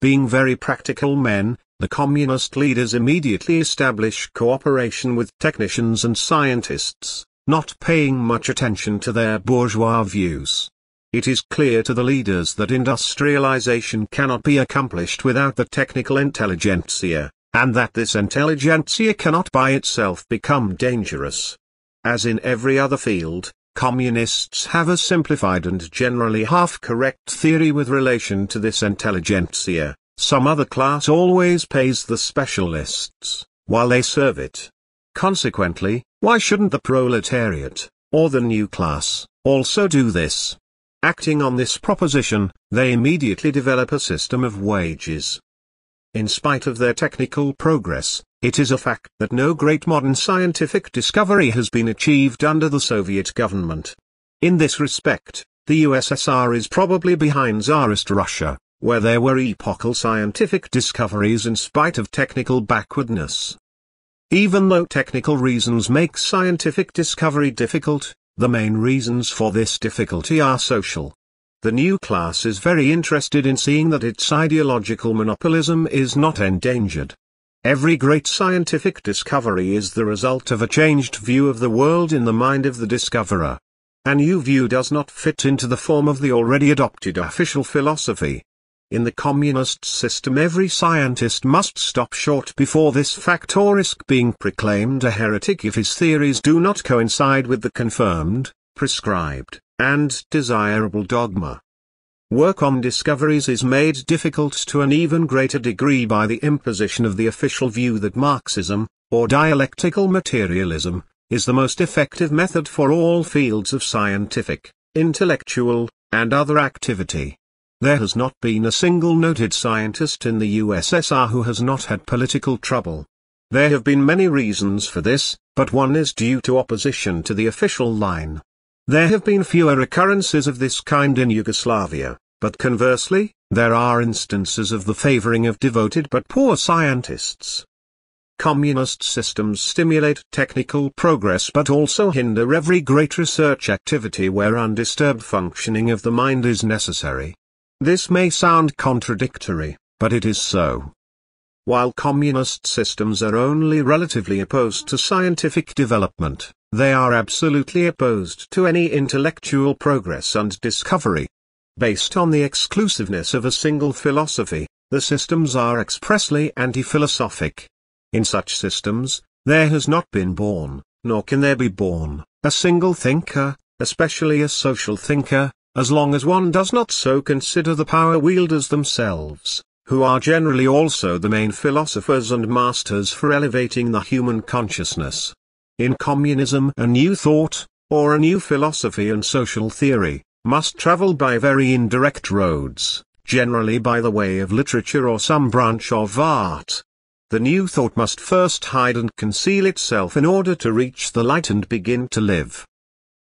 Being very practical men, the communist leaders immediately establish cooperation with technicians and scientists, not paying much attention to their bourgeois views. It is clear to the leaders that industrialization cannot be accomplished without the technical intelligentsia, and that this intelligentsia cannot by itself become dangerous. As in every other field, Communists have a simplified and generally half-correct theory with relation to this intelligentsia. Some other class always pays the specialists, while they serve it. Consequently, why shouldn't the proletariat, or the new class, also do this? Acting on this proposition, they immediately develop a system of wages. In spite of their technical progress, it is a fact that no great modern scientific discovery has been achieved under the Soviet government. In this respect, the USSR is probably behind Tsarist Russia, where there were epochal scientific discoveries in spite of technical backwardness. Even though technical reasons make scientific discovery difficult, the main reasons for this difficulty are social. The new class is very interested in seeing that its ideological monopolism is not endangered. Every great scientific discovery is the result of a changed view of the world in the mind of the discoverer. A new view does not fit into the form of the already adopted official philosophy. In the communist system every scientist must stop short before this fact or risk being proclaimed a heretic if his theories do not coincide with the confirmed, prescribed, and desirable dogma. Work on discoveries is made difficult to an even greater degree by the imposition of the official view that Marxism, or dialectical materialism, is the most effective method for all fields of scientific, intellectual, and other activity. There has not been a single noted scientist in the USSR who has not had political trouble. There have been many reasons for this, but one is due to opposition to the official line. There have been fewer occurrences of this kind in Yugoslavia, but conversely, there are instances of the favoring of devoted but poor scientists. Communist systems stimulate technical progress but also hinder every great research activity where undisturbed functioning of the mind is necessary. This may sound contradictory, but it is so. While communist systems are only relatively opposed to scientific development, they are absolutely opposed to any intellectual progress and discovery. Based on the exclusiveness of a single philosophy, the systems are expressly anti-philosophic. In such systems, there has not been born, nor can there be born, a single thinker, especially a social thinker, as long as one does not so consider the power wielders themselves, who are generally also the main philosophers and masters for elevating the human consciousness. In communism a new thought, or a new philosophy and social theory, must travel by very indirect roads, generally by the way of literature or some branch of art. The new thought must first hide and conceal itself in order to reach the light and begin to live.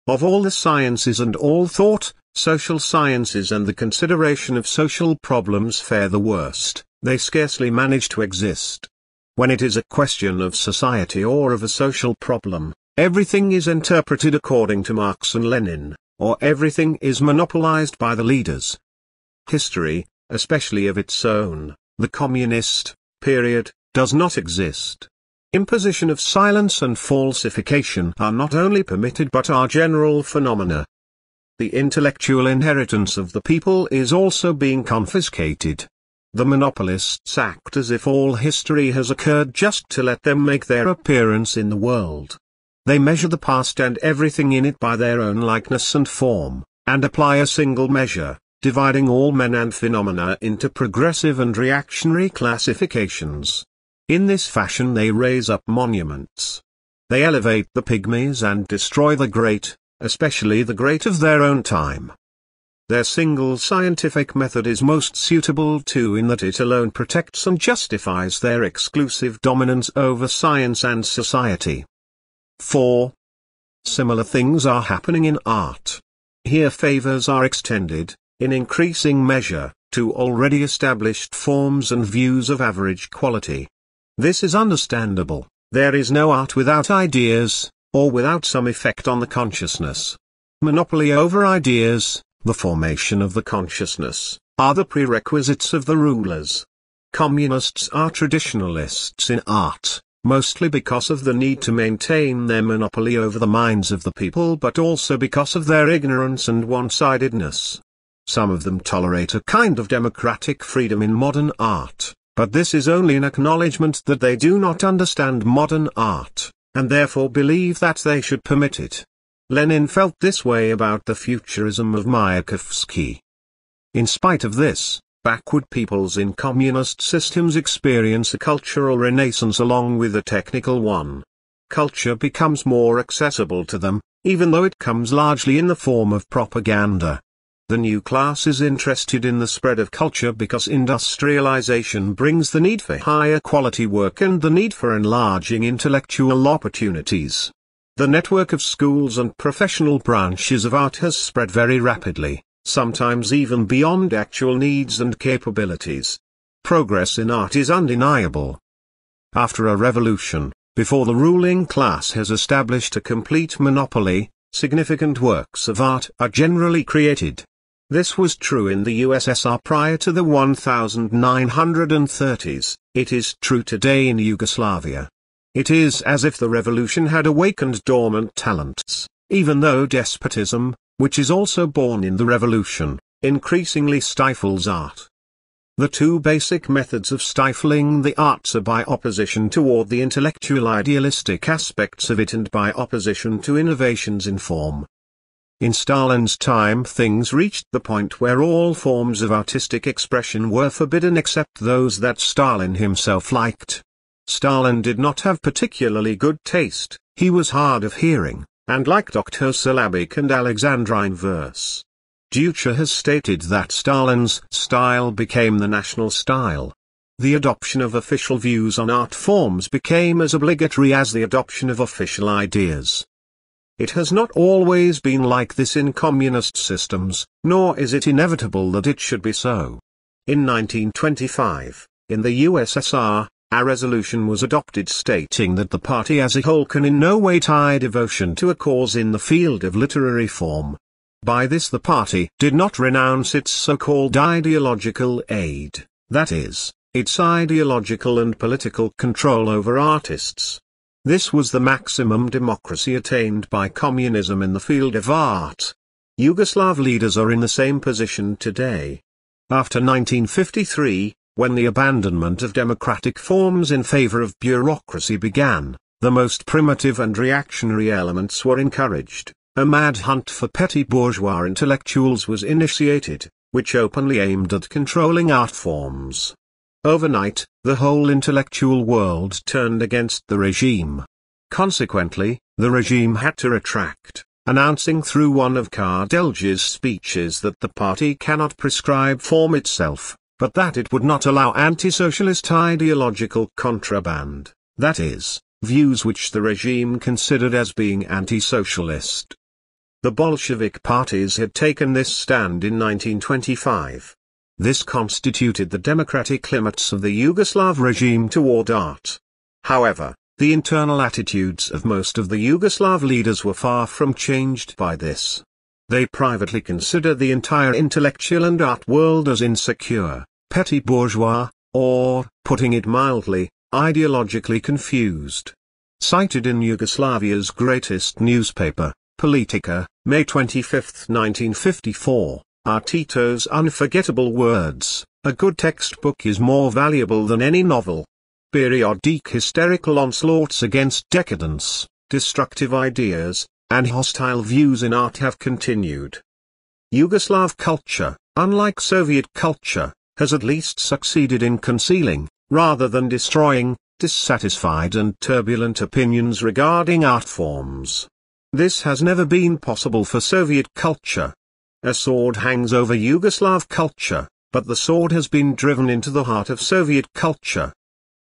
Of all the sciences and all thought, social sciences and the consideration of social problems fare the worst, they scarcely manage to exist. When it is a question of society or of a social problem, everything is interpreted according to Marx and Lenin, or everything is monopolized by the leaders. History, especially of its own, the communist, period, does not exist. Imposition of silence and falsification are not only permitted but are general phenomena. The intellectual inheritance of the people is also being confiscated. The monopolists act as if all history has occurred just to let them make their appearance in the world. They measure the past and everything in it by their own likeness and form, and apply a single measure, dividing all men and phenomena into progressive and reactionary classifications. In this fashion they raise up monuments. They elevate the pygmies and destroy the great, especially the great of their own time. Their single scientific method is most suitable too in that it alone protects and justifies their exclusive dominance over science and society. 4. Similar things are happening in art. Here favors are extended, in increasing measure, to already established forms and views of average quality. This is understandable, there is no art without ideas, or without some effect on the consciousness. Monopoly over ideas, the formation of the consciousness, are the prerequisites of the rulers. Communists are traditionalists in art, mostly because of the need to maintain their monopoly over the minds of the people but also because of their ignorance and one-sidedness. Some of them tolerate a kind of democratic freedom in modern art, but this is only an acknowledgement that they do not understand modern art, and therefore believe that they should permit it. Lenin felt this way about the futurism of Mayakovsky. In spite of this, backward peoples in communist systems experience a cultural renaissance along with a technical one. Culture becomes more accessible to them, even though it comes largely in the form of propaganda. The new class is interested in the spread of culture because industrialization brings the need for higher quality work and the need for enlarging intellectual opportunities. The network of schools and professional branches of art has spread very rapidly, sometimes even beyond actual needs and capabilities. Progress in art is undeniable. After a revolution, before the ruling class has established a complete monopoly, significant works of art are generally created. This was true in the USSR prior to the 1930s, it is true today in Yugoslavia. It is as if the revolution had awakened dormant talents, even though despotism, which is also born in the revolution, increasingly stifles art. The two basic methods of stifling the arts are by opposition toward the intellectual idealistic aspects of it and by opposition to innovations in form. In Stalin's time things reached the point where all forms of artistic expression were forbidden except those that Stalin himself liked. Stalin did not have particularly good taste, he was hard of hearing, and liked octosyllabic and alexandrine verse. Ducha has stated that Stalin's style became the national style. The adoption of official views on art forms became as obligatory as the adoption of official ideas. It has not always been like this in communist systems, nor is it inevitable that it should be so. In 1925, in the USSR, a resolution was adopted stating that the party as a whole can in no way tie devotion to a cause in the field of literary form. By this the party did not renounce its so-called ideological aid, that is, its ideological and political control over artists. This was the maximum democracy attained by communism in the field of art. Yugoslav leaders are in the same position today. After 1953, when the abandonment of democratic forms in favor of bureaucracy began, the most primitive and reactionary elements were encouraged. A mad hunt for petty bourgeois intellectuals was initiated, which openly aimed at controlling art forms. Overnight, the whole intellectual world turned against the regime. Consequently, the regime had to retract, announcing through one of Kardelj's speeches that the party cannot prescribe form itself, but that it would not allow anti-socialist ideological contraband, that is, views which the regime considered as being anti-socialist. The Bolshevik parties had taken this stand in 1925. This constituted the democratic limits of the Yugoslav regime toward art. However, the internal attitudes of most of the Yugoslav leaders were far from changed by this. They privately consider the entire intellectual and art world as insecure petty bourgeois, or, putting it mildly, ideologically confused. Cited in Yugoslavia's greatest newspaper, Politika, May 25, 1954, are Tito's unforgettable words, a good textbook is more valuable than any novel. Periodic hysterical onslaughts against decadence, destructive ideas, and hostile views in art have continued. Yugoslav culture, unlike Soviet culture, has at least succeeded in concealing, rather than destroying, dissatisfied and turbulent opinions regarding art forms. This has never been possible for Soviet culture. A sword hangs over Yugoslav culture, but the sword has been driven into the heart of Soviet culture.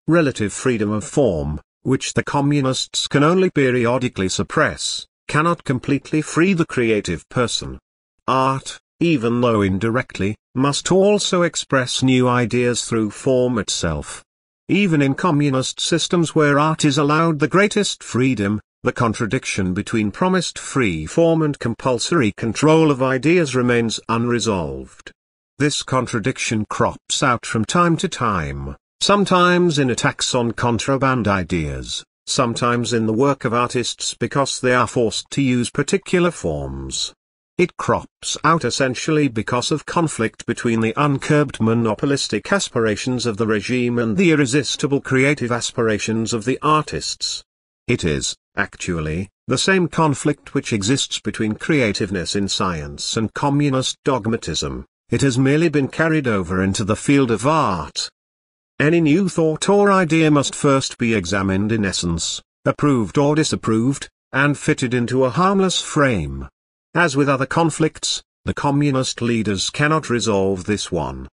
Relative freedom of form, which the communists can only periodically suppress, cannot completely free the creative person. Art, even though indirectly, must also express new ideas through form itself. Even in communist systems where art is allowed the greatest freedom, the contradiction between promised free form and compulsory control of ideas remains unresolved. This contradiction crops out from time to time, sometimes in attacks on contraband ideas, sometimes in the work of artists because they are forced to use particular forms. It crops out essentially because of conflict between the uncurbed monopolistic aspirations of the regime and the irresistible creative aspirations of the artists. It is, actually, the same conflict which exists between creativeness in science and communist dogmatism, it has merely been carried over into the field of art. Any new thought or idea must first be examined in essence, approved or disapproved, and fitted into a harmless frame. As with other conflicts, the communist leaders cannot resolve this one.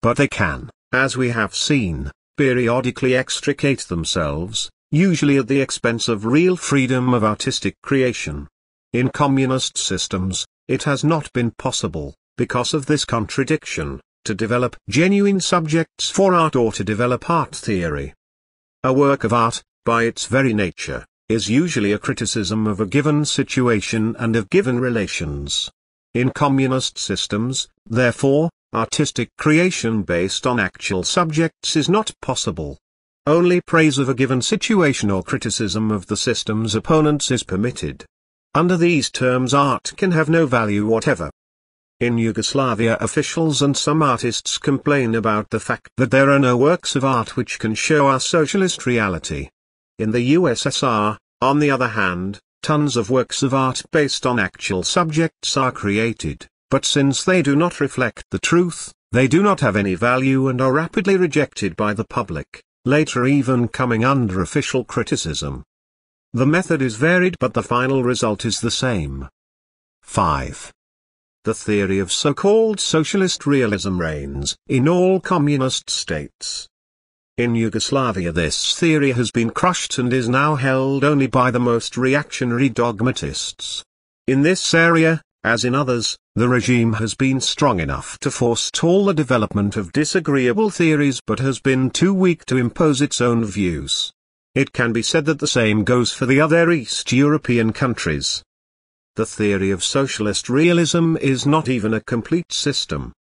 But they can, as we have seen, periodically extricate themselves, usually at the expense of real freedom of artistic creation. In communist systems, it has not been possible, because of this contradiction, to develop genuine subjects for art or to develop art theory. A work of art, by its very nature, is usually a criticism of a given situation and of given relations. In communist systems, therefore, artistic creation based on actual subjects is not possible. Only praise of a given situation or criticism of the system's opponents is permitted. Under these terms art can have no value whatever. In Yugoslavia officials and some artists complain about the fact that there are no works of art which can show our socialist reality. In the USSR, on the other hand, tons of works of art based on actual subjects are created, but since they do not reflect the truth, they do not have any value and are rapidly rejected by the public, later even coming under official criticism. The method is varied but the final result is the same. 5. The theory of so-called socialist realism reigns in all communist states. In Yugoslavia this theory has been crushed and is now held only by the most reactionary dogmatists. In this area, as in others, the regime has been strong enough to forestall the development of disagreeable theories but has been too weak to impose its own views. It can be said that the same goes for the other East European countries. The theory of socialist realism is not even a complete system.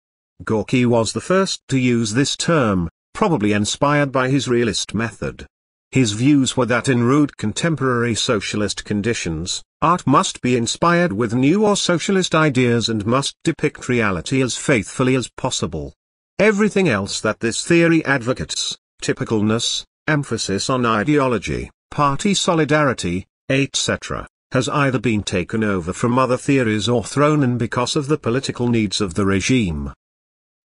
Gorky was the first to use this term, probably inspired by his realist method. His views were that in rude contemporary socialist conditions, art must be inspired with new or socialist ideas and must depict reality as faithfully as possible. Everything else that this theory advocates, typicalness, emphasis on ideology, party solidarity, etc., has either been taken over from other theories or thrown in because of the political needs of the regime.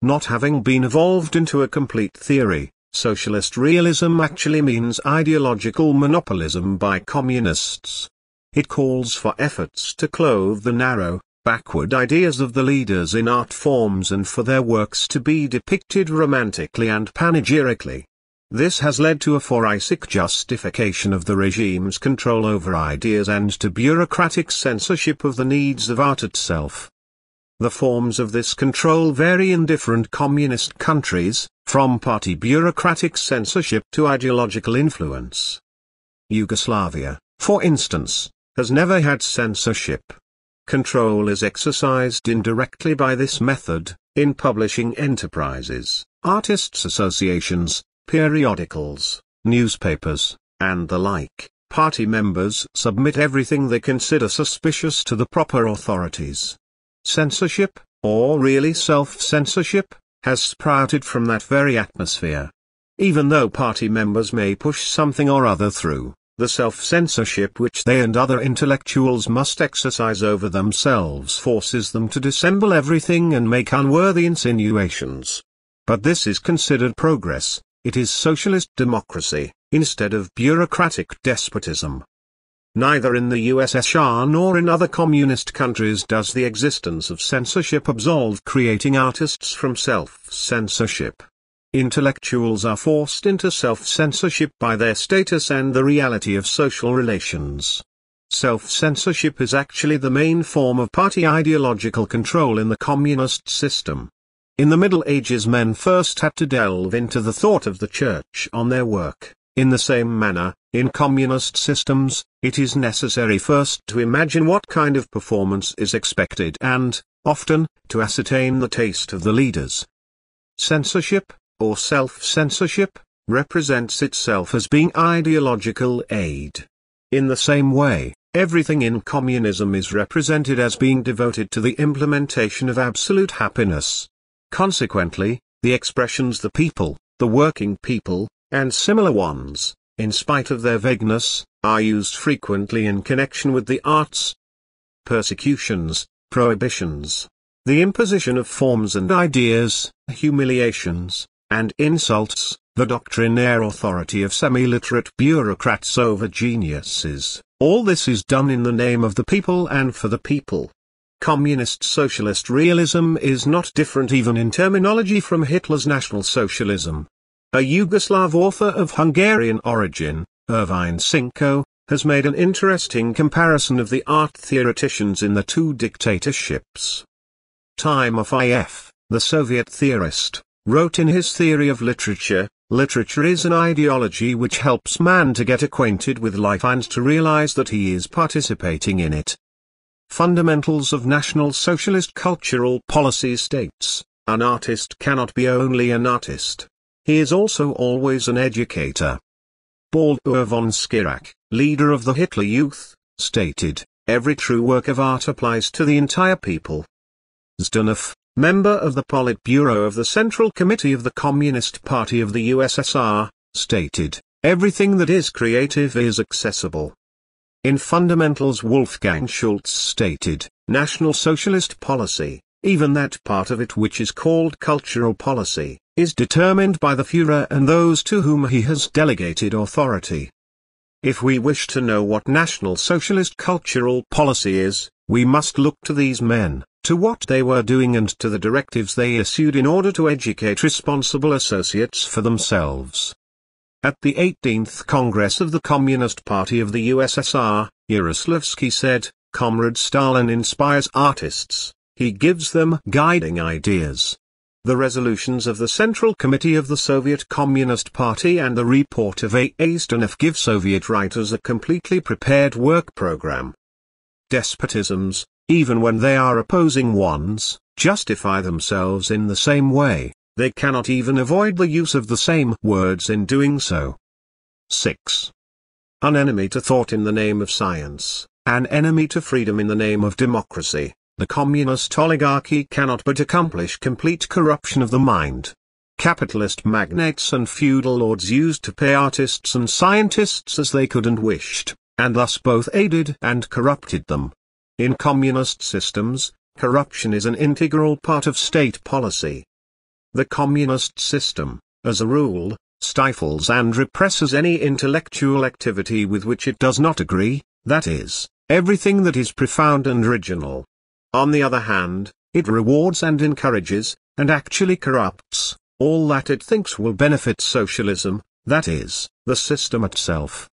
Not having been evolved into a complete theory, socialist realism actually means ideological monopolism by communists. It calls for efforts to clothe the narrow, backward ideas of the leaders in art forms and for their works to be depicted romantically and panegyrically. This has led to a forensic justification of the regime's control over ideas and to bureaucratic censorship of the needs of art itself. The forms of this control vary in different communist countries, from party bureaucratic censorship to ideological influence. Yugoslavia, for instance, has never had censorship. Control is exercised indirectly by this method, in publishing enterprises, artists' associations, periodicals, newspapers, and the like. Party members submit everything they consider suspicious to the proper authorities. Censorship, or really self-censorship, has sprouted from that very atmosphere. Even though party members may push something or other through, the self-censorship which they and other intellectuals must exercise over themselves forces them to dissemble everything and make unworthy insinuations. But this is considered progress, it is socialist democracy, instead of bureaucratic despotism. Neither in the USSR nor in other communist countries does the existence of censorship absolve creating artists from self-censorship. Intellectuals are forced into self-censorship by their status and the reality of social relations. Self-censorship is actually the main form of party ideological control in the communist system. In the Middle Ages men first had to delve into the thought of the church on their work. In the same manner, in communist systems, it is necessary first to imagine what kind of performance is expected and, often, to ascertain the taste of the leaders. Censorship, or self-censorship, represents itself as being ideological aid. In the same way, everything in communism is represented as being devoted to the implementation of absolute happiness. Consequently, the expressions the people, the working people, and similar ones, in spite of their vagueness, are used frequently in connection with the arts. Persecutions, prohibitions, the imposition of forms and ideas, humiliations, and insults, the doctrinaire authority of semi-literate bureaucrats over geniuses, all this is done in the name of the people and for the people. Communist socialist realism is not different even in terminology from Hitler's National Socialism. A Yugoslav author of Hungarian origin, Ervin Sinko, has made an interesting comparison of the art theoreticians in the two dictatorships. Timofeyev, IF, the Soviet theorist, wrote in his theory of literature, literature is an ideology which helps man to get acquainted with life and to realize that he is participating in it. Fundamentals of National Socialist Cultural Policy states, an artist cannot be only an artist. He is also always an educator. Baldur von Schirach, leader of the Hitler Youth, stated, every true work of art applies to the entire people. Zhdanov, member of the Politburo of the Central Committee of the Communist Party of the USSR, stated, everything that is creative is accessible. In Fundamentals Wolfgang Schultz stated, National Socialist policy, even that part of it which is called cultural policy, is determined by the Führer and those to whom he has delegated authority. If we wish to know what National Socialist cultural policy is, we must look to these men, to what they were doing and to the directives they issued in order to educate responsible associates for themselves. At the 18th Congress of the Communist Party of the USSR, Yaroslavsky said, Comrade Stalin inspires artists, he gives them guiding ideas. The resolutions of the Central Committee of the Soviet Communist Party and the report of A. A. Zhdanov give Soviet writers a completely prepared work program. Despotisms, even when they are opposing ones, justify themselves in the same way. They cannot even avoid the use of the same words in doing so. 6. An enemy to thought in the name of science, an enemy to freedom in the name of democracy, the communist oligarchy cannot but accomplish complete corruption of the mind. Capitalist magnates and feudal lords used to pay artists and scientists as they could and wished, and thus both aided and corrupted them. In communist systems, corruption is an integral part of state policy. The communist system, as a rule, stifles and represses any intellectual activity with which it does not agree, that is, everything that is profound and original. On the other hand, it rewards and encourages, and actually corrupts, all that it thinks will benefit socialism, that is, the system itself.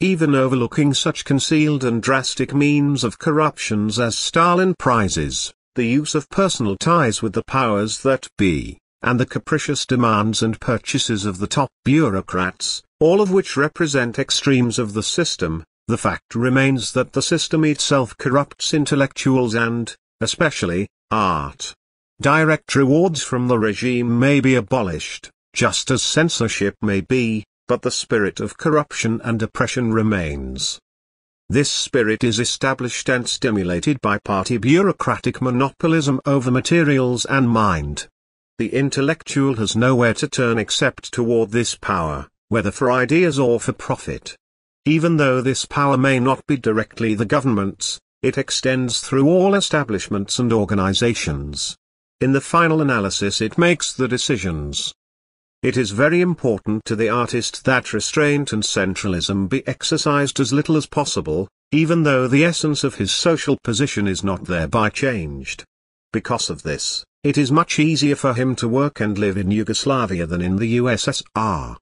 Even overlooking such concealed and drastic means of corruptions as Stalin prizes, the use of personal ties with the powers that be, and the capricious demands and purchases of the top bureaucrats, all of which represent extremes of the system, the fact remains that the system itself corrupts intellectuals and, especially, art. Direct rewards from the regime may be abolished, just as censorship may be, but the spirit of corruption and oppression remains. This spirit is established and stimulated by party bureaucratic monopolism over materials and mind. The intellectual has nowhere to turn except toward this power, whether for ideas or for profit. Even though this power may not be directly the government's, it extends through all establishments and organizations. In the final analysis it makes the decisions. It is very important to the artist that restraint and centralism be exercised as little as possible, even though the essence of his social position is not thereby changed. Because of this, it is much easier for him to work and live in Yugoslavia than in the USSR.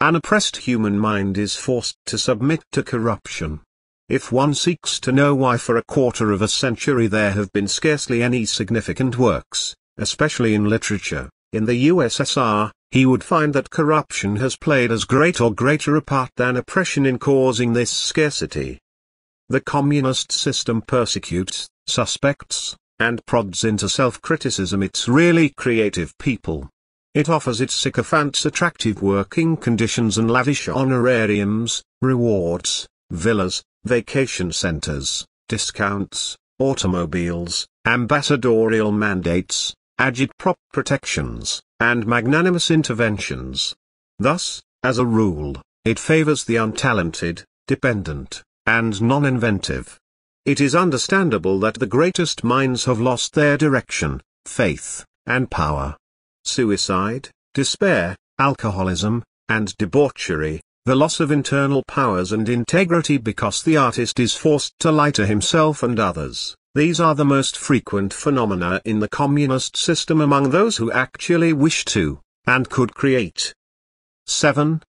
An oppressed human mind is forced to submit to corruption. If one seeks to know why for a quarter of a century there have been scarcely any significant works, especially in literature, in the USSR, he would find that corruption has played as great or greater a part than oppression in causing this scarcity. The communist system persecutes, suspects, and prods into self-criticism its really creative people. It offers its sycophants attractive working conditions and lavish honorariums, rewards, villas, vacation centers, discounts, automobiles, ambassadorial mandates, agitprop protections, and magnanimous interventions. Thus, as a rule, it favors the untalented, dependent, and non-inventive. It is understandable that the greatest minds have lost their direction, faith, and power. Suicide, despair, alcoholism, and debauchery, the loss of internal powers and integrity because the artist is forced to lie to himself and others, these are the most frequent phenomena in the communist system among those who actually wish to, and could create. 7.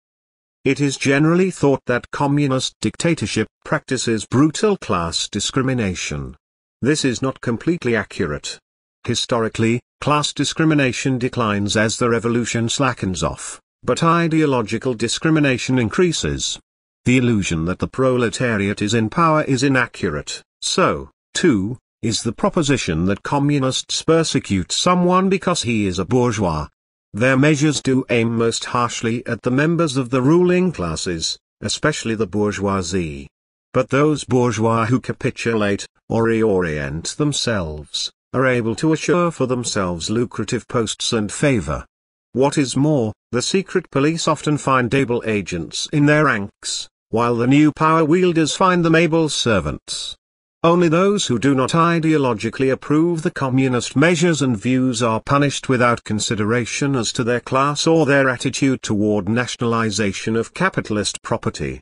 It is generally thought that communist dictatorship practices brutal class discrimination. This is not completely accurate. Historically, class discrimination declines as the revolution slackens off, but ideological discrimination increases. The illusion that the proletariat is in power is inaccurate, so, too, is the proposition that communists persecute someone because he is a bourgeois, their measures do aim most harshly at the members of the ruling classes, especially the bourgeoisie. But those bourgeois who capitulate, or reorient themselves, are able to assure for themselves lucrative posts and favor. What is more, the secret police often find able agents in their ranks, while the new power wielders find them able servants. Only those who do not ideologically approve the communist measures and views are punished without consideration as to their class or their attitude toward nationalization of capitalist property.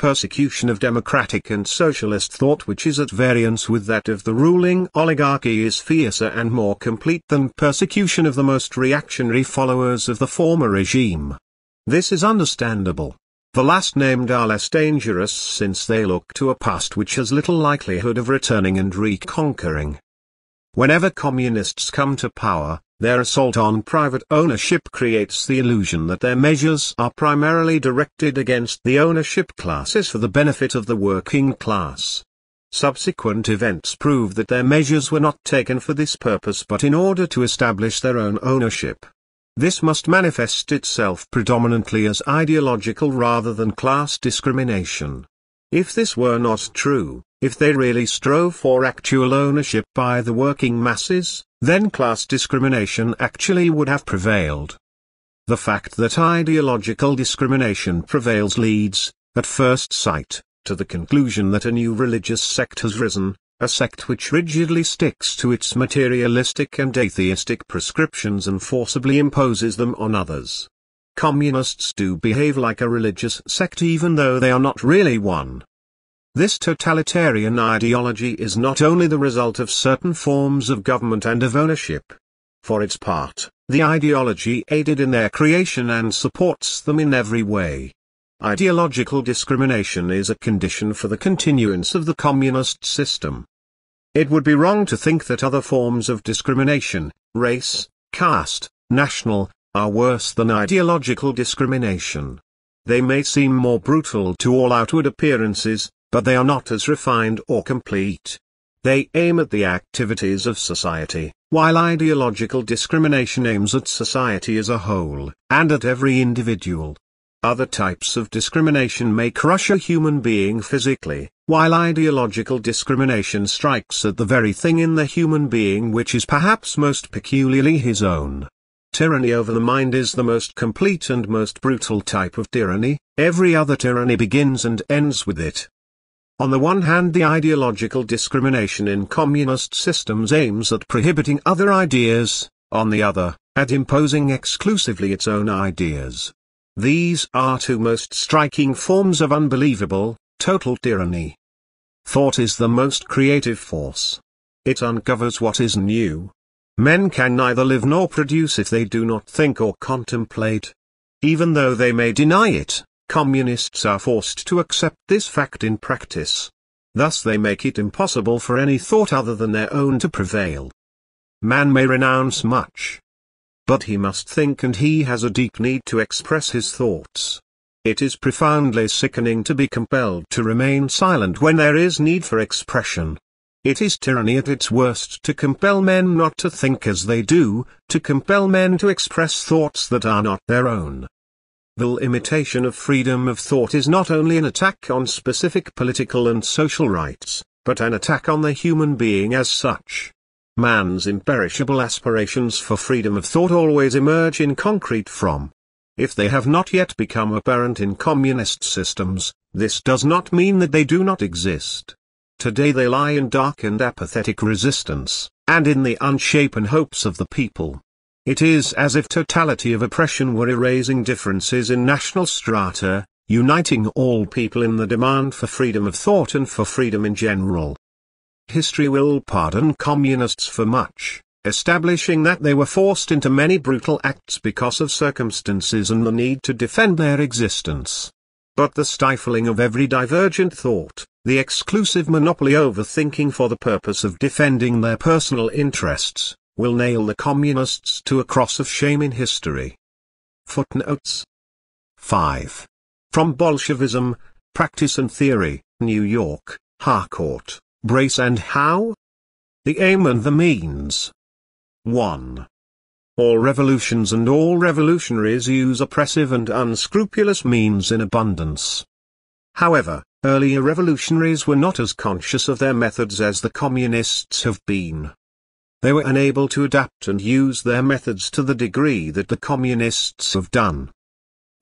Persecution of democratic and socialist thought which is at variance with that of the ruling oligarchy is fiercer and more complete than persecution of the most reactionary followers of the former regime. This is understandable. The last named are less dangerous since they look to a past which has little likelihood of returning and reconquering. Whenever communists come to power, their assault on private ownership creates the illusion that their measures are primarily directed against the ownership classes for the benefit of the working class. Subsequent events prove that their measures were not taken for this purpose but in order to establish their own ownership. This must manifest itself predominantly as ideological rather than class discrimination. If this were not true, if they really strove for actual ownership by the working masses, then class discrimination actually would have prevailed. The fact that ideological discrimination prevails leads, at first sight, to the conclusion that a new religious sect has risen, a sect which rigidly sticks to its materialistic and atheistic prescriptions and forcibly imposes them on others. Communists do behave like a religious sect even though they are not really one. This totalitarian ideology is not only the result of certain forms of government and of ownership. For its part, the ideology aided in their creation and supports them in every way. Ideological discrimination is a condition for the continuance of the communist system. It would be wrong to think that other forms of discrimination, race, caste, national, are worse than ideological discrimination. They may seem more brutal to all outward appearances, but they are not as refined or complete. They aim at the activities of society, while ideological discrimination aims at society as a whole, and at every individual. Other types of discrimination may crush a human being physically, while ideological discrimination strikes at the very thing in the human being which is perhaps most peculiarly his own. Tyranny over the mind is the most complete and most brutal type of tyranny, every other tyranny begins and ends with it. On the one hand the ideological discrimination in communist systems aims at prohibiting other ideas, on the other, at imposing exclusively its own ideas. These are two most striking forms of unbelievable, total tyranny. Thought is the most creative force. It uncovers what is new. Men can neither live nor produce if they do not think or contemplate. Even though they may deny it, communists are forced to accept this fact in practice. Thus they make it impossible for any thought other than their own to prevail. Man may renounce much, but he must think and he has a deep need to express his thoughts. It is profoundly sickening to be compelled to remain silent when there is need for expression. It is tyranny at its worst to compel men not to think as they do, to compel men to express thoughts that are not their own. The limitation of freedom of thought is not only an attack on specific political and social rights, but an attack on the human being as such. Man's imperishable aspirations for freedom of thought always emerge in concrete from. If they have not yet become apparent in communist systems, this does not mean that they do not exist. Today they lie in dark and apathetic resistance, and in the unshapen hopes of the people. It is as if totality of oppression were erasing differences in national strata, uniting all people in the demand for freedom of thought and for freedom in general. History will pardon communists for much, establishing that they were forced into many brutal acts because of circumstances and the need to defend their existence. But the stifling of every divergent thought, the exclusive monopoly over thinking for the purpose of defending their personal interests, will nail the communists to a cross of shame in history. Footnotes 5. From Bolshevism, Practice and Theory, New York, Harcourt. Brace and Howe? The aim and the means. 1. All revolutions and all revolutionaries use oppressive and unscrupulous means in abundance. However, earlier revolutionaries were not as conscious of their methods as the communists have been. They were unable to adapt and use their methods to the degree that the communists have done.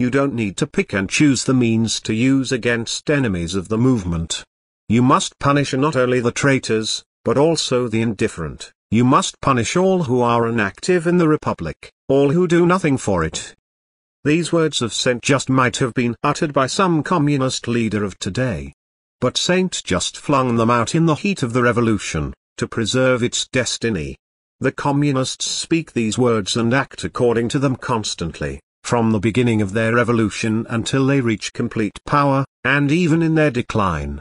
You don't need to pick and choose the means to use against enemies of the movement. You must punish not only the traitors, but also the indifferent. You must punish all who are inactive in the Republic, all who do nothing for it. These words of Saint Just might have been uttered by some communist leader of today. But Saint Just flung them out in the heat of the revolution, to preserve its destiny. The communists speak these words and act according to them constantly, from the beginning of their revolution until they reach complete power, and even in their decline.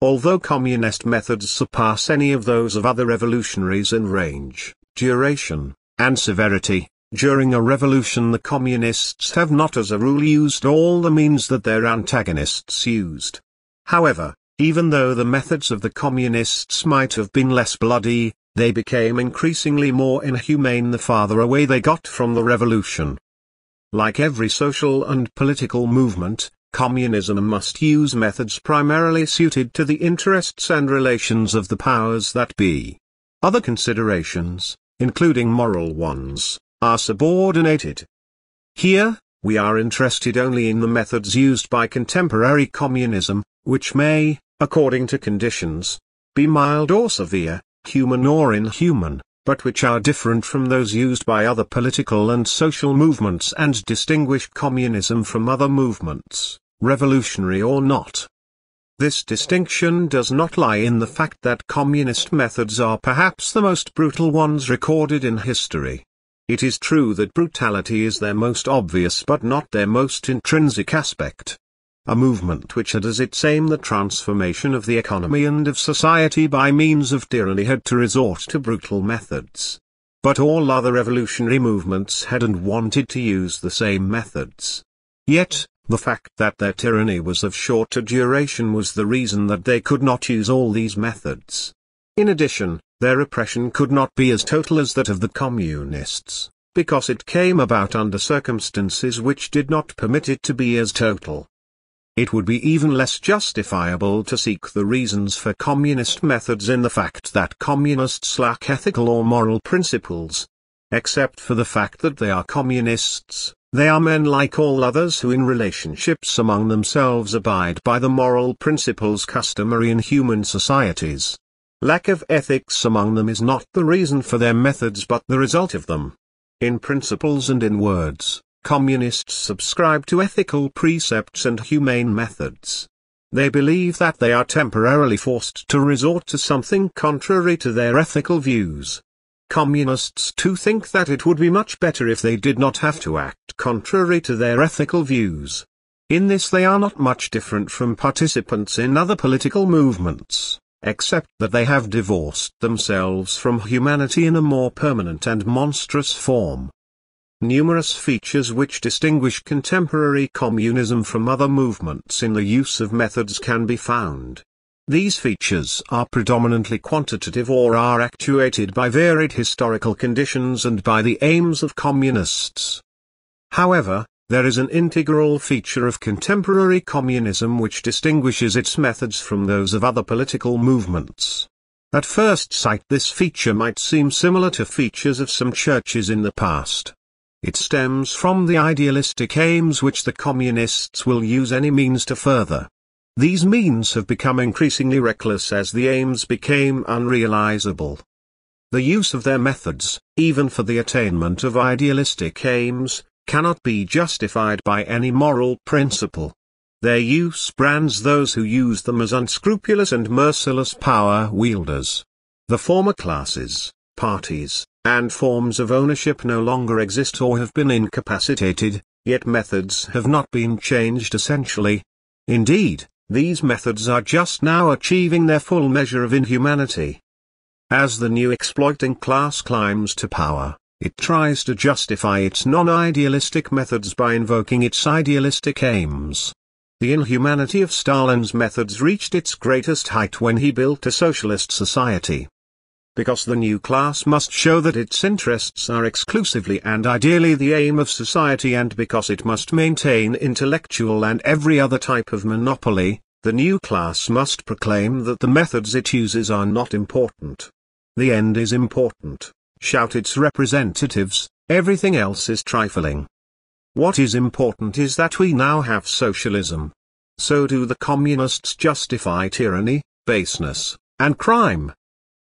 Although communist methods surpass any of those of other revolutionaries in range, duration, and severity, during a revolution the communists have not as a rule used all the means that their antagonists used. However, even though the methods of the communists might have been less bloody, they became increasingly more inhumane the farther away they got from the revolution. Like every social and political movement, Communism must use methods primarily suited to the interests and relations of the powers that be. Other considerations, including moral ones, are subordinated. Here, we are interested only in the methods used by contemporary communism, which may, according to conditions, be mild or severe, human or inhuman, but which are different from those used by other political and social movements and distinguish communism from other movements, revolutionary or not. This distinction does not lie in the fact that communist methods are perhaps the most brutal ones recorded in history. It is true that brutality is their most obvious but not their most intrinsic aspect. A movement which had as its aim the transformation of the economy and of society by means of tyranny had to resort to brutal methods. But all other revolutionary movements had and wanted to use the same methods. Yet, the fact that their tyranny was of shorter duration was the reason that they could not use all these methods. In addition, their oppression could not be as total as that of the communists, because it came about under circumstances which did not permit it to be as total. It would be even less justifiable to seek the reasons for communist methods in the fact that communists lack ethical or moral principles. Except for the fact that they are communists, they are men like all others who in relationships among themselves abide by the moral principles customary in human societies. Lack of ethics among them is not the reason for their methods but the result of them. In principles and in words, Communists subscribe to ethical precepts and humane methods. They believe that they are temporarily forced to resort to something contrary to their ethical views. Communists too think that it would be much better if they did not have to act contrary to their ethical views. In this they are not much different from participants in other political movements, except that they have divorced themselves from humanity in a more permanent and monstrous form. Numerous features which distinguish contemporary communism from other movements in the use of methods can be found. These features are predominantly quantitative or are actuated by varied historical conditions and by the aims of communists. However, there is an integral feature of contemporary communism which distinguishes its methods from those of other political movements. At first sight this feature might seem similar to features of some churches in the past. It stems from the idealistic aims which the communists will use any means to further. These means have become increasingly reckless as the aims became unrealizable. The use of their methods, even for the attainment of idealistic aims, cannot be justified by any moral principle. Their use brands those who use them as unscrupulous and merciless power wielders. The former classes, parties, and forms of ownership no longer exist or have been incapacitated, yet methods have not been changed essentially. Indeed, these methods are just now achieving their full measure of inhumanity. As the new exploiting class climbs to power, it tries to justify its non-idealistic methods by invoking its idealistic aims. The inhumanity of Stalin's methods reached its greatest height when he built a socialist society because the new class must show that its interests are exclusively and ideally the aim of society and because it must maintain intellectual and every other type of monopoly, the new class must proclaim that the methods it uses are not important. The end is important, shout its representatives, everything else is trifling. What is important is that we now have socialism. So do the communists justify tyranny, baseness, and crime.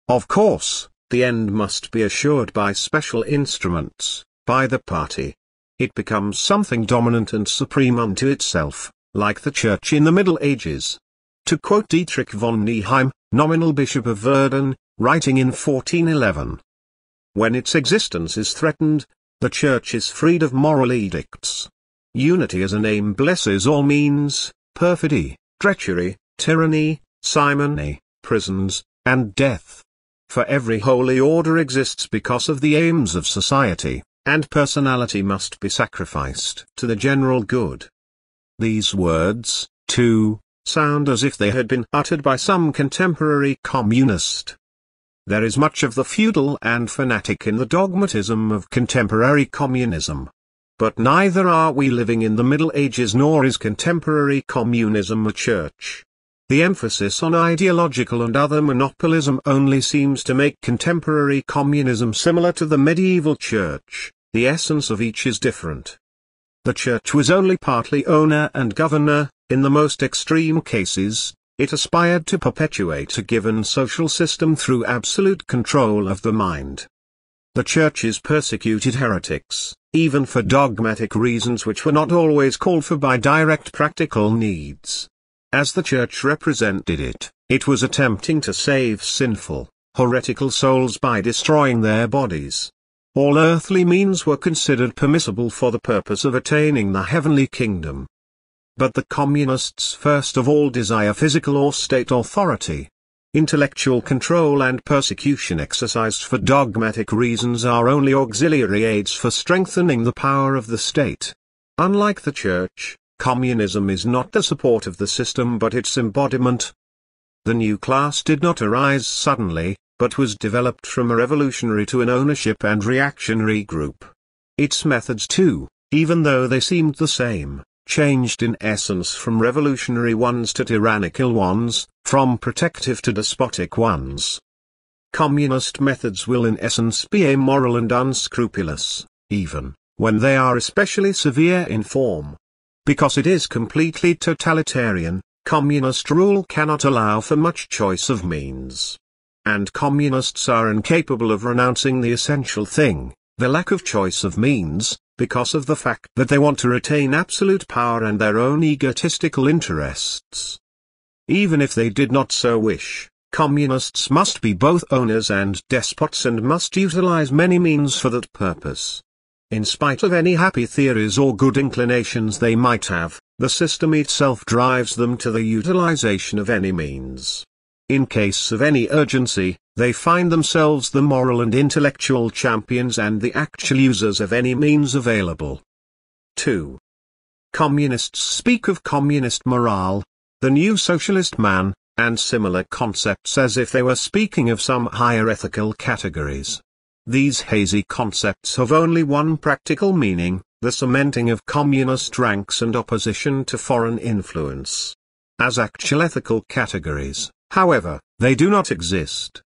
Of course, the end must be assured by special instruments, by the party. It becomes something dominant and supreme unto itself, like the Church in the Middle Ages. To quote Dietrich von Nieheim, nominal Bishop of Verden, writing in 1411. When its existence is threatened, the Church is freed of moral edicts. Unity as a name blesses all means, perfidy, treachery, tyranny, simony, prisons, and death. For every holy order exists because of the aims of society, and personality must be sacrificed to the general good. These words, too, sound as if they had been uttered by some contemporary communist. There is much of the feudal and fanatic in the dogmatism of contemporary communism. But neither are we living in the Middle Ages nor is contemporary communism a church. The emphasis on ideological and other monopolism only seems to make contemporary communism similar to the medieval church, the essence of each is different. The church was only partly owner and governor, in the most extreme cases, it aspired to perpetuate a given social system through absolute control of the mind. The churches persecuted heretics, even for dogmatic reasons which were not always called for by direct practical needs. As the church represented it, it was attempting to save sinful, heretical souls by destroying their bodies. All earthly means were considered permissible for the purpose of attaining the heavenly kingdom. But the communists first of all desire physical or state authority. Intellectual control and persecution exercised for dogmatic reasons are only auxiliary aids for strengthening the power of the state. Unlike the church, communism is not the support of the system but its embodiment. The new class did not arise suddenly, but was developed from a revolutionary to an ownership and reactionary group. Its methods too, even though they seemed the same, changed in essence from revolutionary ones to tyrannical ones, from protective to despotic ones. Communist methods will in essence be amoral and unscrupulous, even when they are especially severe in form. Because it is completely totalitarian, communist rule cannot allow for much choice of means. And communists are incapable of renouncing the essential thing, the lack of choice of means, because of the fact that they want to retain absolute power and their own egotistical interests. Even if they did not so wish, communists must be both owners and despots and must utilize many means for that purpose. In spite of any happy theories or good inclinations they might have, the system itself drives them to the utilization of any means. In case of any urgency, they find themselves the moral and intellectual champions and the actual users of any means available. 2. Communists speak of communist morale, the new socialist man, and similar concepts as if they were speaking of some higher ethical categories. These hazy concepts have only one practical meaning, the cementing of communist ranks and opposition to foreign influence. As actual ethical categories, However, they do not exist.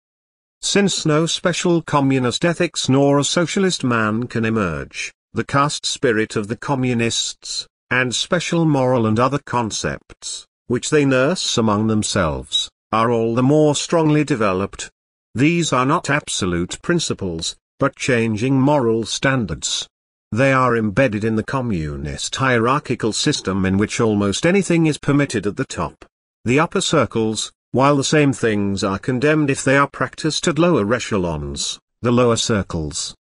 Since no special communist ethics nor a socialist man can emerge, the caste spirit of the communists, and special moral and other concepts, which they nurse among themselves, are all the more strongly developed. These are not absolute principles, but changing moral standards. They are embedded in the communist hierarchical system in which almost anything is permitted at the top. The upper circles, while the same things are condemned if they are practiced at lower echelons, the lower circles.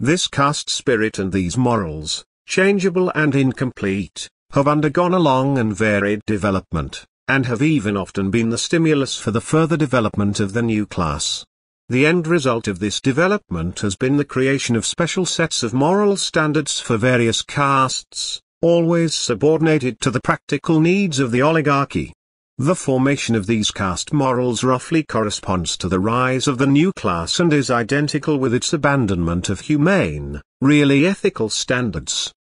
This caste spirit and these morals, changeable and incomplete, have undergone a long and varied development, and have even often been the stimulus for the further development of the new class. The end result of this development has been the creation of special sets of moral standards for various castes, always subordinated to the practical needs of the oligarchy. The formation of these caste morals roughly corresponds to the rise of the new class and is identical with its abandonment of humane, really ethical standards.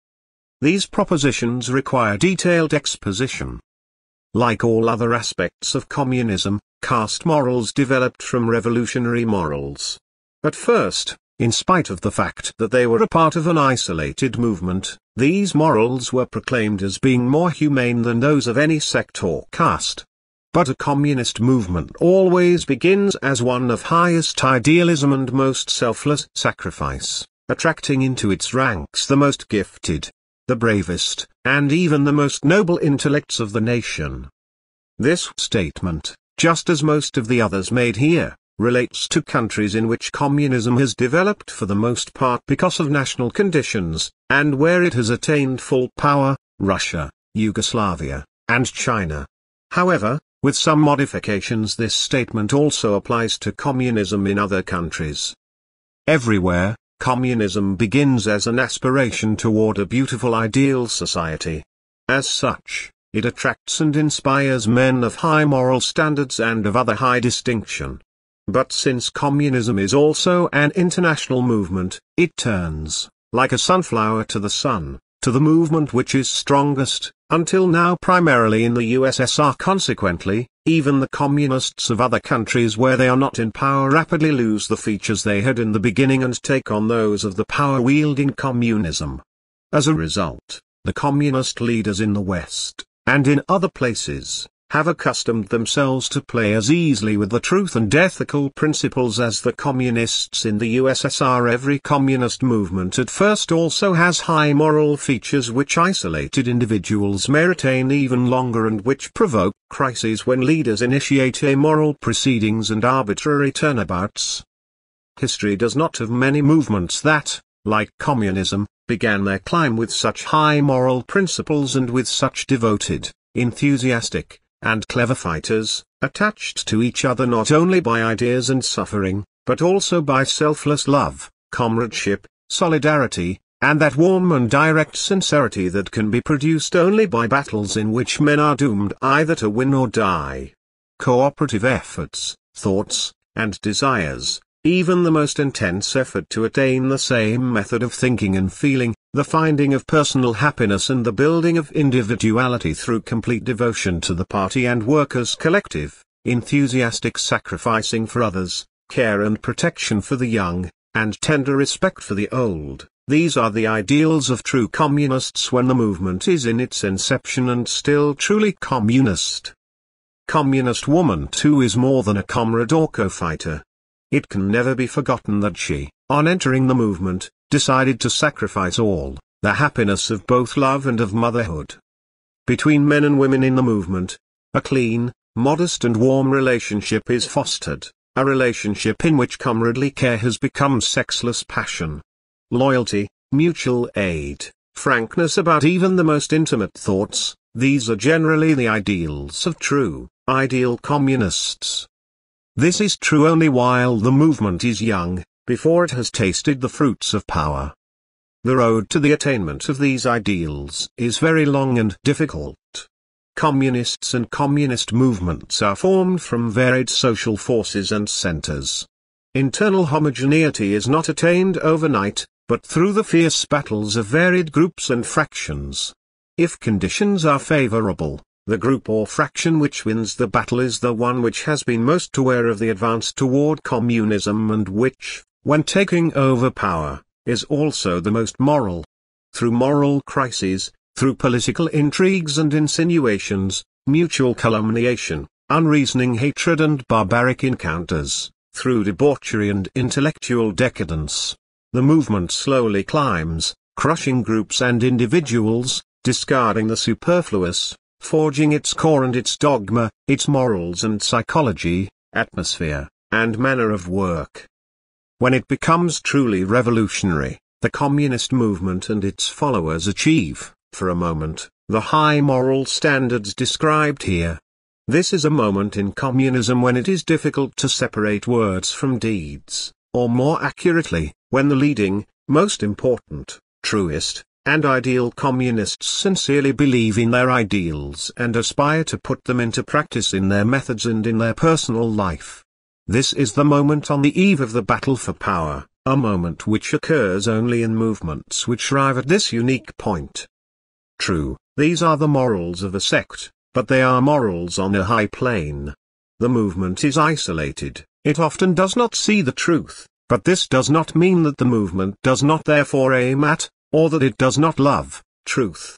These propositions require detailed exposition. Like all other aspects of communism, caste morals developed from revolutionary morals. At first, in spite of the fact that they were a part of an isolated movement, these morals were proclaimed as being more humane than those of any sect or caste. But a communist movement always begins as one of highest idealism and most selfless sacrifice, attracting into its ranks the most gifted, the bravest, and even the most noble intellects of the nation. This statement, just as most of the others made here, relates to countries in which communism has developed for the most part because of national conditions, and where it has attained full power, Russia, Yugoslavia, and China. However, with some modifications this statement also applies to communism in other countries. Everywhere, communism begins as an aspiration toward a beautiful ideal society. As such, it attracts and inspires men of high moral standards and of other high distinction. But since communism is also an international movement, it turns, like a sunflower to the sun, to the movement which is strongest, until now primarily in the USSR consequently, even the communists of other countries where they are not in power rapidly lose the features they had in the beginning and take on those of the power-wielding communism. As a result, the communist leaders in the West, and in other places, have accustomed themselves to play as easily with the truth and ethical principles as the communists in the USSR. Every communist movement at first also has high moral features which isolated individuals may retain even longer and which provoke crises when leaders initiate amoral proceedings and arbitrary turnabouts. History does not have many movements that, like communism, began their climb with such high moral principles and with such devoted, enthusiastic, and clever fighters, attached to each other not only by ideas and suffering, but also by selfless love, comradeship, solidarity, and that warm and direct sincerity that can be produced only by battles in which men are doomed either to win or die. Cooperative efforts, thoughts, and desires, even the most intense effort to attain the same method of thinking and feeling, the finding of personal happiness and the building of individuality through complete devotion to the party and workers' collective, enthusiastic sacrificing for others, care and protection for the young, and tender respect for the old. These are the ideals of true communists when the movement is in its inception and still truly communist. Communist woman too is more than a comrade or co-fighter. It can never be forgotten that she, on entering the movement, decided to sacrifice all, the happiness of both love and of motherhood. Between men and women in the movement, a clean, modest and warm relationship is fostered, a relationship in which comradely care has become sexless passion. Loyalty, mutual aid, frankness about even the most intimate thoughts, these are generally the ideals of true, ideal communists. This is true only while the movement is young, before it has tasted the fruits of power. The road to the attainment of these ideals is very long and difficult. Communists and communist movements are formed from varied social forces and centers. Internal homogeneity is not attained overnight, but through the fierce battles of varied groups and fractions. If conditions are favorable, the group or fraction which wins the battle is the one which has been most aware of the advance toward communism and which, when taking over power, is also the most moral. Through moral crises, through political intrigues and insinuations, mutual calumniation, unreasoning hatred and barbaric encounters, through debauchery and intellectual decadence, the movement slowly climbs, crushing groups and individuals, discarding the superfluous, forging its core and its dogma, its morals and psychology, atmosphere, and manner of work. When it becomes truly revolutionary, the communist movement and its followers achieve, for a moment, the high moral standards described here. This is a moment in communism when it is difficult to separate words from deeds, or more accurately, when the leading, most important, truest, and ideal communists sincerely believe in their ideals and aspire to put them into practice in their methods and in their personal life. This is the moment on the eve of the battle for power, a moment which occurs only in movements which arrive at this unique point. True, these are the morals of a sect, but they are morals on a high plane. The movement is isolated, it often does not see the truth, but this does not mean that the movement does not therefore aim at, or that it does not love, truth.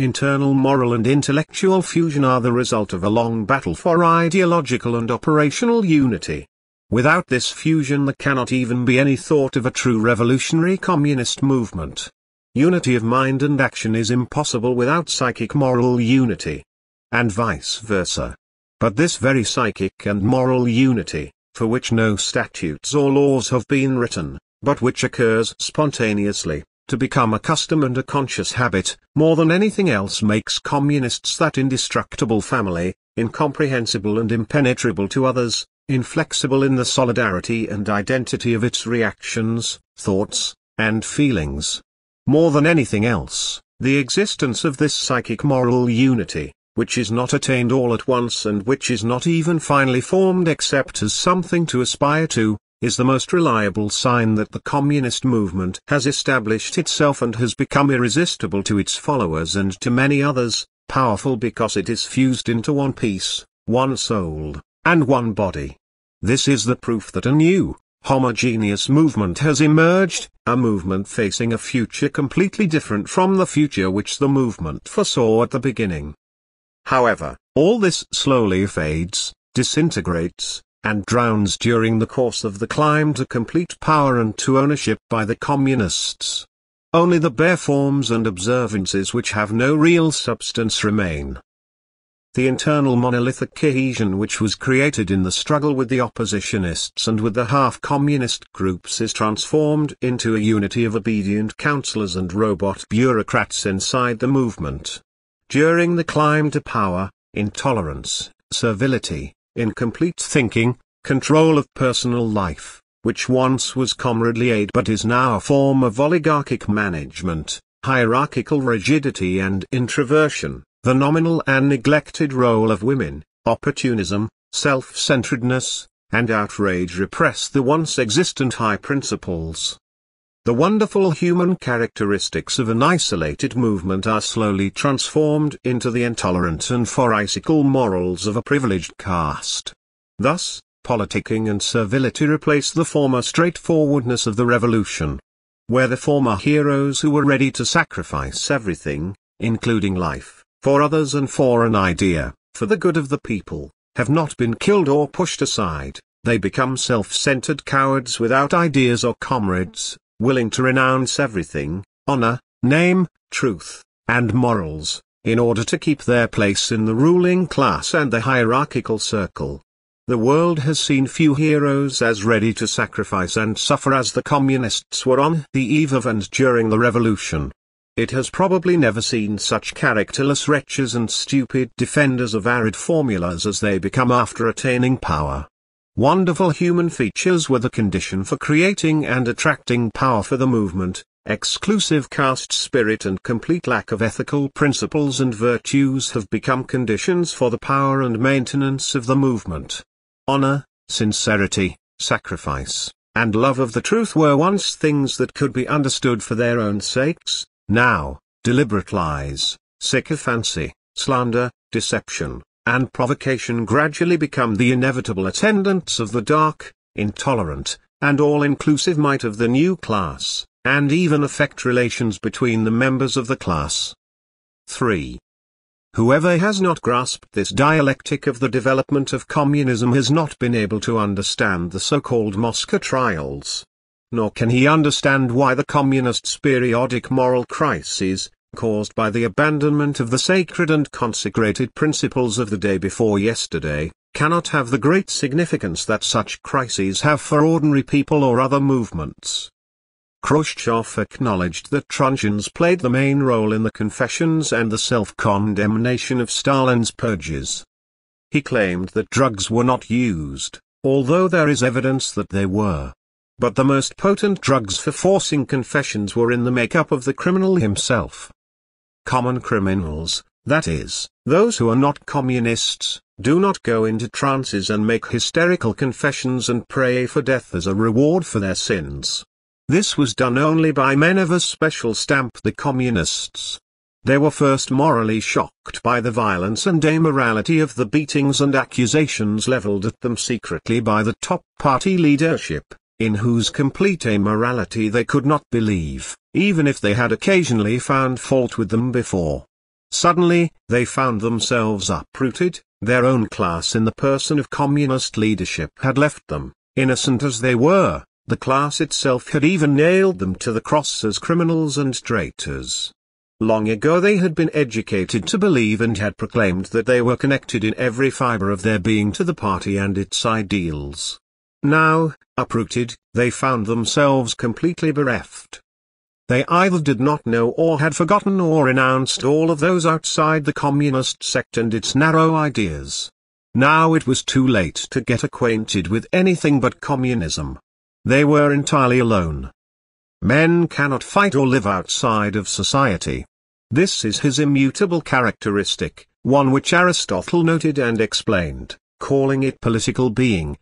Internal moral and intellectual fusion are the result of a long battle for ideological and operational unity. Without this fusion there cannot even be any thought of a true revolutionary communist movement. Unity of mind and action is impossible without psychic moral unity. And vice versa. But this very psychic and moral unity, for which no statutes or laws have been written, but which occurs spontaneously, to become a custom and a conscious habit, more than anything else makes communists that indestructible family, incomprehensible and impenetrable to others, inflexible in the solidarity and identity of its reactions, thoughts, and feelings. More than anything else, the existence of this psychic moral unity, which is not attained all at once and which is not even finally formed except as something to aspire to, is the most reliable sign that the communist movement has established itself and has become irresistible to its followers and to many others, powerful because it is fused into one piece, one soul, and one body. This is the proof that a new, homogeneous movement has emerged, a movement facing a future completely different from the future which the movement foresaw at the beginning. However, all this slowly fades, disintegrates, and drowns during the course of the climb to complete power and to ownership by the communists. Only the bare forms and observances which have no real substance remain. The internal monolithic cohesion which was created in the struggle with the oppositionists and with the half-communist groups is transformed into a unity of obedient counselors and robot bureaucrats inside the movement. During the climb to power, intolerance, servility, incomplete thinking, control of personal life, which once was comradely aid but is now a form of oligarchic management, hierarchical rigidity and introversion, the nominal and neglected role of women, opportunism, self-centeredness, and outrage repress the once existent high principles. The wonderful human characteristics of an isolated movement are slowly transformed into the intolerant and pharisaical morals of a privileged caste. Thus, politicking and servility replace the former straightforwardness of the revolution. Where the former heroes who were ready to sacrifice everything, including life, for others and for an idea, for the good of the people, have not been killed or pushed aside, they become self-centered cowards without ideas or comrades, willing to renounce everything, honor, name, truth, and morals, in order to keep their place in the ruling class and the hierarchical circle. The world has seen few heroes as ready to sacrifice and suffer as the communists were on the eve of and during the revolution. It has probably never seen such characterless wretches and stupid defenders of arid formulas as they become after attaining power. Wonderful human features were the condition for creating and attracting power for the movement, exclusive caste spirit and complete lack of ethical principles and virtues have become conditions for the power and maintenance of the movement. Honor, sincerity, sacrifice, and love of the truth were once things that could be understood for their own sakes, now, deliberate lies, sycophancy, slander, deception, and provocation gradually become the inevitable attendants of the dark, intolerant, and all-inclusive might of the new class, and even affect relations between the members of the class. 3. Whoever has not grasped this dialectic of the development of communism has not been able to understand the so-called Moscow trials nor can he understand why the communists' periodic moral crises, caused by the abandonment of the sacred and consecrated principles of the day before yesterday, cannot have the great significance that such crises have for ordinary people or other movements. Khrushchev acknowledged that Trojans played the main role in the confessions and the self-condemnation of Stalin's purges. He claimed that drugs were not used, although there is evidence that they were. But the most potent drugs for forcing confessions were in the makeup of the criminal himself. Common criminals, that is, those who are not communists, do not go into trances and make hysterical confessions and pray for death as a reward for their sins. This was done only by men of a special stamp the communists. They were first morally shocked by the violence and immorality of the beatings and accusations leveled at them secretly by the top party leadership, in whose complete amorality they could not believe, even if they had occasionally found fault with them before. Suddenly, they found themselves uprooted, their own class in the person of communist leadership had left them, innocent as they were, the class itself had even nailed them to the cross as criminals and traitors. Long ago they had been educated to believe and had proclaimed that they were connected in every fiber of their being to the party and its ideals. Now, uprooted, they found themselves completely bereft. They either did not know or had forgotten or renounced all of those outside the communist sect and its narrow ideas. Now it was too late to get acquainted with anything but communism. They were entirely alone. Men cannot fight or live outside of society. This is his immutable characteristic, one which Aristotle noted and explained, calling it political being.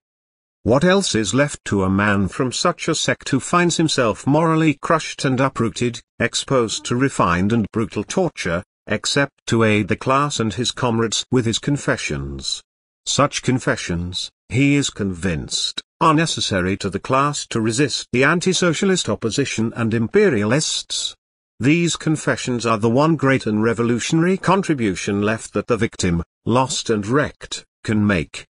What else is left to a man from such a sect who finds himself morally crushed and uprooted, exposed to refined and brutal torture, except to aid the class and his comrades with his confessions? Such confessions, he is convinced, are necessary to the class to resist the anti-socialist opposition and imperialists. These confessions are the one great and revolutionary contribution left that the victim, lost and wrecked, can make.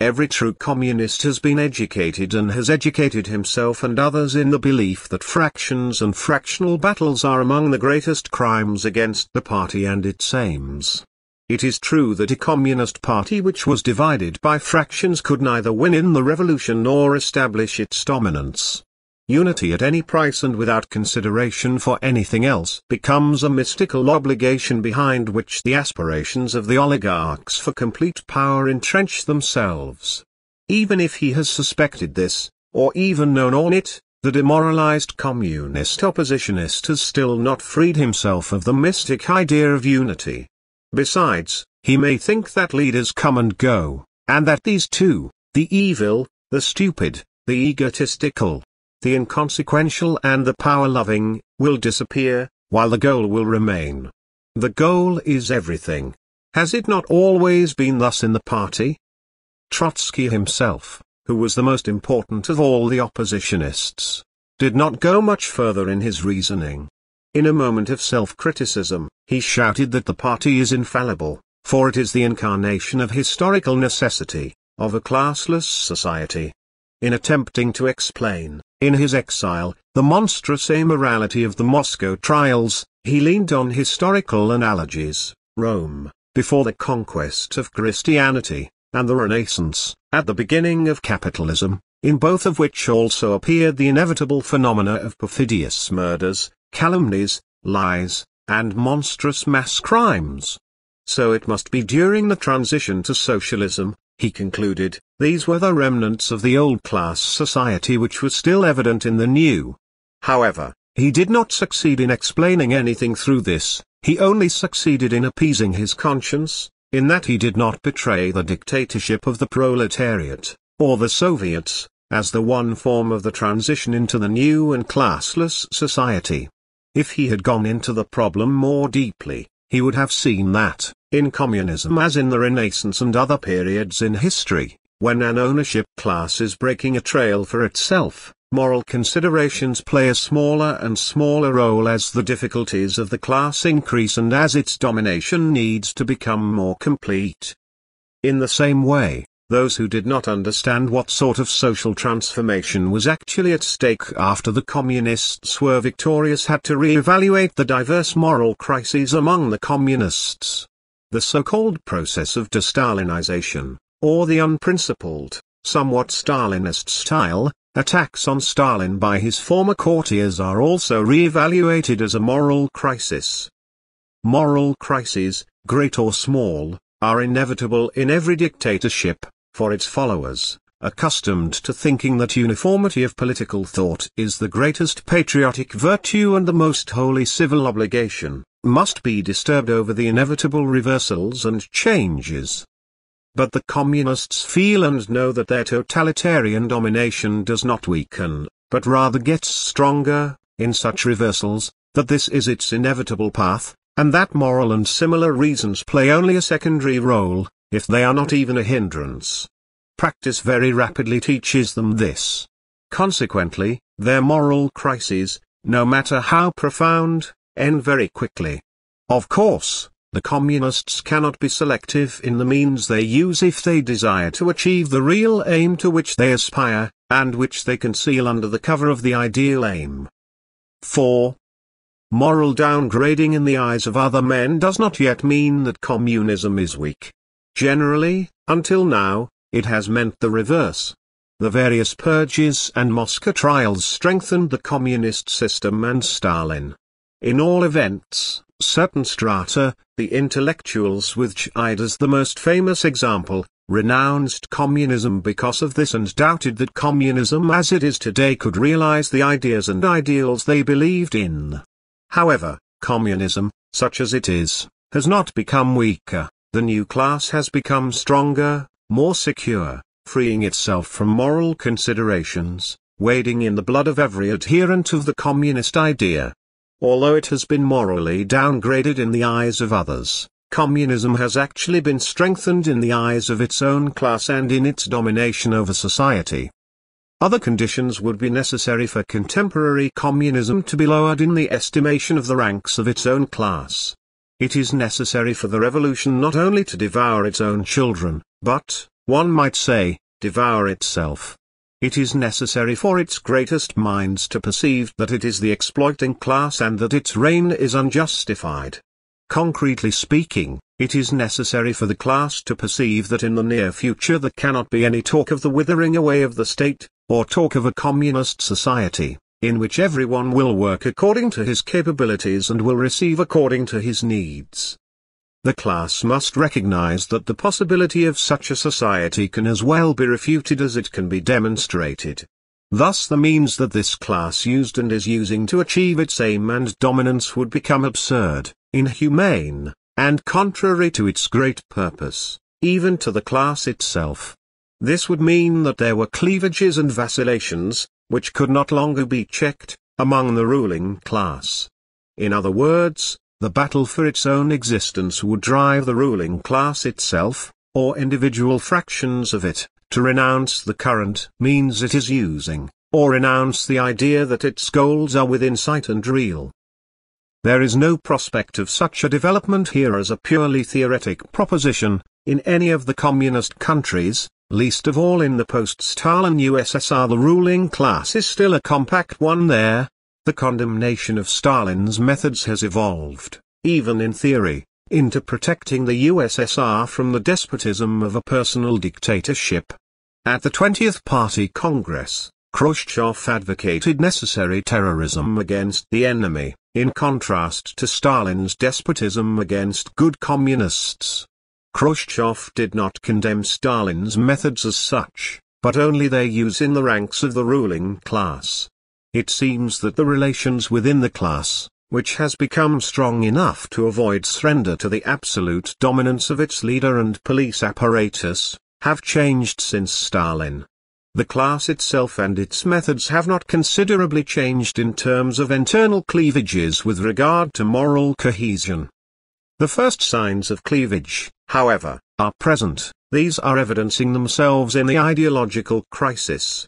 Every true communist has been educated and has educated himself and others in the belief that fractions and fractional battles are among the greatest crimes against the party and its aims. It is true that a communist party which was divided by fractions could neither win in the revolution nor establish its dominance. Unity at any price and without consideration for anything else becomes a mystical obligation behind which the aspirations of the oligarchs for complete power entrench themselves. Even if he has suspected this, or even known on it, the demoralized communist oppositionist has still not freed himself of the mystic idea of unity. Besides, he may think that leaders come and go, and that these too, the evil, the stupid, the egotistical, the inconsequential and the power-loving, will disappear, while the goal will remain. The goal is everything. Has it not always been thus in the party? Trotsky himself, who was the most important of all the oppositionists, did not go much further in his reasoning. In a moment of self-criticism, he shouted that the party is infallible, for it is the incarnation of historical necessity, of a classless society. In attempting to explain, in his exile, the monstrous amorality of the Moscow trials, he leaned on historical analogies, Rome, before the conquest of Christianity, and the Renaissance, at the beginning of capitalism, in both of which also appeared the inevitable phenomena of perfidious murders, calumnies, lies, and monstrous mass crimes. So it must be during the transition to socialism, he concluded, these were the remnants of the old class society which was still evident in the new. However, he did not succeed in explaining anything through this, he only succeeded in appeasing his conscience, in that he did not betray the dictatorship of the proletariat, or the Soviets, as the one form of the transition into the new and classless society. If he had gone into the problem more deeply, he would have seen that, in communism as in the Renaissance and other periods in history, when an ownership class is breaking a trail for itself, moral considerations play a smaller and smaller role as the difficulties of the class increase and as its domination needs to become more complete. In the same way, those who did not understand what sort of social transformation was actually at stake after the communists were victorious had to re-evaluate the diverse moral crises among the communists. The so-called process of de-Stalinization, or the unprincipled, somewhat Stalinist style, attacks on Stalin by his former courtiers are also re-evaluated as a moral crisis. Moral crises, great or small, are inevitable in every dictatorship, for its followers, accustomed to thinking that uniformity of political thought is the greatest patriotic virtue and the most holy civil obligation, must be disturbed over the inevitable reversals and changes. But the communists feel and know that their totalitarian domination does not weaken, but rather gets stronger, in such reversals, that this is its inevitable path, and that moral and similar reasons play only a secondary role, if they are not even a hindrance. Practice very rapidly teaches them this. Consequently, their moral crises, no matter how profound, end very quickly. Of course, the communists cannot be selective in the means they use if they desire to achieve the real aim to which they aspire, and which they conceal under the cover of the ideal aim. 4. Moral downgrading in the eyes of other men does not yet mean that communism is weak. Generally, until now, it has meant the reverse. The various purges and Moscow trials strengthened the communist system and Stalin. In all events, certain strata, the intellectuals with Gide as the most famous example, renounced communism because of this and doubted that communism as it is today could realize the ideas and ideals they believed in. However, communism, such as it is, has not become weaker, the new class has become stronger, more secure, freeing itself from moral considerations, wading in the blood of every adherent of the communist idea. Although it has been morally downgraded in the eyes of others, communism has actually been strengthened in the eyes of its own class and in its domination over society. Other conditions would be necessary for contemporary communism to be lowered in the estimation of the ranks of its own class. It is necessary for the revolution not only to devour its own children, but, one might say, devour itself. It is necessary for its greatest minds to perceive that it is the exploiting class and that its reign is unjustified. Concretely speaking, it is necessary for the class to perceive that in the near future there cannot be any talk of the withering away of the state, or talk of a communist society, in which everyone will work according to his capabilities and will receive according to his needs. The class must recognize that the possibility of such a society can as well be refuted as it can be demonstrated. Thus the means that this class used and is using to achieve its aim and dominance would become absurd, inhumane, and contrary to its great purpose, even to the class itself. This would mean that there were cleavages and vacillations, which could not longer be checked, among the ruling class. In other words, the battle for its own existence would drive the ruling class itself, or individual fractions of it, to renounce the current means it is using, or renounce the idea that its goals are within sight and real. There is no prospect of such a development here as a purely theoretic proposition, in any of the communist countries, least of all in the post-Stalin USSR the ruling class is still a compact one there. The condemnation of Stalin's methods has evolved, even in theory, into protecting the USSR from the despotism of a personal dictatorship. At the 20th Party Congress, Khrushchev advocated necessary terrorism against the enemy, in contrast to Stalin's despotism against good communists. Khrushchev did not condemn Stalin's methods as such, but only their use in the ranks of the ruling class. It seems that the relations within the class, which has become strong enough to avoid surrender to the absolute dominance of its leader and police apparatus, have changed since Stalin. The class itself and its methods have not considerably changed in terms of internal cleavages with regard to moral cohesion. The first signs of cleavage, however, are present, these are evidencing themselves in the ideological crisis.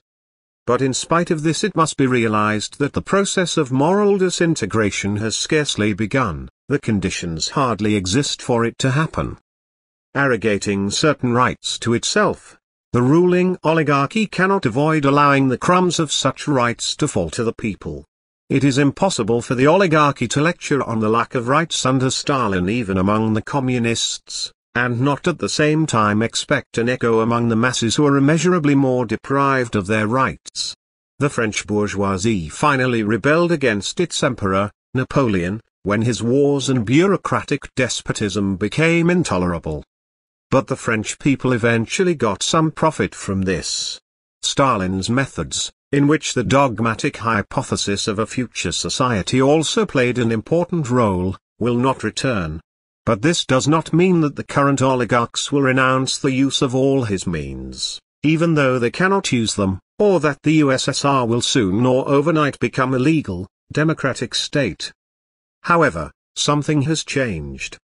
But in spite of this it must be realized that the process of moral disintegration has scarcely begun, the conditions hardly exist for it to happen. Arrogating certain rights to itself, the ruling oligarchy cannot avoid allowing the crumbs of such rights to fall to the people. It is impossible for the oligarchy to lecture on the lack of rights under Stalin even among the communists, and not at the same time expect an echo among the masses who are immeasurably more deprived of their rights. The French bourgeoisie finally rebelled against its emperor, Napoleon, when his wars and bureaucratic despotism became intolerable. But the French people eventually got some profit from this. Stalin's methods, in which the dogmatic hypothesis of a future society also played an important role, will not return. But this does not mean that the current oligarchs will renounce the use of all his means, even though they cannot use them, or that the USSR will soon or overnight become a legal, democratic state. However, something has changed.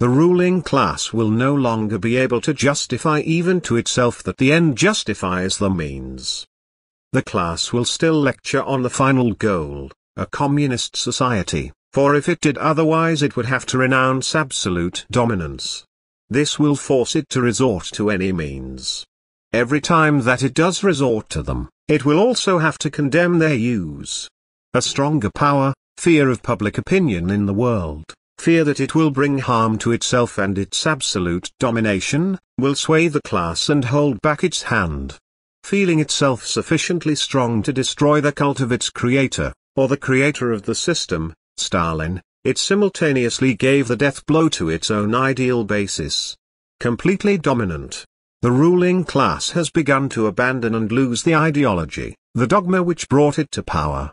The ruling class will no longer be able to justify even to itself that the end justifies the means. The class will still lecture on the final goal, a communist society, for if it did otherwise it would have to renounce absolute dominance. This will force it to resort to any means. Every time that it does resort to them, it will also have to condemn their use. A stronger power, fear of public opinion in the world, fear that it will bring harm to itself and its absolute domination, will sway the class and hold back its hand. Feeling itself sufficiently strong to destroy the cult of its creator, or the creator of the system, Stalin, it simultaneously gave the death blow to its own ideal basis. Completely dominant. The ruling class has begun to abandon and lose the ideology, the dogma which brought it to power.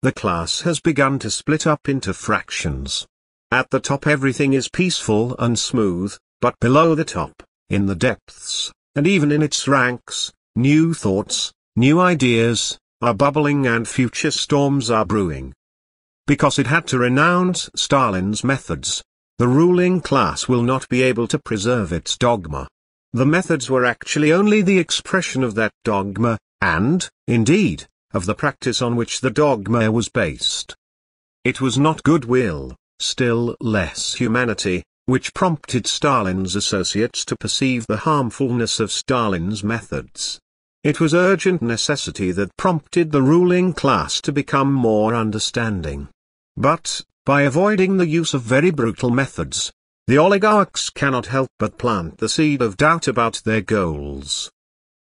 The class has begun to split up into fractions. At the top everything is peaceful and smooth, but below the top, in the depths, and even in its ranks, new thoughts, new ideas, are bubbling and future storms are brewing. Because it had to renounce Stalin's methods, the ruling class will not be able to preserve its dogma. The methods were actually only the expression of that dogma, and, indeed, of the practice on which the dogma was based. It was not goodwill, still less humanity, which prompted Stalin's associates to perceive the harmfulness of Stalin's methods. It was urgent necessity that prompted the ruling class to become more understanding. But, by avoiding the use of very brutal methods, the oligarchs cannot help but plant the seed of doubt about their goals.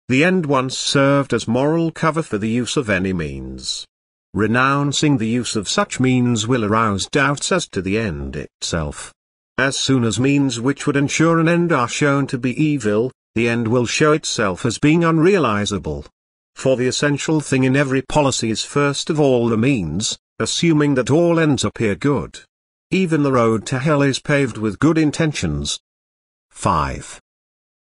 The end once served as moral cover for the use of any means. Renouncing the use of such means will arouse doubts as to the end itself. As soon as means which would ensure an end are shown to be evil, the end will show itself as being unrealizable. For the essential thing in every policy is first of all the means, assuming that all ends appear good. Even the road to hell is paved with good intentions. 5.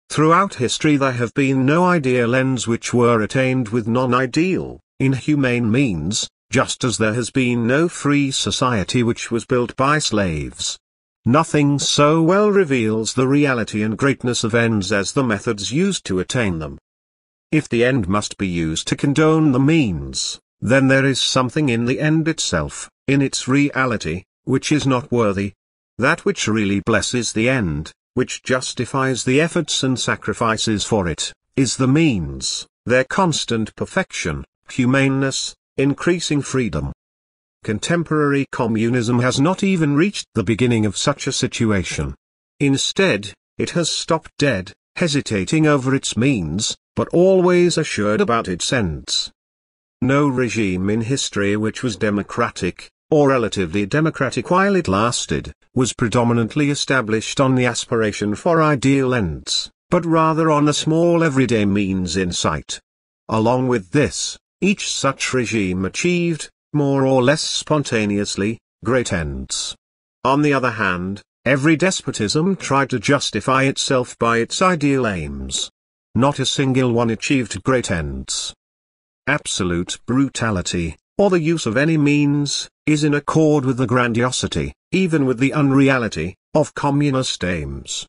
Throughout history there have been no ideal ends which were attained with non-ideal, inhumane means, just as there has been no free society which was built by slaves. Nothing so well reveals the reality and greatness of ends as the methods used to attain them. If the end must be used to condone the means, then there is something in the end itself, in its reality, which is not worthy. That which really blesses the end, which justifies the efforts and sacrifices for it, is the means, their constant perfection, humaneness, increasing freedom. Contemporary communism has not even reached the beginning of such a situation. Instead, it has stopped dead, hesitating over its means, but always assured about its ends. No regime in history which was democratic, or relatively democratic while it lasted, was predominantly established on the aspiration for ideal ends, but rather on the small everyday means in sight. Along with this, each such regime achieved, more or less spontaneously, great ends. On the other hand, every despotism tried to justify itself by its ideal aims. Not a single one achieved great ends absolute brutality, or the use of any means, is in accord with the grandiosity, even with the unreality, of communist aims.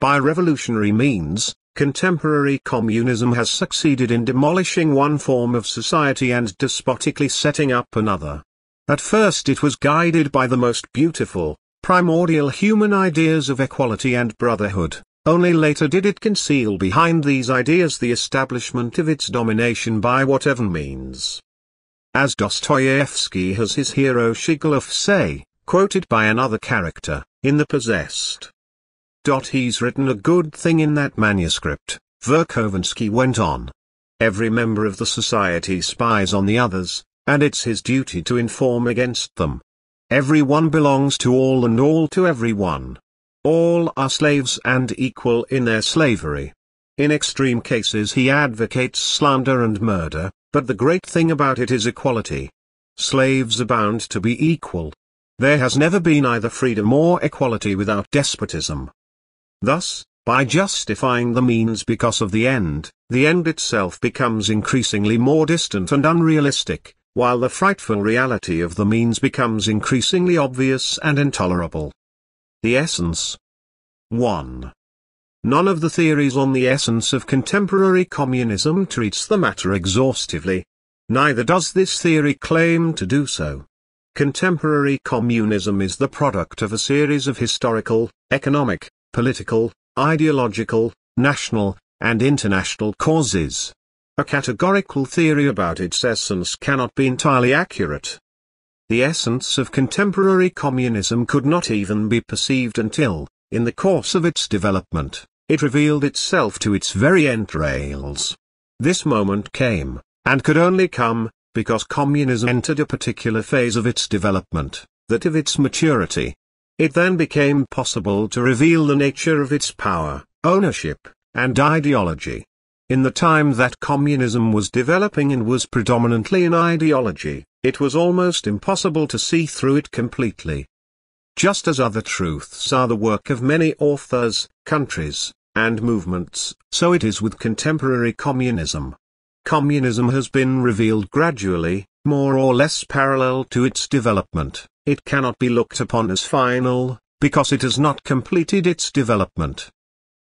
By revolutionary means, contemporary communism has succeeded in demolishing one form of society and despotically setting up another. At first it was guided by the most beautiful, primordial human ideas of equality and brotherhood. Only later did it conceal behind these ideas the establishment of its domination by whatever means. As Dostoevsky has his hero Shigalov say, quoted by another character, in The Possessed. He's written a good thing in that manuscript, Verkhovensky went on. Every member of the society spies on the others, and it's his duty to inform against them. Everyone belongs to all and all to everyone. All are slaves and equal in their slavery. In extreme cases he advocates slander and murder, but the great thing about it is equality. Slaves are bound to be equal. There has never been either freedom or equality without despotism. Thus, by justifying the means because of the end, the end itself becomes increasingly more distant and unrealistic, while the frightful reality of the means becomes increasingly obvious and intolerable. The essence 1. none of the theories on the essence of contemporary communism treats the matter exhaustively. Neither does this theory claim to do so. Contemporary communism is the product of a series of historical, economic, political, ideological, national, and international causes. A categorical theory about its essence cannot be entirely accurate. The essence of contemporary communism could not even be perceived until, in the course of its development, it revealed itself to its very entrails. This moment came, and could only come, because communism entered a particular phase of its development, that of its maturity. It then became possible to reveal the nature of its power, ownership, and ideology. In the time that communism was developing and was predominantly an ideology, it was almost impossible to see through it completely. Just as other truths are the work of many authors, countries, and movements, so it is with contemporary communism. Communism has been revealed gradually, more or less parallel to its development, it cannot be looked upon as final, because it has not completed its development.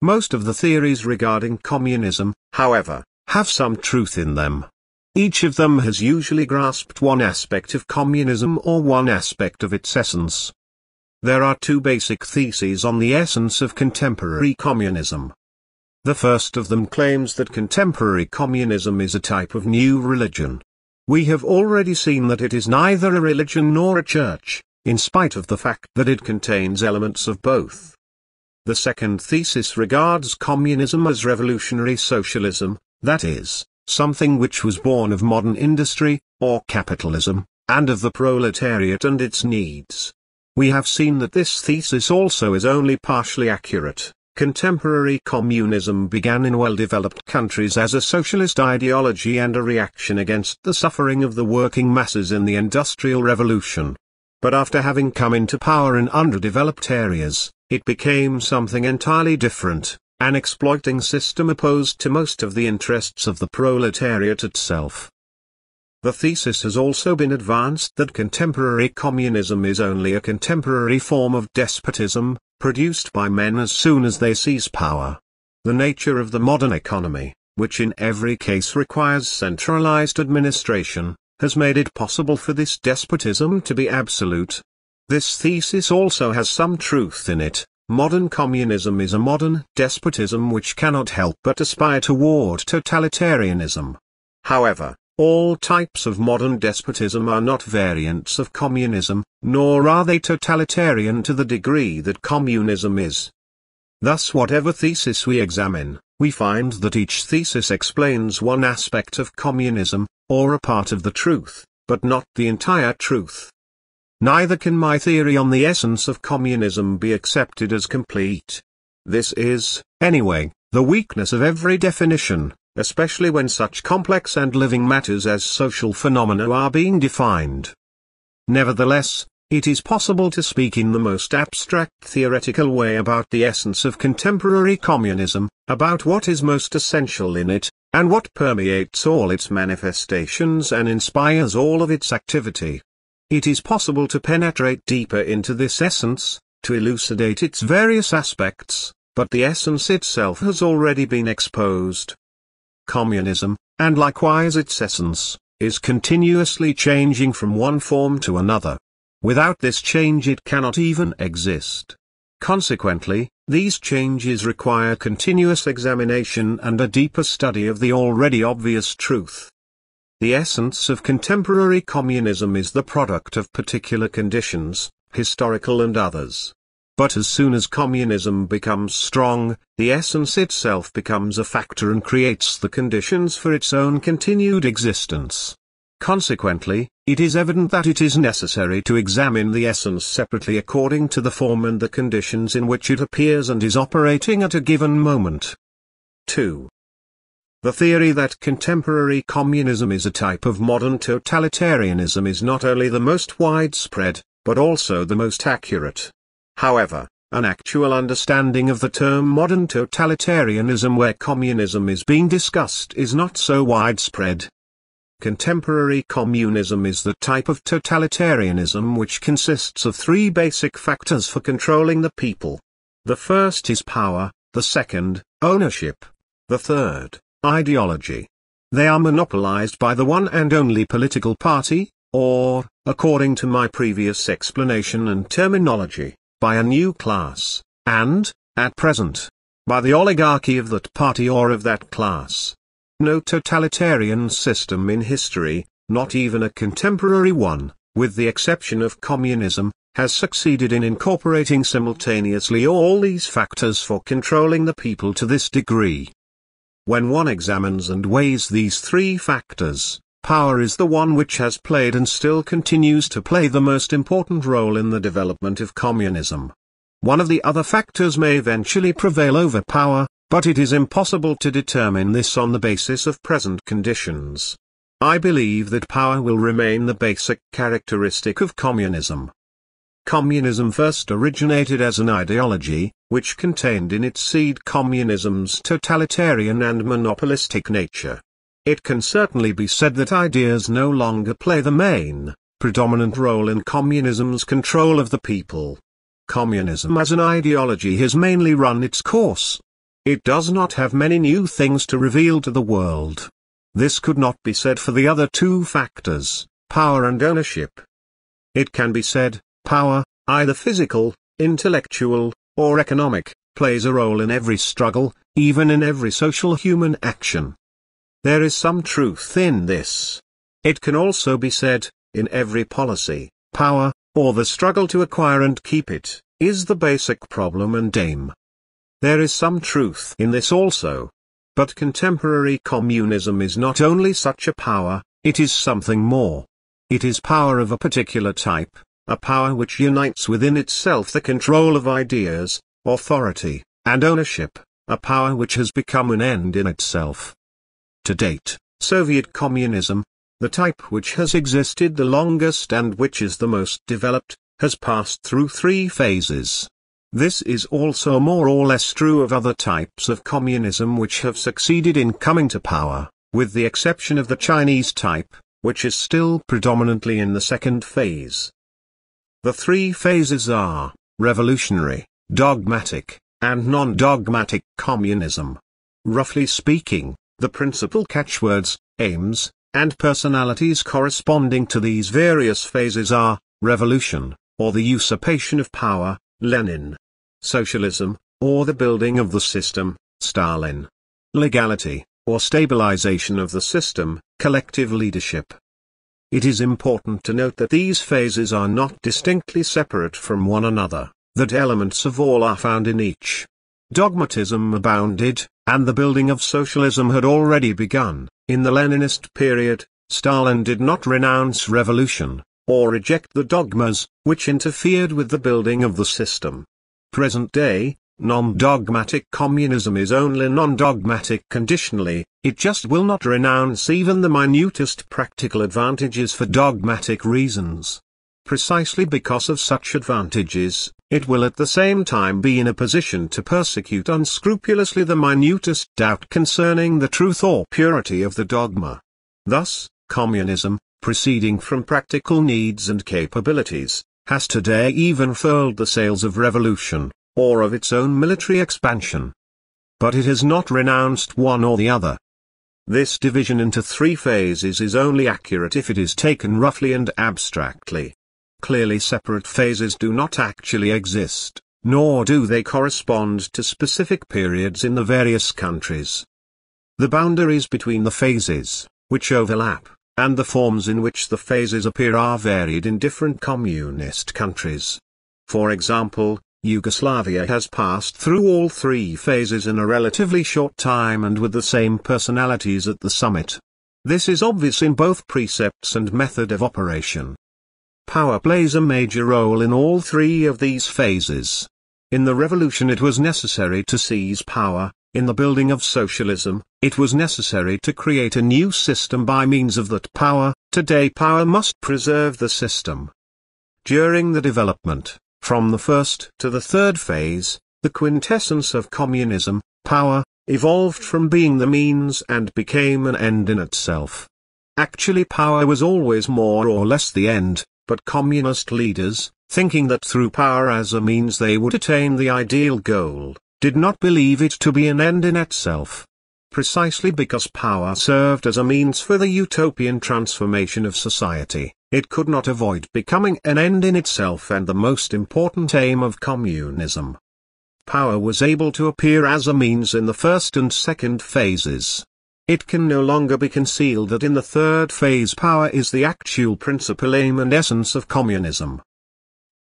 Most of the theories regarding communism, however, have some truth in them. Each of them has usually grasped one aspect of communism or one aspect of its essence. There are two basic theses on the essence of contemporary communism. The first of them claims that contemporary communism is a type of new religion. We have already seen that it is neither a religion nor a church, in spite of the fact that it contains elements of both. The second thesis regards communism as revolutionary socialism, that is, something which was born of modern industry, or capitalism, and of the proletariat and its needs. We have seen that this thesis also is only partially accurate. Contemporary communism began in well-developed countries as a socialist ideology and a reaction against the suffering of the working masses in the Industrial Revolution. But after having come into power in underdeveloped areas, it became something entirely different, an exploiting system opposed to most of the interests of the proletariat itself. The thesis has also been advanced that contemporary communism is only a contemporary form of despotism, produced by men as soon as they seize power. The nature of the modern economy, which in every case requires centralized administration, has made it possible for this despotism to be absolute, this thesis also has some truth in it. Modern communism is a modern despotism which cannot help but aspire toward totalitarianism. However, all types of modern despotism are not variants of communism, nor are they totalitarian to the degree that communism is. Thus whatever thesis we examine, we find that each thesis explains one aspect of communism, or a part of the truth, but not the entire truth. Neither can my theory on the essence of communism be accepted as complete. This is, anyway, the weakness of every definition, especially when such complex and living matters as social phenomena are being defined. Nevertheless, it is possible to speak in the most abstract theoretical way about the essence of contemporary communism, about what is most essential in it, and what permeates all its manifestations and inspires all of its activity. It is possible to penetrate deeper into this essence, to elucidate its various aspects, but the essence itself has already been exposed. Communism, and likewise its essence, is continuously changing from one form to another. Without this change it cannot even exist. Consequently, these changes require continuous examination and a deeper study of the already obvious truth. The essence of contemporary communism is the product of particular conditions, historical and others. But as soon as communism becomes strong, the essence itself becomes a factor and creates the conditions for its own continued existence. Consequently, it is evident that it is necessary to examine the essence separately according to the form and the conditions in which it appears and is operating at a given moment. 2. The theory that contemporary communism is a type of modern totalitarianism is not only the most widespread, but also the most accurate. However, an actual understanding of the term modern totalitarianism where communism is being discussed is not so widespread. Contemporary communism is the type of totalitarianism which consists of three basic factors for controlling the people. The first is power, the second, ownership, the third, ideology. They are monopolized by the one and only political party, or, according to my previous explanation and terminology, by a new class, and, at present, by the oligarchy of that party or of that class. No totalitarian system in history, not even a contemporary one, with the exception of communism, has succeeded in incorporating simultaneously all these factors for controlling the people to this degree. When one examines and weighs these three factors, power is the one which has played and still continues to play the most important role in the development of communism. One of the other factors may eventually prevail over power, but it is impossible to determine this on the basis of present conditions. I believe that power will remain the basic characteristic of communism. Communism first originated as an ideology, which contained in its seed communism's totalitarian and monopolistic nature. It can certainly be said that ideas no longer play the main, predominant role in communism's control of the people. Communism as an ideology has mainly run its course. It does not have many new things to reveal to the world. This could not be said for the other two factors, power and ownership. It can be said, Power, either physical, intellectual, or economic, plays a role in every struggle, even in every social human action. There is some truth in this. It can also be said, in every policy, power, or the struggle to acquire and keep it, is the basic problem and aim. There is some truth in this also. But contemporary communism is not only such a power, it is something more. It is power of a particular type, a power which unites within itself the control of ideas, authority, and ownership, a power which has become an end in itself. To date, Soviet communism, the type which has existed the longest and which is the most developed, has passed through three phases. This is also more or less true of other types of communism which have succeeded in coming to power, with the exception of the Chinese type, which is still predominantly in the second phase. The three phases are, revolutionary, dogmatic, and non-dogmatic communism. Roughly speaking, the principal catchwords, aims, and personalities corresponding to these various phases are, revolution, or the usurpation of power, Lenin. Socialism, or the building of the system, Stalin. Legality, or stabilization of the system, collective leadership. It is important to note that these phases are not distinctly separate from one another, that elements of all are found in each. Dogmatism abounded, and the building of socialism had already begun. In the Leninist period, Stalin did not renounce revolution, or reject the dogmas, which interfered with the building of the system. Present day, Non-dogmatic communism is only non-dogmatic conditionally, it just will not renounce even the minutest practical advantages for dogmatic reasons. Precisely because of such advantages, it will at the same time be in a position to persecute unscrupulously the minutest doubt concerning the truth or purity of the dogma. Thus, communism, proceeding from practical needs and capabilities, has today even furled the sails of revolution or of its own military expansion. But it has not renounced one or the other. This division into three phases is only accurate if it is taken roughly and abstractly. Clearly separate phases do not actually exist, nor do they correspond to specific periods in the various countries. The boundaries between the phases, which overlap, and the forms in which the phases appear are varied in different communist countries. For example, Yugoslavia has passed through all three phases in a relatively short time and with the same personalities at the summit. This is obvious in both precepts and method of operation. Power plays a major role in all three of these phases. In the revolution it was necessary to seize power, in the building of socialism, it was necessary to create a new system by means of that power, today power must preserve the system. During the development, from the first to the third phase, the quintessence of communism, power, evolved from being the means and became an end in itself. Actually power was always more or less the end, but communist leaders, thinking that through power as a means they would attain the ideal goal, did not believe it to be an end in itself. Precisely because power served as a means for the utopian transformation of society, it could not avoid becoming an end in itself and the most important aim of communism. Power was able to appear as a means in the first and second phases. It can no longer be concealed that in the third phase power is the actual principal aim and essence of communism.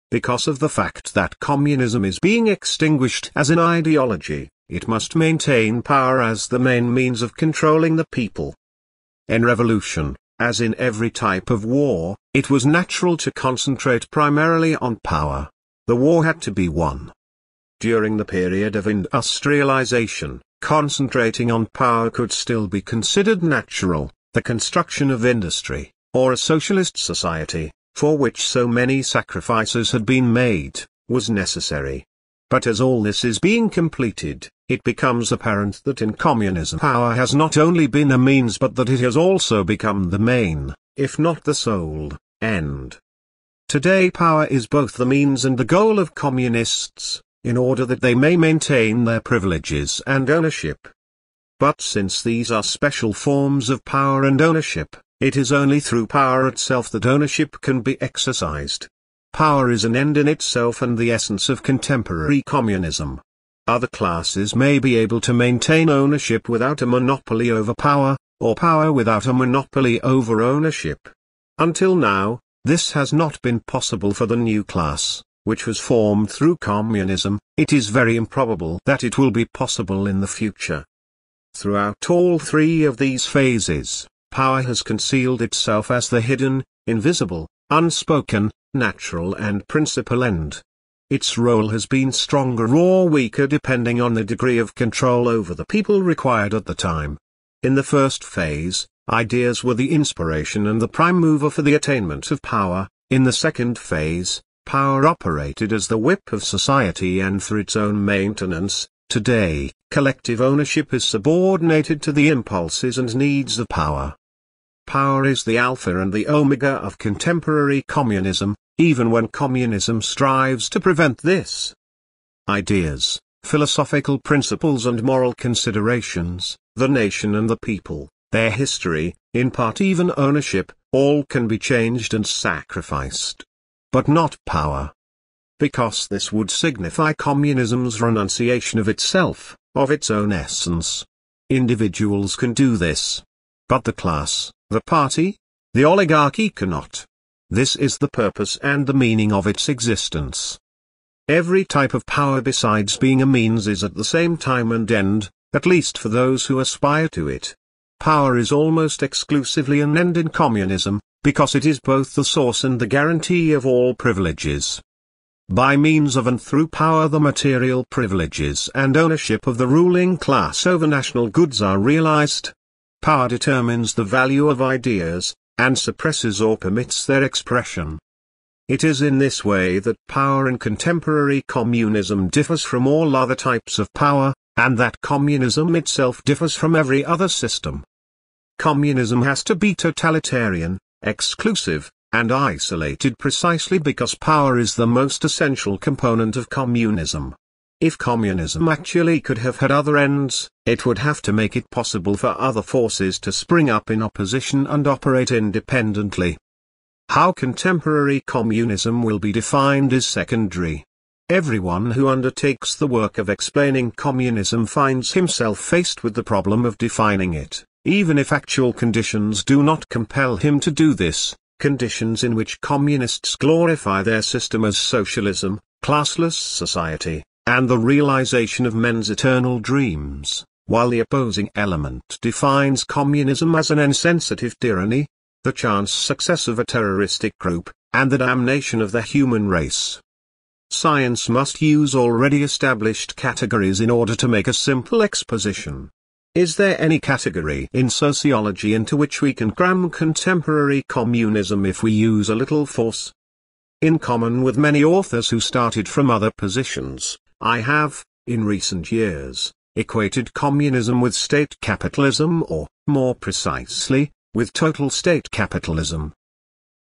Because of the fact that communism is being extinguished as an ideology, it must maintain power as the main means of controlling the people. In revolution, as in every type of war, it was natural to concentrate primarily on power. The war had to be won. During the period of industrialization, concentrating on power could still be considered natural, the construction of industry, or a socialist society, for which so many sacrifices had been made, was necessary. But as all this is being completed, it becomes apparent that in communism power has not only been a means but that it has also become the main, if not the sole, end. Today power is both the means and the goal of communists in order that they may maintain their privileges and ownership. But since these are special forms of power and ownership, it is only through power itself that ownership can be exercised. Power is an end in itself and the essence of contemporary communism. Other classes may be able to maintain ownership without a monopoly over power, or power without a monopoly over ownership. Until now, this has not been possible for the new class which was formed through communism, it is very improbable that it will be possible in the future. Throughout all three of these phases, power has concealed itself as the hidden, invisible, unspoken, natural and principal end. Its role has been stronger or weaker depending on the degree of control over the people required at the time. In the first phase, ideas were the inspiration and the prime mover for the attainment of power, in the second phase, Power operated as the whip of society and for its own maintenance, today, collective ownership is subordinated to the impulses and needs of power. Power is the alpha and the omega of contemporary communism, even when communism strives to prevent this. Ideas, philosophical principles and moral considerations, the nation and the people, their history, in part even ownership, all can be changed and sacrificed but not power. Because this would signify communism's renunciation of itself, of its own essence. Individuals can do this. But the class, the party, the oligarchy cannot. This is the purpose and the meaning of its existence. Every type of power besides being a means is at the same time and end, at least for those who aspire to it. Power is almost exclusively an end in communism, because it is both the source and the guarantee of all privileges. By means of and through power the material privileges and ownership of the ruling class over national goods are realized. Power determines the value of ideas, and suppresses or permits their expression. It is in this way that power in contemporary communism differs from all other types of power, and that communism itself differs from every other system. Communism has to be totalitarian, exclusive, and isolated precisely because power is the most essential component of communism. If communism actually could have had other ends, it would have to make it possible for other forces to spring up in opposition and operate independently. How contemporary communism will be defined is secondary. Everyone who undertakes the work of explaining communism finds himself faced with the problem of defining it even if actual conditions do not compel him to do this, conditions in which communists glorify their system as socialism, classless society, and the realization of men's eternal dreams, while the opposing element defines communism as an insensitive tyranny, the chance success of a terroristic group, and the damnation of the human race. Science must use already established categories in order to make a simple exposition. Is there any category in sociology into which we can cram contemporary communism if we use a little force? In common with many authors who started from other positions, I have, in recent years, equated communism with state capitalism or, more precisely, with total state capitalism.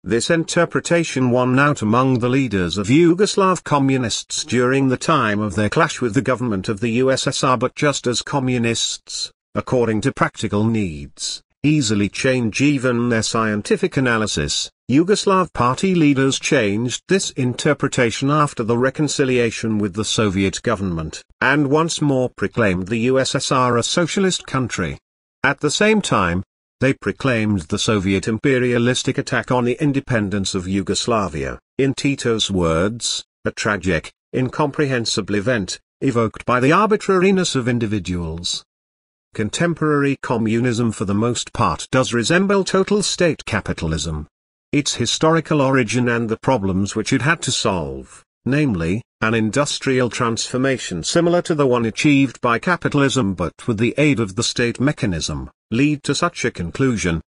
This interpretation won out among the leaders of Yugoslav communists during the time of their clash with the government of the USSR but just as communists, according to practical needs, easily change even their scientific analysis, Yugoslav party leaders changed this interpretation after the reconciliation with the Soviet government, and once more proclaimed the USSR a socialist country. At the same time, they proclaimed the Soviet imperialistic attack on the independence of Yugoslavia, in Tito's words, a tragic, incomprehensible event, evoked by the arbitrariness of individuals. Contemporary communism for the most part does resemble total state capitalism. Its historical origin and the problems which it had to solve, namely, an industrial transformation similar to the one achieved by capitalism but with the aid of the state mechanism, lead to such a conclusion.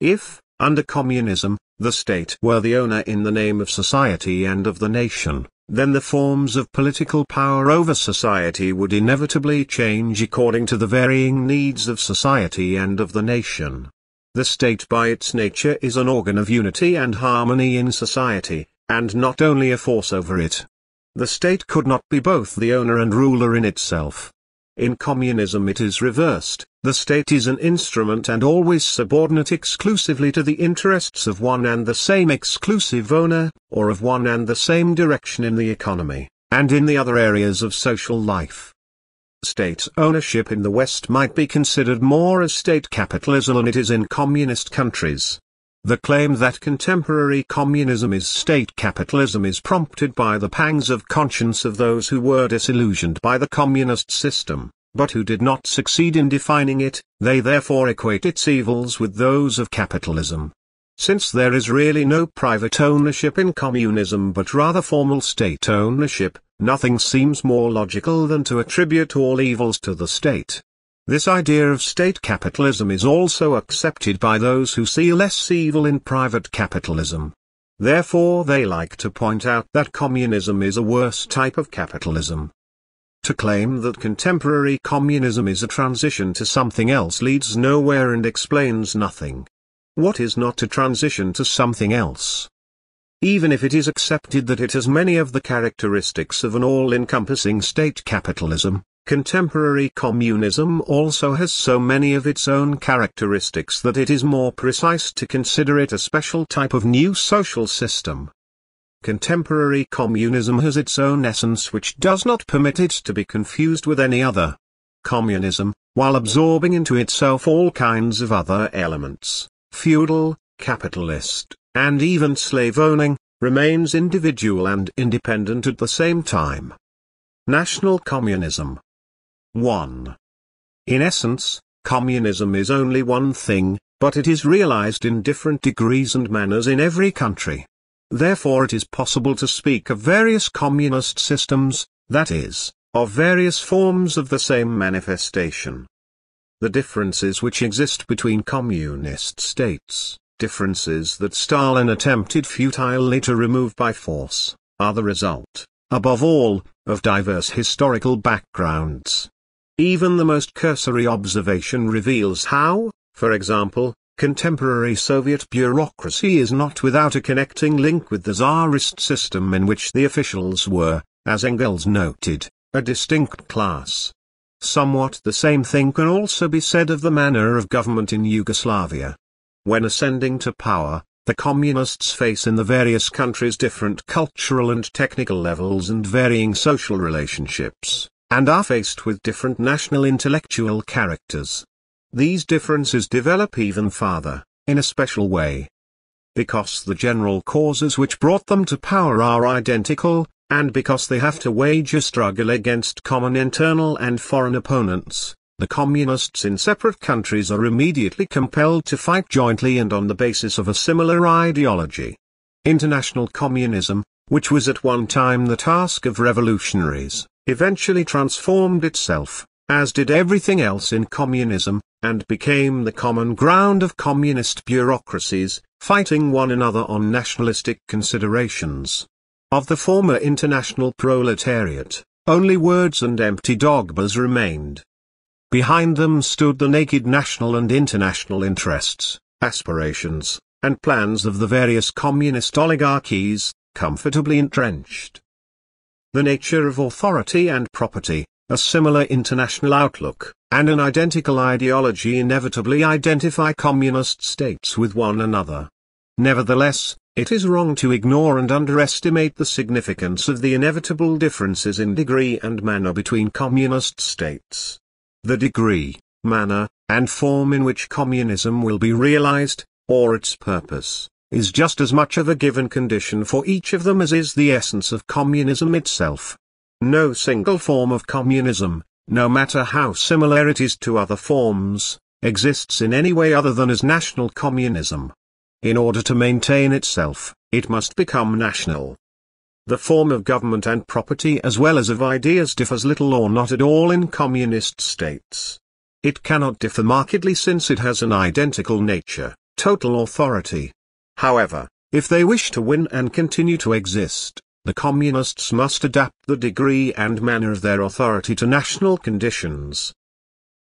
If, under communism, the state were the owner in the name of society and of the nation, then the forms of political power over society would inevitably change according to the varying needs of society and of the nation. The state by its nature is an organ of unity and harmony in society, and not only a force over it. The state could not be both the owner and ruler in itself. In communism it is reversed, the state is an instrument and always subordinate exclusively to the interests of one and the same exclusive owner, or of one and the same direction in the economy, and in the other areas of social life. State ownership in the West might be considered more as state capitalism than it is in communist countries. The claim that contemporary communism is state capitalism is prompted by the pangs of conscience of those who were disillusioned by the communist system, but who did not succeed in defining it, they therefore equate its evils with those of capitalism. Since there is really no private ownership in communism but rather formal state ownership, nothing seems more logical than to attribute all evils to the state. This idea of state capitalism is also accepted by those who see less evil in private capitalism. Therefore they like to point out that communism is a worse type of capitalism. To claim that contemporary communism is a transition to something else leads nowhere and explains nothing. What is not a transition to something else? Even if it is accepted that it has many of the characteristics of an all-encompassing state capitalism, Contemporary communism also has so many of its own characteristics that it is more precise to consider it a special type of new social system. Contemporary communism has its own essence which does not permit it to be confused with any other. Communism, while absorbing into itself all kinds of other elements, feudal, capitalist, and even slave-owning, remains individual and independent at the same time. National Communism 1. In essence, communism is only one thing, but it is realized in different degrees and manners in every country. Therefore it is possible to speak of various communist systems, that is, of various forms of the same manifestation. The differences which exist between communist states, differences that Stalin attempted futilely to remove by force, are the result, above all, of diverse historical backgrounds. Even the most cursory observation reveals how, for example, contemporary Soviet bureaucracy is not without a connecting link with the Tsarist system in which the officials were, as Engels noted, a distinct class. Somewhat the same thing can also be said of the manner of government in Yugoslavia. When ascending to power, the communists face in the various countries different cultural and technical levels and varying social relationships and are faced with different national intellectual characters. These differences develop even farther, in a special way. Because the general causes which brought them to power are identical, and because they have to wage a struggle against common internal and foreign opponents, the communists in separate countries are immediately compelled to fight jointly and on the basis of a similar ideology. International communism, which was at one time the task of revolutionaries, eventually transformed itself, as did everything else in communism, and became the common ground of communist bureaucracies, fighting one another on nationalistic considerations. Of the former international proletariat, only words and empty dogmas remained. Behind them stood the naked national and international interests, aspirations, and plans of the various communist oligarchies, comfortably entrenched. The nature of authority and property, a similar international outlook, and an identical ideology inevitably identify communist states with one another. Nevertheless, it is wrong to ignore and underestimate the significance of the inevitable differences in degree and manner between communist states. The degree, manner, and form in which communism will be realized, or its purpose, is just as much of a given condition for each of them as is the essence of communism itself. No single form of communism, no matter how similar it is to other forms, exists in any way other than as national communism. In order to maintain itself, it must become national. The form of government and property as well as of ideas differs little or not at all in communist states. It cannot differ markedly since it has an identical nature, total authority. However, if they wish to win and continue to exist, the communists must adapt the degree and manner of their authority to national conditions.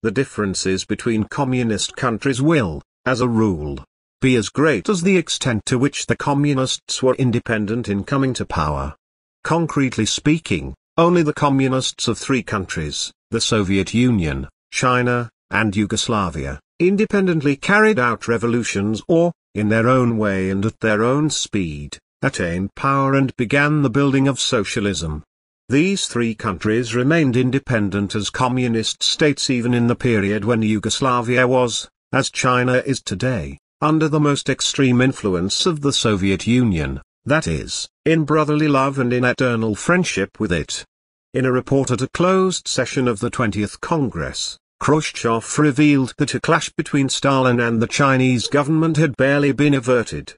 The differences between communist countries will, as a rule, be as great as the extent to which the communists were independent in coming to power. Concretely speaking, only the communists of three countries, the Soviet Union, China, and Yugoslavia, independently carried out revolutions or, in their own way and at their own speed, attained power and began the building of socialism. These three countries remained independent as communist states even in the period when Yugoslavia was, as China is today, under the most extreme influence of the Soviet Union, that is, in brotherly love and in eternal friendship with it. In a report at a closed session of the 20th Congress, Khrushchev revealed that a clash between Stalin and the Chinese government had barely been averted.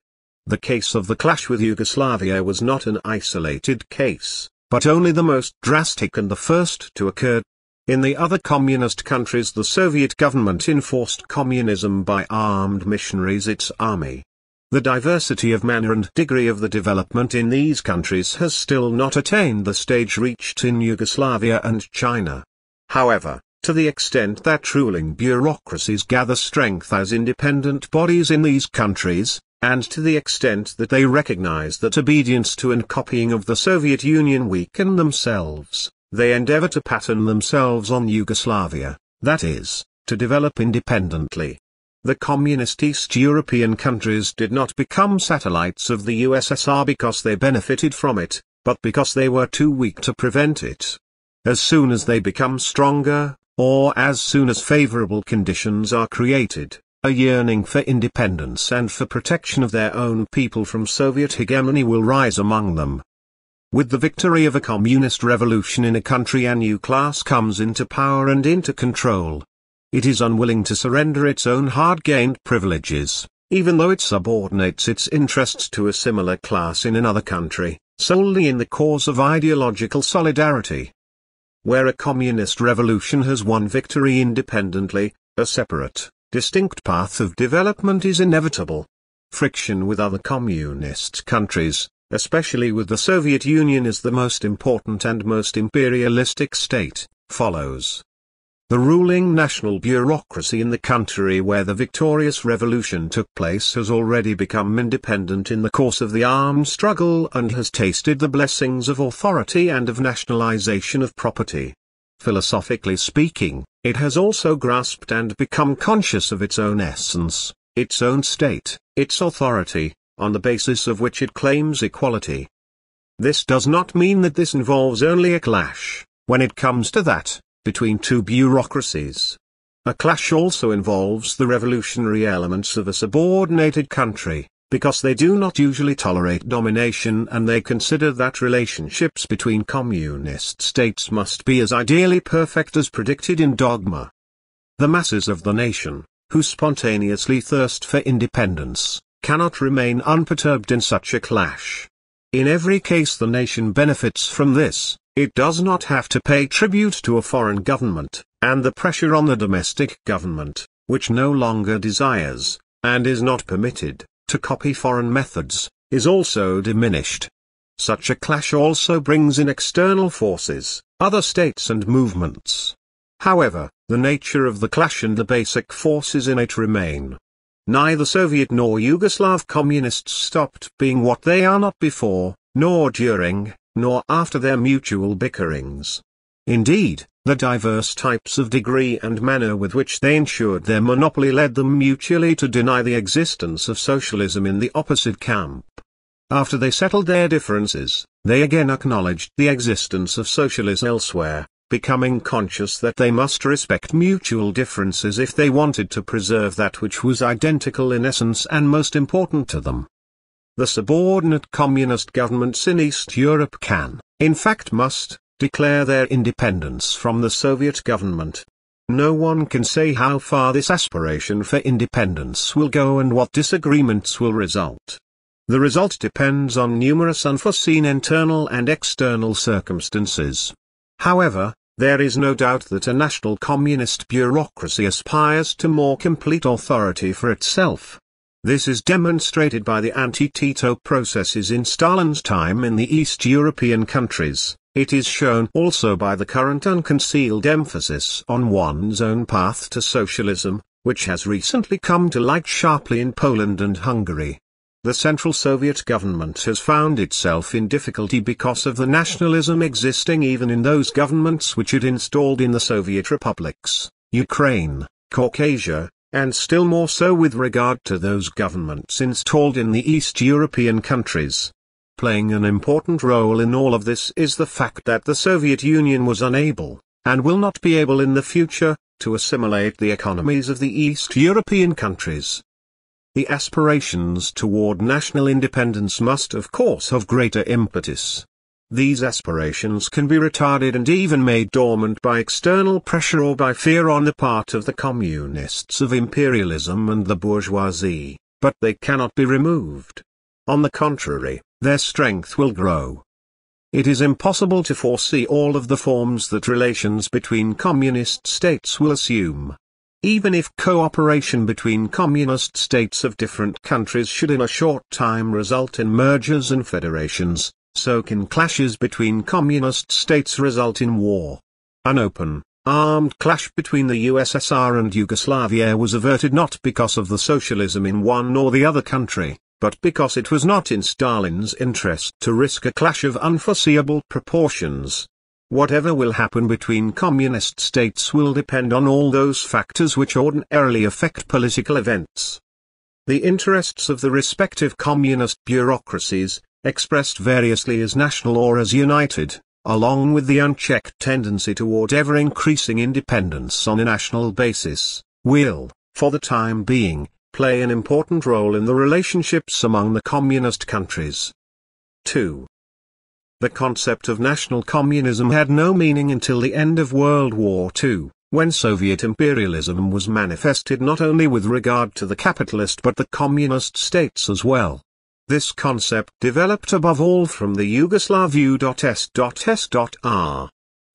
The case of the clash with Yugoslavia was not an isolated case, but only the most drastic and the first to occur. In the other communist countries the Soviet government enforced communism by armed missionaries its army. The diversity of manner and degree of the development in these countries has still not attained the stage reached in Yugoslavia and China. However, to the extent that ruling bureaucracies gather strength as independent bodies in these countries, and to the extent that they recognize that obedience to and copying of the Soviet Union weaken themselves, they endeavor to pattern themselves on Yugoslavia, that is, to develop independently. The communist East European countries did not become satellites of the USSR because they benefited from it, but because they were too weak to prevent it. As soon as they become stronger, or as soon as favorable conditions are created, a yearning for independence and for protection of their own people from Soviet hegemony will rise among them, with the victory of a communist revolution in a country a new class comes into power and into control. It is unwilling to surrender its own hard-gained privileges, even though it subordinates its interests to a similar class in another country, solely in the cause of ideological solidarity. Where a communist revolution has won victory independently, a separate, distinct path of development is inevitable. Friction with other communist countries, especially with the Soviet Union as the most important and most imperialistic state, follows. The ruling national bureaucracy in the country where the victorious revolution took place has already become independent in the course of the armed struggle and has tasted the blessings of authority and of nationalization of property. Philosophically speaking, it has also grasped and become conscious of its own essence, its own state, its authority, on the basis of which it claims equality. This does not mean that this involves only a clash, when it comes to that, between two bureaucracies. A clash also involves the revolutionary elements of a subordinated country, because they do not usually tolerate domination and they consider that relationships between communist states must be as ideally perfect as predicted in dogma. The masses of the nation, who spontaneously thirst for independence, cannot remain unperturbed in such a clash. In every case the nation benefits from this, it does not have to pay tribute to a foreign government, and the pressure on the domestic government, which no longer desires, and is not permitted, to copy foreign methods, is also diminished. Such a clash also brings in external forces, other states and movements. However, the nature of the clash and the basic forces in it remain. Neither Soviet nor Yugoslav communists stopped being what they are not before, nor during, nor after their mutual bickerings. Indeed, the diverse types of degree and manner with which they ensured their monopoly led them mutually to deny the existence of socialism in the opposite camp. After they settled their differences, they again acknowledged the existence of socialism elsewhere, becoming conscious that they must respect mutual differences if they wanted to preserve that which was identical in essence and most important to them. The subordinate communist governments in East Europe can, in fact must, declare their independence from the Soviet government. No one can say how far this aspiration for independence will go and what disagreements will result. The result depends on numerous unforeseen internal and external circumstances. However, there is no doubt that a national communist bureaucracy aspires to more complete authority for itself. This is demonstrated by the anti-Tito processes in Stalin's time in the East European countries. It is shown also by the current unconcealed emphasis on one's own path to socialism, which has recently come to light sharply in Poland and Hungary. The Central Soviet government has found itself in difficulty because of the nationalism existing even in those governments which it installed in the Soviet republics, Ukraine, Caucasia, and still more so with regard to those governments installed in the East European countries. Playing an important role in all of this is the fact that the Soviet Union was unable, and will not be able in the future, to assimilate the economies of the East European countries. The aspirations toward national independence must of course have greater impetus. These aspirations can be retarded and even made dormant by external pressure or by fear on the part of the communists of imperialism and the bourgeoisie, but they cannot be removed. On the contrary, their strength will grow. It is impossible to foresee all of the forms that relations between communist states will assume. Even if cooperation between communist states of different countries should in a short time result in mergers and federations, so can clashes between communist states result in war. An open, armed clash between the USSR and Yugoslavia was averted not because of the socialism in one or the other country, but because it was not in Stalin's interest to risk a clash of unforeseeable proportions. Whatever will happen between communist states will depend on all those factors which ordinarily affect political events. The interests of the respective communist bureaucracies, expressed variously as national or as united, along with the unchecked tendency toward ever-increasing independence on a national basis, will, for the time being, play an important role in the relationships among the communist countries. 2. The concept of national communism had no meaning until the end of World War II, when Soviet imperialism was manifested not only with regard to the capitalist but the communist states as well. This concept developed above all from the Yugoslav.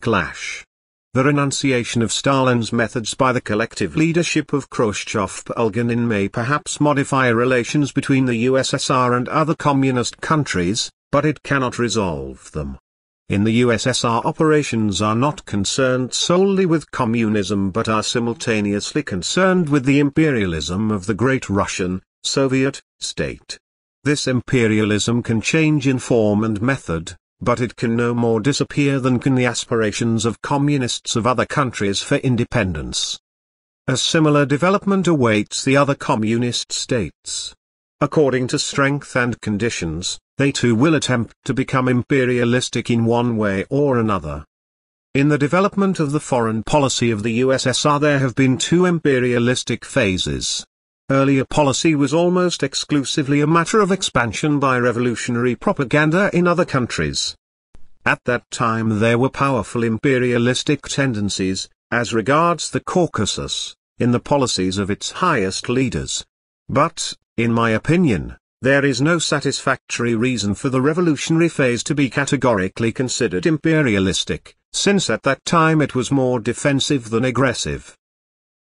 Clash. The renunciation of Stalin's methods by the collective leadership of Khrushchev-Bulganin may perhaps modify relations between the USSR and other communist countries, but it cannot resolve them. In the USSR operations are not concerned solely with communism but are simultaneously concerned with the imperialism of the great Russian, Soviet, state. This imperialism can change in form and method, but it can no more disappear than can the aspirations of communists of other countries for independence. A similar development awaits the other communist states. According to strength and conditions, they too will attempt to become imperialistic in one way or another. In the development of the foreign policy of the USSR there have been two imperialistic phases. Earlier policy was almost exclusively a matter of expansion by revolutionary propaganda in other countries. At that time there were powerful imperialistic tendencies, as regards the Caucasus, in the policies of its highest leaders. But, in my opinion, there is no satisfactory reason for the revolutionary phase to be categorically considered imperialistic, since at that time it was more defensive than aggressive.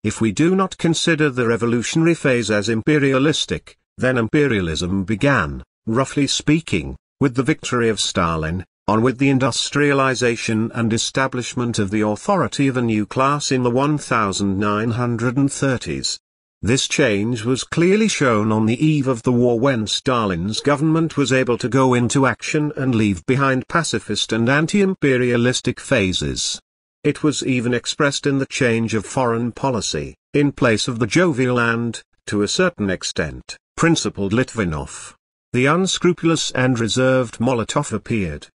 If we do not consider the revolutionary phase as imperialistic, then imperialism began, roughly speaking, with the victory of Stalin, on with the industrialization and establishment of the authority of a new class in the 1930s. This change was clearly shown on the eve of the war when Stalin's government was able to go into action and leave behind pacifist and anti-imperialistic phases. It was even expressed in the change of foreign policy, in place of the jovial and, to a certain extent, principled Litvinov. The unscrupulous and reserved Molotov appeared.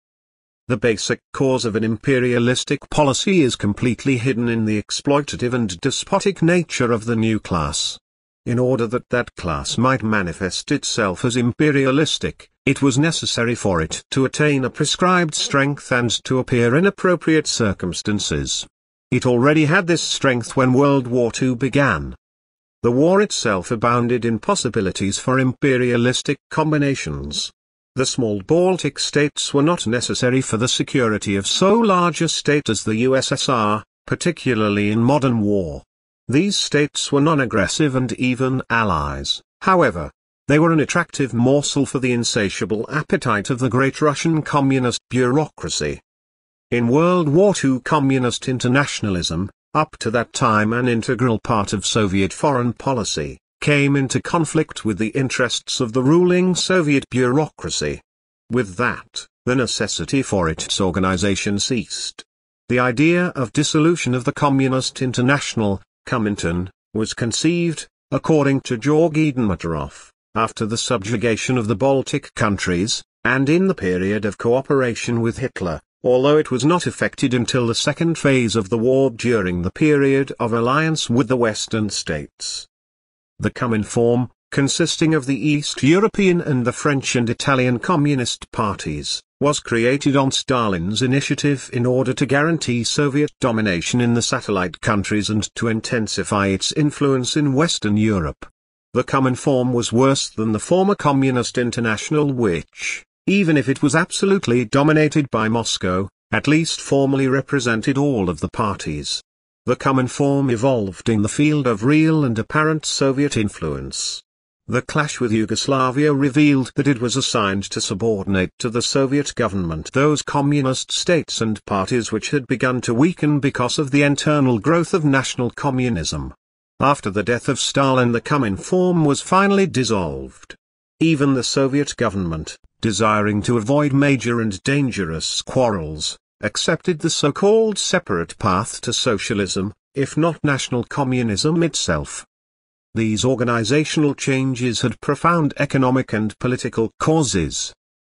The basic cause of an imperialistic policy is completely hidden in the exploitative and despotic nature of the new class. In order that that class might manifest itself as imperialistic, it was necessary for it to attain a prescribed strength and to appear in appropriate circumstances. It already had this strength when World War II began. The war itself abounded in possibilities for imperialistic combinations. The small Baltic states were not necessary for the security of so large a state as the USSR, particularly in modern war. These states were non-aggressive and even allies, however. They were an attractive morsel for the insatiable appetite of the great Russian communist bureaucracy. In World War II communist internationalism, up to that time an integral part of Soviet foreign policy, came into conflict with the interests of the ruling Soviet bureaucracy. With that, the necessity for its organization ceased. The idea of dissolution of the Communist International, Comintern, was conceived, according to Georgy Dimitrov, after the subjugation of the Baltic countries, and in the period of cooperation with Hitler, although it was not effected until the second phase of the war during the period of alliance with the Western states. The Cominform, consisting of the East European and the French and Italian Communist parties, was created on Stalin's initiative in order to guarantee Soviet domination in the satellite countries and to intensify its influence in Western Europe. The Cominform was worse than the former Communist International which, even if it was absolutely dominated by Moscow, at least formally represented all of the parties. The Cominform evolved in the field of real and apparent Soviet influence. The clash with Yugoslavia revealed that it was assigned to subordinate to the Soviet government those communist states and parties which had begun to weaken because of the internal growth of national communism. After the death of Stalin the Cominform was finally dissolved. Even the Soviet government, desiring to avoid major and dangerous quarrels, accepted the so-called separate path to socialism, if not national communism itself. These organizational changes had profound economic and political causes.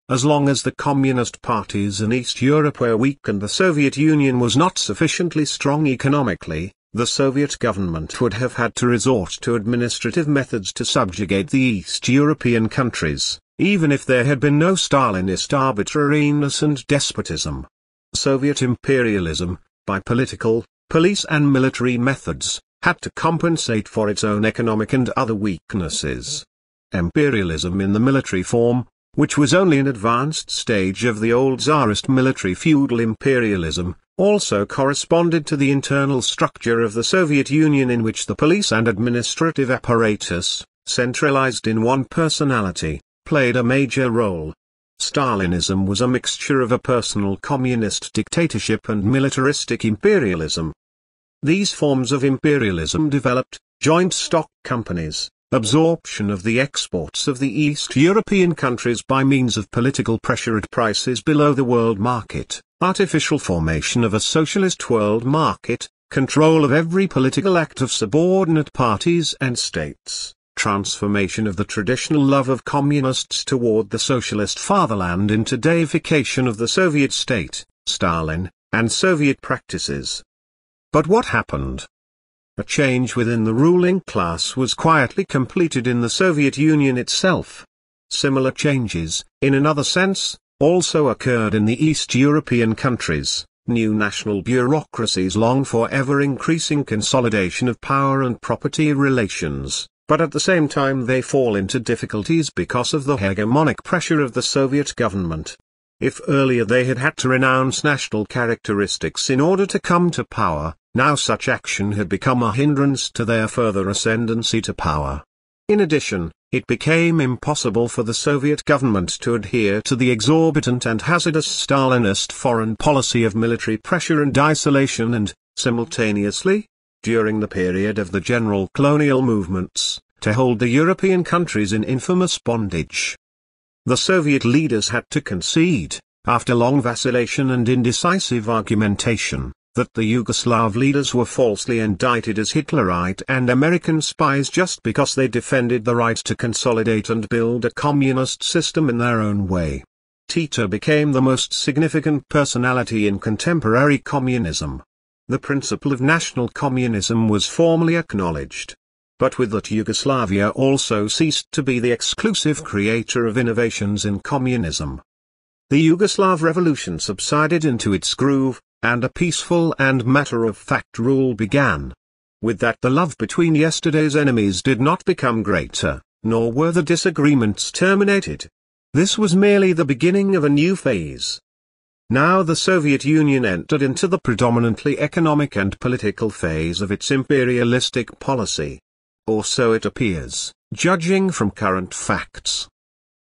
As long as the communist parties in East Europe were weak and the Soviet Union was not sufficiently strong economically, the Soviet government would have had to resort to administrative methods to subjugate the East European countries, even if there had been no Stalinist arbitrariness and despotism. Soviet imperialism, by political, police and military methods, had to compensate for its own economic and other weaknesses. Imperialism in the military form, which was only an advanced stage of the old Tsarist military feudal imperialism, also corresponded to the internal structure of the Soviet Union in which the police and administrative apparatus, centralized in one personality, played a major role. Stalinism was a mixture of a personal communist dictatorship and militaristic imperialism, these forms of imperialism developed, joint stock companies, absorption of the exports of the East European countries by means of political pressure at prices below the world market, artificial formation of a socialist world market, control of every political act of subordinate parties and states, transformation of the traditional love of communists toward the socialist fatherland into deification of the Soviet state, Stalin, and Soviet practices. But what happened? A change within the ruling class was quietly completed in the Soviet Union itself. Similar changes, in another sense, also occurred in the East European countries. New national bureaucracies long for ever increasing consolidation of power and property relations, but at the same time they fall into difficulties because of the hegemonic pressure of the Soviet government. If earlier they had had to renounce national characteristics in order to come to power, now such action had become a hindrance to their further ascendancy to power. In addition, it became impossible for the Soviet government to adhere to the exorbitant and hazardous Stalinist foreign policy of military pressure and isolation and, simultaneously, during the period of the general colonial movements, to hold the European countries in infamous bondage. The Soviet leaders had to concede, after long vacillation and indecisive argumentation, that the Yugoslav leaders were falsely indicted as Hitlerite and American spies just because they defended the right to consolidate and build a communist system in their own way. Tito became the most significant personality in contemporary communism. The principle of national communism was formally acknowledged. But with that Yugoslavia also ceased to be the exclusive creator of innovations in communism. The Yugoslav revolution subsided into its groove, and a peaceful and matter-of-fact rule began. With that the love between yesterday's enemies did not become greater, nor were the disagreements terminated. This was merely the beginning of a new phase. Now the Soviet Union entered into the predominantly economic and political phase of its imperialistic policy. Or so it appears, judging from current facts.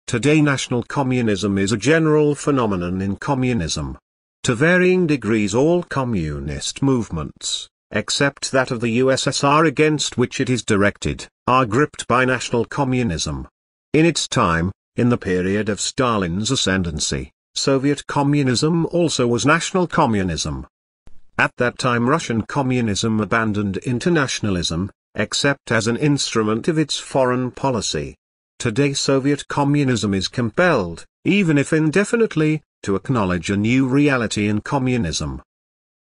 Today national communism is a general phenomenon in communism. To varying degrees all communist movements, except that of the USSR against which it is directed, are gripped by national communism. In its time, in the period of Stalin's ascendancy, Soviet communism also was national communism. At that time Russian communism abandoned internationalism, except as an instrument of its foreign policy. Today Soviet communism is compelled, even if indefinitely, to acknowledge a new reality in communism.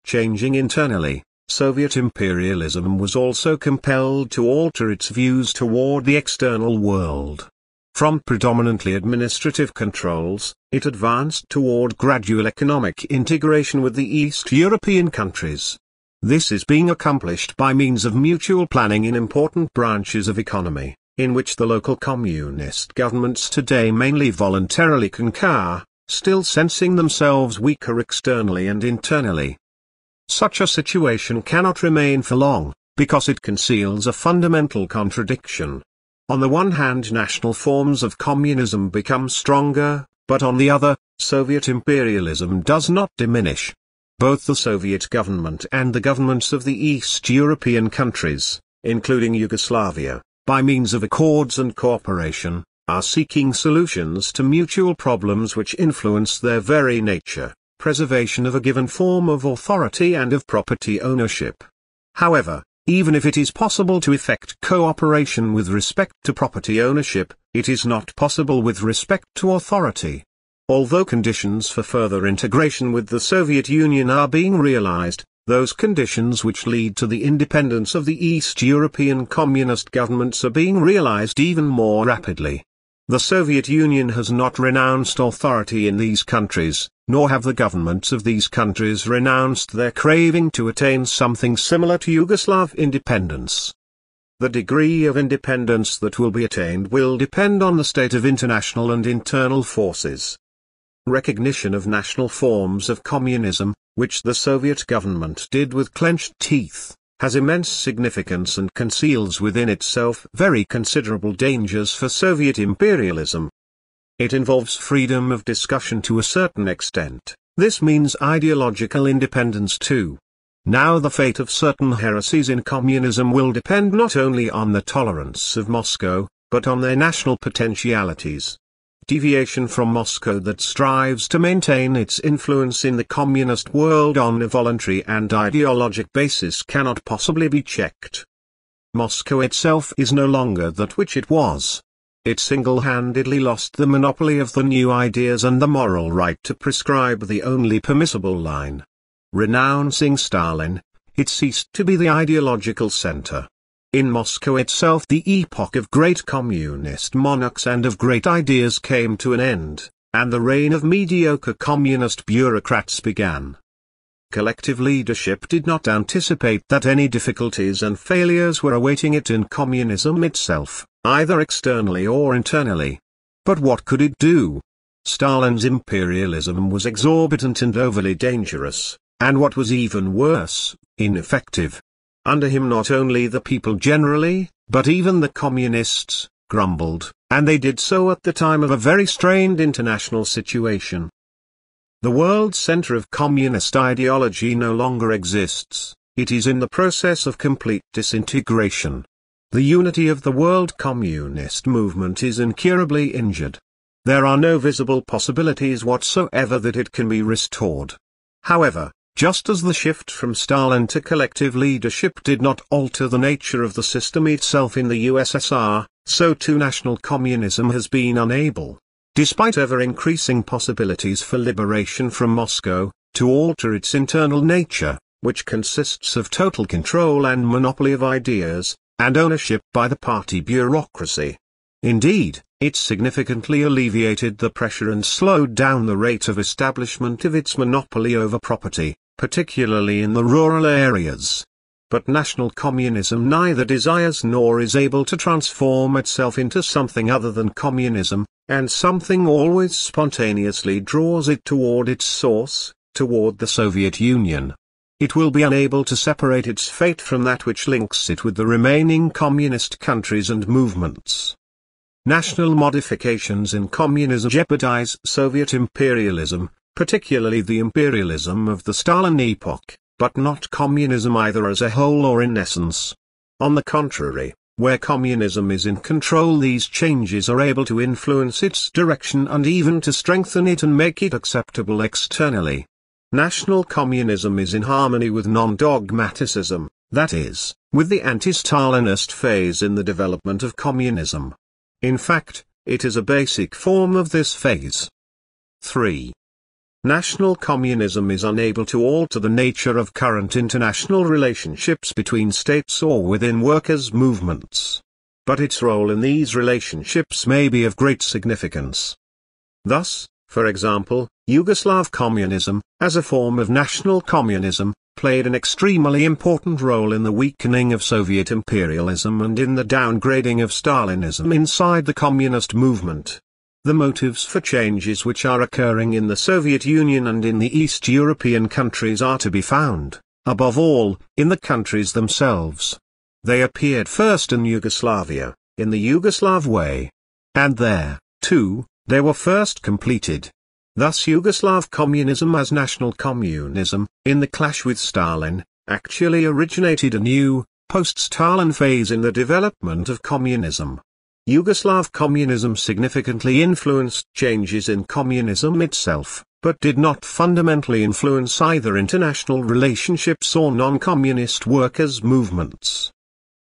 Changing internally, Soviet imperialism was also compelled to alter its views toward the external world. From predominantly administrative controls, it advanced toward gradual economic integration with the East European countries. This is being accomplished by means of mutual planning in important branches of economy, in which the local communist governments today mainly voluntarily concur, still sensing themselves weaker externally and internally. Such a situation cannot remain for long, because it conceals a fundamental contradiction. On the one hand national forms of communism become stronger, but on the other, Soviet imperialism does not diminish. Both the Soviet government and the governments of the East European countries, including Yugoslavia, by means of accords and cooperation, are seeking solutions to mutual problems which influence their very nature, preservation of a given form of authority and of property ownership. However, even if it is possible to effect cooperation with respect to property ownership, it is not possible with respect to authority. Although conditions for further integration with the Soviet Union are being realized, those conditions which lead to the independence of the East European communist governments are being realized even more rapidly. The Soviet Union has not renounced authority in these countries, nor have the governments of these countries renounced their craving to attain something similar to Yugoslav independence. The degree of independence that will be attained will depend on the state of international and internal forces. Recognition of national forms of communism, which the Soviet government did with clenched teeth, has immense significance and conceals within itself very considerable dangers for Soviet imperialism. It involves freedom of discussion to a certain extent, this means ideological independence too. Now the fate of certain heresies in communism will depend not only on the tolerance of Moscow, but on their national potentialities deviation from Moscow that strives to maintain its influence in the communist world on a voluntary and ideologic basis cannot possibly be checked. Moscow itself is no longer that which it was. It single-handedly lost the monopoly of the new ideas and the moral right to prescribe the only permissible line. Renouncing Stalin, it ceased to be the ideological center. In Moscow itself the epoch of great communist monarchs and of great ideas came to an end, and the reign of mediocre communist bureaucrats began. Collective leadership did not anticipate that any difficulties and failures were awaiting it in communism itself, either externally or internally. But what could it do? Stalin's imperialism was exorbitant and overly dangerous, and what was even worse, ineffective. Under him not only the people generally, but even the communists, grumbled, and they did so at the time of a very strained international situation. The world center of communist ideology no longer exists, it is in the process of complete disintegration. The unity of the world communist movement is incurably injured. There are no visible possibilities whatsoever that it can be restored. However, just as the shift from Stalin to collective leadership did not alter the nature of the system itself in the USSR, so too national communism has been unable, despite ever-increasing possibilities for liberation from Moscow, to alter its internal nature, which consists of total control and monopoly of ideas, and ownership by the party bureaucracy. Indeed, it significantly alleviated the pressure and slowed down the rate of establishment of its monopoly over property, particularly in the rural areas. But national communism neither desires nor is able to transform itself into something other than communism, and something always spontaneously draws it toward its source, toward the Soviet Union. It will be unable to separate its fate from that which links it with the remaining communist countries and movements. National modifications in communism jeopardize Soviet imperialism, particularly the imperialism of the Stalin epoch, but not communism either as a whole or in essence. On the contrary, where communism is in control these changes are able to influence its direction and even to strengthen it and make it acceptable externally. National communism is in harmony with non-dogmaticism, that is, with the anti-Stalinist phase in the development of communism. In fact, it is a basic form of this phase. 3. National communism is unable to alter the nature of current international relationships between states or within workers' movements. But its role in these relationships may be of great significance. Thus, for example, Yugoslav communism, as a form of national communism, played an extremely important role in the weakening of Soviet imperialism and in the downgrading of Stalinism inside the communist movement. The motives for changes which are occurring in the Soviet Union and in the East European countries are to be found, above all, in the countries themselves. They appeared first in Yugoslavia, in the Yugoslav way. And there, too, they were first completed. Thus Yugoslav communism as national communism, in the clash with Stalin, actually originated a new, post-Stalin phase in the development of communism. Yugoslav communism significantly influenced changes in communism itself, but did not fundamentally influence either international relationships or non-communist workers' movements.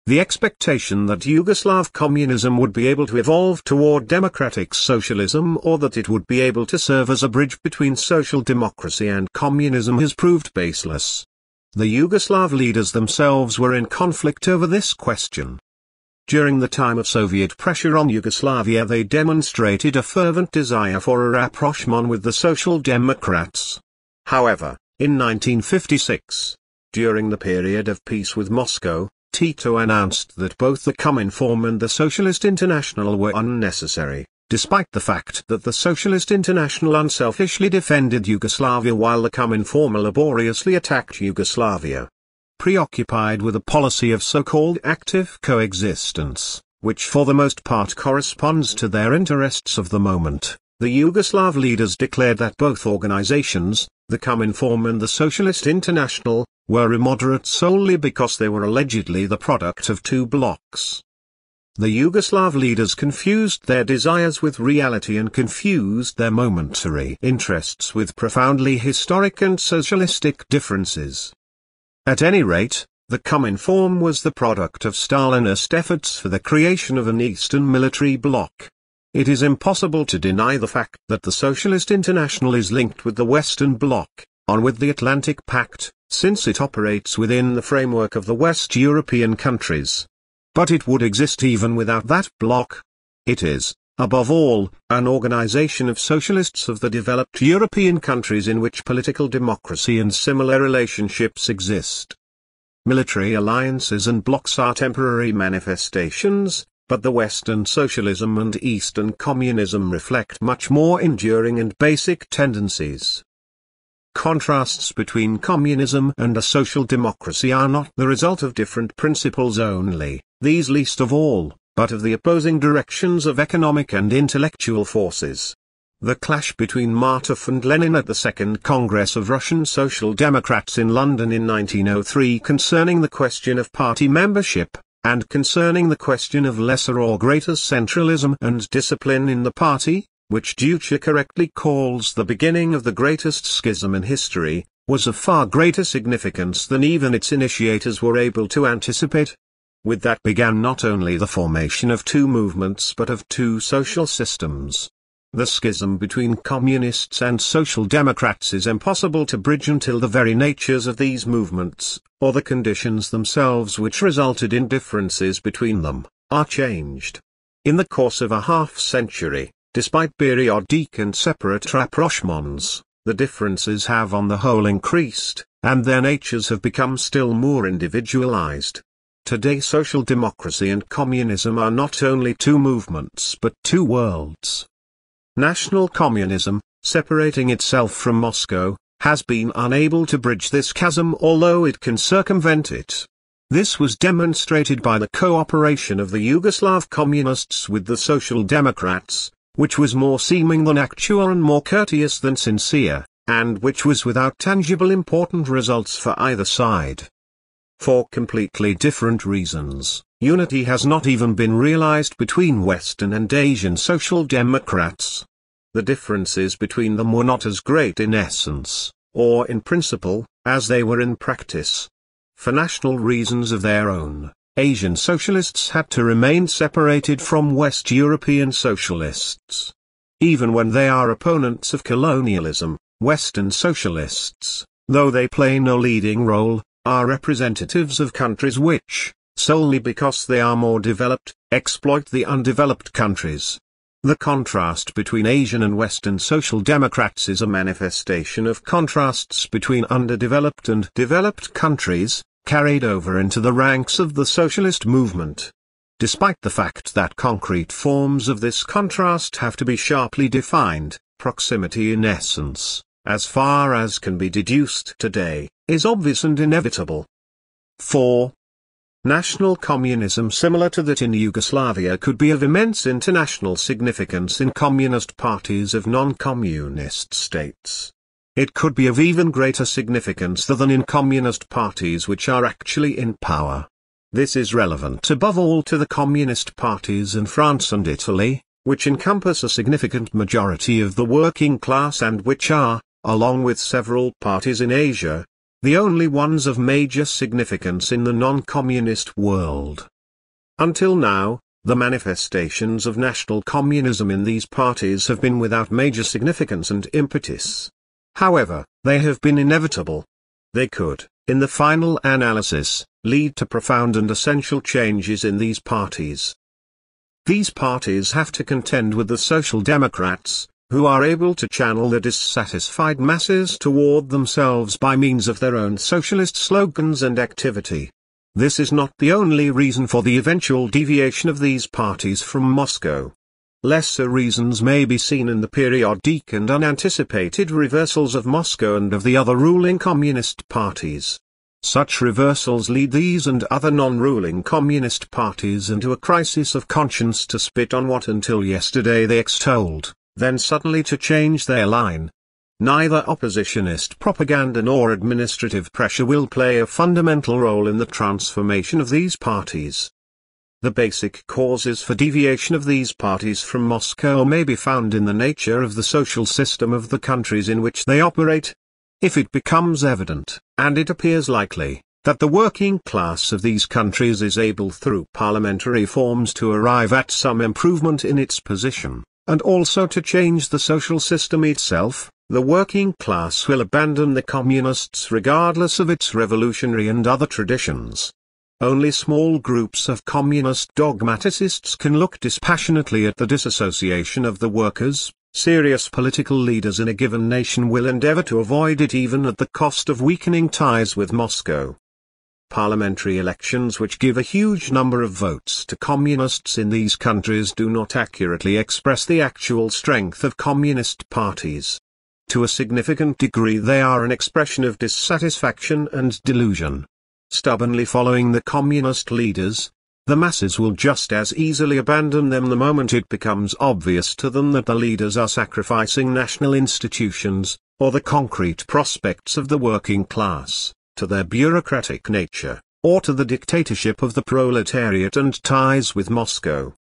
The expectation that Yugoslav communism would be able to evolve toward democratic socialism or that it would be able to serve as a bridge between social democracy and communism has proved baseless. The Yugoslav leaders themselves were in conflict over this question. During the time of Soviet pressure on Yugoslavia they demonstrated a fervent desire for a rapprochement with the Social Democrats. However, in 1956, during the period of peace with Moscow, Tito announced that both the Cominform and the Socialist International were unnecessary, despite the fact that the Socialist International unselfishly defended Yugoslavia while the Cominform laboriously attacked Yugoslavia preoccupied with a policy of so-called active coexistence, which for the most part corresponds to their interests of the moment. The Yugoslav leaders declared that both organizations, the Cominform and the Socialist International, were immoderate solely because they were allegedly the product of two blocs. The Yugoslav leaders confused their desires with reality and confused their momentary interests with profoundly historic and socialistic differences. At any rate, the Cominform was the product of Stalinist efforts for the creation of an Eastern military bloc. It is impossible to deny the fact that the Socialist International is linked with the Western Bloc, on with the Atlantic Pact, since it operates within the framework of the West European countries. But it would exist even without that bloc. It is, above all, an organization of socialists of the developed European countries in which political democracy and similar relationships exist. Military alliances and blocs are temporary manifestations, but the Western socialism and Eastern communism reflect much more enduring and basic tendencies. Contrasts between communism and a social democracy are not the result of different principles only, these least of all, but of the opposing directions of economic and intellectual forces. The clash between Martov and Lenin at the Second Congress of Russian Social Democrats in London in 1903 concerning the question of party membership, and concerning the question of lesser or greater centralism and discipline in the party, which Deutscher correctly calls the beginning of the greatest schism in history, was of far greater significance than even its initiators were able to anticipate. With that began not only the formation of two movements but of two social systems. The schism between communists and social democrats is impossible to bridge until the very natures of these movements, or the conditions themselves which resulted in differences between them, are changed. In the course of a half-century, despite periodic and separate rapprochements, the differences have on the whole increased, and their natures have become still more individualized. Today social democracy and communism are not only two movements but two worlds. National communism, separating itself from Moscow, has been unable to bridge this chasm although it can circumvent it. This was demonstrated by the cooperation of the Yugoslav communists with the Social Democrats, which was more seeming than actual and more courteous than sincere, and which was without tangible important results for either side. For completely different reasons, unity has not even been realized between Western and Asian social democrats. The differences between them were not as great in essence, or in principle, as they were in practice. For national reasons of their own, Asian socialists had to remain separated from West European socialists. Even when they are opponents of colonialism, Western socialists, though they play no leading role, are representatives of countries which, solely because they are more developed, exploit the undeveloped countries. The contrast between Asian and Western social democrats is a manifestation of contrasts between underdeveloped and developed countries, carried over into the ranks of the socialist movement. Despite the fact that concrete forms of this contrast have to be sharply defined, proximity in essence, as far as can be deduced today, is obvious and inevitable. 4. National communism similar to that in Yugoslavia could be of immense international significance in communist parties of non-communist states. It could be of even greater significance than in communist parties which are actually in power. This is relevant above all to the communist parties in France and Italy, which encompass a significant majority of the working class and which are, along with several parties in Asia, the only ones of major significance in the non-communist world. Until now, the manifestations of national communism in these parties have been without major significance and impetus. However, they have been inevitable. They could, in the final analysis, lead to profound and essential changes in these parties. These parties have to contend with the Social Democrats, who are able to channel the dissatisfied masses toward themselves by means of their own socialist slogans and activity. This is not the only reason for the eventual deviation of these parties from Moscow. Lesser reasons may be seen in the periodic and unanticipated reversals of Moscow and of the other ruling communist parties. Such reversals lead these and other non-ruling communist parties into a crisis of conscience to spit on what until yesterday they extolled then suddenly to change their line. Neither oppositionist propaganda nor administrative pressure will play a fundamental role in the transformation of these parties. The basic causes for deviation of these parties from Moscow may be found in the nature of the social system of the countries in which they operate. If it becomes evident, and it appears likely, that the working class of these countries is able through parliamentary forms to arrive at some improvement in its position, and also to change the social system itself, the working class will abandon the communists regardless of its revolutionary and other traditions. Only small groups of communist dogmaticists can look dispassionately at the disassociation of the workers, serious political leaders in a given nation will endeavor to avoid it even at the cost of weakening ties with Moscow parliamentary elections which give a huge number of votes to communists in these countries do not accurately express the actual strength of communist parties. To a significant degree they are an expression of dissatisfaction and delusion. Stubbornly following the communist leaders, the masses will just as easily abandon them the moment it becomes obvious to them that the leaders are sacrificing national institutions, or the concrete prospects of the working class, to their bureaucratic nature, or to the dictatorship of the proletariat and ties with Moscow.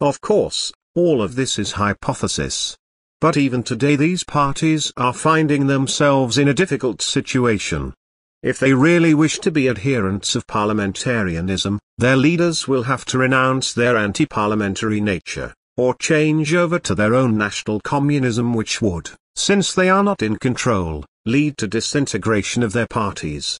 Of course, all of this is hypothesis. But even today these parties are finding themselves in a difficult situation. If they really wish to be adherents of parliamentarianism, their leaders will have to renounce their anti-parliamentary nature, or change over to their own national communism which would, since they are not in control, lead to disintegration of their parties.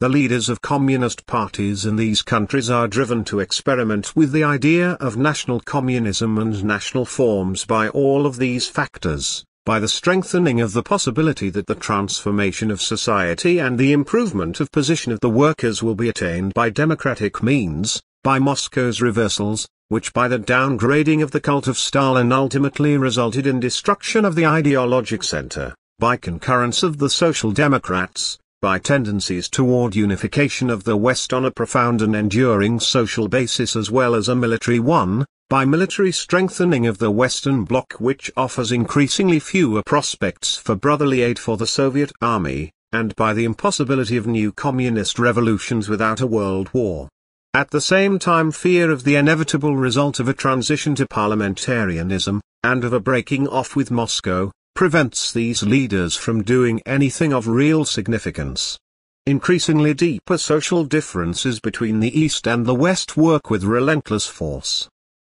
The leaders of communist parties in these countries are driven to experiment with the idea of national communism and national forms by all of these factors by the strengthening of the possibility that the transformation of society and the improvement of position of the workers will be attained by democratic means, by Moscow's reversals, which by the downgrading of the cult of Stalin ultimately resulted in destruction of the ideologic center, by concurrence of the Social Democrats, by tendencies toward unification of the West on a profound and enduring social basis as well as a military one, by military strengthening of the Western Bloc which offers increasingly fewer prospects for brotherly aid for the Soviet army, and by the impossibility of new communist revolutions without a world war. At the same time fear of the inevitable result of a transition to parliamentarianism, and of a breaking off with Moscow, prevents these leaders from doing anything of real significance. Increasingly deeper social differences between the East and the West work with relentless force.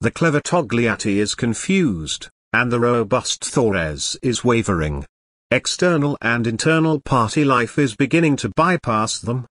The clever Togliatti is confused, and the robust Thorez is wavering. External and internal party life is beginning to bypass them.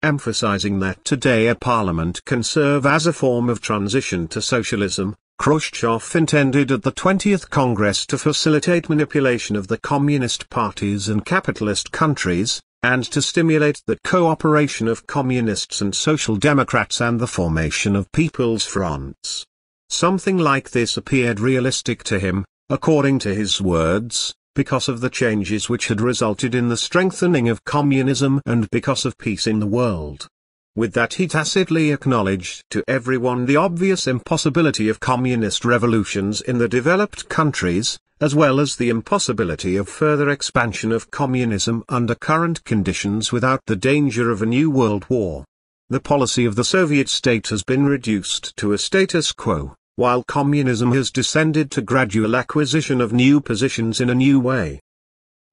Emphasizing that today a parliament can serve as a form of transition to socialism, Khrushchev intended at the 20th Congress to facilitate manipulation of the communist parties in capitalist countries, and to stimulate the cooperation of communists and social democrats and the formation of people's fronts. Something like this appeared realistic to him, according to his words, because of the changes which had resulted in the strengthening of communism and because of peace in the world. With that he tacitly acknowledged to everyone the obvious impossibility of communist revolutions in the developed countries, as well as the impossibility of further expansion of communism under current conditions without the danger of a new world war. The policy of the Soviet state has been reduced to a status quo while communism has descended to gradual acquisition of new positions in a new way.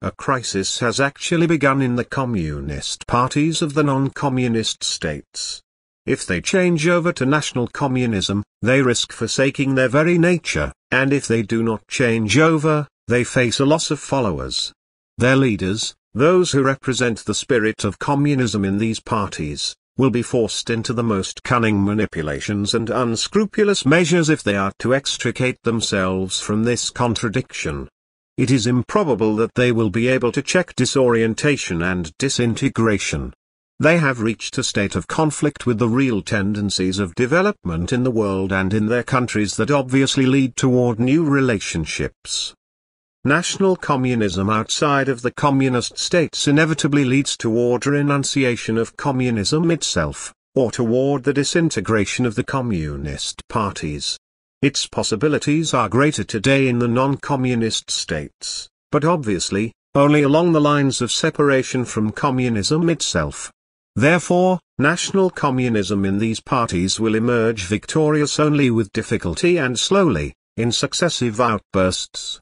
A crisis has actually begun in the communist parties of the non-communist states. If they change over to national communism, they risk forsaking their very nature, and if they do not change over, they face a loss of followers. Their leaders, those who represent the spirit of communism in these parties, will be forced into the most cunning manipulations and unscrupulous measures if they are to extricate themselves from this contradiction. It is improbable that they will be able to check disorientation and disintegration. They have reached a state of conflict with the real tendencies of development in the world and in their countries that obviously lead toward new relationships. National communism outside of the communist states inevitably leads toward renunciation of communism itself, or toward the disintegration of the communist parties. Its possibilities are greater today in the non-communist states, but obviously, only along the lines of separation from communism itself. Therefore, national communism in these parties will emerge victorious only with difficulty and slowly, in successive outbursts.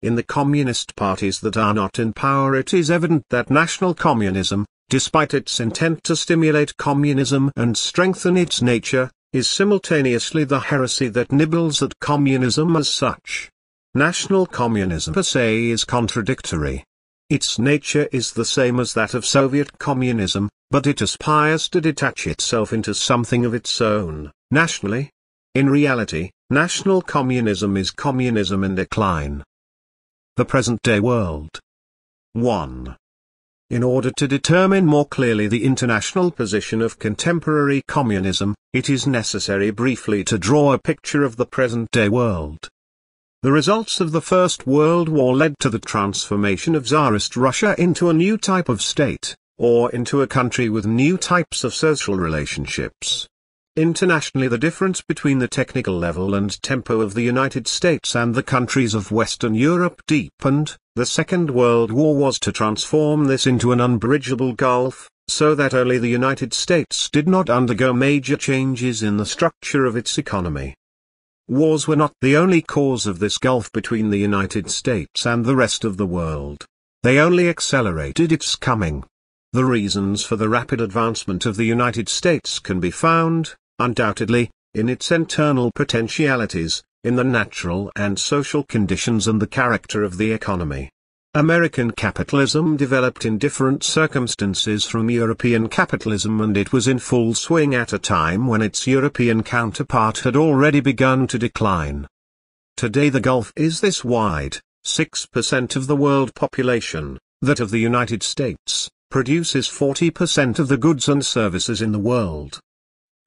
In the communist parties that are not in power it is evident that national communism, despite its intent to stimulate communism and strengthen its nature, is simultaneously the heresy that nibbles at communism as such. National communism per se is contradictory. Its nature is the same as that of Soviet communism, but it aspires to detach itself into something of its own, nationally. In reality, national communism is communism in decline. The present-day world. 1. In order to determine more clearly the international position of contemporary communism, it is necessary briefly to draw a picture of the present-day world. The results of the First World War led to the transformation of Tsarist Russia into a new type of state, or into a country with new types of social relationships. Internationally the difference between the technical level and tempo of the United States and the countries of Western Europe deepened, the Second World War was to transform this into an unbridgeable gulf, so that only the United States did not undergo major changes in the structure of its economy. Wars were not the only cause of this gulf between the United States and the rest of the world. They only accelerated its coming. The reasons for the rapid advancement of the United States can be found, undoubtedly, in its internal potentialities, in the natural and social conditions and the character of the economy. American capitalism developed in different circumstances from European capitalism and it was in full swing at a time when its European counterpart had already begun to decline. Today the gulf is this wide, 6% of the world population, that of the United States, produces 40% of the goods and services in the world.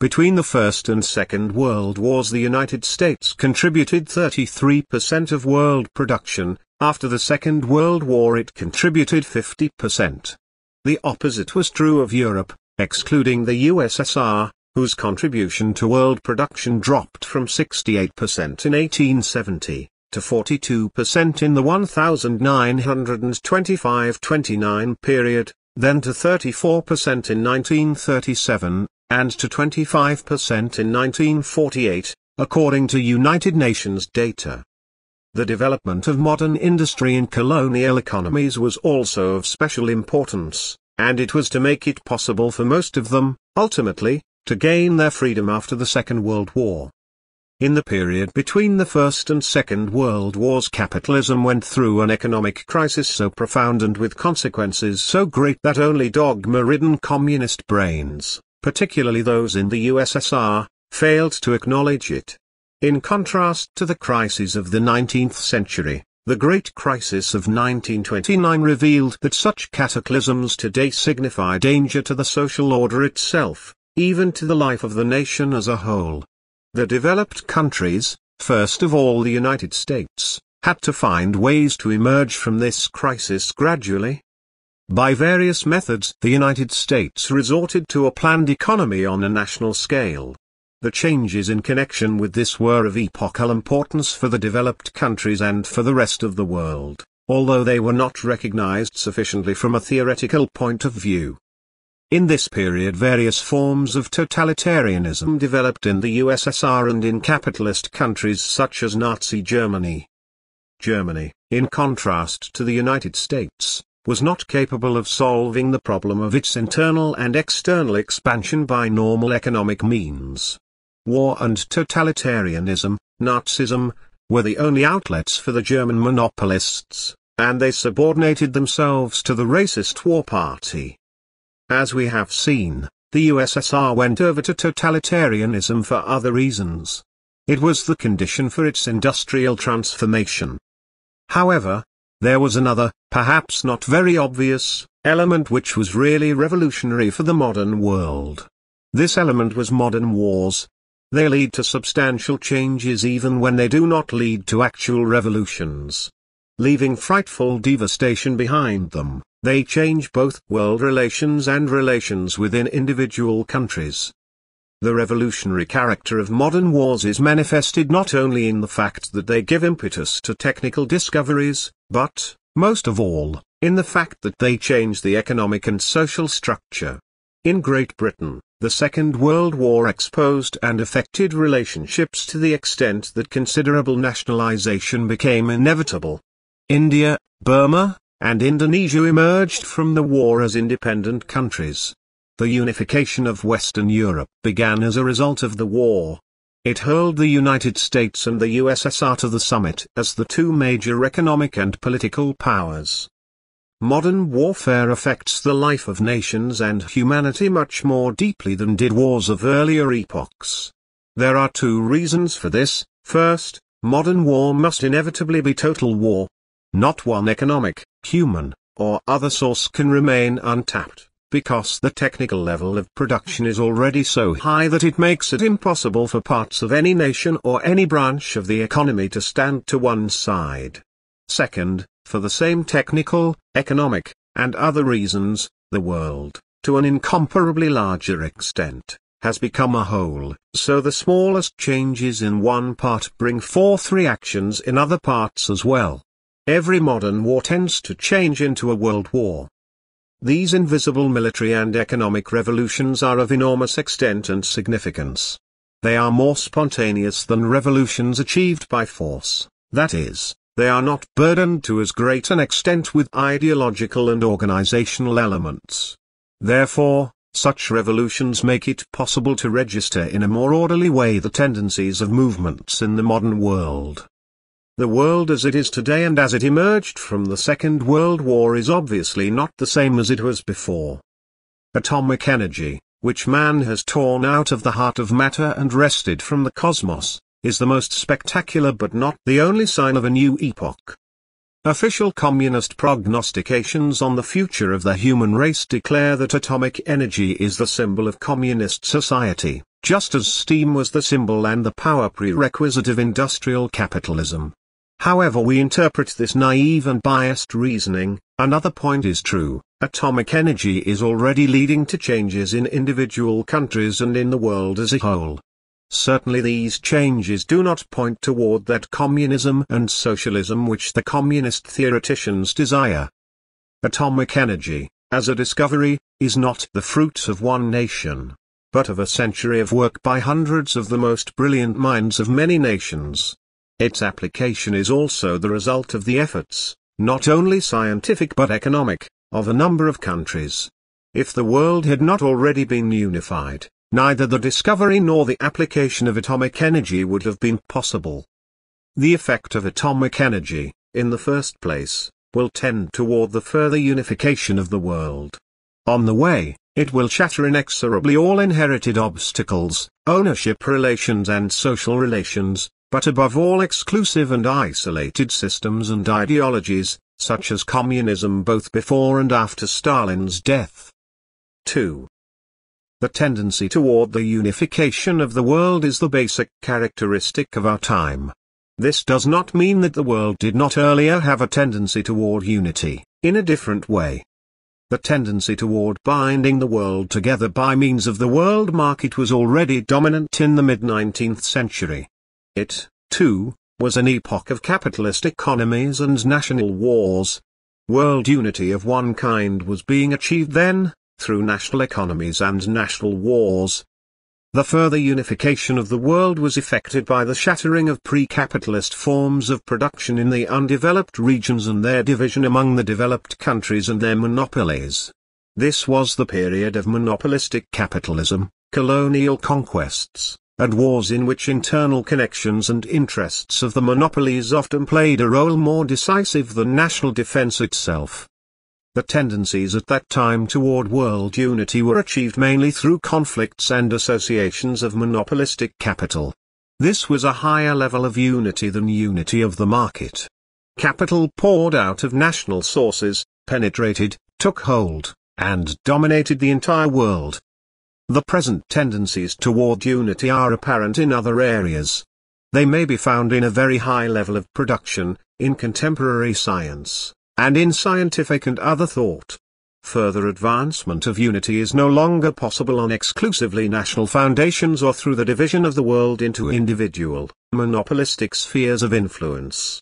Between the First and Second World Wars the United States contributed 33% of world production, after the Second World War it contributed 50%. The opposite was true of Europe, excluding the USSR, whose contribution to world production dropped from 68% in 1870, to 42% in the 1925-29 period, then to 34% in 1937, and to 25% in 1948, according to United Nations data. The development of modern industry in colonial economies was also of special importance, and it was to make it possible for most of them, ultimately, to gain their freedom after the Second World War. In the period between the First and Second World Wars capitalism went through an economic crisis so profound and with consequences so great that only dogma-ridden communist brains, particularly those in the USSR, failed to acknowledge it. In contrast to the crises of the 19th century, the Great Crisis of 1929 revealed that such cataclysms today signify danger to the social order itself, even to the life of the nation as a whole. The developed countries, first of all the United States, had to find ways to emerge from this crisis gradually, by various methods the United States resorted to a planned economy on a national scale. The changes in connection with this were of epochal importance for the developed countries and for the rest of the world, although they were not recognized sufficiently from a theoretical point of view. In this period various forms of totalitarianism developed in the USSR and in capitalist countries such as Nazi Germany. Germany, in contrast to the United States, was not capable of solving the problem of its internal and external expansion by normal economic means. War and totalitarianism, Nazism, were the only outlets for the German monopolists, and they subordinated themselves to the racist war party. As we have seen, the USSR went over to totalitarianism for other reasons. It was the condition for its industrial transformation. However, there was another, perhaps not very obvious, element which was really revolutionary for the modern world. This element was modern wars. They lead to substantial changes even when they do not lead to actual revolutions. Leaving frightful devastation behind them, they change both world relations and relations within individual countries. The revolutionary character of modern wars is manifested not only in the fact that they give impetus to technical discoveries, but, most of all, in the fact that they change the economic and social structure. In Great Britain, the Second World War exposed and affected relationships to the extent that considerable nationalization became inevitable. India, Burma, and Indonesia emerged from the war as independent countries. The unification of Western Europe began as a result of the war. It hurled the United States and the USSR to the summit as the two major economic and political powers. Modern warfare affects the life of nations and humanity much more deeply than did wars of earlier epochs. There are two reasons for this. First, modern war must inevitably be total war. Not one economic, human, or other source can remain untapped because the technical level of production is already so high that it makes it impossible for parts of any nation or any branch of the economy to stand to one side. Second, for the same technical, economic, and other reasons, the world, to an incomparably larger extent, has become a whole, so the smallest changes in one part bring forth reactions in other parts as well. Every modern war tends to change into a world war. These invisible military and economic revolutions are of enormous extent and significance. They are more spontaneous than revolutions achieved by force, that is, they are not burdened to as great an extent with ideological and organizational elements. Therefore, such revolutions make it possible to register in a more orderly way the tendencies of movements in the modern world. The world as it is today and as it emerged from the Second World War is obviously not the same as it was before. Atomic energy, which man has torn out of the heart of matter and wrested from the cosmos, is the most spectacular but not the only sign of a new epoch. Official communist prognostications on the future of the human race declare that atomic energy is the symbol of communist society, just as steam was the symbol and the power prerequisite of industrial capitalism. However we interpret this naive and biased reasoning, another point is true, atomic energy is already leading to changes in individual countries and in the world as a whole. Certainly these changes do not point toward that communism and socialism which the communist theoreticians desire. Atomic energy, as a discovery, is not the fruit of one nation, but of a century of work by hundreds of the most brilliant minds of many nations. Its application is also the result of the efforts, not only scientific but economic, of a number of countries. If the world had not already been unified, neither the discovery nor the application of atomic energy would have been possible. The effect of atomic energy, in the first place, will tend toward the further unification of the world. On the way, it will shatter inexorably all inherited obstacles, ownership relations and social relations, but above all exclusive and isolated systems and ideologies, such as communism both before and after Stalin's death. 2. The tendency toward the unification of the world is the basic characteristic of our time. This does not mean that the world did not earlier have a tendency toward unity, in a different way. The tendency toward binding the world together by means of the world market was already dominant in the mid-19th century. It, too, was an epoch of capitalist economies and national wars. World unity of one kind was being achieved then, through national economies and national wars. The further unification of the world was effected by the shattering of pre-capitalist forms of production in the undeveloped regions and their division among the developed countries and their monopolies. This was the period of monopolistic capitalism, colonial conquests, and wars in which internal connections and interests of the monopolies often played a role more decisive than national defense itself. The tendencies at that time toward world unity were achieved mainly through conflicts and associations of monopolistic capital. This was a higher level of unity than unity of the market. Capital poured out of national sources, penetrated, took hold, and dominated the entire world. The present tendencies toward unity are apparent in other areas. They may be found in a very high level of production, in contemporary science, and in scientific and other thought. Further advancement of unity is no longer possible on exclusively national foundations or through the division of the world into individual, monopolistic spheres of influence.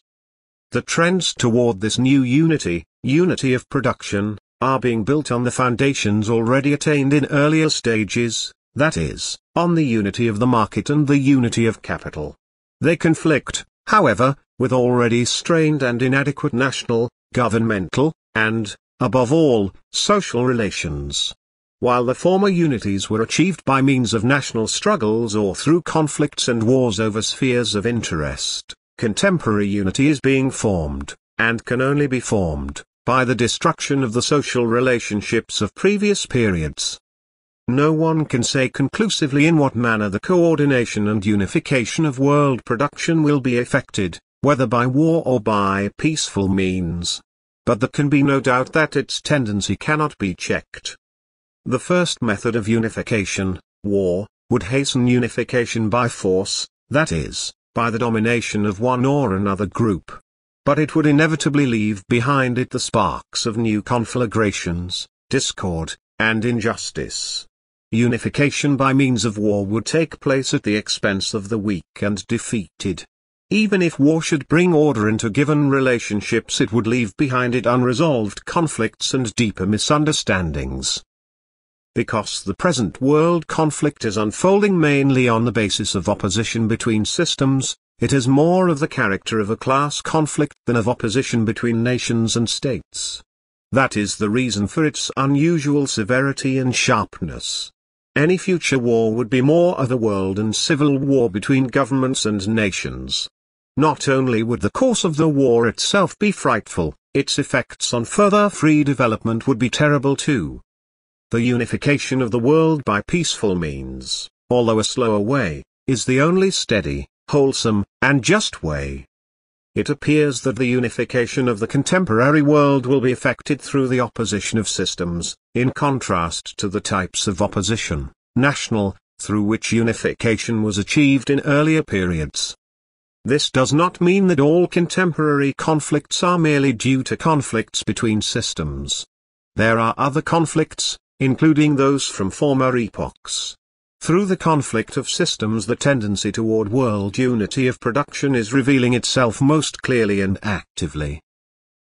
The trends toward this new unity, unity of production, are being built on the foundations already attained in earlier stages, that is, on the unity of the market and the unity of capital. They conflict, however, with already strained and inadequate national, governmental, and, above all, social relations. While the former unities were achieved by means of national struggles or through conflicts and wars over spheres of interest, contemporary unity is being formed, and can only be formed, by the destruction of the social relationships of previous periods. No one can say conclusively in what manner the coordination and unification of world production will be effected, whether by war or by peaceful means. But there can be no doubt that its tendency cannot be checked. The first method of unification, war, would hasten unification by force, that is, by the domination of one or another group. But it would inevitably leave behind it the sparks of new conflagrations, discord, and injustice. unification by means of war would take place at the expense of the weak and defeated. Even if war should bring order into given relationships it would leave behind it unresolved conflicts and deeper misunderstandings. Because the present world conflict is unfolding mainly on the basis of opposition between systems, it is more of the character of a class conflict than of opposition between nations and states. That is the reason for its unusual severity and sharpness. Any future war would be more of a world and civil war between governments and nations. Not only would the course of the war itself be frightful, its effects on further free development would be terrible too. The unification of the world by peaceful means, although a slower way, is the only steady, wholesome, and just way. It appears that the unification of the contemporary world will be effected through the opposition of systems, in contrast to the types of opposition, national, through which unification was achieved in earlier periods. This does not mean that all contemporary conflicts are merely due to conflicts between systems. There are other conflicts, including those from former epochs. Through the conflict of systems the tendency toward world unity of production is revealing itself most clearly and actively.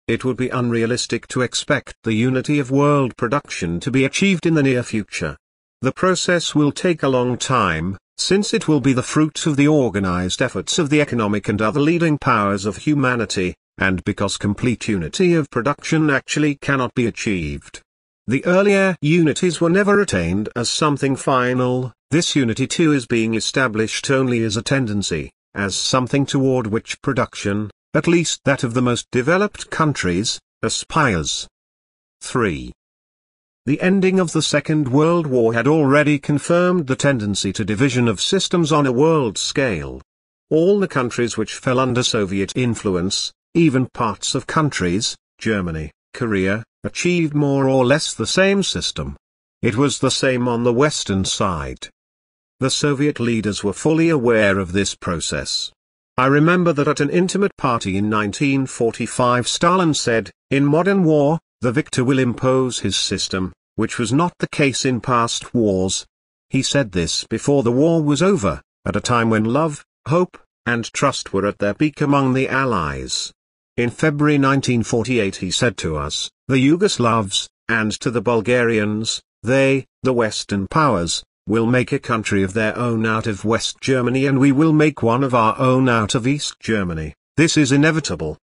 It would be unrealistic to expect the unity of world production to be achieved in the near future. The process will take a long time, since it will be the fruit of the organized efforts of the economic and other leading powers of humanity, and because complete unity of production actually cannot be achieved. The earlier unities were never attained as something final, this unity too is being established only as a tendency, as something toward which production, at least that of the most developed countries, aspires. 3. The ending of the Second World War had already confirmed the tendency to division of systems on a world scale. All the countries which fell under Soviet influence, even parts of countries, Germany, Korea, achieved more or less the same system. It was the same on the Western side. The Soviet leaders were fully aware of this process. I remember that at an intimate party in 1945 Stalin said, in modern war, the victor will impose his system, which was not the case in past wars. He said this before the war was over, at a time when love, hope, and trust were at their peak among the Allies. In February 1948 he said to us, the Yugoslavs, and to the Bulgarians, they, the Western powers, will make a country of their own out of West Germany and we will make one of our own out of East Germany. This is inevitable.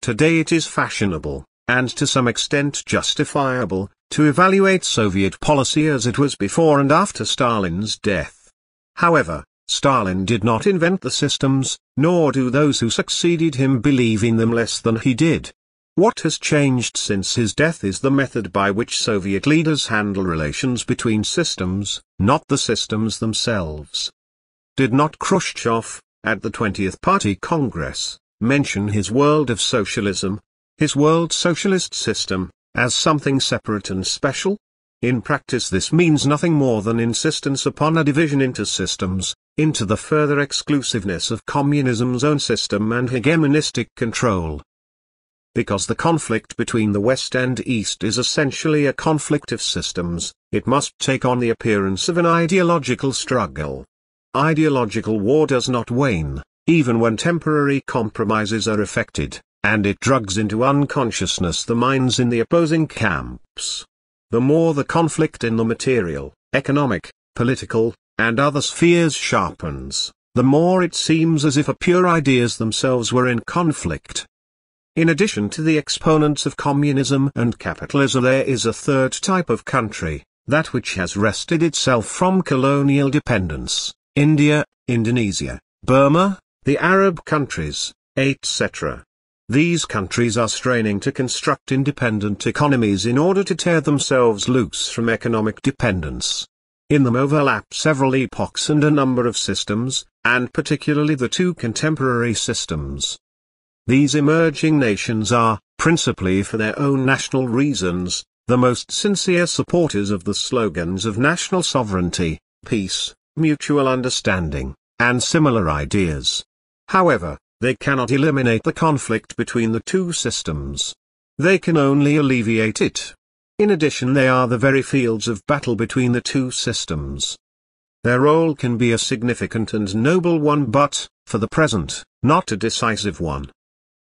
Today it is fashionable, and to some extent justifiable, to evaluate Soviet policy as it was before and after Stalin's death. However, Stalin did not invent the systems, nor do those who succeeded him believe in them less than he did. What has changed since his death is the method by which Soviet leaders handle relations between systems, not the systems themselves. Did not Khrushchev, at the 20th Party Congress, mention his world of socialism, his world socialist system, as something separate and special? In practice this means nothing more than insistence upon a division into systems, into the further exclusiveness of communism's own system and hegemonistic control. Because the conflict between the West and East is essentially a conflict of systems, it must take on the appearance of an ideological struggle. Ideological war does not wane, even when temporary compromises are effected and it drugs into unconsciousness the minds in the opposing camps. The more the conflict in the material, economic, political, and other spheres sharpens, the more it seems as if a pure ideas themselves were in conflict. In addition to the exponents of communism and capitalism there is a third type of country, that which has wrested itself from colonial dependence, India, Indonesia, Burma, the Arab countries, etc. These countries are straining to construct independent economies in order to tear themselves loose from economic dependence. In them overlap several epochs and a number of systems, and particularly the two contemporary systems. These emerging nations are, principally for their own national reasons, the most sincere supporters of the slogans of national sovereignty, peace, mutual understanding, and similar ideas. However, they cannot eliminate the conflict between the two systems. They can only alleviate it. In addition they are the very fields of battle between the two systems. Their role can be a significant and noble one but, for the present, not a decisive one.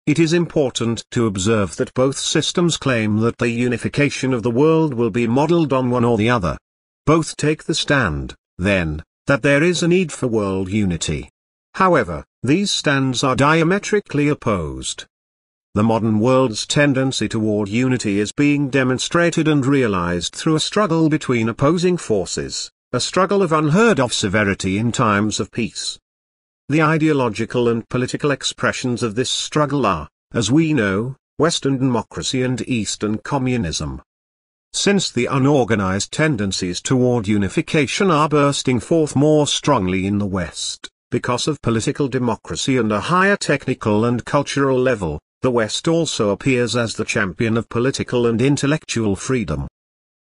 It is important to observe that both systems claim that the unification of the world will be modeled on one or the other. Both take the stand, then, that there is a need for world unity. However, these stands are diametrically opposed. The modern world's tendency toward unity is being demonstrated and realized through a struggle between opposing forces, a struggle of unheard of severity in times of peace. The ideological and political expressions of this struggle are, as we know, Western democracy and Eastern communism. Since the unorganized tendencies toward unification are bursting forth more strongly in the West, because of political democracy and a higher technical and cultural level, the West also appears as the champion of political and intellectual freedom.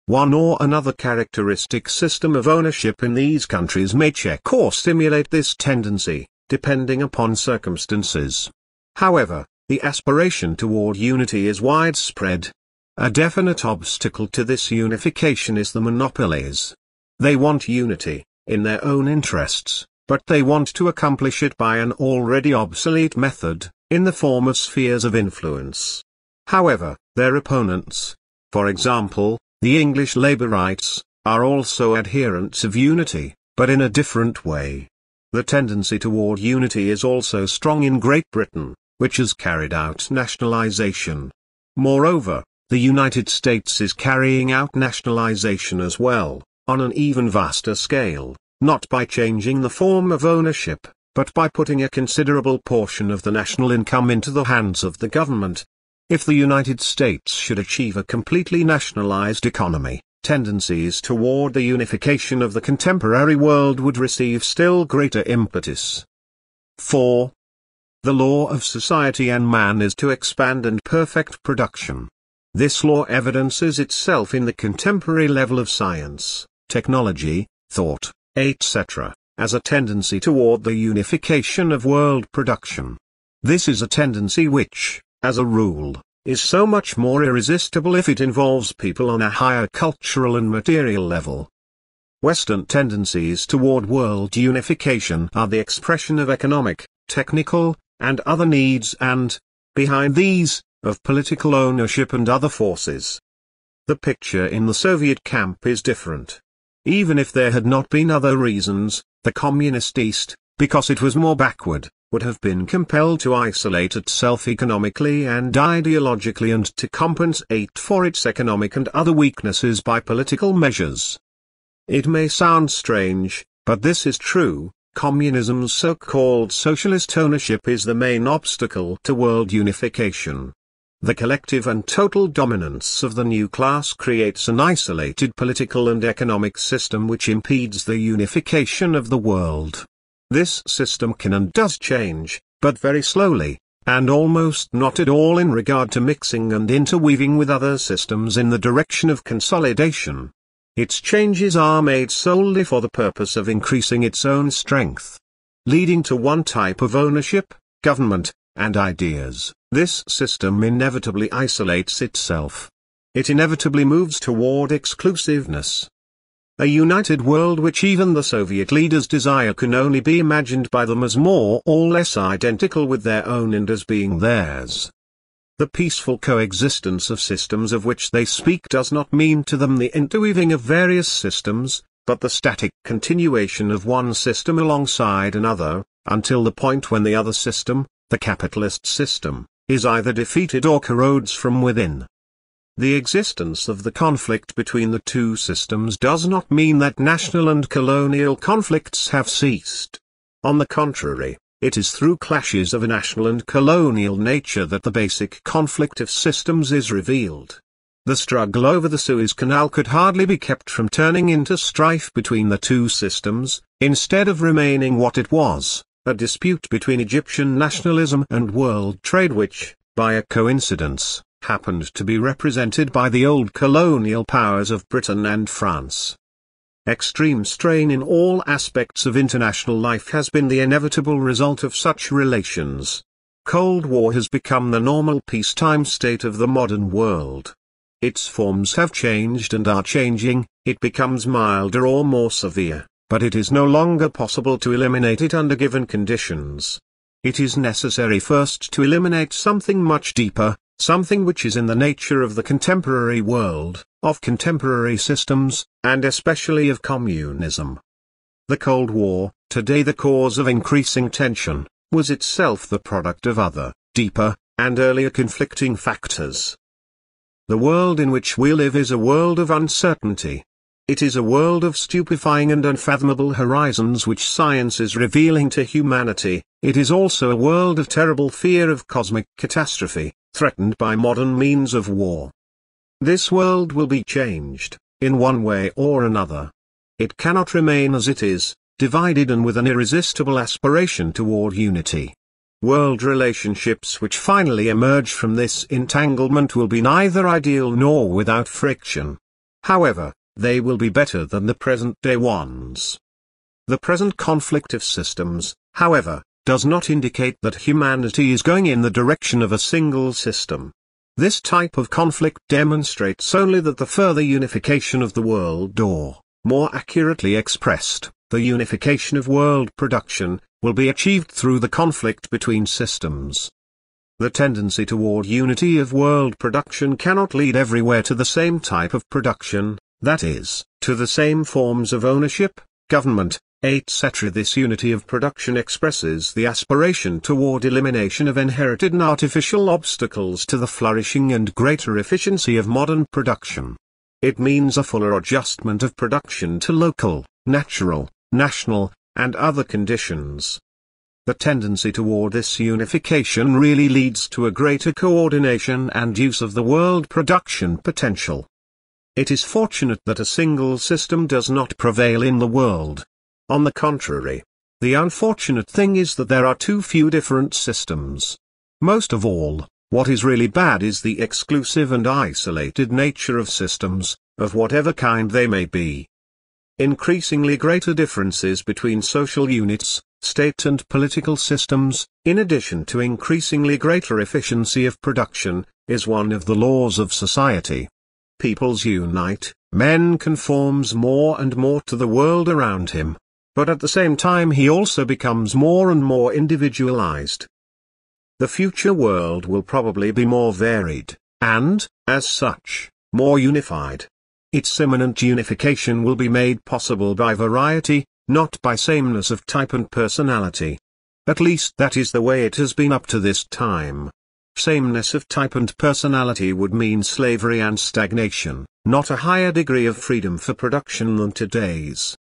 One or another characteristic system of ownership in these countries may check or stimulate this tendency, depending upon circumstances. However, the aspiration toward unity is widespread. A definite obstacle to this unification is the monopolies. They want unity, in their own interests, but they want to accomplish it by an already obsolete method, in the form of spheres of influence. However, their opponents, for example, the English Labourites, are also adherents of unity, but in a different way. The tendency toward unity is also strong in Great Britain, which has carried out nationalization. Moreover, the United States is carrying out nationalization as well, on an even vaster scale, not by changing the form of ownership, but by putting a considerable portion of the national income into the hands of the government, if the United States should achieve a completely nationalized economy, tendencies toward the unification of the contemporary world would receive still greater impetus. 4. The law of society and man is to expand and perfect production. This law evidences itself in the contemporary level of science, technology, thought, etc., as a tendency toward the unification of world production. This is a tendency which, as a rule, is so much more irresistible if it involves people on a higher cultural and material level. Western tendencies toward world unification are the expression of economic, technical, and other needs and, behind these, of political ownership and other forces. The picture in the Soviet camp is different. Even if there had not been other reasons, the Communist East, because it was more backward, would have been compelled to isolate itself economically and ideologically and to compensate for its economic and other weaknesses by political measures. It may sound strange, but this is true, communism's so-called socialist ownership is the main obstacle to world unification. The collective and total dominance of the new class creates an isolated political and economic system which impedes the unification of the world. This system can and does change, but very slowly, and almost not at all in regard to mixing and interweaving with other systems in the direction of consolidation. Its changes are made solely for the purpose of increasing its own strength. Leading to one type of ownership, government, and ideas, this system inevitably isolates itself. It inevitably moves toward exclusiveness. A united world which even the Soviet leaders desire can only be imagined by them as more or less identical with their own and as being theirs. The peaceful coexistence of systems of which they speak does not mean to them the interweaving of various systems, but the static continuation of one system alongside another, until the point when the other system, the capitalist system, is either defeated or corrodes from within. The existence of the conflict between the two systems does not mean that national and colonial conflicts have ceased. On the contrary, it is through clashes of a national and colonial nature that the basic conflict of systems is revealed. The struggle over the Suez Canal could hardly be kept from turning into strife between the two systems, instead of remaining what it was, a dispute between Egyptian nationalism and world trade which, by a coincidence, happened to be represented by the old colonial powers of Britain and France. Extreme strain in all aspects of international life has been the inevitable result of such relations. Cold War has become the normal peacetime state of the modern world. its forms have changed and are changing, it becomes milder or more severe, but it is no longer possible to eliminate it under given conditions. It is necessary first to eliminate something much deeper, something which is in the nature of the contemporary world, of contemporary systems, and especially of communism. The Cold War, today the cause of increasing tension, was itself the product of other, deeper, and earlier conflicting factors. The world in which we live is a world of uncertainty. It is a world of stupefying and unfathomable horizons which science is revealing to humanity, it is also a world of terrible fear of cosmic catastrophe, threatened by modern means of war. This world will be changed, in one way or another. It cannot remain as it is, divided and with an irresistible aspiration toward unity. World relationships which finally emerge from this entanglement will be neither ideal nor without friction. However, they will be better than the present-day ones. The present conflict of systems, however, does not indicate that humanity is going in the direction of a single system. This type of conflict demonstrates only that the further unification of the world or, more accurately expressed, the unification of world production, will be achieved through the conflict between systems. The tendency toward unity of world production cannot lead everywhere to the same type of production, that is, to the same forms of ownership, government, etc. This unity of production expresses the aspiration toward elimination of inherited and artificial obstacles to the flourishing and greater efficiency of modern production. It means a fuller adjustment of production to local, natural, national, and other conditions. The tendency toward this unification really leads to a greater coordination and use of the world production potential. It is fortunate that a single system does not prevail in the world. On the contrary, the unfortunate thing is that there are too few different systems. Most of all, what is really bad is the exclusive and isolated nature of systems, of whatever kind they may be. Increasingly greater differences between social units, state and political systems, in addition to increasingly greater efficiency of production, is one of the laws of society. Peoples unite, men conforms more and more to the world around him. But at the same time he also becomes more and more individualized. The future world will probably be more varied, and, as such, more unified. Its imminent unification will be made possible by variety, not by sameness of type and personality. At least that is the way it has been up to this time. Sameness of type and personality would mean slavery and stagnation, not a higher degree of freedom for production than today's.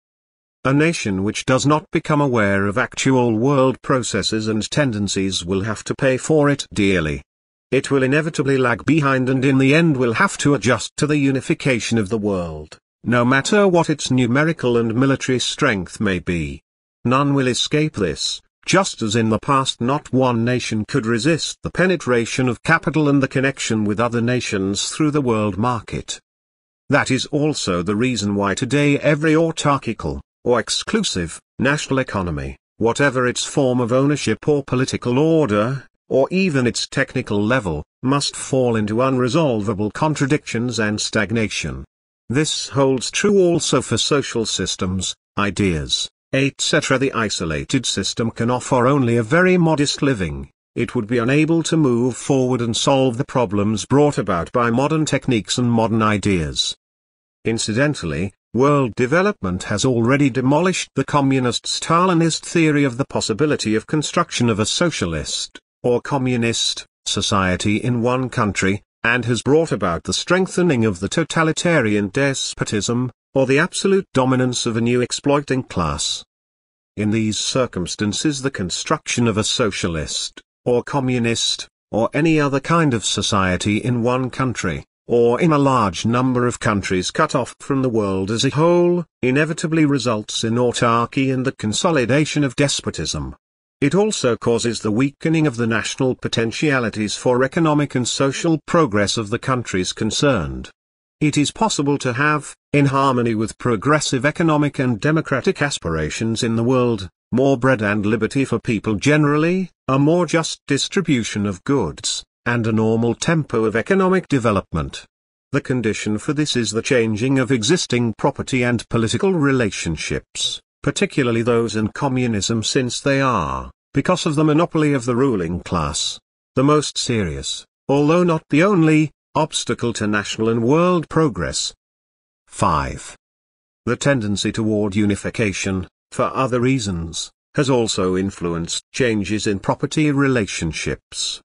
A nation which does not become aware of actual world processes and tendencies will have to pay for it dearly. It will inevitably lag behind and in the end will have to adjust to the unification of the world, no matter what its numerical and military strength may be. None will escape this, just as in the past not one nation could resist the penetration of capital and the connection with other nations through the world market. That is also the reason why today every autarchical, or exclusive, national economy, whatever its form of ownership or political order, or even its technical level, must fall into unresolvable contradictions and stagnation. This holds true also for social systems, ideas, etc. The isolated system can offer only a very modest living, it would be unable to move forward and solve the problems brought about by modern techniques and modern ideas. Incidentally, world development has already demolished the communist Stalinist theory of the possibility of construction of a socialist, or communist, society in one country, and has brought about the strengthening of the totalitarian despotism, or the absolute dominance of a new exploiting class. In these circumstances the construction of a socialist, or communist, or any other kind of society in one country, or in a large number of countries cut off from the world as a whole, inevitably results in autarky and the consolidation of despotism. It also causes the weakening of the national potentialities for economic and social progress of the countries concerned. It is possible to have, in harmony with progressive economic and democratic aspirations in the world, more bread and liberty for people generally, a more just distribution of goods, and a normal tempo of economic development. The condition for this is the changing of existing property and political relationships, particularly those in communism since they are, because of the monopoly of the ruling class, the most serious, although not the only, obstacle to national and world progress. 5. The tendency toward unification, for other reasons, has also influenced changes in property relationships.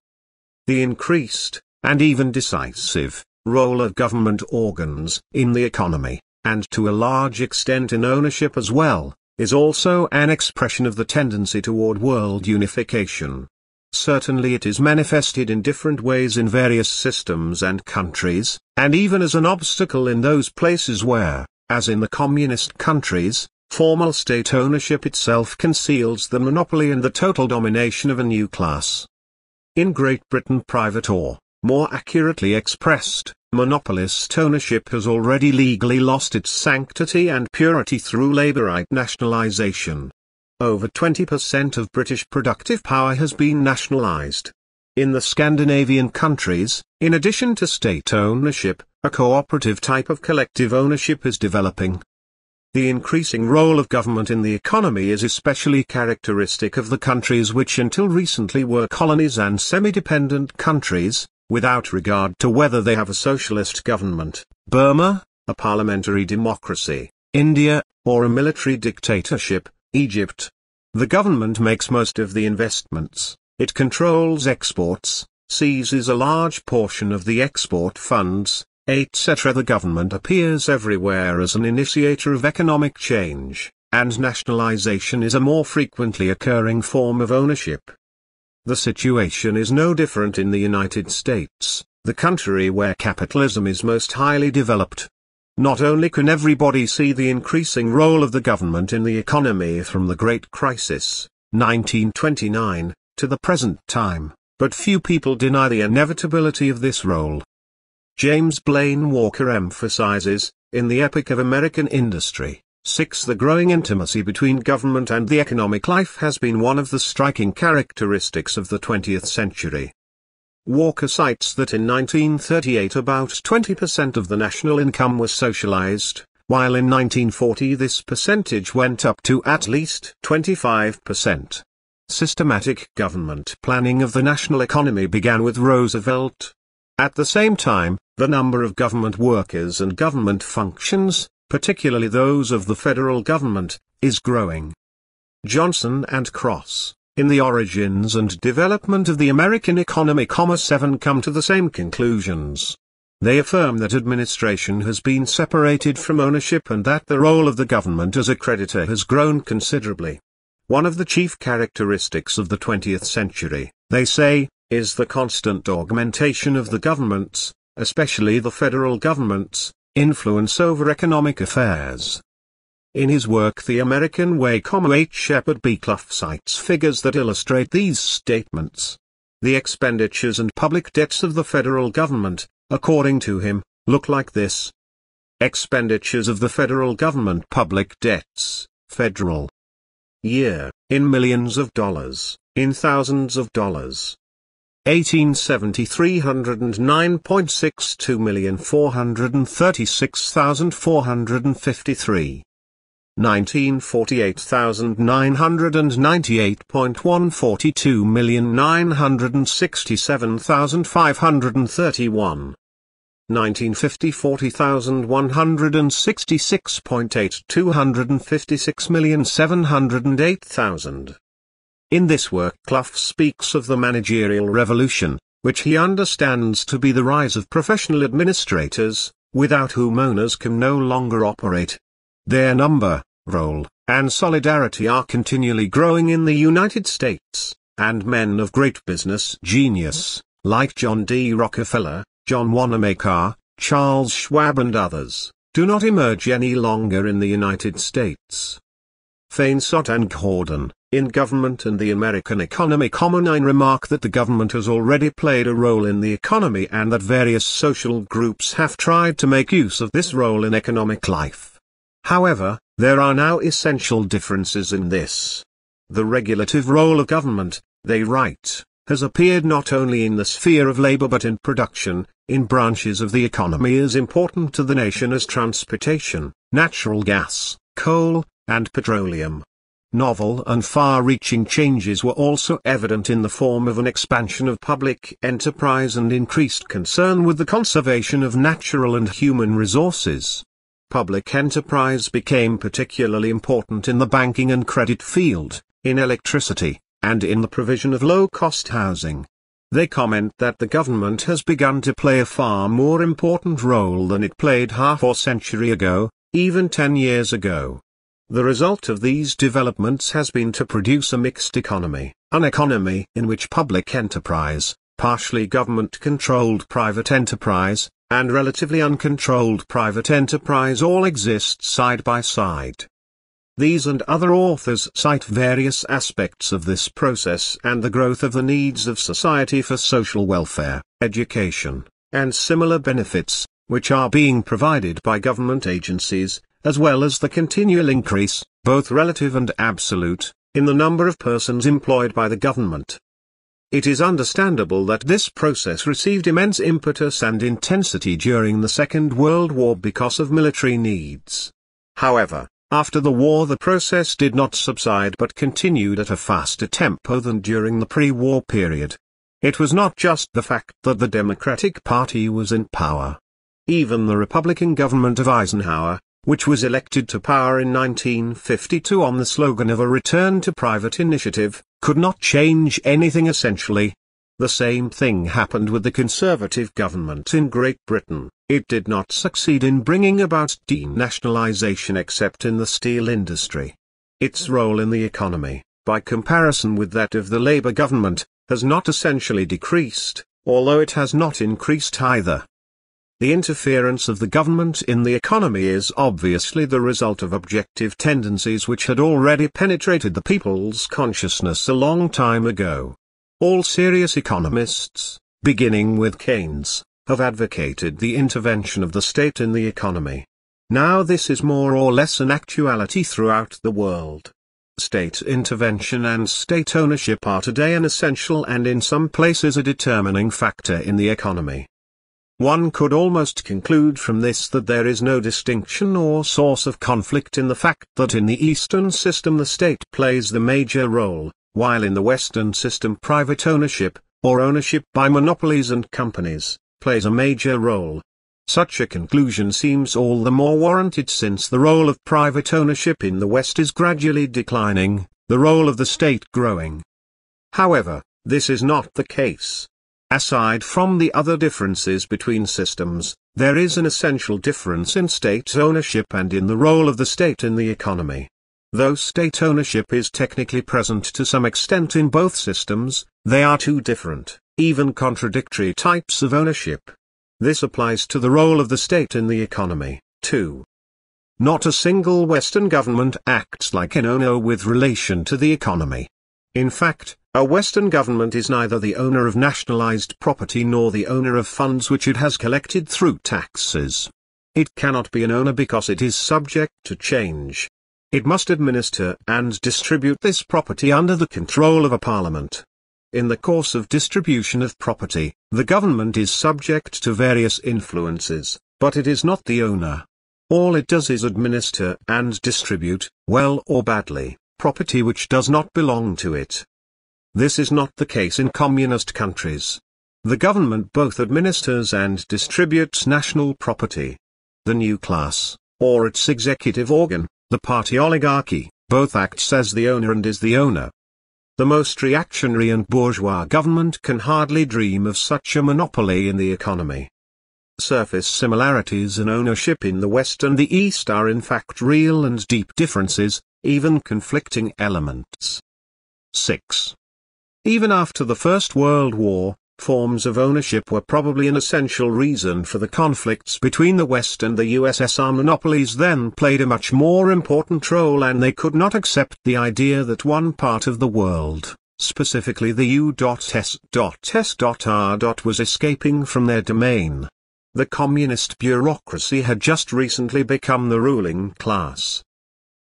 The increased, and even decisive, role of government organs in the economy, and to a large extent in ownership as well, is also an expression of the tendency toward world unification. Certainly it is manifested in different ways in various systems and countries, and even as an obstacle in those places where, as in the communist countries, formal state ownership itself conceals the monopoly and the total domination of a new class. In Great Britain private or, more accurately expressed, monopolist ownership has already legally lost its sanctity and purity through Labourite nationalisation. Over 20% of British productive power has been nationalised. In the Scandinavian countries, in addition to state ownership, a cooperative type of collective ownership is developing. The increasing role of government in the economy is especially characteristic of the countries which until recently were colonies and semi-dependent countries, without regard to whether they have a socialist government, Burma, a parliamentary democracy, India, or a military dictatorship, Egypt. The government makes most of the investments, it controls exports, seizes a large portion of the export funds, etc. The government appears everywhere as an initiator of economic change, and nationalization is a more frequently occurring form of ownership. The situation is no different in the United States, the country where capitalism is most highly developed. Not only can everybody see the increasing role of the government in the economy from the Great Crisis, 1929, to the present time, but few people deny the inevitability of this role. James Blaine Walker emphasizes, in the Epic of American Industry, 6. The growing intimacy between government and the economic life has been one of the striking characteristics of the 20th century. Walker cites that in 1938 about 20% of the national income was socialized, while in 1940 this percentage went up to at least 25%. Systematic government planning of the national economy began with Roosevelt. At the same time, the number of government workers and government functions, particularly those of the federal government, is growing. Johnson and Cross, in The Origins and Development of the American Economy, 7 come to the same conclusions. They affirm that administration has been separated from ownership and that the role of the government as a creditor has grown considerably. One of the chief characteristics of the 20th century, they say, is the constant augmentation of the governments, especially the federal governments, Influence over Economic Affairs. In his work The American Way, H. Shepard B. Clough cites figures that illustrate these statements. The expenditures and public debts of the federal government, according to him, look like this. Expenditures of the federal government public debts, federal year, in millions of dollars, in thousands of dollars, 1870 309.62 million 436,453 1948,998.142 million 967,531 1950 40,166.8 256 million 708,000 in this work Clough speaks of the managerial revolution, which he understands to be the rise of professional administrators, without whom owners can no longer operate. Their number, role, and solidarity are continually growing in the United States, and men of great business genius, like John D. Rockefeller, John Wanamaker, Charles Schwab and others, do not emerge any longer in the United States. Fainsod and Gordon, in government and the American economy Common 9 remark that the government has already played a role in the economy and that various social groups have tried to make use of this role in economic life. However, there are now essential differences in this. The regulative role of government, they write, has appeared not only in the sphere of labor but in production, in branches of the economy as important to the nation as transportation, natural gas, coal, and petroleum. Novel and far-reaching changes were also evident in the form of an expansion of public enterprise and increased concern with the conservation of natural and human resources. Public enterprise became particularly important in the banking and credit field, in electricity, and in the provision of low-cost housing. They comment that the government has begun to play a far more important role than it played half a century ago, even ten years ago. The result of these developments has been to produce a mixed economy, an economy in which public enterprise, partially government-controlled private enterprise, and relatively uncontrolled private enterprise all exist side by side. These and other authors cite various aspects of this process and the growth of the needs of society for social welfare, education, and similar benefits, which are being provided by government agencies, as well as the continual increase, both relative and absolute, in the number of persons employed by the government. It is understandable that this process received immense impetus and intensity during the Second World War because of military needs. However, after the war the process did not subside but continued at a faster tempo than during the pre-war period. It was not just the fact that the Democratic Party was in power. Even the Republican government of Eisenhower, which was elected to power in 1952 on the slogan of a return to private initiative, could not change anything essentially. The same thing happened with the Conservative government in Great Britain, it did not succeed in bringing about denationalisation except in the steel industry. Its role in the economy, by comparison with that of the Labour government, has not essentially decreased, although it has not increased either. The interference of the government in the economy is obviously the result of objective tendencies which had already penetrated the people's consciousness a long time ago. All serious economists, beginning with Keynes, have advocated the intervention of the state in the economy. Now this is more or less an actuality throughout the world. State intervention and state ownership are today an essential and in some places a determining factor in the economy. One could almost conclude from this that there is no distinction or source of conflict in the fact that in the Eastern system the state plays the major role, while in the Western system private ownership, or ownership by monopolies and companies, plays a major role. Such a conclusion seems all the more warranted since the role of private ownership in the West is gradually declining, the role of the state growing. However, this is not the case. Aside from the other differences between systems, there is an essential difference in state ownership and in the role of the state in the economy. Though state ownership is technically present to some extent in both systems, they are two different, even contradictory types of ownership. This applies to the role of the state in the economy, too. Not a single Western government acts like an owner with relation to the economy. In fact, a Western government is neither the owner of nationalized property nor the owner of funds which it has collected through taxes. It cannot be an owner because it is subject to change. It must administer and distribute this property under the control of a parliament. In the course of distribution of property, the government is subject to various influences, but it is not the owner. All it does is administer and distribute, well or badly, property which does not belong to it. This is not the case in communist countries. The government both administers and distributes national property. The new class, or its executive organ, the party oligarchy, both acts as the owner and is the owner. The most reactionary and bourgeois government can hardly dream of such a monopoly in the economy. Surface similarities in ownership in the West and the East are in fact real and deep differences, even conflicting elements. 6. Even after the First World War, forms of ownership were probably an essential reason for the conflicts between the West and the USSR monopolies then played a much more important role and they could not accept the idea that one part of the world, specifically the U.S.S.R. was escaping from their domain. The communist bureaucracy had just recently become the ruling class.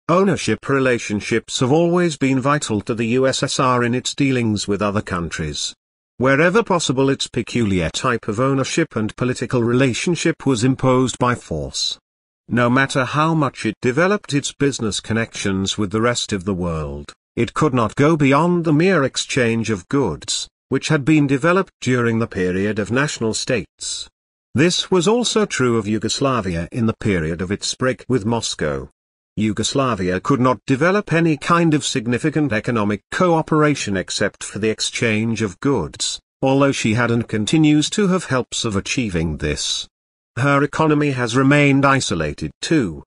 Ownership relationships have always been vital to the USSR in its dealings with other countries. Wherever possible its peculiar type of ownership and political relationship was imposed by force. No matter how much it developed its business connections with the rest of the world, it could not go beyond the mere exchange of goods, which had been developed during the period of national states. This was also true of Yugoslavia in the period of its break with Moscow. Yugoslavia could not develop any kind of significant economic cooperation except for the exchange of goods, although she had and continues to have helps of achieving this. Her economy has remained isolated too.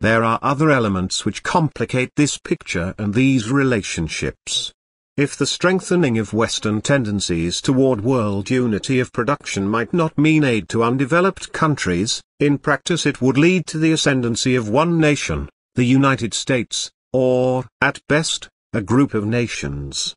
There are other elements which complicate this picture and these relationships. If the strengthening of Western tendencies toward world unity of production might not mean aid to undeveloped countries, in practice it would lead to the ascendancy of one nation, the United States, or, at best, a group of nations.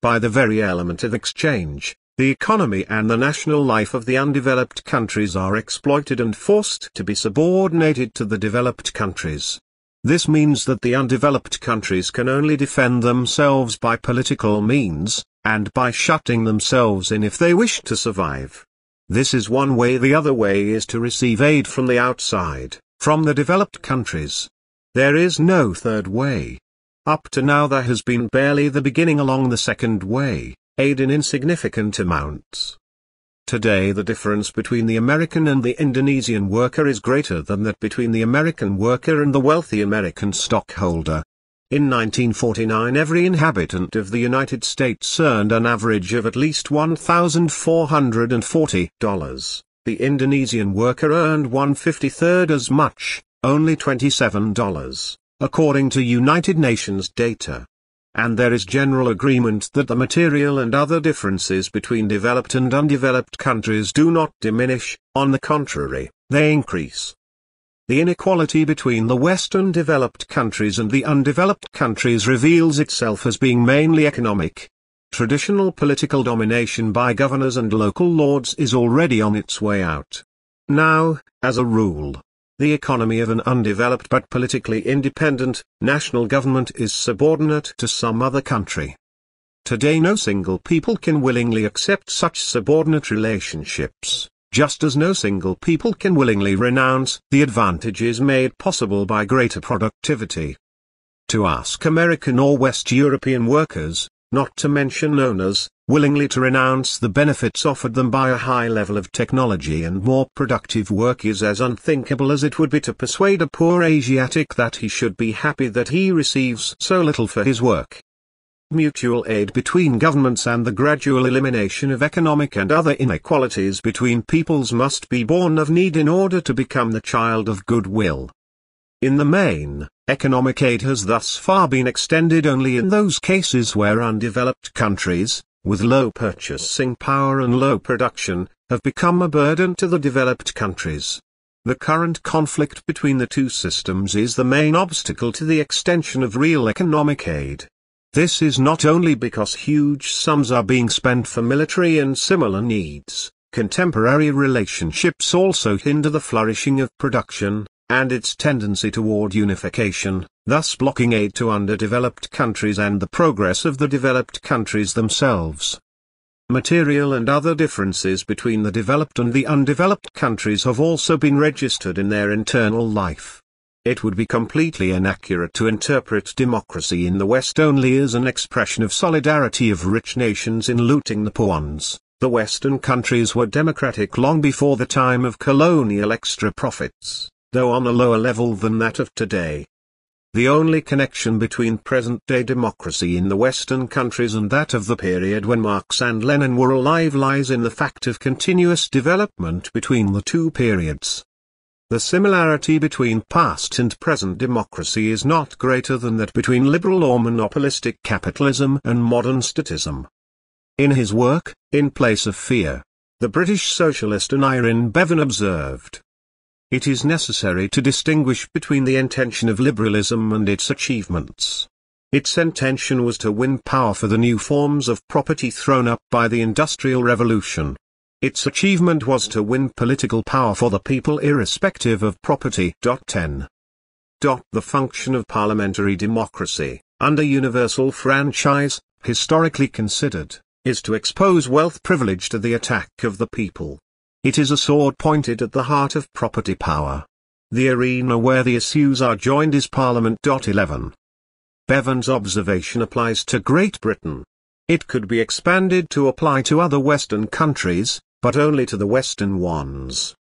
By the very element of exchange, the economy and the national life of the undeveloped countries are exploited and forced to be subordinated to the developed countries. This means that the undeveloped countries can only defend themselves by political means, and by shutting themselves in if they wish to survive. This is one way the other way is to receive aid from the outside, from the developed countries. There is no third way. Up to now there has been barely the beginning along the second way, aid in insignificant amounts. Today the difference between the American and the Indonesian worker is greater than that between the American worker and the wealthy American stockholder. In 1949 every inhabitant of the United States earned an average of at least $1,440. The Indonesian worker earned 153rd as much, only $27, according to United Nations data and there is general agreement that the material and other differences between developed and undeveloped countries do not diminish, on the contrary, they increase. The inequality between the Western developed countries and the undeveloped countries reveals itself as being mainly economic. Traditional political domination by governors and local lords is already on its way out. Now, as a rule, the economy of an undeveloped but politically independent, national government is subordinate to some other country. Today no single people can willingly accept such subordinate relationships, just as no single people can willingly renounce the advantages made possible by greater productivity. To ask American or West European workers, not to mention owners, willingly to renounce the benefits offered them by a high level of technology and more productive work is as unthinkable as it would be to persuade a poor Asiatic that he should be happy that he receives so little for his work. Mutual aid between governments and the gradual elimination of economic and other inequalities between peoples must be born of need in order to become the child of goodwill. In the main, economic aid has thus far been extended only in those cases where undeveloped countries, with low purchasing power and low production, have become a burden to the developed countries. The current conflict between the two systems is the main obstacle to the extension of real economic aid. This is not only because huge sums are being spent for military and similar needs, contemporary relationships also hinder the flourishing of production, and its tendency toward unification, thus blocking aid to underdeveloped countries and the progress of the developed countries themselves. Material and other differences between the developed and the undeveloped countries have also been registered in their internal life. It would be completely inaccurate to interpret democracy in the West only as an expression of solidarity of rich nations in looting the poor ones. The Western countries were democratic long before the time of colonial extra profits though on a lower level than that of today. The only connection between present-day democracy in the Western countries and that of the period when Marx and Lenin were alive lies in the fact of continuous development between the two periods. The similarity between past and present democracy is not greater than that between liberal or monopolistic capitalism and modern statism. In his work, In Place of Fear, the British socialist Aneurin Bevan observed, it is necessary to distinguish between the intention of liberalism and its achievements. Its intention was to win power for the new forms of property thrown up by the Industrial Revolution. Its achievement was to win political power for the people irrespective of property. 10. The function of parliamentary democracy, under universal franchise, historically considered, is to expose wealth privilege to the attack of the people. It is a sword pointed at the heart of property power. The arena where the issues are joined is Parliament. 11. Bevan's observation applies to Great Britain. It could be expanded to apply to other Western countries, but only to the Western ones.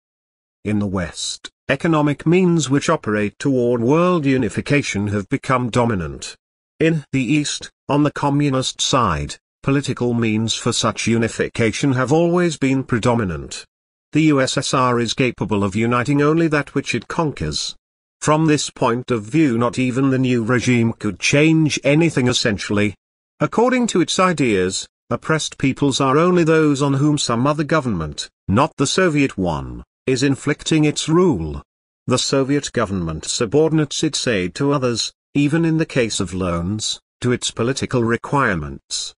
In the West, economic means which operate toward world unification have become dominant. In the East, on the communist side, political means for such unification have always been predominant. The USSR is capable of uniting only that which it conquers. From this point of view not even the new regime could change anything essentially. According to its ideas, oppressed peoples are only those on whom some other government, not the Soviet one, is inflicting its rule. The Soviet government subordinates its aid to others, even in the case of loans, to its political requirements.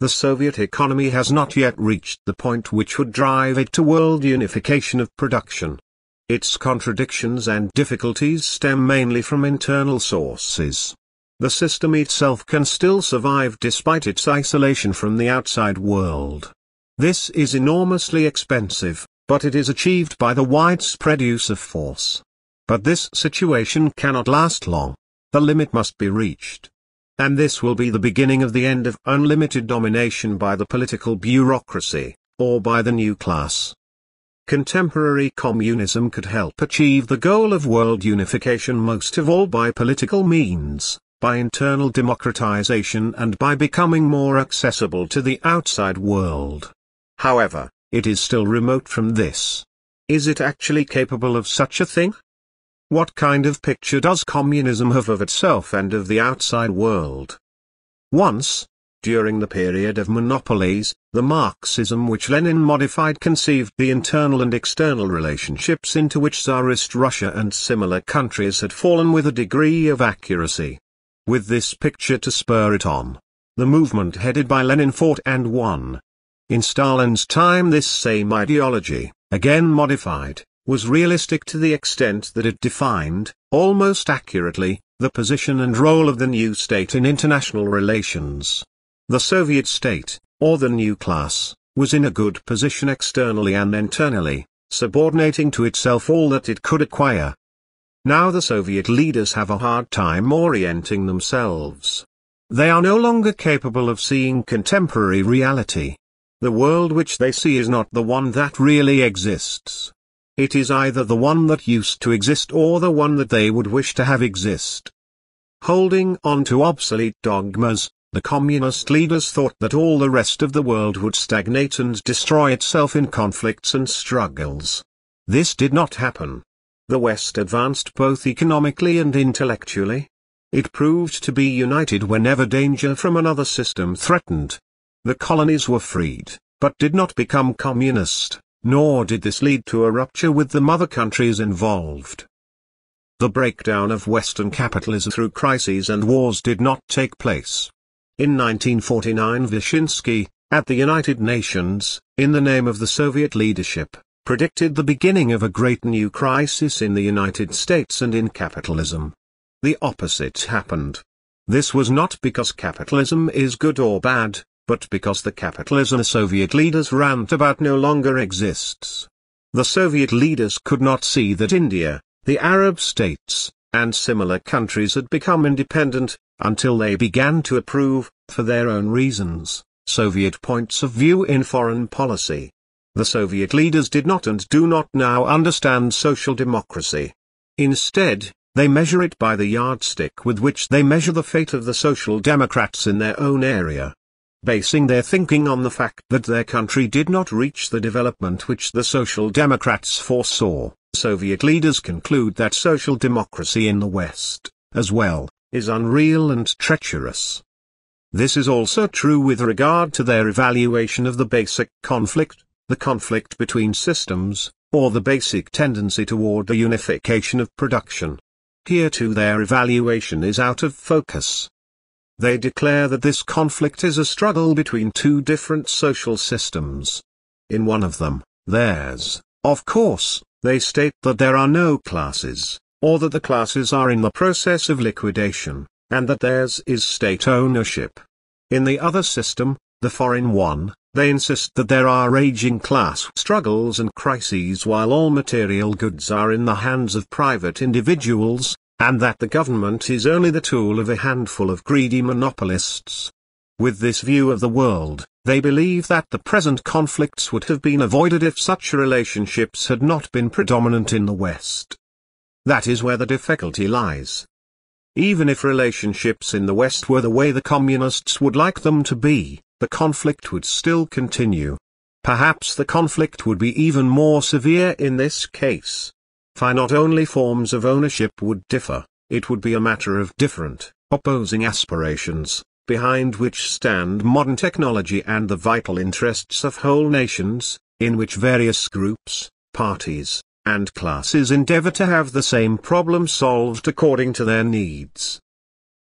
The Soviet economy has not yet reached the point which would drive it to world unification of production. Its contradictions and difficulties stem mainly from internal sources. The system itself can still survive despite its isolation from the outside world. This is enormously expensive, but it is achieved by the widespread use of force. But this situation cannot last long. The limit must be reached. And this will be the beginning of the end of unlimited domination by the political bureaucracy, or by the new class. Contemporary communism could help achieve the goal of world unification most of all by political means, by internal democratization and by becoming more accessible to the outside world. However, it is still remote from this. Is it actually capable of such a thing? What kind of picture does communism have of itself and of the outside world? Once, during the period of monopolies, the Marxism which Lenin modified conceived the internal and external relationships into which Tsarist Russia and similar countries had fallen with a degree of accuracy. With this picture to spur it on, the movement headed by Lenin fought and won. In Stalin's time this same ideology, again modified, was realistic to the extent that it defined, almost accurately, the position and role of the new state in international relations. The Soviet state, or the new class, was in a good position externally and internally, subordinating to itself all that it could acquire. Now the Soviet leaders have a hard time orienting themselves. They are no longer capable of seeing contemporary reality. The world which they see is not the one that really exists. It is either the one that used to exist or the one that they would wish to have exist. Holding on to obsolete dogmas, the communist leaders thought that all the rest of the world would stagnate and destroy itself in conflicts and struggles. This did not happen. The West advanced both economically and intellectually. It proved to be united whenever danger from another system threatened. The colonies were freed, but did not become communist nor did this lead to a rupture with the mother countries involved. The breakdown of Western capitalism through crises and wars did not take place. In 1949 Vyshinsky, at the United Nations, in the name of the Soviet leadership, predicted the beginning of a great new crisis in the United States and in capitalism. The opposite happened. This was not because capitalism is good or bad, but because the capitalism the Soviet leaders rant about no longer exists. The Soviet leaders could not see that India, the Arab states, and similar countries had become independent, until they began to approve, for their own reasons, Soviet points of view in foreign policy. The Soviet leaders did not and do not now understand social democracy. Instead, they measure it by the yardstick with which they measure the fate of the social democrats in their own area basing their thinking on the fact that their country did not reach the development which the Social Democrats foresaw. Soviet leaders conclude that social democracy in the West, as well, is unreal and treacherous. This is also true with regard to their evaluation of the basic conflict, the conflict between systems, or the basic tendency toward the unification of production. Here too their evaluation is out of focus. They declare that this conflict is a struggle between two different social systems. In one of them, theirs, of course, they state that there are no classes, or that the classes are in the process of liquidation, and that theirs is state ownership. In the other system, the foreign one, they insist that there are raging class struggles and crises while all material goods are in the hands of private individuals, and that the government is only the tool of a handful of greedy monopolists. With this view of the world, they believe that the present conflicts would have been avoided if such relationships had not been predominant in the West. That is where the difficulty lies. Even if relationships in the West were the way the communists would like them to be, the conflict would still continue. Perhaps the conflict would be even more severe in this case. For not only forms of ownership would differ, it would be a matter of different, opposing aspirations, behind which stand modern technology and the vital interests of whole nations, in which various groups, parties, and classes endeavor to have the same problem solved according to their needs.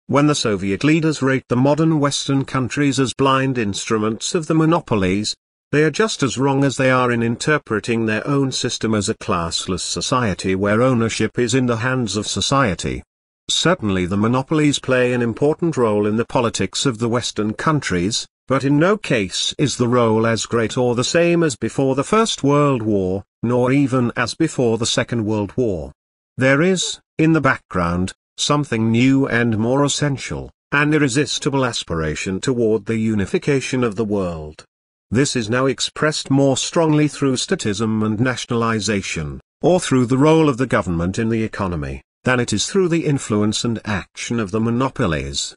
When the Soviet leaders rate the modern Western countries as blind instruments of the monopolies, they are just as wrong as they are in interpreting their own system as a classless society where ownership is in the hands of society. Certainly the monopolies play an important role in the politics of the Western countries, but in no case is the role as great or the same as before the First World War, nor even as before the Second World War. There is, in the background, something new and more essential, an irresistible aspiration toward the unification of the world. This is now expressed more strongly through statism and nationalization, or through the role of the government in the economy, than it is through the influence and action of the monopolies.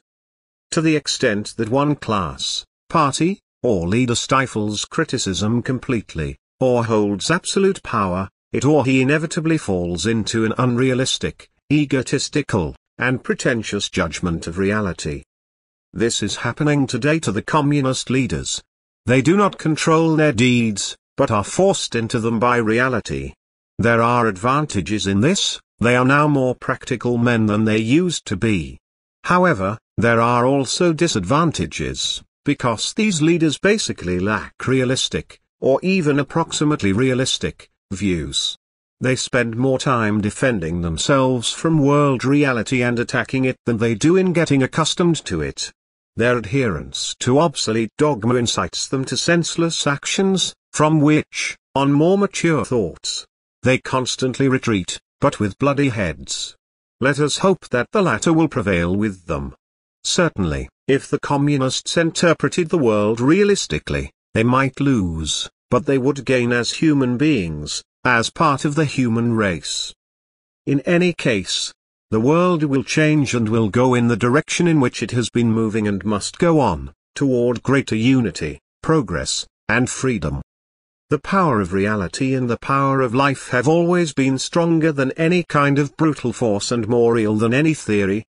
To the extent that one class, party, or leader stifles criticism completely, or holds absolute power, it or he inevitably falls into an unrealistic, egotistical, and pretentious judgment of reality. This is happening today to the communist leaders, they do not control their deeds, but are forced into them by reality. There are advantages in this, they are now more practical men than they used to be. However, there are also disadvantages, because these leaders basically lack realistic, or even approximately realistic, views. They spend more time defending themselves from world reality and attacking it than they do in getting accustomed to it. Their adherence to obsolete dogma incites them to senseless actions, from which, on more mature thoughts, they constantly retreat, but with bloody heads. Let us hope that the latter will prevail with them. Certainly, if the communists interpreted the world realistically, they might lose, but they would gain as human beings, as part of the human race. In any case, the world will change and will go in the direction in which it has been moving and must go on, toward greater unity, progress, and freedom. The power of reality and the power of life have always been stronger than any kind of brutal force and more real than any theory,